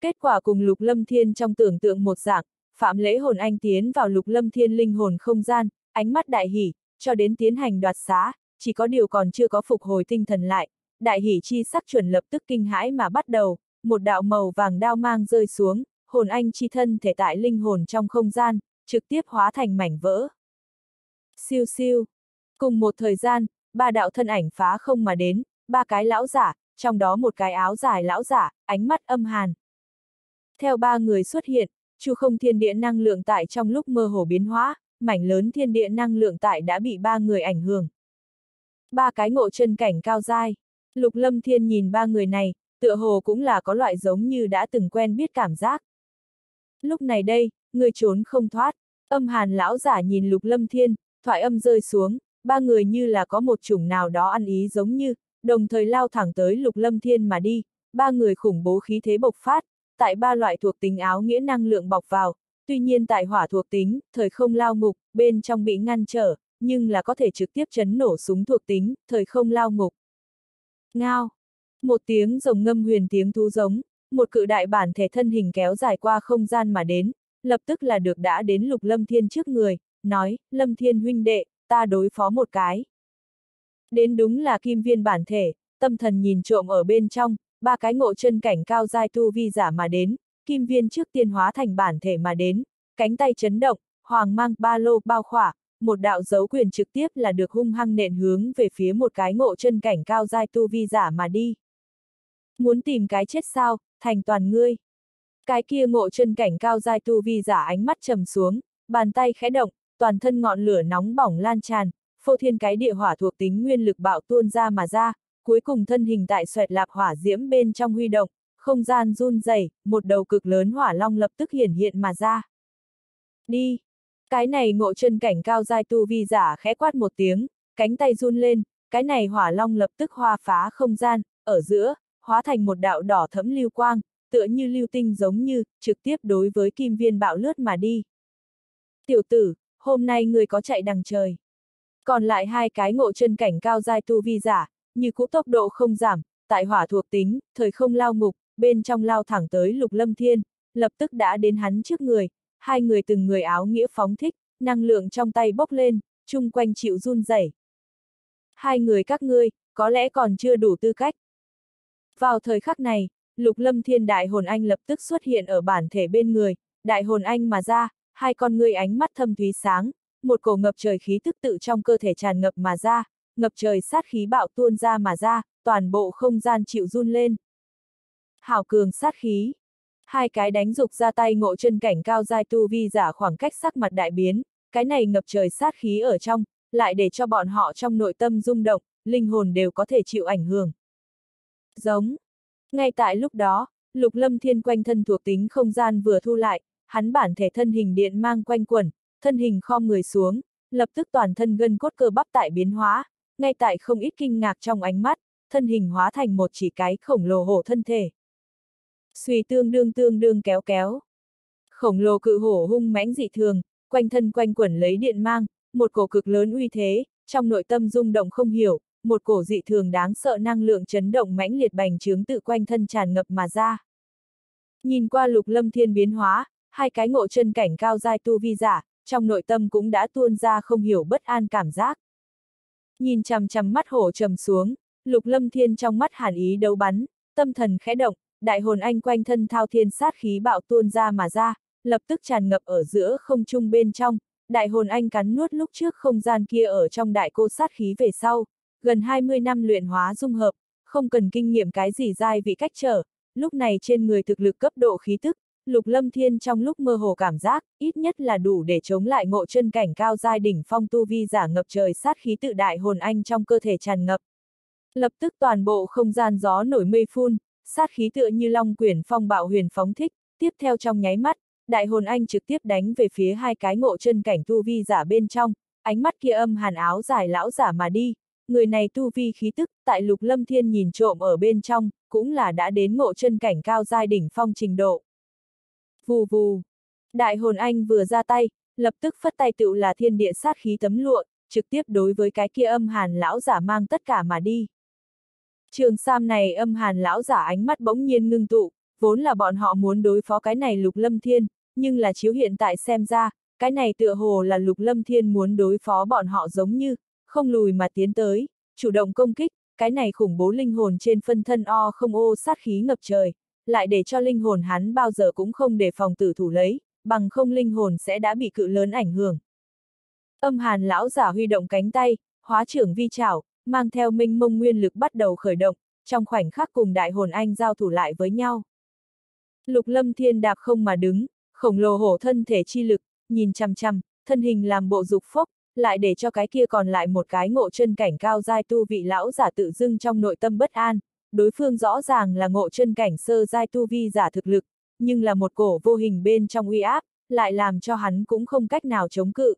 Kết quả cùng lục lâm thiên trong tưởng tượng một dạng, phạm lễ hồn anh tiến vào lục lâm thiên linh hồn không gian, ánh mắt đại hỉ, cho đến tiến hành đoạt xá, chỉ có điều còn chưa có phục hồi tinh thần lại, đại hỉ chi sắc chuẩn lập tức kinh hãi mà bắt đầu, một đạo màu vàng đao mang rơi xuống, hồn anh chi thân thể tại linh hồn trong không gian, trực tiếp hóa thành mảnh vỡ. Siêu siêu. Cùng một thời gian, ba đạo thân ảnh phá không mà đến, ba cái lão giả, trong đó một cái áo dài lão giả, ánh mắt âm hàn. Theo ba người xuất hiện, chu không thiên địa năng lượng tại trong lúc mơ hồ biến hóa, mảnh lớn thiên địa năng lượng tại đã bị ba người ảnh hưởng. Ba cái ngộ chân cảnh cao dai. Lục lâm thiên nhìn ba người này, tựa hồ cũng là có loại giống như đã từng quen biết cảm giác. Lúc này đây, người trốn không thoát, âm hàn lão giả nhìn lục lâm thiên, thoại âm rơi xuống, ba người như là có một chủng nào đó ăn ý giống như, đồng thời lao thẳng tới lục lâm thiên mà đi, ba người khủng bố khí thế bộc phát, tại ba loại thuộc tính áo nghĩa năng lượng bọc vào, tuy nhiên tại hỏa thuộc tính, thời không lao ngục, bên trong bị ngăn trở, nhưng là có thể trực tiếp chấn nổ súng thuộc tính, thời không lao ngục. Ngao! Một tiếng rồng ngâm huyền tiếng thú giống, một cự đại bản thể thân hình kéo dài qua không gian mà đến, lập tức là được đã đến lục lâm thiên trước người, nói, lâm thiên huynh đệ, ta đối phó một cái. Đến đúng là kim viên bản thể, tâm thần nhìn trộm ở bên trong, ba cái ngộ chân cảnh cao giai tu vi giả mà đến, kim viên trước tiên hóa thành bản thể mà đến, cánh tay chấn động, hoàng mang ba lô bao khỏa, một đạo dấu quyền trực tiếp là được hung hăng nện hướng về phía một cái ngộ chân cảnh cao giai tu vi giả mà đi. Muốn tìm cái chết sao, thành toàn ngươi. Cái kia ngộ chân cảnh cao giai tu vi giả ánh mắt trầm xuống, bàn tay khẽ động, toàn thân ngọn lửa nóng bỏng lan tràn, phô thiên cái địa hỏa thuộc tính nguyên lực bạo tuôn ra mà ra, cuối cùng thân hình tại xoẹt lạp hỏa diễm bên trong huy động, không gian run rẩy, một đầu cực lớn hỏa long lập tức hiển hiện mà ra. Đi! Cái này ngộ chân cảnh cao giai tu vi giả khẽ quát một tiếng, cánh tay run lên, cái này hỏa long lập tức hoa phá không gian, ở giữa, hóa thành một đạo đỏ thẫm lưu quang, tựa như lưu tinh giống như, trực tiếp đối với kim viên bạo lướt mà đi. Tiểu tử, hôm nay người có chạy đằng trời. Còn lại hai cái ngộ chân cảnh cao giai tu vi giả, như cũ tốc độ không giảm, tại hỏa thuộc tính, thời không lao ngục, bên trong lao thẳng tới lục lâm thiên, lập tức đã đến hắn trước người, hai người từng người áo nghĩa phóng thích, năng lượng trong tay bốc lên, chung quanh chịu run rẩy. Hai người các ngươi, có lẽ còn chưa đủ tư cách. Vào thời khắc này, lục lâm thiên đại hồn anh lập tức xuất hiện ở bản thể bên người, đại hồn anh mà ra, hai con ngươi ánh mắt thâm thúy sáng, một cổ ngập trời khí tức tự trong cơ thể tràn ngập mà ra, ngập trời sát khí bạo tuôn ra mà ra, toàn bộ không gian chịu run lên. Hảo cường sát khí. Hai cái đánh dục ra tay ngộ chân cảnh cao giai tu vi giả khoảng cách sắc mặt đại biến, cái này ngập trời sát khí ở trong, lại để cho bọn họ trong nội tâm rung động, linh hồn đều có thể chịu ảnh hưởng. Giống. Ngay tại lúc đó, lục lâm thiên quanh thân thuộc tính không gian vừa thu lại, hắn bản thể thân hình điện mang quanh quẩn, thân hình khom người xuống, lập tức toàn thân gân cốt cơ bắp tại biến hóa, ngay tại không ít kinh ngạc trong ánh mắt, thân hình hóa thành một chỉ cái khổng lồ hổ thân thể. Suy tương đương tương đương kéo kéo. Khổng lồ cự hổ hung mãnh dị thường, quanh thân quanh quẩn lấy điện mang, một cổ cực lớn uy thế, trong nội tâm rung động không hiểu, một cổ dị thường đáng sợ năng lượng chấn động mãnh liệt bành trướng tự quanh thân tràn ngập mà ra. Nhìn qua lục lâm thiên biến hóa, hai cái ngộ chân cảnh cao giai tu vi giả, trong nội tâm cũng đã tuôn ra không hiểu bất an cảm giác. Nhìn chằm chằm mắt hổ trầm xuống, lục lâm thiên trong mắt hàn ý đấu bắn, tâm thần khẽ động, đại hồn anh quanh thân thao thiên sát khí bạo tuôn ra mà ra, lập tức tràn ngập ở giữa không trung bên trong, đại hồn anh cắn nuốt lúc trước không gian kia ở trong đại cô sát khí về sau, gần 20 năm luyện hóa dung hợp, không cần kinh nghiệm cái gì dai vị cách trở, lúc này trên người thực lực cấp độ khí tức, Lục Lâm Thiên trong lúc mơ hồ cảm giác, ít nhất là đủ để chống lại ngộ chân cảnh cao giai đỉnh phong tu vi giả ngập trời sát khí tự đại hồn anh trong cơ thể tràn ngập. Lập tức toàn bộ không gian gió nổi mây phun, sát khí tựa như long quyển phong bạo huyền phóng thích, tiếp theo trong nháy mắt, đại hồn anh trực tiếp đánh về phía hai cái ngộ chân cảnh tu vi giả bên trong, ánh mắt kia âm hàn áo dài lão giả mà đi, người này tu vi khí tức, tại lục lâm thiên nhìn trộm ở bên trong, cũng là đã đến ngộ chân cảnh cao giai đỉnh phong trình độ. Vù vù. Đại hồn anh vừa ra tay, lập tức phất tay tựu là thiên địa sát khí tấm lụa, trực tiếp đối với cái kia âm hàn lão giả mang tất cả mà đi. Trường Sam này âm hàn lão giả ánh mắt bỗng nhiên ngưng tụ, vốn là bọn họ muốn đối phó cái này lục lâm thiên, nhưng là chiếu hiện tại xem ra, cái này tựa hồ là lục lâm thiên muốn đối phó bọn họ giống như, không lùi mà tiến tới, chủ động công kích, cái này khủng bố linh hồn trên phân thân o không ô sát khí ngập trời, lại để cho linh hồn hắn bao giờ cũng không để phòng tử thủ lấy, bằng không linh hồn sẽ đã bị cự lớn ảnh hưởng. Âm hàn lão giả huy động cánh tay, hóa trưởng vi trảo, mang theo minh mông nguyên lực bắt đầu khởi động, trong khoảnh khắc cùng đại hồn anh giao thủ lại với nhau. Lục lâm thiên đạp không mà đứng, khổng lồ hổ thân thể chi lực, nhìn chăm chăm, thân hình làm bộ dục phốc, lại để cho cái kia còn lại một cái ngộ chân cảnh cao giai tu vị lão giả tự dưng trong nội tâm bất an, đối phương rõ ràng là ngộ chân cảnh sơ giai tu vi giả thực lực, nhưng là một cổ vô hình bên trong uy áp, lại làm cho hắn cũng không cách nào chống cự.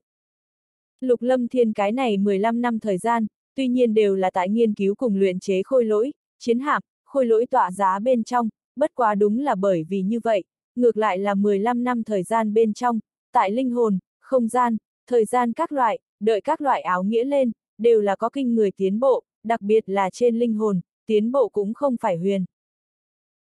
Lục lâm thiên cái này 15 năm thời gian, tuy nhiên đều là tại nghiên cứu cùng luyện chế khôi lỗi, chiến hạm, khôi lỗi tọa giá bên trong, bất quá đúng là bởi vì như vậy, ngược lại là 15 năm thời gian bên trong, tại linh hồn, không gian, thời gian các loại, đợi các loại áo nghĩa lên, đều là có kinh người tiến bộ, đặc biệt là trên linh hồn, tiến bộ cũng không phải huyền.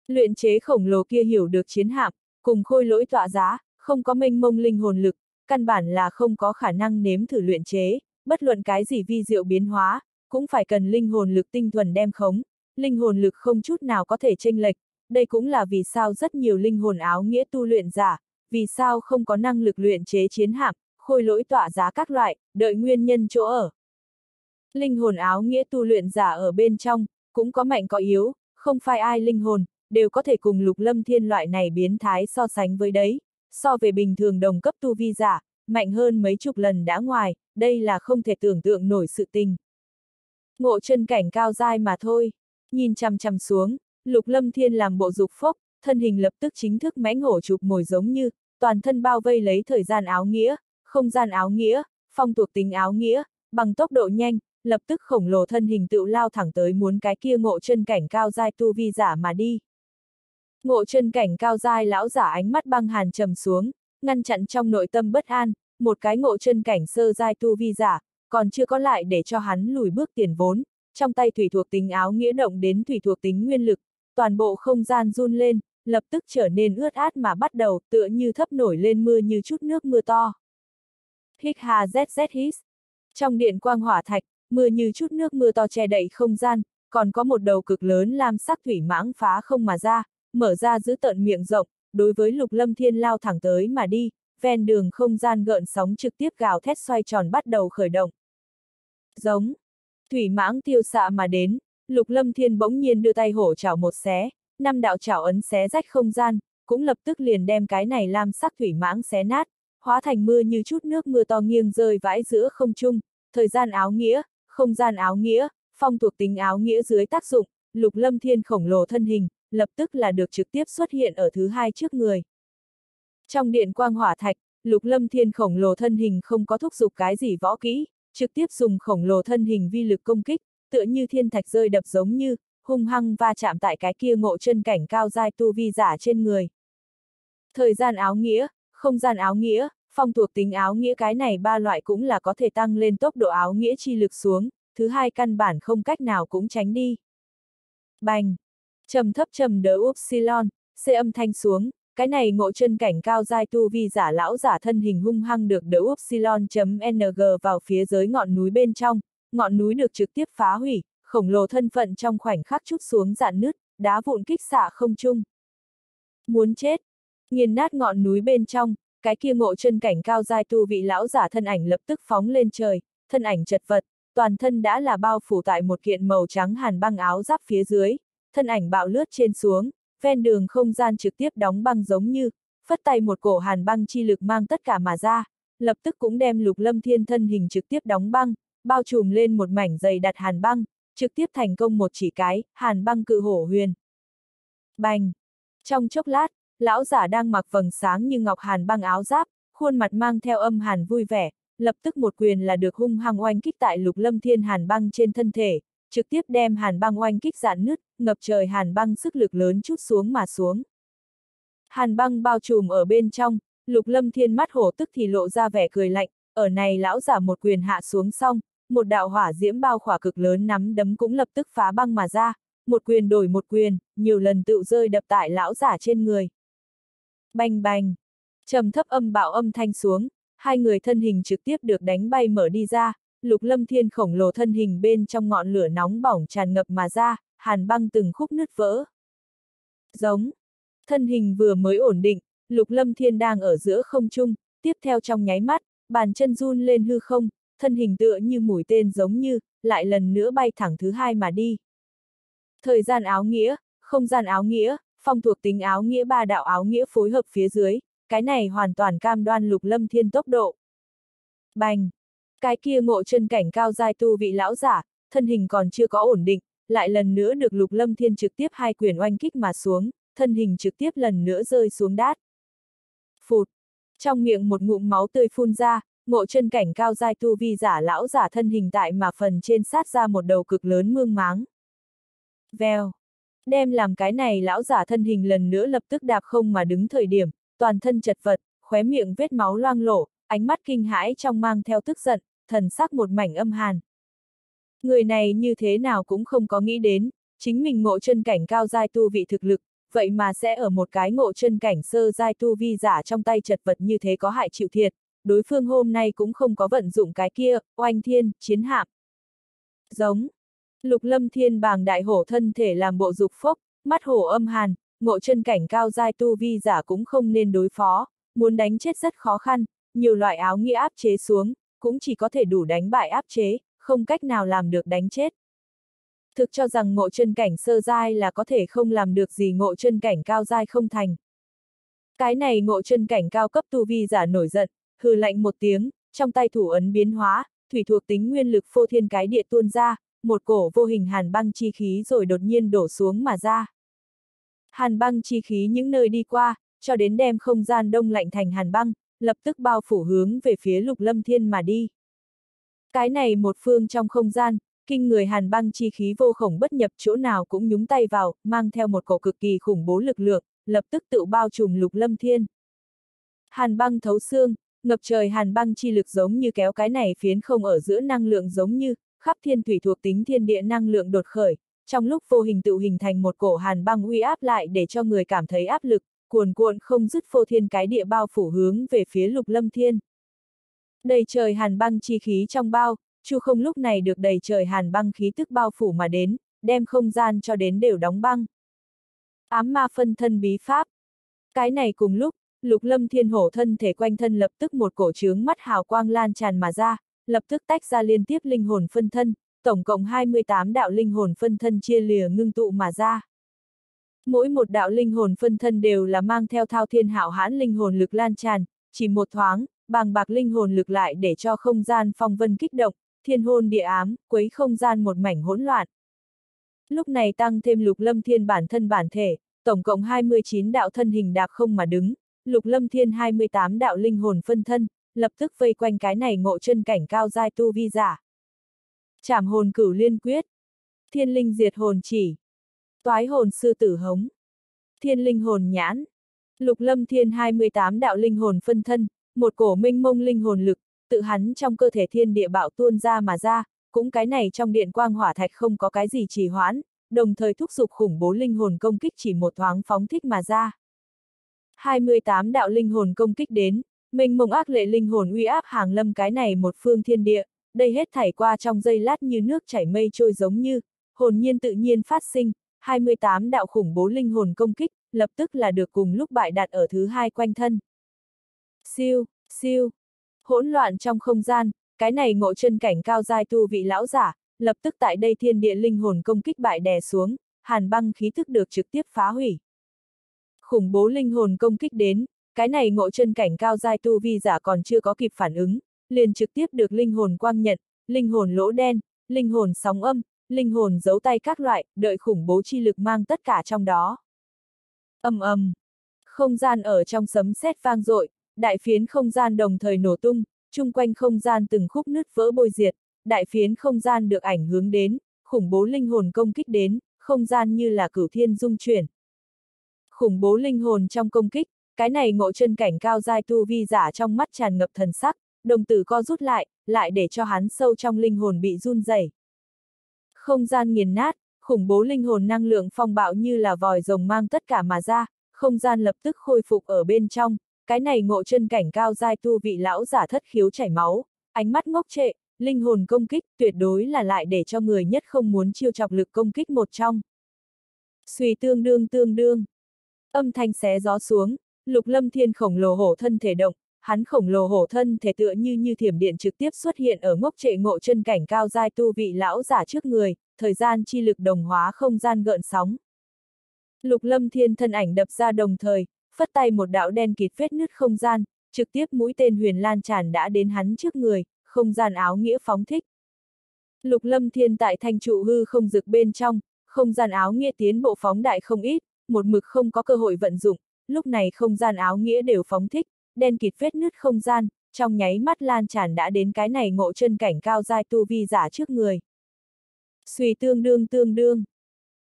Luyện chế khổng lồ kia hiểu được chiến hạm, cùng khôi lỗi tọa giá, không có mênh mông linh hồn lực, căn bản là không có khả năng nếm thử luyện chế, bất luận cái gì vi diệu biến hóa, cũng phải cần linh hồn lực tinh thuần đem khống, linh hồn lực không chút nào có thể chênh lệch, đây cũng là vì sao rất nhiều linh hồn áo nghĩa tu luyện giả, vì sao không có năng lực luyện chế chiến hạm, khôi lỗi tọa giá các loại, đợi nguyên nhân chỗ ở. Linh hồn áo nghĩa tu luyện giả ở bên trong, cũng có mạnh có yếu, không phải ai linh hồn, đều có thể cùng lục lâm thiên loại này biến thái so sánh với đấy, so về bình thường đồng cấp tu vi giả, mạnh hơn mấy chục lần đã ngoài, đây là không thể tưởng tượng nổi sự tình. Ngộ chân cảnh cao dai mà thôi, nhìn chằm chằm xuống, lục lâm thiên làm bộ dục phốc, thân hình lập tức chính thức mãnh hổ chụp mồi giống như, toàn thân bao vây lấy thời gian áo nghĩa, không gian áo nghĩa, phong thuộc tính áo nghĩa, bằng tốc độ nhanh, lập tức khổng lồ thân hình tự lao thẳng tới muốn cái kia ngộ chân cảnh cao dai tu vi giả mà đi. Ngộ chân cảnh cao dai lão giả ánh mắt băng hàn trầm xuống, ngăn chặn trong nội tâm bất an, một cái ngộ chân cảnh sơ dai tu vi giả, còn chưa có lại để cho hắn lùi bước tiền vốn, trong tay thủy thuộc tính áo nghĩa động đến thủy thuộc tính nguyên lực, toàn bộ không gian run lên, lập tức trở nên ướt át mà bắt đầu tựa như thấp nổi lên mưa như chút nước mưa to hít hà zz his. Trong điện quang hỏa thạch, mưa như chút nước mưa to che đậy không gian, còn có một đầu cực lớn lam sắc thủy mãng phá không mà ra, mở ra giữ tận miệng rộng, đối với lục lâm thiên lao thẳng tới mà đi, ven đường không gian gợn sóng trực tiếp gào thét xoay tròn bắt đầu khởi động. Giống. Thủy mãng tiêu xạ mà đến, lục lâm thiên bỗng nhiên đưa tay hổ chảo một xé, năm đạo chảo ấn xé rách không gian, cũng lập tức liền đem cái này lam sắc thủy mãng xé nát, hóa thành mưa như chút nước mưa to nghiêng rơi vãi giữa không trung, thời gian áo nghĩa, không gian áo nghĩa, phong thuộc tính áo nghĩa dưới tác dụng, lục lâm thiên khổng lồ thân hình, lập tức là được trực tiếp xuất hiện ở thứ hai trước người. Trong điện quang hỏa thạch, lục lâm thiên khổng lồ thân hình không có thúc giục cái gì võ kỹ, trực tiếp dùng khổng lồ thân hình vi lực công kích, tựa như thiên thạch rơi đập giống như, hung hăng va chạm tại cái kia ngộ chân cảnh cao giai tu vi giả trên người. Thời gian áo nghĩa, không gian áo nghĩa, phong thuộc tính áo nghĩa cái này ba loại cũng là có thể tăng lên tốc độ áo nghĩa chi lực xuống, thứ hai căn bản không cách nào cũng tránh đi. Bành! trầm thấp trầm đỡ upsilon, c âm thanh xuống, cái này ngộ chân cảnh cao giai tu vi giả lão giả thân hình hung hăng được đỡ upsilon.ng vào phía dưới ngọn núi bên trong, ngọn núi được trực tiếp phá hủy, khổng lồ thân phận trong khoảnh khắc chút xuống dạn nứt, đá vụn kích xạ không chung. Muốn chết! Nghiền nát ngọn núi bên trong, cái kia ngộ chân cảnh cao giai tu vị lão giả thân ảnh lập tức phóng lên trời, thân ảnh chật vật, toàn thân đã là bao phủ tại một kiện màu trắng hàn băng áo giáp phía dưới, thân ảnh bạo lướt trên xuống, ven đường không gian trực tiếp đóng băng giống như, phất tay một cổ hàn băng chi lực mang tất cả mà ra, lập tức cũng đem lục lâm thiên thân hình trực tiếp đóng băng, bao trùm lên một mảnh dày đặt hàn băng, trực tiếp thành công một chỉ cái, hàn băng cự hổ huyền. Bành! Trong chốc lát, lão giả đang mặc vầng sáng như ngọc hàn băng áo giáp, khuôn mặt mang theo âm hàn vui vẻ, lập tức một quyền là được hung hăng oanh kích tại lục lâm thiên hàn băng trên thân thể, trực tiếp đem hàn băng oanh kích dạn nứt, ngập trời hàn băng sức lực lớn chút xuống mà xuống. Hàn băng bao trùm ở bên trong, lục lâm thiên mắt hổ tức thì lộ ra vẻ cười lạnh, ở này lão giả một quyền hạ xuống xong, một đạo hỏa diễm bao khỏa cực lớn nắm đấm cũng lập tức phá băng mà ra, một quyền đổi một quyền, nhiều lần tự rơi đập tại lão giả trên người. Bành bành, trầm thấp âm bạo âm thanh xuống, hai người thân hình trực tiếp được đánh bay mở đi ra, lục lâm thiên khổng lồ thân hình bên trong ngọn lửa nóng bỏng tràn ngập mà ra, hàn băng từng khúc nứt vỡ. Giống, thân hình vừa mới ổn định, lục lâm thiên đang ở giữa không trung, tiếp theo trong nháy mắt, bàn chân run lên hư không, thân hình tựa như mũi tên giống như, lại lần nữa bay thẳng thứ hai mà đi. Thời gian áo nghĩa, không gian áo nghĩa, phong thuộc tính áo nghĩa ba đạo áo nghĩa phối hợp phía dưới, cái này hoàn toàn cam đoan lục lâm thiên tốc độ. Bành! Cái kia ngộ chân cảnh cao giai tu vị lão giả, thân hình còn chưa có ổn định, lại lần nữa được lục lâm thiên trực tiếp hai quyền oanh kích mà xuống, thân hình trực tiếp lần nữa rơi xuống đát. Phụt! Trong miệng một ngụm máu tươi phun ra, ngộ chân cảnh cao giai tu vi giả lão giả thân hình tại mà phần trên sát ra một đầu cực lớn mương máng. Vèo! Đem làm cái này lão giả thân hình lần nữa lập tức đạp không mà đứng thời điểm, toàn thân chật vật, khóe miệng vết máu loang lổ, ánh mắt kinh hãi trong mang theo tức giận, thần sắc một mảnh âm hàn. Người này như thế nào cũng không có nghĩ đến, chính mình ngộ chân cảnh cao giai tu vị thực lực, vậy mà sẽ ở một cái ngộ chân cảnh sơ giai tu vi giả trong tay chật vật như thế có hại chịu thiệt, đối phương hôm nay cũng không có vận dụng cái kia, oanh thiên, chiến hạm. Giống. Lục lâm thiên bàng đại hổ thân thể làm bộ dục phốc, mắt hổ âm hàn, ngộ chân cảnh cao giai tu vi giả cũng không nên đối phó, muốn đánh chết rất khó khăn, nhiều loại áo nghĩa áp chế xuống, cũng chỉ có thể đủ đánh bại áp chế, không cách nào làm được đánh chết. Thực cho rằng ngộ chân cảnh sơ giai là có thể không làm được gì ngộ chân cảnh cao giai không thành. Cái này ngộ chân cảnh cao cấp tu vi giả nổi giận, hừ lạnh một tiếng, trong tay thủ ấn biến hóa, thủy thuộc tính nguyên lực phô thiên cái địa tuôn ra, một cổ vô hình hàn băng chi khí rồi đột nhiên đổ xuống mà ra. Hàn băng chi khí những nơi đi qua, cho đến đem không gian đông lạnh thành hàn băng, lập tức bao phủ hướng về phía lục lâm thiên mà đi. Cái này một phương trong không gian, kinh người hàn băng chi khí vô khổng bất nhập chỗ nào cũng nhúng tay vào, mang theo một cổ cực kỳ khủng bố lực lượng, lập tức tự bao trùm lục lâm thiên. Hàn băng thấu xương, ngập trời hàn băng chi lực giống như kéo cái này phiến không ở giữa năng lượng giống như, khắp thiên thủy thuộc tính thiên địa năng lượng đột khởi, trong lúc vô hình tự hình thành một cổ hàn băng uy áp lại để cho người cảm thấy áp lực, cuồn cuộn không dứt phô thiên cái địa bao phủ hướng về phía lục lâm thiên. Đầy trời hàn băng chi khí trong bao, chu không lúc này được đầy trời hàn băng khí tức bao phủ mà đến, đem không gian cho đến đều đóng băng. Ám ma phân thân bí pháp. Cái này cùng lúc, lục lâm thiên hổ thân thể quanh thân lập tức một cổ trướng mắt hào quang lan tràn mà ra, lập tức tách ra liên tiếp linh hồn phân thân, tổng cộng 28 đạo linh hồn phân thân chia lìa ngưng tụ mà ra. Mỗi một đạo linh hồn phân thân đều là mang theo thao thiên hạo hãn linh hồn lực lan tràn, chỉ một thoáng, bàng bạc linh hồn lực lại để cho không gian phong vân kích động, thiên hôn địa ám, quấy không gian một mảnh hỗn loạn. Lúc này tăng thêm lục lâm thiên bản thân bản thể, tổng cộng 29 đạo thân hình đạp không mà đứng, lục lâm thiên 28 đạo linh hồn phân thân, lập tức vây quanh cái này ngộ chân cảnh cao giai tu vi giả. Trảm hồn cửu liên quyết. Thiên linh diệt hồn chỉ. Toái hồn sư tử hống. Thiên linh hồn nhãn. Lục lâm thiên 28 đạo linh hồn phân thân, một cổ minh mông linh hồn lực, tự hắn trong cơ thể thiên địa bạo tuôn ra mà ra, cũng cái này trong điện quang hỏa thạch không có cái gì trì hoãn, đồng thời thúc giục khủng bố linh hồn công kích chỉ một thoáng phóng thích mà ra. 28 đạo linh hồn công kích đến, mình mông ác lệ linh hồn uy áp hàng lâm cái này một phương thiên địa, đây hết thảy qua trong giây lát như nước chảy mây trôi giống như, hồn nhiên tự nhiên phát sinh, 28 đạo khủng bố linh hồn công kích, lập tức là được cùng lúc bại đạt ở thứ hai quanh thân. Siêu, siêu, hỗn loạn trong không gian, cái này ngộ chân cảnh cao giai tu vị lão giả, lập tức tại đây thiên địa linh hồn công kích bại đè xuống, hàn băng khí thức được trực tiếp phá hủy. Khủng bố linh hồn công kích đến, cái này ngộ chân cảnh cao giai tu vi giả còn chưa có kịp phản ứng, liền trực tiếp được linh hồn quang nhận, linh hồn lỗ đen, linh hồn sóng âm, linh hồn giấu tay các loại, đợi khủng bố chi lực mang tất cả trong đó. Âm âm. Không gian ở trong sấm sét vang dội, đại phiến không gian đồng thời nổ tung, chung quanh không gian từng khúc nứt vỡ bôi diệt, đại phiến không gian được ảnh hướng đến, khủng bố linh hồn công kích đến, không gian như là cửu thiên dung chuyển. Khủng bố linh hồn trong công kích, cái này ngộ chân cảnh cao giai tu vi giả trong mắt tràn ngập thần sắc, đồng tử co rút lại, lại để cho hắn sâu trong linh hồn bị run rẩy. Không gian nghiền nát, khủng bố linh hồn năng lượng phong bạo như là vòi rồng mang tất cả mà ra, không gian lập tức khôi phục ở bên trong, cái này ngộ chân cảnh cao giai tu vị lão giả thất khiếu chảy máu, ánh mắt ngốc trệ, linh hồn công kích tuyệt đối là lại để cho người nhất không muốn chiêu chọc lực công kích một trong. Suy tương đương tương đương. Âm thanh xé gió xuống, lục lâm thiên khổng lồ hổ thân thể động, hắn khổng lồ hổ thân thể tựa như như thiểm điện trực tiếp xuất hiện ở ngốc trệ ngộ chân cảnh cao giai tu vị lão giả trước người, thời gian chi lực đồng hóa không gian gợn sóng. Lục lâm thiên thân ảnh đập ra đồng thời, phất tay một đạo đen kịt vết nứt không gian, trực tiếp mũi tên huyền lan tràn đã đến hắn trước người, không gian áo nghĩa phóng thích. Lục lâm thiên tại thanh trụ hư không rực bên trong, không gian áo nghĩa tiến bộ phóng đại không ít, một mực không có cơ hội vận dụng, lúc này không gian áo nghĩa đều phóng thích, đen kịt vết nứt không gian, trong nháy mắt lan tràn đã đến cái này ngộ chân cảnh cao giai tu vi giả trước người. Suy tương đương tương đương.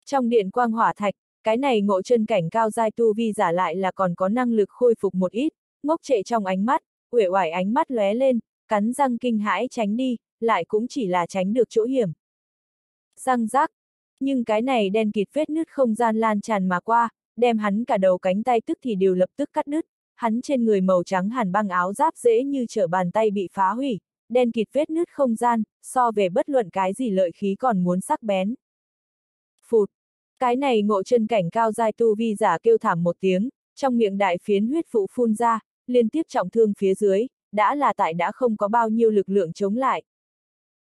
Trong điện quang hỏa thạch, cái này ngộ chân cảnh cao giai tu vi giả lại là còn có năng lực khôi phục một ít, ngốc trệ trong ánh mắt, uể oải ánh mắt lóe lên, cắn răng kinh hãi tránh đi, lại cũng chỉ là tránh được chỗ hiểm. Răng rác, nhưng cái này đen kịt vết nứt không gian lan tràn mà qua, đem hắn cả đầu cánh tay tức thì đều lập tức cắt đứt, hắn trên người màu trắng hàn băng áo giáp dễ như trở bàn tay bị phá hủy, đen kịt vết nứt không gian, so về bất luận cái gì lợi khí còn muốn sắc bén. Phụt! Cái này ngộ chân cảnh cao giai tu vi giả kêu thảm một tiếng, trong miệng đại phiến huyết vụ phun ra, liên tiếp trọng thương phía dưới, đã là tại đã không có bao nhiêu lực lượng chống lại.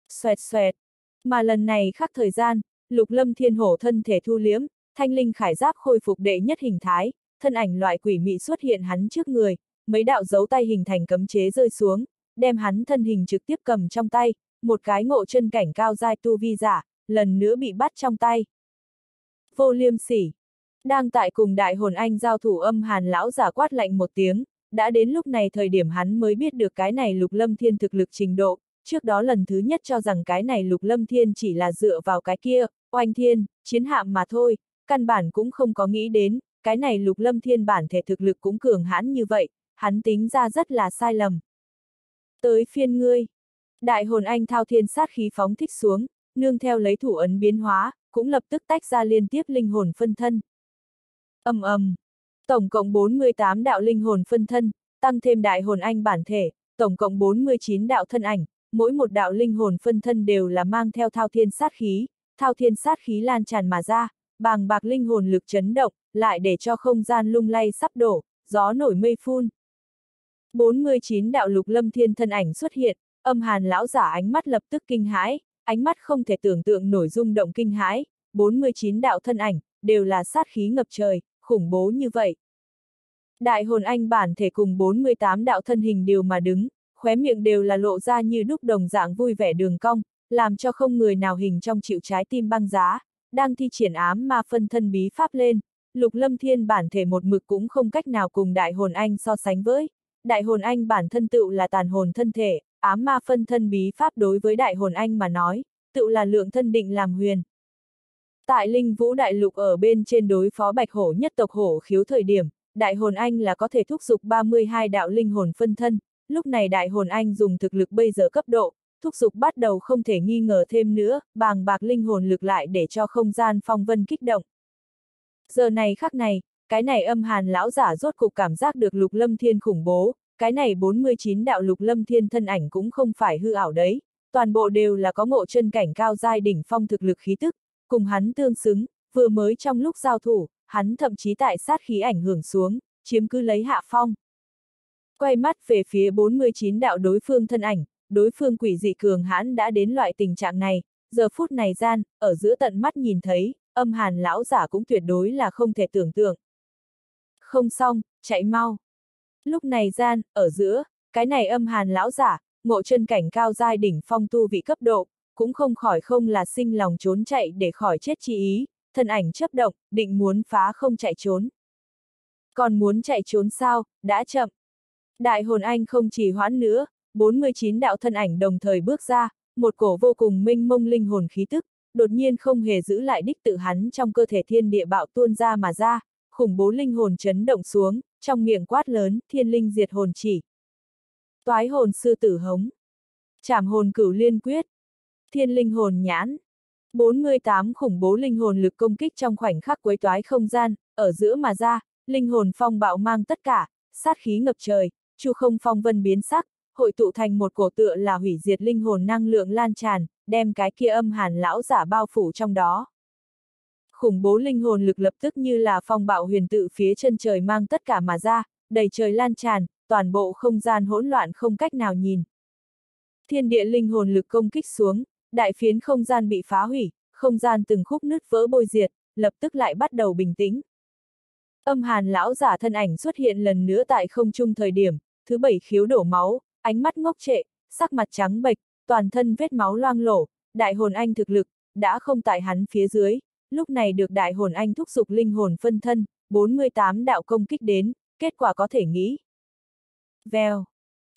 Xoẹt xoẹt! Mà lần này khắc thời gian, lục lâm thiên hổ thân thể thu liếm, thanh linh khải giáp khôi phục đệ nhất hình thái, thân ảnh loại quỷ mị xuất hiện hắn trước người, mấy đạo dấu tay hình thành cấm chế rơi xuống, đem hắn thân hình trực tiếp cầm trong tay, một cái ngộ chân cảnh cao giai tu vi giả, lần nữa bị bắt trong tay. Vô liêm sỉ. Đang tại cùng đại hồn anh giao thủ âm hàn lão giả quát lạnh một tiếng, đã đến lúc này thời điểm hắn mới biết được cái này lục lâm thiên thực lực trình độ, trước đó lần thứ nhất cho rằng cái này lục lâm thiên chỉ là dựa vào cái kia, oanh thiên, chiến hạm mà thôi, căn bản cũng không có nghĩ đến, cái này lục lâm thiên bản thể thực lực cũng cường hãn như vậy, hắn tính ra rất là sai lầm. Tới phiên ngươi, đại hồn anh thao thiên sát khí phóng thích xuống, nương theo lấy thủ ấn biến hóa, cũng lập tức tách ra liên tiếp linh hồn phân thân. ầm ầm, tổng cộng 48 đạo linh hồn phân thân, tăng thêm đại hồn anh bản thể, tổng cộng 49 đạo thân ảnh, mỗi một đạo linh hồn phân thân đều là mang theo thao thiên sát khí, thao thiên sát khí lan tràn mà ra, bàng bạc linh hồn lực chấn động, lại để cho không gian lung lay sắp đổ, gió nổi mây phun. 49 đạo lục lâm thiên thân ảnh xuất hiện, âm hàn lão giả ánh mắt lập tức kinh hãi, ánh mắt không thể tưởng tượng nổi rung động kinh hãi, 49 đạo thân ảnh, đều là sát khí ngập trời, khủng bố như vậy. Đại hồn anh bản thể cùng 48 đạo thân hình đều mà đứng, khóe miệng đều là lộ ra như đúc đồng dạng vui vẻ đường cong, làm cho không người nào hình trong chịu trái tim băng giá, đang thi triển ám ma phân thân bí pháp lên, lục lâm thiên bản thể một mực cũng không cách nào cùng đại hồn anh so sánh với. Đại hồn anh bản thân tự là tàn hồn thân thể, ám ma phân thân bí pháp đối với đại hồn anh mà nói, tự là lượng thân định làm huyền. Tại linh vũ đại lục ở bên trên đối phó bạch hổ nhất tộc hổ khiếu thời điểm, đại hồn anh là có thể thúc giục 32 đạo linh hồn phân thân, lúc này đại hồn anh dùng thực lực bây giờ cấp độ, thúc giục bắt đầu không thể nghi ngờ thêm nữa, bàng bạc linh hồn lực lại để cho không gian phong vân kích động. Giờ này khắc này, cái này âm hàn lão giả rốt cục cảm giác được lục lâm thiên khủng bố, cái này 49 đạo lục lâm thiên thân ảnh cũng không phải hư ảo đấy, toàn bộ đều là có ngộ chân cảnh cao giai đỉnh phong thực lực khí tức, cùng hắn tương xứng, vừa mới trong lúc giao thủ, hắn thậm chí tại sát khí ảnh hưởng xuống, chiếm cứ lấy hạ phong. Quay mắt về phía 49 đạo đối phương thân ảnh, đối phương quỷ dị cường hãn đã đến loại tình trạng này, giờ phút này gian, ở giữa tận mắt nhìn thấy, âm hàn lão giả cũng tuyệt đối là không thể tưởng tượng. Không xong, chạy mau. Lúc này gian, ở giữa, cái này âm hàn lão giả, ngộ chân cảnh cao giai đỉnh phong tu vị cấp độ, cũng không khỏi không là sinh lòng trốn chạy để khỏi chết chi ý, thân ảnh chấp động, định muốn phá không chạy trốn. Còn muốn chạy trốn sao, đã chậm. Đại hồn anh không chỉ hoãn nữa, 49 đạo thân ảnh đồng thời bước ra, một cổ vô cùng minh mông linh hồn khí tức, đột nhiên không hề giữ lại đích tự hắn trong cơ thể thiên địa bạo tuôn ra mà ra, khủng bố linh hồn chấn động xuống, trong miệng quát lớn, thiên linh diệt hồn chỉ. Toái hồn sư tử hống. Trảm hồn cửu liên quyết. Thiên linh hồn nhãn. 48 khủng bố linh hồn lực công kích trong khoảnh khắc quấy toái không gian, ở giữa mà ra, linh hồn phong bạo mang tất cả, sát khí ngập trời, chu không phong vân biến sắc, hội tụ thành một cổ tựa là hủy diệt linh hồn năng lượng lan tràn, đem cái kia âm hàn lão giả bao phủ trong đó. Khủng bố linh hồn lực lập tức như là phong bạo huyền tự phía chân trời mang tất cả mà ra, đầy trời lan tràn, toàn bộ không gian hỗn loạn không cách nào nhìn. Thiên địa linh hồn lực công kích xuống, đại phiến không gian bị phá hủy, không gian từng khúc nứt vỡ bôi diệt, lập tức lại bắt đầu bình tĩnh. Âm hàn lão giả thân ảnh xuất hiện lần nữa tại không trung thời điểm, thứ bảy khiếu đổ máu, ánh mắt ngốc trệ, sắc mặt trắng bệch, toàn thân vết máu loang lổ, đại hồn anh thực lực, đã không tại hắn phía dưới, lúc này được đại hồn anh thúc giục linh hồn phân thân, 48 đạo công kích đến, kết quả có thể nghĩ. Vèo.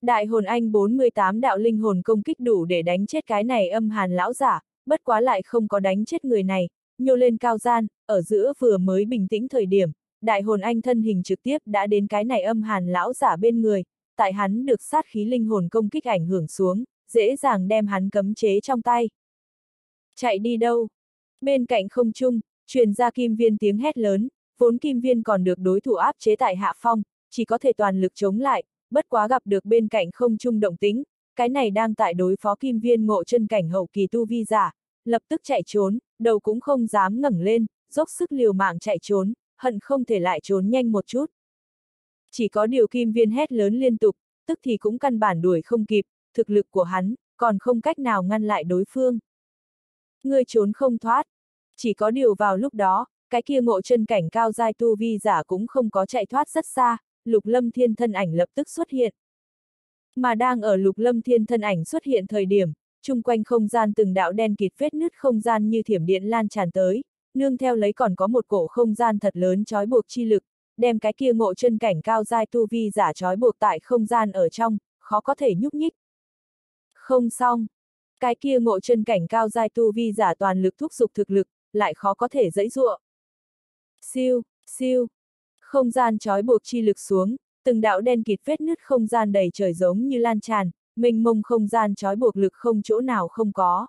Đại hồn anh 48 đạo linh hồn công kích đủ để đánh chết cái này âm hàn lão giả, bất quá lại không có đánh chết người này, nhô lên cao gian, ở giữa vừa mới bình tĩnh thời điểm, đại hồn anh thân hình trực tiếp đã đến cái này âm hàn lão giả bên người, tại hắn được sát khí linh hồn công kích ảnh hưởng xuống, dễ dàng đem hắn cấm chế trong tay. Chạy đi đâu? Bên cạnh không trung, truyền ra kim viên tiếng hét lớn, vốn kim viên còn được đối thủ áp chế tại hạ phong, chỉ có thể toàn lực chống lại, bất quá gặp được bên cạnh không trung động tính, cái này đang tại đối phó kim viên ngộ chân cảnh hậu kỳ tu vi giả, lập tức chạy trốn, đầu cũng không dám ngẩng lên, dốc sức liều mạng chạy trốn, hận không thể lại trốn nhanh một chút. Chỉ có điều kim viên hét lớn liên tục, tức thì cũng căn bản đuổi không kịp, thực lực của hắn, còn không cách nào ngăn lại đối phương. ngươi trốn không thoát. Chỉ có điều vào lúc đó, cái kia ngộ chân cảnh cao giai tu vi giả cũng không có chạy thoát rất xa, lục lâm thiên thân ảnh lập tức xuất hiện. Mà đang ở lục lâm thiên thân ảnh xuất hiện thời điểm, chung quanh không gian từng đạo đen kịt vết nứt không gian như thiểm điện lan tràn tới, nương theo lấy còn có một cổ không gian thật lớn trói buộc chi lực, đem cái kia ngộ chân cảnh cao giai tu vi giả trói buộc tại không gian ở trong, khó có thể nhúc nhích. Không xong. Cái kia ngộ chân cảnh cao giai tu vi giả toàn lực thúc giục thực lực, lại khó có thể dẫy dụa. Siêu, siêu. Không gian trói buộc chi lực xuống, từng đạo đen kịt vết nứt không gian đầy trời giống như lan tràn, mênh mông không gian trói buộc lực không chỗ nào không có.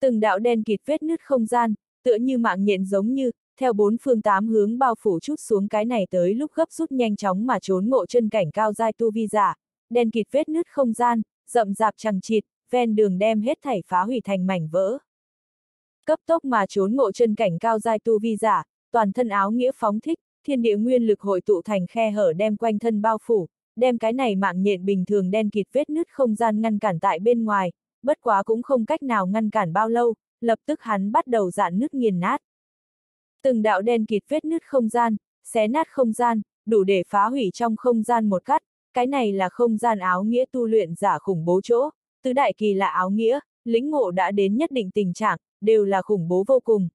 Từng đạo đen kịt vết nứt không gian, tựa như mạng nhện giống như, theo bốn phương tám hướng bao phủ chút xuống cái này tới lúc gấp rút nhanh chóng mà trốn ngộ chân cảnh cao giai tu vi giả, đen kịt vết nứt không gian, rậm rạp chẳng chịt, ven đường đem hết thảy phá hủy thành mảnh vỡ. Cấp tốc mà trốn ngộ chân cảnh cao giai tu vi giả, toàn thân áo nghĩa phóng thích, thiên địa nguyên lực hội tụ thành khe hở đem quanh thân bao phủ, đem cái này mạng nhện bình thường đen kịt vết nứt không gian ngăn cản tại bên ngoài, bất quá cũng không cách nào ngăn cản bao lâu, lập tức hắn bắt đầu dạn nứt nghiền nát. Từng đạo đen kịt vết nứt không gian, xé nát không gian, đủ để phá hủy trong không gian một cắt, cái này là không gian áo nghĩa tu luyện giả khủng bố chỗ, tứ đại kỳ là áo nghĩa, lĩnh ngộ đã đến nhất định tình trạng, đều là khủng bố vô cùng.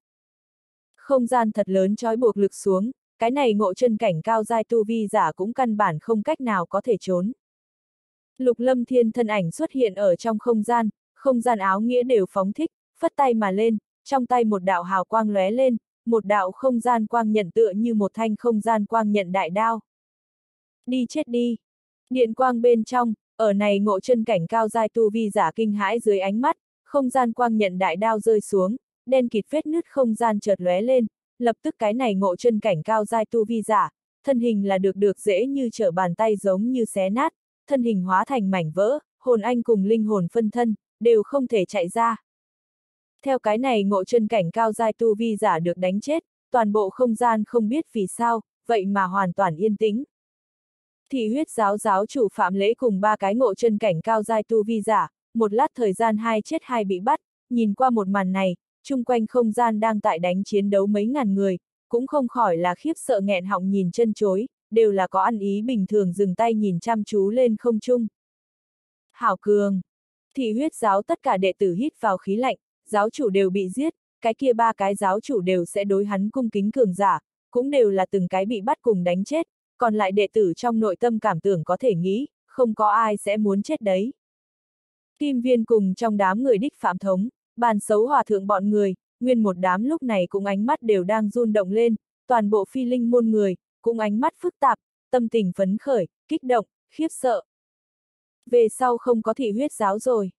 Không gian thật lớn trói buộc lực xuống, cái này ngộ chân cảnh cao giai tu vi giả cũng căn bản không cách nào có thể trốn. Lục lâm thiên thân ảnh xuất hiện ở trong không gian, không gian áo nghĩa đều phóng thích, phất tay mà lên, trong tay một đạo hào quang lóe lên, một đạo không gian quang nhận tựa như một thanh không gian quang nhận đại đao. Đi chết đi! Điện quang bên trong, ở này ngộ chân cảnh cao giai tu vi giả kinh hãi dưới ánh mắt, không gian quang nhận đại đao rơi xuống, đen kịt vết nứt không gian chợt lóe lên, lập tức cái này ngộ chân cảnh cao giai tu vi giả, thân hình là được được dễ như trở bàn tay giống như xé nát, thân hình hóa thành mảnh vỡ, hồn anh cùng linh hồn phân thân, đều không thể chạy ra. Theo cái này ngộ chân cảnh cao giai tu vi giả được đánh chết, toàn bộ không gian không biết vì sao, vậy mà hoàn toàn yên tĩnh. Thị huyết giáo giáo chủ phạm lễ cùng ba cái ngộ chân cảnh cao giai tu vi giả, một lát thời gian hai chết hai bị bắt, nhìn qua một màn này, chung quanh không gian đang tại đánh chiến đấu mấy ngàn người, cũng không khỏi là khiếp sợ nghẹn họng nhìn chân chối, đều là có ăn ý bình thường dừng tay nhìn chăm chú lên không trung. Hảo cường! Thị huyết giáo tất cả đệ tử hít vào khí lạnh, giáo chủ đều bị giết, cái kia ba cái giáo chủ đều sẽ đối hắn cung kính cường giả, cũng đều là từng cái bị bắt cùng đánh chết, còn lại đệ tử trong nội tâm cảm tưởng có thể nghĩ, không có ai sẽ muốn chết đấy. Kim viên cùng trong đám người đích phạm thống, bàn xấu hòa thượng bọn người, nguyên một đám lúc này cũng ánh mắt đều đang run động lên, toàn bộ phi linh môn người, cũng ánh mắt phức tạp, tâm tình phấn khởi, kích động, khiếp sợ. Về sau không có thị huyết giáo rồi.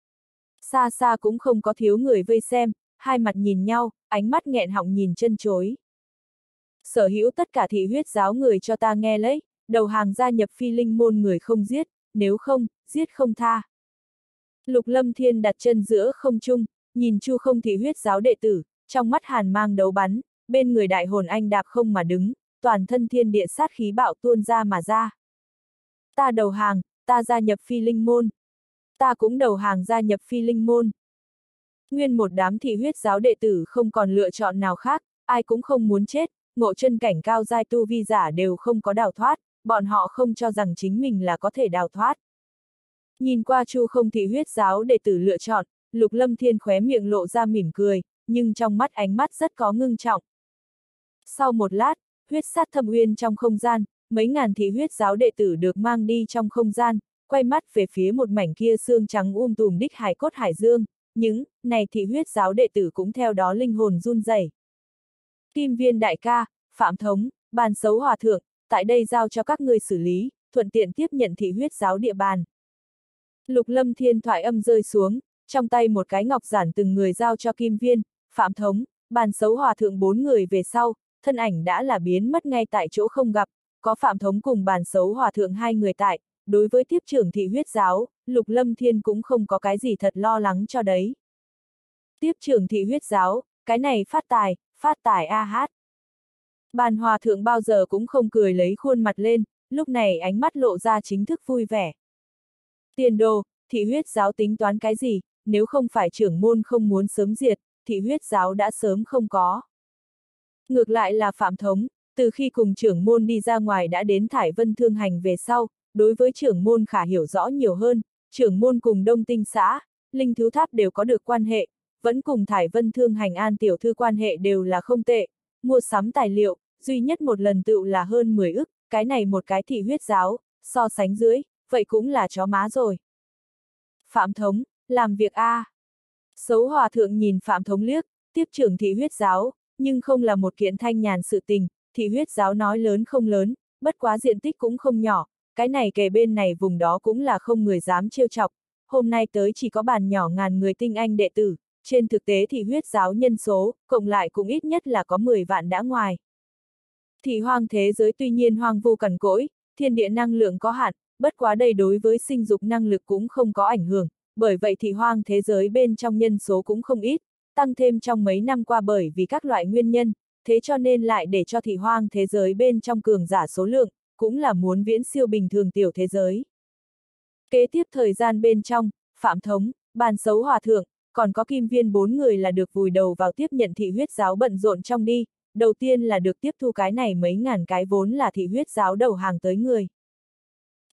Xa xa cũng không có thiếu người vây xem, hai mặt nhìn nhau, ánh mắt nghẹn họng nhìn chân chối. Sở hữu tất cả thị huyết giáo người cho ta nghe lấy, đầu hàng gia nhập phi linh môn người không giết, nếu không, giết không tha. Lục Lâm Thiên đặt chân giữa không trung, nhìn Chu không thị huyết giáo đệ tử, trong mắt hàn mang đấu bắn, bên người đại hồn anh đạp không mà đứng, toàn thân thiên địa sát khí bạo tuôn ra mà ra. Ta đầu hàng, ta gia nhập phi linh môn. Ta cũng đầu hàng gia nhập phi linh môn. Nguyên một đám thị huyết giáo đệ tử không còn lựa chọn nào khác, ai cũng không muốn chết, ngộ chân cảnh cao giai tu vi giả đều không có đào thoát, bọn họ không cho rằng chính mình là có thể đào thoát. Nhìn qua chu không thị huyết giáo đệ tử lựa chọn, lục lâm thiên khóe miệng lộ ra mỉm cười, nhưng trong mắt ánh mắt rất có ngưng trọng. Sau một lát, huyết sát thâm uyên trong không gian, mấy ngàn thị huyết giáo đệ tử được mang đi trong không gian, quay mắt về phía một mảnh kia xương trắng um tùm đích hải cốt hải dương, những, này thị huyết giáo đệ tử cũng theo đó linh hồn run rẩy. Kim viên đại ca, phạm thống, bàn xấu hòa thượng, tại đây giao cho các ngươi xử lý, thuận tiện tiếp nhận thị huyết giáo địa bàn. Lục lâm thiên thoại âm rơi xuống, trong tay một cái ngọc giản từng người giao cho kim viên, phạm thống, bàn xấu hòa thượng bốn người về sau, thân ảnh đã là biến mất ngay tại chỗ không gặp, có phạm thống cùng bàn xấu hòa thượng hai người tại, đối với tiếp trưởng thị huyết giáo, lục lâm thiên cũng không có cái gì thật lo lắng cho đấy. Tiếp trưởng thị huyết giáo, cái này phát tài, phát tài a hát. Bàn hòa thượng bao giờ cũng không cười lấy khuôn mặt lên, lúc này ánh mắt lộ ra chính thức vui vẻ. Tiền đồ, thị huyết giáo tính toán cái gì, nếu không phải trưởng môn không muốn sớm diệt, thị huyết giáo đã sớm không có. Ngược lại là phạm thống, từ khi cùng trưởng môn đi ra ngoài đã đến Thải Vân Thương Hành về sau, đối với trưởng môn khả hiểu rõ nhiều hơn, trưởng môn cùng Đông Tinh xã, Linh Thứ Tháp đều có được quan hệ, vẫn cùng Thải Vân Thương Hành An tiểu thư quan hệ đều là không tệ, mua sắm tài liệu, duy nhất một lần tựu là hơn 10 ức, cái này một cái thị huyết giáo, so sánh dưới, vậy cũng là chó má rồi. Phạm Thống, làm việc A. À. Xấu hòa thượng nhìn Phạm Thống liếc, tiếp trưởng thị huyết giáo, nhưng không là một kiện thanh nhàn sự tình, thị huyết giáo nói lớn không lớn, bất quá diện tích cũng không nhỏ, cái này kề bên này vùng đó cũng là không người dám trêu chọc, hôm nay tới chỉ có bàn nhỏ ngàn người tinh anh đệ tử, trên thực tế thì huyết giáo nhân số, cộng lại cũng ít nhất là có 10 vạn đã ngoài. Thị hoang thế giới tuy nhiên hoang vu cằn cỗi, thiên địa năng lượng có hạn, bất quá đây đối với sinh dục năng lực cũng không có ảnh hưởng, bởi vậy thị hoang thế giới bên trong nhân số cũng không ít, tăng thêm trong mấy năm qua bởi vì các loại nguyên nhân, thế cho nên lại để cho thị hoang thế giới bên trong cường giả số lượng, cũng là muốn viễn siêu bình thường tiểu thế giới. Kế tiếp thời gian bên trong, Phạm Thống, Bàn Xấu Hòa Thượng, còn có kim viên bốn người là được vùi đầu vào tiếp nhận thị huyết giáo bận rộn trong đi, đầu tiên là được tiếp thu cái này mấy ngàn cái vốn là thị huyết giáo đầu hàng tới người.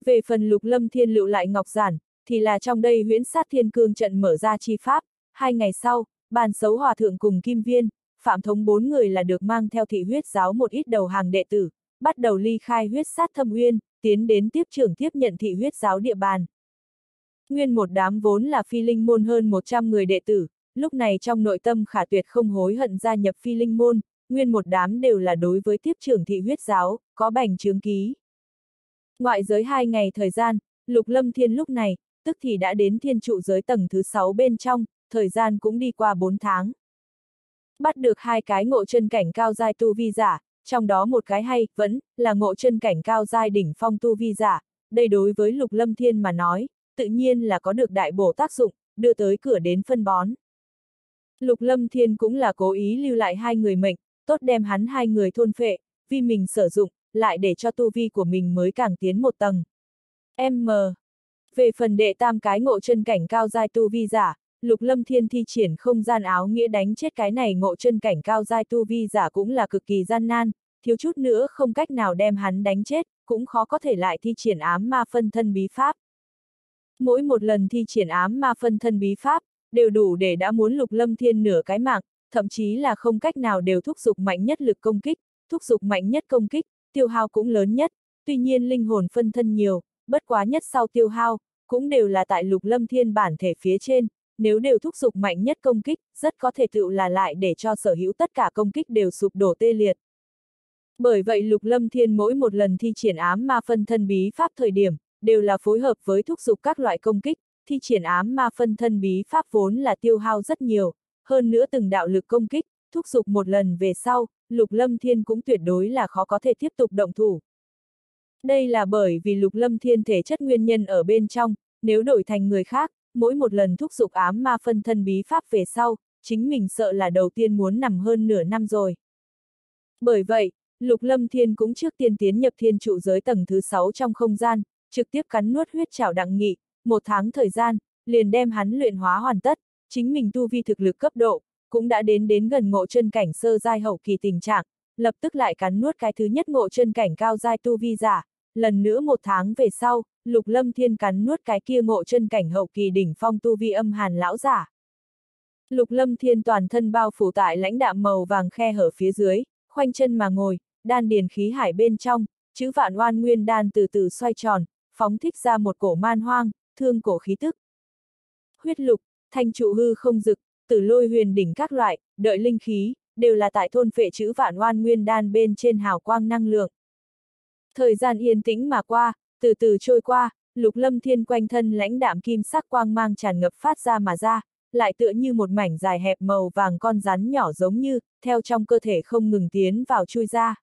Về phần lục lâm thiên lựu lại ngọc giản, thì là trong đây huyễn sát thiên cương trận mở ra chi pháp, hai ngày sau, bàn xấu hòa thượng cùng kim viên, phạm thống bốn người là được mang theo thị huyết giáo một ít đầu hàng đệ tử, bắt đầu ly khai huyết sát thâm uyên, tiến đến tiếp trưởng tiếp nhận thị huyết giáo địa bàn. Nguyên một đám vốn là phi linh môn hơn 100 người đệ tử, lúc này trong nội tâm khả tuyệt không hối hận gia nhập phi linh môn, nguyên một đám đều là đối với tiếp trưởng thị huyết giáo, có bành chứng ký. Ngoại giới hai ngày thời gian, Lục Lâm Thiên lúc này, tức thì đã đến thiên trụ giới tầng thứ 6 bên trong, thời gian cũng đi qua 4 tháng. Bắt được hai cái ngộ chân cảnh cao giai tu vi giả, trong đó một cái hay, vẫn, là ngộ chân cảnh cao giai đỉnh phong tu vi giả, đây đối với Lục Lâm Thiên mà nói, tự nhiên là có được đại bổ tác dụng, đưa tới cửa đến phân bón. Lục Lâm Thiên cũng là cố ý lưu lại hai người mệnh, tốt đem hắn hai người thôn phệ, vì mình sử dụng, lại để cho tu vi của mình mới càng tiến một tầng. M. Về phần đệ tam cái ngộ chân cảnh cao giai tu vi giả, Lục Lâm Thiên thi triển không gian áo nghĩa đánh chết cái này ngộ chân cảnh cao giai tu vi giả cũng là cực kỳ gian nan, thiếu chút nữa không cách nào đem hắn đánh chết, cũng khó có thể lại thi triển ám ma phân thân bí pháp. Mỗi một lần thi triển ám ma phân thân bí pháp, đều đủ để đã muốn Lục Lâm Thiên nửa cái mạng, thậm chí là không cách nào đều thúc giục mạnh nhất lực công kích, thúc giục mạnh nhất công kích, tiêu hao cũng lớn nhất, tuy nhiên linh hồn phân thân nhiều, bất quá nhất sau tiêu hao, cũng đều là tại lục lâm thiên bản thể phía trên, nếu đều thúc giục mạnh nhất công kích, rất có thể tự là lại để cho sở hữu tất cả công kích đều sụp đổ tê liệt. Bởi vậy lục lâm thiên mỗi một lần thi triển ám ma phân thân bí pháp thời điểm, đều là phối hợp với thúc giục các loại công kích, thi triển ám ma phân thân bí pháp vốn là tiêu hao rất nhiều, hơn nữa từng đạo lực công kích, thúc giục một lần về sau, lục lâm thiên cũng tuyệt đối là khó có thể tiếp tục động thủ. Đây là bởi vì lục lâm thiên thể chất nguyên nhân ở bên trong, nếu đổi thành người khác, mỗi một lần thúc giục ám ma phân thân bí pháp về sau, chính mình sợ là đầu tiên muốn nằm hơn nửa năm rồi. Bởi vậy, Lục Lâm Thiên cũng trước tiên tiến nhập thiên trụ giới tầng thứ 6 trong không gian, trực tiếp cắn nuốt huyết trảo đặng nghị, một tháng thời gian, liền đem hắn luyện hóa hoàn tất, chính mình tu vi thực lực cấp độ, cũng đã đến đến gần ngộ chân cảnh sơ giai hậu kỳ tình trạng, lập tức lại cắn nuốt cái thứ nhất ngộ chân cảnh cao giai tu vi giả, lần nữa một tháng về sau, Lục Lâm Thiên cắn nuốt cái kia ngộ chân cảnh hậu kỳ đỉnh phong tu vi âm hàn lão giả. Lục Lâm Thiên toàn thân bao phủ tại lãnh đạm màu vàng khe hở phía dưới, khoanh chân mà ngồi, đan điền khí hải bên trong, chữ vạn oan nguyên đan từ từ xoay tròn, phóng thích ra một cổ man hoang, thương cổ khí tức. Huyết lục, thanh trụ hư không dực, tử lôi huyền đỉnh các loại, đợi linh khí, đều là tại thôn phệ chữ vạn oan nguyên đan bên trên hào quang năng lượng. Thời gian yên tĩnh mà qua, từ từ trôi qua, lục lâm thiên quanh thân lãnh đạm kim sắc quang mang tràn ngập phát ra mà ra, lại tựa như một mảnh dài hẹp màu vàng con rắn nhỏ giống như, theo trong cơ thể không ngừng tiến vào chui ra.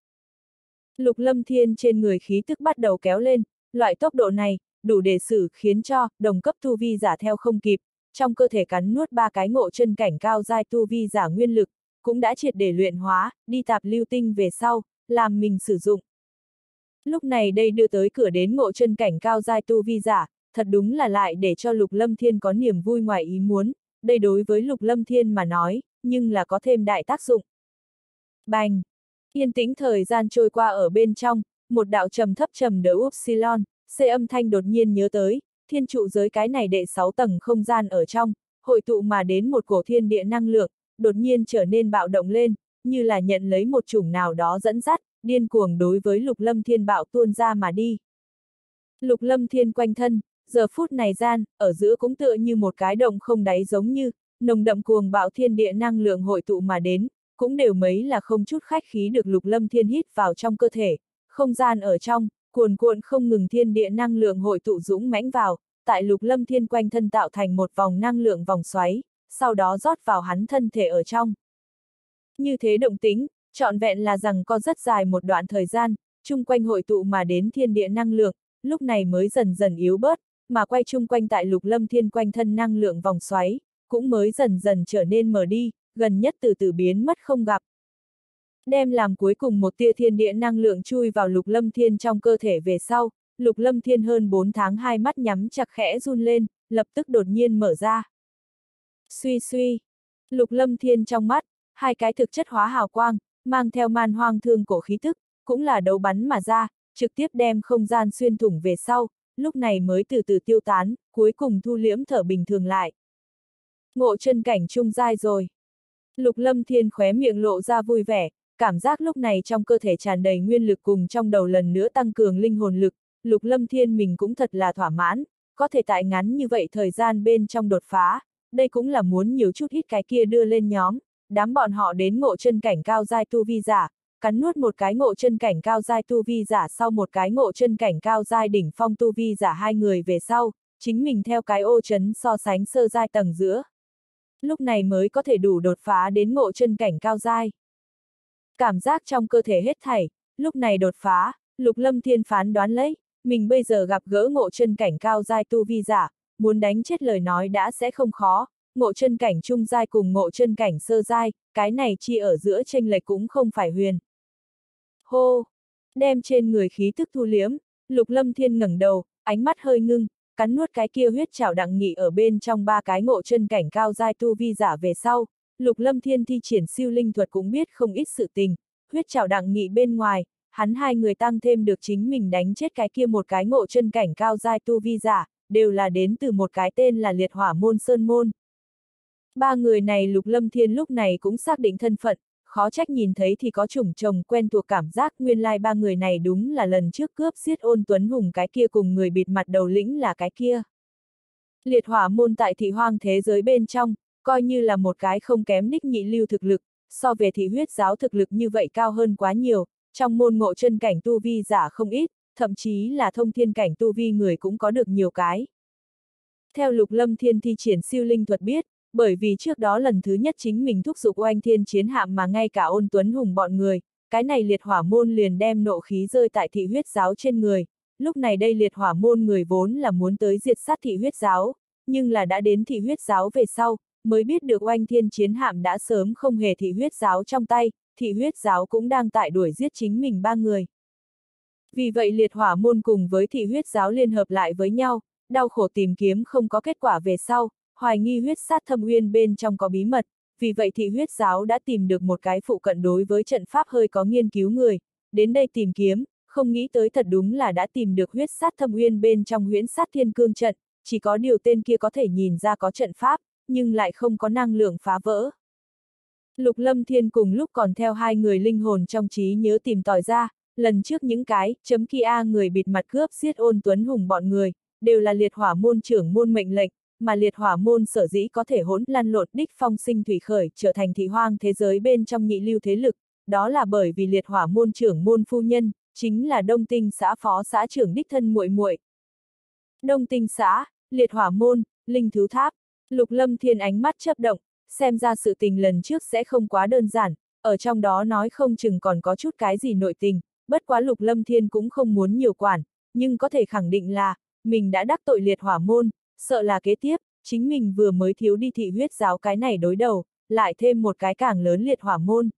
Lục lâm thiên trên người khí tức bắt đầu kéo lên, loại tốc độ này, đủ để xử khiến cho, đồng cấp tu vi giả theo không kịp, trong cơ thể cắn nuốt ba cái ngộ chân cảnh cao giai tu vi giả nguyên lực, cũng đã triệt để luyện hóa, đi tạp lưu tinh về sau, làm mình sử dụng. Lúc này đây đưa tới cửa đến ngộ chân cảnh cao giai tu vi giả, thật đúng là lại để cho Lục Lâm Thiên có niềm vui ngoài ý muốn, đây đối với Lục Lâm Thiên mà nói, nhưng là có thêm đại tác dụng. Bành! Yên tĩnh thời gian trôi qua ở bên trong, một đạo trầm thấp trầm đỡ upsilon, C âm thanh đột nhiên nhớ tới, thiên trụ giới cái này đệ 6 tầng không gian ở trong, hội tụ mà đến một cổ thiên địa năng lượng, đột nhiên trở nên bạo động lên, như là nhận lấy một chủng nào đó dẫn dắt, điên cuồng đối với lục lâm thiên bạo tuôn ra mà đi. Lục lâm thiên quanh thân, giờ phút này gian, ở giữa cũng tựa như một cái động không đáy giống như, nồng đậm cuồng bạo thiên địa năng lượng hội tụ mà đến, cũng đều mấy là không chút khách khí được lục lâm thiên hít vào trong cơ thể, không gian ở trong, cuồn cuộn không ngừng thiên địa năng lượng hội tụ dũng mãnh vào, tại lục lâm thiên quanh thân tạo thành một vòng năng lượng vòng xoáy, sau đó rót vào hắn thân thể ở trong. Như thế động tính, trọn vẹn là rằng có rất dài một đoạn thời gian, chung quanh hội tụ mà đến thiên địa năng lượng, lúc này mới dần dần yếu bớt, mà quay chung quanh tại lục lâm thiên quanh thân năng lượng vòng xoáy, cũng mới dần dần trở nên mở đi, gần nhất từ từ biến mất không gặp. Đem làm cuối cùng một tia thiên địa năng lượng chui vào lục lâm thiên trong cơ thể về sau, lục lâm thiên hơn 4 tháng hai mắt nhắm chặt khẽ run lên, lập tức đột nhiên mở ra. Suy suy, lục lâm thiên trong mắt, hai cái thực chất hóa hào quang, mang theo man hoang thương cổ khí thức, cũng là đấu bắn mà ra, trực tiếp đem không gian xuyên thủng về sau, lúc này mới từ từ tiêu tán, cuối cùng thu liễm thở bình thường lại. Ngộ chân cảnh trung dai rồi. Lục lâm thiên khóe miệng lộ ra vui vẻ, cảm giác lúc này trong cơ thể tràn đầy nguyên lực cùng trong đầu lần nữa tăng cường linh hồn lực, lục lâm thiên mình cũng thật là thỏa mãn, có thể tại ngắn như vậy thời gian bên trong đột phá, đây cũng là muốn nhiều chút ít cái kia đưa lên nhóm, đám bọn họ đến ngộ chân cảnh cao giai tu vi giả, cắn nuốt một cái ngộ chân cảnh cao giai tu vi giả sau một cái ngộ chân cảnh cao giai đỉnh phong tu vi giả hai người về sau, chính mình theo cái ô chấn so sánh sơ giai tầng giữa. Lúc này mới có thể đủ đột phá đến ngộ chân cảnh cao giai. Cảm giác trong cơ thể hết thảy, lúc này đột phá, lục lâm thiên phán đoán lấy, mình bây giờ gặp gỡ ngộ chân cảnh cao giai tu vi giả, muốn đánh chết lời nói đã sẽ không khó, ngộ chân cảnh trung giai cùng ngộ chân cảnh sơ giai, cái này chi ở giữa tranh lệch cũng không phải huyền. Hô! Đem trên người khí thức thu liếm, lục lâm thiên ngẩng đầu, ánh mắt hơi ngưng, cắn nuốt cái kia huyết chảo đặng nghị ở bên trong ba cái ngộ chân cảnh cao giai tu vi giả về sau, lục lâm thiên thi triển siêu linh thuật cũng biết không ít sự tình, huyết chảo đặng nghị bên ngoài, hắn hai người tăng thêm được chính mình đánh chết cái kia một cái ngộ chân cảnh cao giai tu vi giả, đều là đến từ một cái tên là liệt hỏa môn sơn môn. Ba người này lục lâm thiên lúc này cũng xác định thân phận, khó trách nhìn thấy thì có chủng chồng quen thuộc cảm giác nguyên lai like ba người này đúng là lần trước cướp giết ôn tuấn hùng cái kia cùng người bịt mặt đầu lĩnh là cái kia. Liệt hỏa môn tại thị hoang thế giới bên trong, coi như là một cái không kém ních nhị lưu thực lực, so về thị huyết giáo thực lực như vậy cao hơn quá nhiều, trong môn ngộ chân cảnh tu vi giả không ít, thậm chí là thông thiên cảnh tu vi người cũng có được nhiều cái. Theo lục lâm thiên thi triển siêu linh thuật biết, bởi vì trước đó lần thứ nhất chính mình thúc giục oanh thiên chiến hạm mà ngay cả ôn tuấn hùng bọn người, cái này liệt hỏa môn liền đem nộ khí rơi tại thị huyết giáo trên người, lúc này đây liệt hỏa môn người vốn là muốn tới diệt sát thị huyết giáo, nhưng là đã đến thị huyết giáo về sau, mới biết được oanh thiên chiến hạm đã sớm không hề thị huyết giáo trong tay, thị huyết giáo cũng đang tại đuổi giết chính mình ba người. Vì vậy liệt hỏa môn cùng với thị huyết giáo liên hợp lại với nhau, đau khổ tìm kiếm không có kết quả về sau, hoài nghi huyết sát thâm uyên bên trong có bí mật, vì vậy thị huyết giáo đã tìm được một cái phụ cận đối với trận pháp hơi có nghiên cứu người, đến đây tìm kiếm, không nghĩ tới thật đúng là đã tìm được huyết sát thâm uyên bên trong huyễn sát thiên cương trận, chỉ có điều tên kia có thể nhìn ra có trận pháp, nhưng lại không có năng lượng phá vỡ. Lục Lâm Thiên cùng lúc còn theo hai người linh hồn trong trí nhớ tìm tòi ra, lần trước những cái, chấm kia người bịt mặt cướp giết ôn tuấn hùng bọn người, đều là liệt hỏa môn trưởng môn mệnh lệnh, mà liệt hỏa môn sở dĩ có thể hỗn lăn lộn đích phong sinh thủy khởi trở thành thị hoang thế giới bên trong nhị lưu thế lực, đó là bởi vì liệt hỏa môn trưởng môn phu nhân, chính là đông tinh xã phó xã trưởng đích thân muội muội. Đông tinh xã, liệt hỏa môn, linh thứ tháp, lục lâm thiên ánh mắt chấp động, xem ra sự tình lần trước sẽ không quá đơn giản, ở trong đó nói không chừng còn có chút cái gì nội tình, bất quá lục lâm thiên cũng không muốn nhiều quản, nhưng có thể khẳng định là, mình đã đắc tội liệt hỏa môn, sợ là kế tiếp, chính mình vừa mới thiếu đi thị huyết giáo cái này đối đầu, lại thêm một cái càng lớn liệt hỏa môn.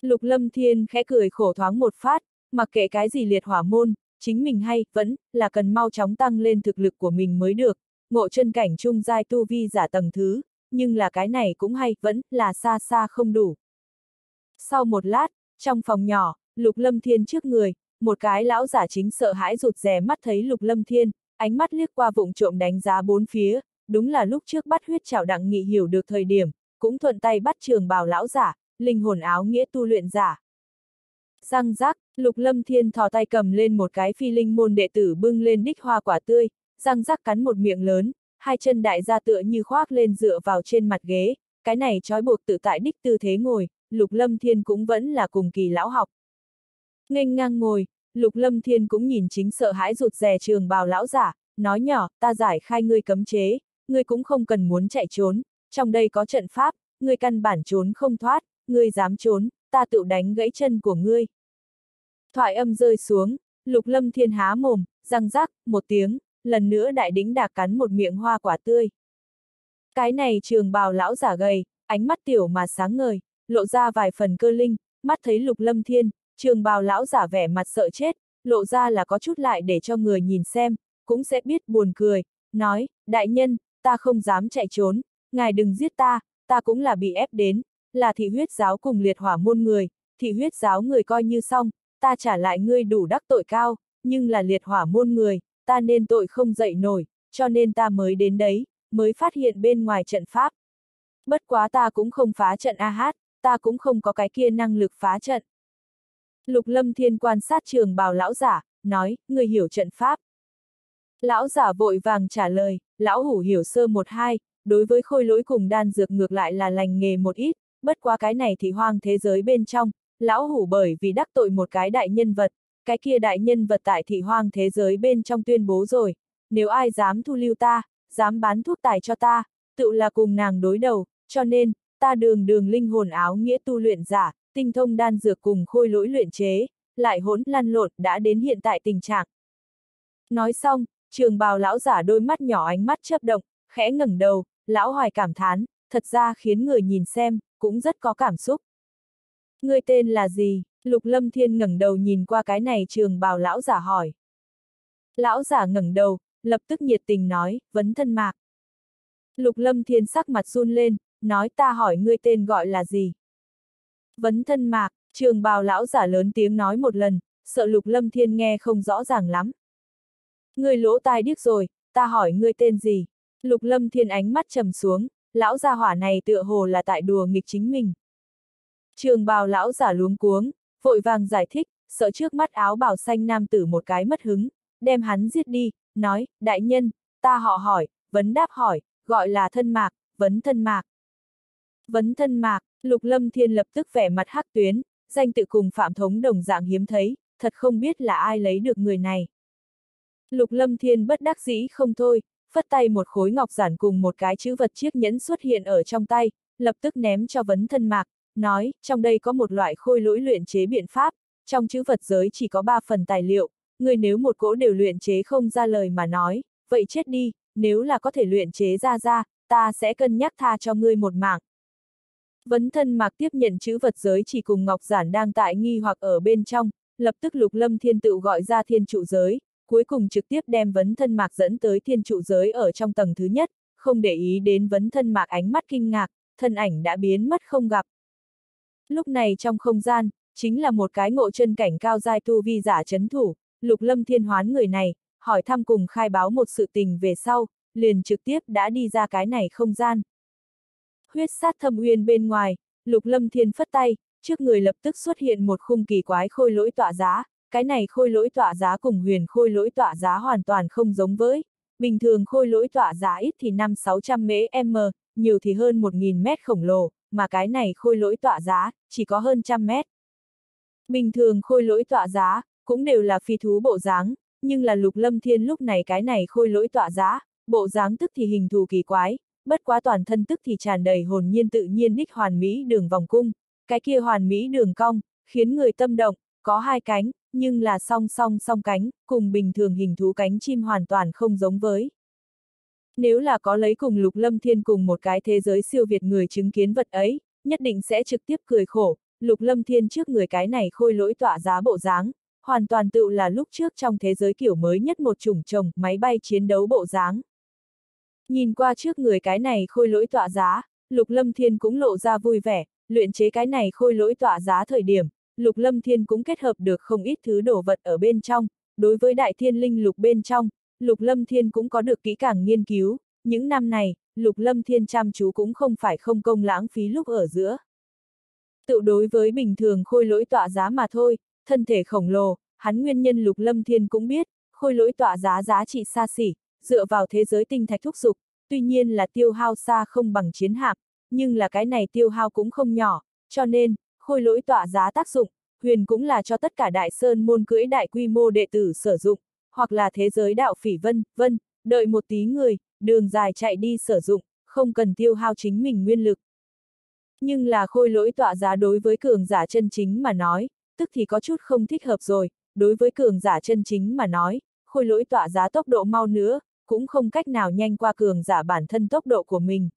Lục lâm thiên khẽ cười khổ thoáng một phát, mặc kệ cái gì liệt hỏa môn, chính mình hay, vẫn, là cần mau chóng tăng lên thực lực của mình mới được, ngộ chân cảnh trung giai tu vi giả tầng thứ, nhưng là cái này cũng hay, vẫn, là xa xa không đủ. Sau một lát, trong phòng nhỏ, Lục Lâm Thiên trước người, một cái lão giả chính sợ hãi rụt rè mắt thấy Lục Lâm Thiên, ánh mắt liếc qua vụng trộm đánh giá bốn phía, đúng là lúc trước bắt huyết chảo đặng nghị hiểu được thời điểm, cũng thuận tay bắt trường bào lão giả, linh hồn áo nghĩa tu luyện giả. Răng rác, Lục Lâm Thiên thò tay cầm lên một cái phi linh môn đệ tử bưng lên đích hoa quả tươi, răng rác cắn một miệng lớn, hai chân đại gia tựa như khoác lên dựa vào trên mặt ghế, cái này trói buộc tự tại đích tư thế ngồi, Lục Lâm Thiên cũng vẫn là cùng kỳ lão học. Nghênh ngang ngồi, Lục Lâm Thiên cũng nhìn chính sợ hãi rụt rè trường bào lão giả, nói nhỏ, ta giải khai ngươi cấm chế, ngươi cũng không cần muốn chạy trốn, trong đây có trận pháp, ngươi căn bản trốn không thoát, ngươi dám trốn, ta tự đánh gãy chân của ngươi. Thoại âm rơi xuống, Lục Lâm Thiên há mồm, răng rắc, một tiếng, lần nữa đại đính đạc cắn một miệng hoa quả tươi. Cái này trường bào lão giả gầy, ánh mắt tiểu mà sáng ngời, lộ ra vài phần cơ linh, mắt thấy Lục Lâm Thiên, trường bào lão giả vẻ mặt sợ chết, lộ ra là có chút lại để cho người nhìn xem, cũng sẽ biết buồn cười, nói, đại nhân, ta không dám chạy trốn, ngài đừng giết ta, ta cũng là bị ép đến, là thị huyết giáo cùng liệt hỏa môn người, thị huyết giáo người coi như xong, ta trả lại ngươi đủ đắc tội cao, nhưng là liệt hỏa môn người, ta nên tội không dậy nổi, cho nên ta mới đến đấy, mới phát hiện bên ngoài trận pháp. Bất quá ta cũng không phá trận A hát, ta cũng không có cái kia năng lực phá trận. Lục Lâm Thiên quan sát trường bào lão giả, nói, người hiểu trận pháp. Lão giả vội vàng trả lời, lão hủ hiểu sơ một hai, đối với khôi lỗi cùng đan dược ngược lại là lành nghề một ít, bất quá cái này thì hoang thế giới bên trong, lão hủ bởi vì đắc tội một cái đại nhân vật, cái kia đại nhân vật tại thị hoang thế giới bên trong tuyên bố rồi, nếu ai dám thu lưu ta, dám bán thuốc tài cho ta, tự là cùng nàng đối đầu, cho nên, ta đường đường linh hồn áo nghĩa tu luyện giả, tinh thông đan dược cùng khôi lỗi luyện chế, lại hỗn lăn lộn đã đến hiện tại tình trạng. Nói xong, trường bào lão giả đôi mắt nhỏ ánh mắt chớp động, khẽ ngẩng đầu, lão hoài cảm thán, thật ra khiến người nhìn xem, cũng rất có cảm xúc. Người tên là gì? Lục Lâm Thiên ngẩng đầu nhìn qua cái này trường bào lão giả hỏi. Lão giả ngẩng đầu, lập tức nhiệt tình nói, vấn thân mạc. Lục Lâm Thiên sắc mặt run lên, nói ta hỏi ngươi tên gọi là gì? Vấn thân mạc, trường bào lão giả lớn tiếng nói một lần, sợ Lục Lâm Thiên nghe không rõ ràng lắm. người lỗ tai điếc rồi, ta hỏi ngươi tên gì? Lục Lâm Thiên ánh mắt trầm xuống, lão gia hỏa này tựa hồ là tại đùa nghịch chính mình. Trường bào lão giả luống cuống, vội vàng giải thích, sợ trước mắt áo bào xanh nam tử một cái mất hứng, đem hắn giết đi, nói, đại nhân, ta họ hỏi, vấn đáp hỏi, gọi là thân mạc, vấn thân mạc. Vấn thân mạc, lục lâm thiên lập tức vẻ mặt hắc tuyến, danh tự cùng phạm thống đồng dạng hiếm thấy, thật không biết là ai lấy được người này. Lục lâm thiên bất đắc dĩ không thôi, phất tay một khối ngọc giản cùng một cái chữ vật chiếc nhẫn xuất hiện ở trong tay, lập tức ném cho vấn thân mạc, nói, trong đây có một loại khôi lỗi luyện chế biện pháp, trong chữ vật giới chỉ có ba phần tài liệu, người nếu một cỗ đều luyện chế không ra lời mà nói, vậy chết đi, nếu là có thể luyện chế ra ra, ta sẽ cân nhắc tha cho ngươi một mạng. Vấn thân mạc tiếp nhận chữ vật giới chỉ cùng Ngọc Giản đang tại nghi hoặc ở bên trong, lập tức lục lâm thiên tự gọi ra thiên trụ giới, cuối cùng trực tiếp đem vấn thân mạc dẫn tới thiên trụ giới ở trong tầng thứ nhất, không để ý đến vấn thân mạc ánh mắt kinh ngạc, thân ảnh đã biến mất không gặp. Lúc này trong không gian, chính là một cái ngộ chân cảnh cao giai tu vi giả chấn thủ, lục lâm thiên hoán người này, hỏi thăm cùng khai báo một sự tình về sau, liền trực tiếp đã đi ra cái này không gian. Huyết sát thâm uyên bên ngoài, lục lâm thiên phất tay, trước người lập tức xuất hiện một khung kỳ quái khôi lỗi tọa giá, cái này khôi lỗi tọa giá cùng huyền khôi lỗi tọa giá hoàn toàn không giống với. Bình thường khôi lỗi tọa giá ít thì 5-600 m, nhiều thì hơn 1.000 mét khổng lồ, mà cái này khôi lỗi tọa giá, chỉ có hơn trăm mét. Bình thường khôi lỗi tọa giá, cũng đều là phi thú bộ dáng, nhưng là lục lâm thiên lúc này cái này khôi lỗi tọa giá, bộ dáng tức thì hình thù kỳ quái, bất quá toàn thân tức thì tràn đầy hồn nhiên tự nhiên đích hoàn mỹ đường vòng cung, cái kia hoàn mỹ đường cong, khiến người tâm động, có hai cánh, nhưng là song song song cánh, cùng bình thường hình thú cánh chim hoàn toàn không giống với. Nếu là có lấy cùng lục lâm thiên cùng một cái thế giới siêu việt người chứng kiến vật ấy, nhất định sẽ trực tiếp cười khổ, lục lâm thiên trước người cái này khôi lỗi tỏa giá bộ dáng, hoàn toàn tự là lúc trước trong thế giới kiểu mới nhất một chủng trồng máy bay chiến đấu bộ dáng. Nhìn qua trước người cái này khôi lỗi tọa giá, Lục Lâm Thiên cũng lộ ra vui vẻ, luyện chế cái này khôi lỗi tọa giá thời điểm, Lục Lâm Thiên cũng kết hợp được không ít thứ đồ vật ở bên trong, đối với đại thiên linh lục bên trong, Lục Lâm Thiên cũng có được kỹ càng nghiên cứu, những năm này, Lục Lâm Thiên chăm chú cũng không phải không công lãng phí lúc ở giữa. Tự đối với bình thường khôi lỗi tọa giá mà thôi, thân thể khổng lồ, hắn nguyên nhân Lục Lâm Thiên cũng biết, khôi lỗi tọa giá giá trị xa xỉ, dựa vào thế giới tinh thạch thúc dục, tuy nhiên là tiêu hao xa không bằng chiến hạm, nhưng là cái này tiêu hao cũng không nhỏ, cho nên, khôi lỗi tỏa giá tác dụng, huyền cũng là cho tất cả đại sơn môn cưỡi đại quy mô đệ tử sử dụng, hoặc là thế giới đạo phỉ vân, vân, đợi một tí người, đường dài chạy đi sử dụng, không cần tiêu hao chính mình nguyên lực. Nhưng là khôi lỗi tỏa giá đối với cường giả chân chính mà nói, tức thì có chút không thích hợp rồi, đối với cường giả chân chính mà nói, khôi lỗi tỏa giá tốc độ mau nữa, cũng không cách nào nhanh qua cường giả bản thân tốc độ của mình.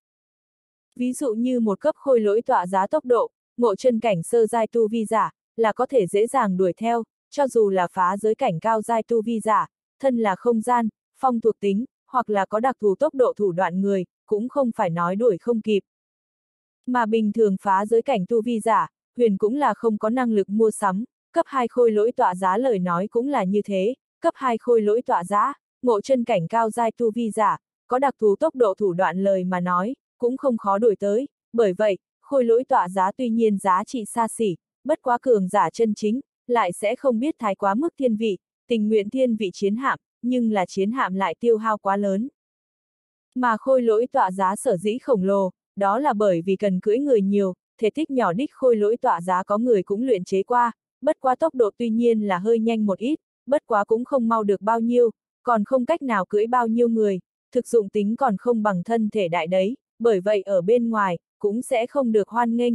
Ví dụ như một cấp khôi lỗi tọa giá tốc độ, ngộ chân cảnh sơ giai tu vi giả, là có thể dễ dàng đuổi theo, cho dù là phá giới cảnh cao giai tu vi giả, thân là không gian, phong thuộc tính, hoặc là có đặc thù tốc độ thủ đoạn người, cũng không phải nói đuổi không kịp. Mà bình thường phá giới cảnh tu vi giả, huyền cũng là không có năng lực mua sắm, cấp 2 khôi lỗi tọa giá lời nói cũng là như thế, cấp 2 khôi lỗi tọa giá, ngộ chân cảnh cao giai tu vi giả, có đặc thù tốc độ thủ đoạn lời mà nói, cũng không khó đổi tới, bởi vậy, khôi lỗi tọa giá tuy nhiên giá trị xa xỉ, bất quá cường giả chân chính, lại sẽ không biết thái quá mức thiên vị, tình nguyện thiên vị chiến hạm, nhưng là chiến hạm lại tiêu hao quá lớn. Mà khôi lỗi tọa giá sở dĩ khổng lồ, đó là bởi vì cần cưỡi người nhiều, thể tích nhỏ đích khôi lỗi tọa giá có người cũng luyện chế qua, bất quá tốc độ tuy nhiên là hơi nhanh một ít, bất quá cũng không mau được bao nhiêu, còn không cách nào cưỡi bao nhiêu người, thực dụng tính còn không bằng thân thể đại đấy, bởi vậy ở bên ngoài, cũng sẽ không được hoan nghênh.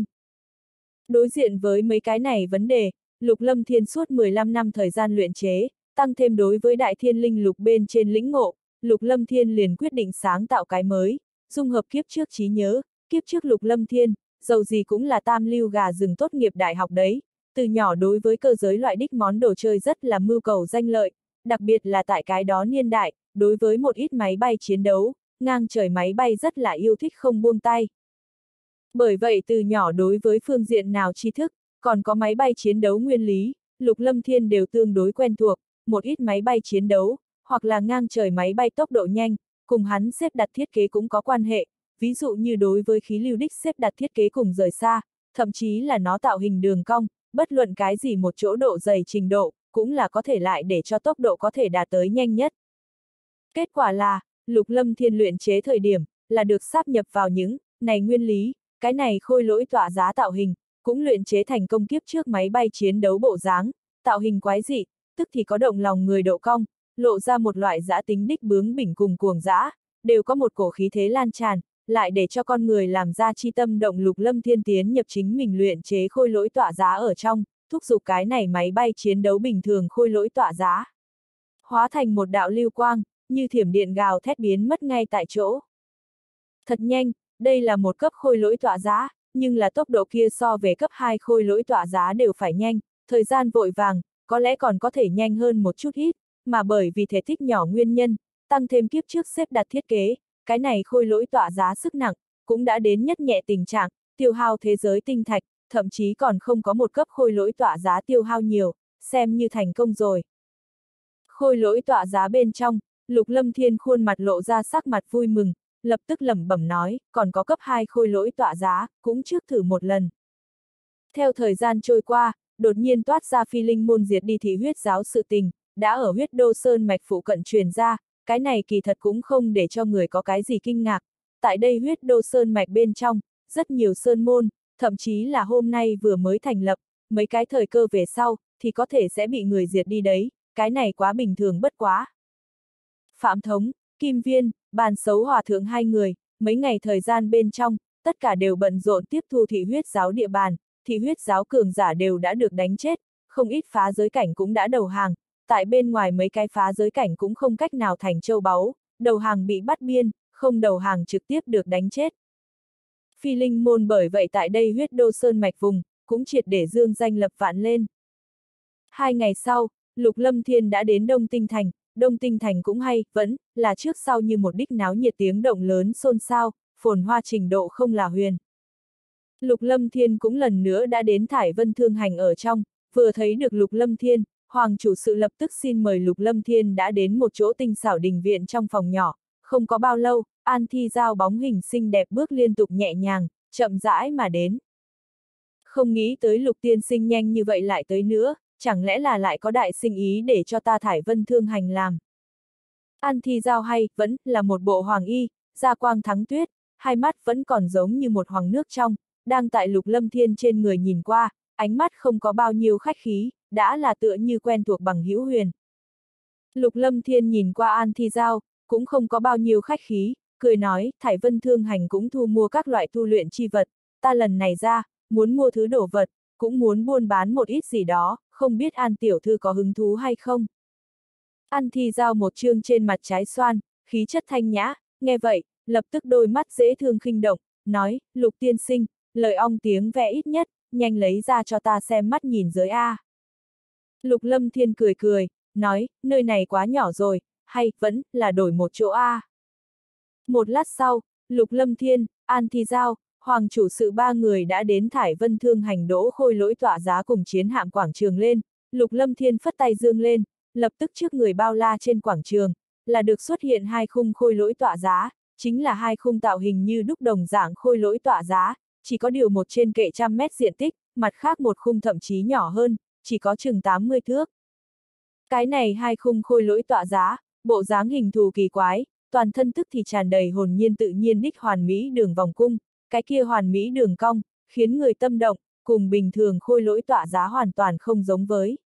Đối diện với mấy cái này vấn đề, Lục Lâm Thiên suốt 15 năm thời gian luyện chế, tăng thêm đối với đại thiên linh lục bên trên lĩnh ngộ, Lục Lâm Thiên liền quyết định sáng tạo cái mới, dung hợp kiếp trước trí nhớ, kiếp trước Lục Lâm Thiên, dầu gì cũng là tam lưu gà rừng tốt nghiệp đại học đấy, từ nhỏ đối với cơ giới loại đích món đồ chơi rất là mưu cầu danh lợi, đặc biệt là tại cái đó niên đại, đối với một ít máy bay chiến đấu, ngang trời máy bay rất là yêu thích không buông tay. Bởi vậy từ nhỏ đối với phương diện nào tri thức, còn có máy bay chiến đấu nguyên lý, Lục Lâm Thiên đều tương đối quen thuộc, một ít máy bay chiến đấu, hoặc là ngang trời máy bay tốc độ nhanh, cùng hắn xếp đặt thiết kế cũng có quan hệ, ví dụ như đối với khí lưu đích xếp đặt thiết kế cùng rời xa, thậm chí là nó tạo hình đường cong, bất luận cái gì một chỗ độ dày trình độ, cũng là có thể lại để cho tốc độ có thể đạt tới nhanh nhất. Kết quả là, Lục Lâm Thiên luyện chế thời điểm, là được sáp nhập vào những, này nguyên lý, cái này khôi lỗi tỏa giá tạo hình, cũng luyện chế thành công kiếp trước máy bay chiến đấu bộ dáng, tạo hình quái dị, tức thì có động lòng người độ cong, lộ ra một loại giã tính đích bướng bỉnh cùng cuồng dã, đều có một cổ khí thế lan tràn, lại để cho con người làm ra chi tâm động lục lâm thiên tiến nhập chính mình luyện chế khôi lỗi tỏa giá ở trong, thúc giục cái này máy bay chiến đấu bình thường khôi lỗi tỏa giá. Hóa thành một đạo lưu quang, như thiểm điện gào thét biến mất ngay tại chỗ. Thật nhanh, đây là một cấp khôi lỗi tỏa giá, nhưng là tốc độ kia so về cấp 2 khôi lỗi tỏa giá đều phải nhanh, thời gian vội vàng, có lẽ còn có thể nhanh hơn một chút ít, mà bởi vì thể tích nhỏ nguyên nhân, tăng thêm kiếp trước xếp đặt thiết kế, cái này khôi lỗi tỏa giá sức nặng, cũng đã đến nhất nhẹ tình trạng, tiêu hao thế giới tinh thạch, thậm chí còn không có một cấp khôi lỗi tỏa giá tiêu hao nhiều, xem như thành công rồi. Khôi lỗi tỏa giá bên trong, Lục Lâm Thiên khuôn mặt lộ ra sắc mặt vui mừng, lập tức lẩm bẩm nói, còn có cấp 2 khôi lỗi tỏa giá, cũng trước thử một lần. Theo thời gian trôi qua, đột nhiên toát ra phi linh môn diệt đi thị huyết giáo sự tình, đã ở huyết đô sơn mạch phụ cận truyền ra, cái này kỳ thật cũng không để cho người có cái gì kinh ngạc. Tại đây huyết đô sơn mạch bên trong, rất nhiều sơn môn, thậm chí là hôm nay vừa mới thành lập, mấy cái thời cơ về sau, thì có thể sẽ bị người diệt đi đấy, cái này quá bình thường bất quá. Phạm Thống, Kim Viên, bàn xấu hòa thượng hai người, mấy ngày thời gian bên trong, tất cả đều bận rộn tiếp thu thị huyết giáo địa bàn, thị huyết giáo cường giả đều đã được đánh chết, không ít phá giới cảnh cũng đã đầu hàng, tại bên ngoài mấy cái phá giới cảnh cũng không cách nào thành châu báu, đầu hàng bị bắt biên, không đầu hàng trực tiếp được đánh chết. Phi linh môn bởi vậy tại đây huyết đô sơn mạch vùng, cũng triệt để dương danh lập vạn lên. Hai ngày sau, Lục Lâm Thiên đã đến Đông Tinh Thành, Đông Tinh Thành cũng hay, vẫn, là trước sau như một đích náo nhiệt tiếng động lớn xôn xao, phồn hoa trình độ không là huyền. Lục Lâm Thiên cũng lần nữa đã đến Thải Vân Thương Hành ở trong, vừa thấy được Lục Lâm Thiên, Hoàng chủ sự lập tức xin mời Lục Lâm Thiên đã đến một chỗ tinh xảo đình viện trong phòng nhỏ, không có bao lâu, An Thi giao bóng hình xinh đẹp bước liên tục nhẹ nhàng, chậm rãi mà đến. Không nghĩ tới Lục Tiên sinh nhanh như vậy lại tới nữa, chẳng lẽ là lại có đại sinh ý để cho ta thải vân thương hành làm. An Thi giao hay, vẫn là một bộ hoàng y, da quang thắng tuyết, hai mắt vẫn còn giống như một hoàng nước trong, đang tại Lục Lâm Thiên trên người nhìn qua, ánh mắt không có bao nhiêu khách khí, đã là tựa như quen thuộc bằng hữu huyền. Lục Lâm Thiên nhìn qua An Thi Giao, cũng không có bao nhiêu khách khí, cười nói, Thải Vân Thương Hành cũng thu mua các loại tu luyện chi vật, ta lần này ra, muốn mua thứ đồ vật, cũng muốn buôn bán một ít gì đó, không biết An Tiểu Thư có hứng thú hay không. An Thi Giao một chương trên mặt trái xoan, khí chất thanh nhã, nghe vậy, lập tức đôi mắt dễ thương khinh động, nói, Lục Tiên Sinh, lời ong tiếng vẽ ít nhất, nhanh lấy ra cho ta xem mắt nhìn giới A. Lục Lâm Thiên cười cười, nói, nơi này quá nhỏ rồi, hay, vẫn, là đổi một chỗ A. Một lát sau, Lục Lâm Thiên, An Thi Giao, Hoàng chủ sự ba người đã đến Thải Vân Thương hành đỗ khôi lỗi tỏa giá cùng chiến hạm quảng trường lên, Lục Lâm Thiên phất tay dương lên, lập tức trước người bao la trên quảng trường, là được xuất hiện hai khung khôi lỗi tỏa giá, chính là hai khung tạo hình như đúc đồng dạng khôi lỗi tỏa giá, chỉ có điều một trên kệ trăm mét diện tích, mặt khác một khung thậm chí nhỏ hơn, chỉ có chừng 80 thước. Cái này hai khung khôi lỗi tọa giá, bộ dáng hình thù kỳ quái, toàn thân tức thì tràn đầy hồn nhiên tự nhiên đích hoàn mỹ đường vòng cung, cái kia hoàn mỹ đường cong, khiến người tâm động, cùng bình thường khôi lỗi tọa giá hoàn toàn không giống với.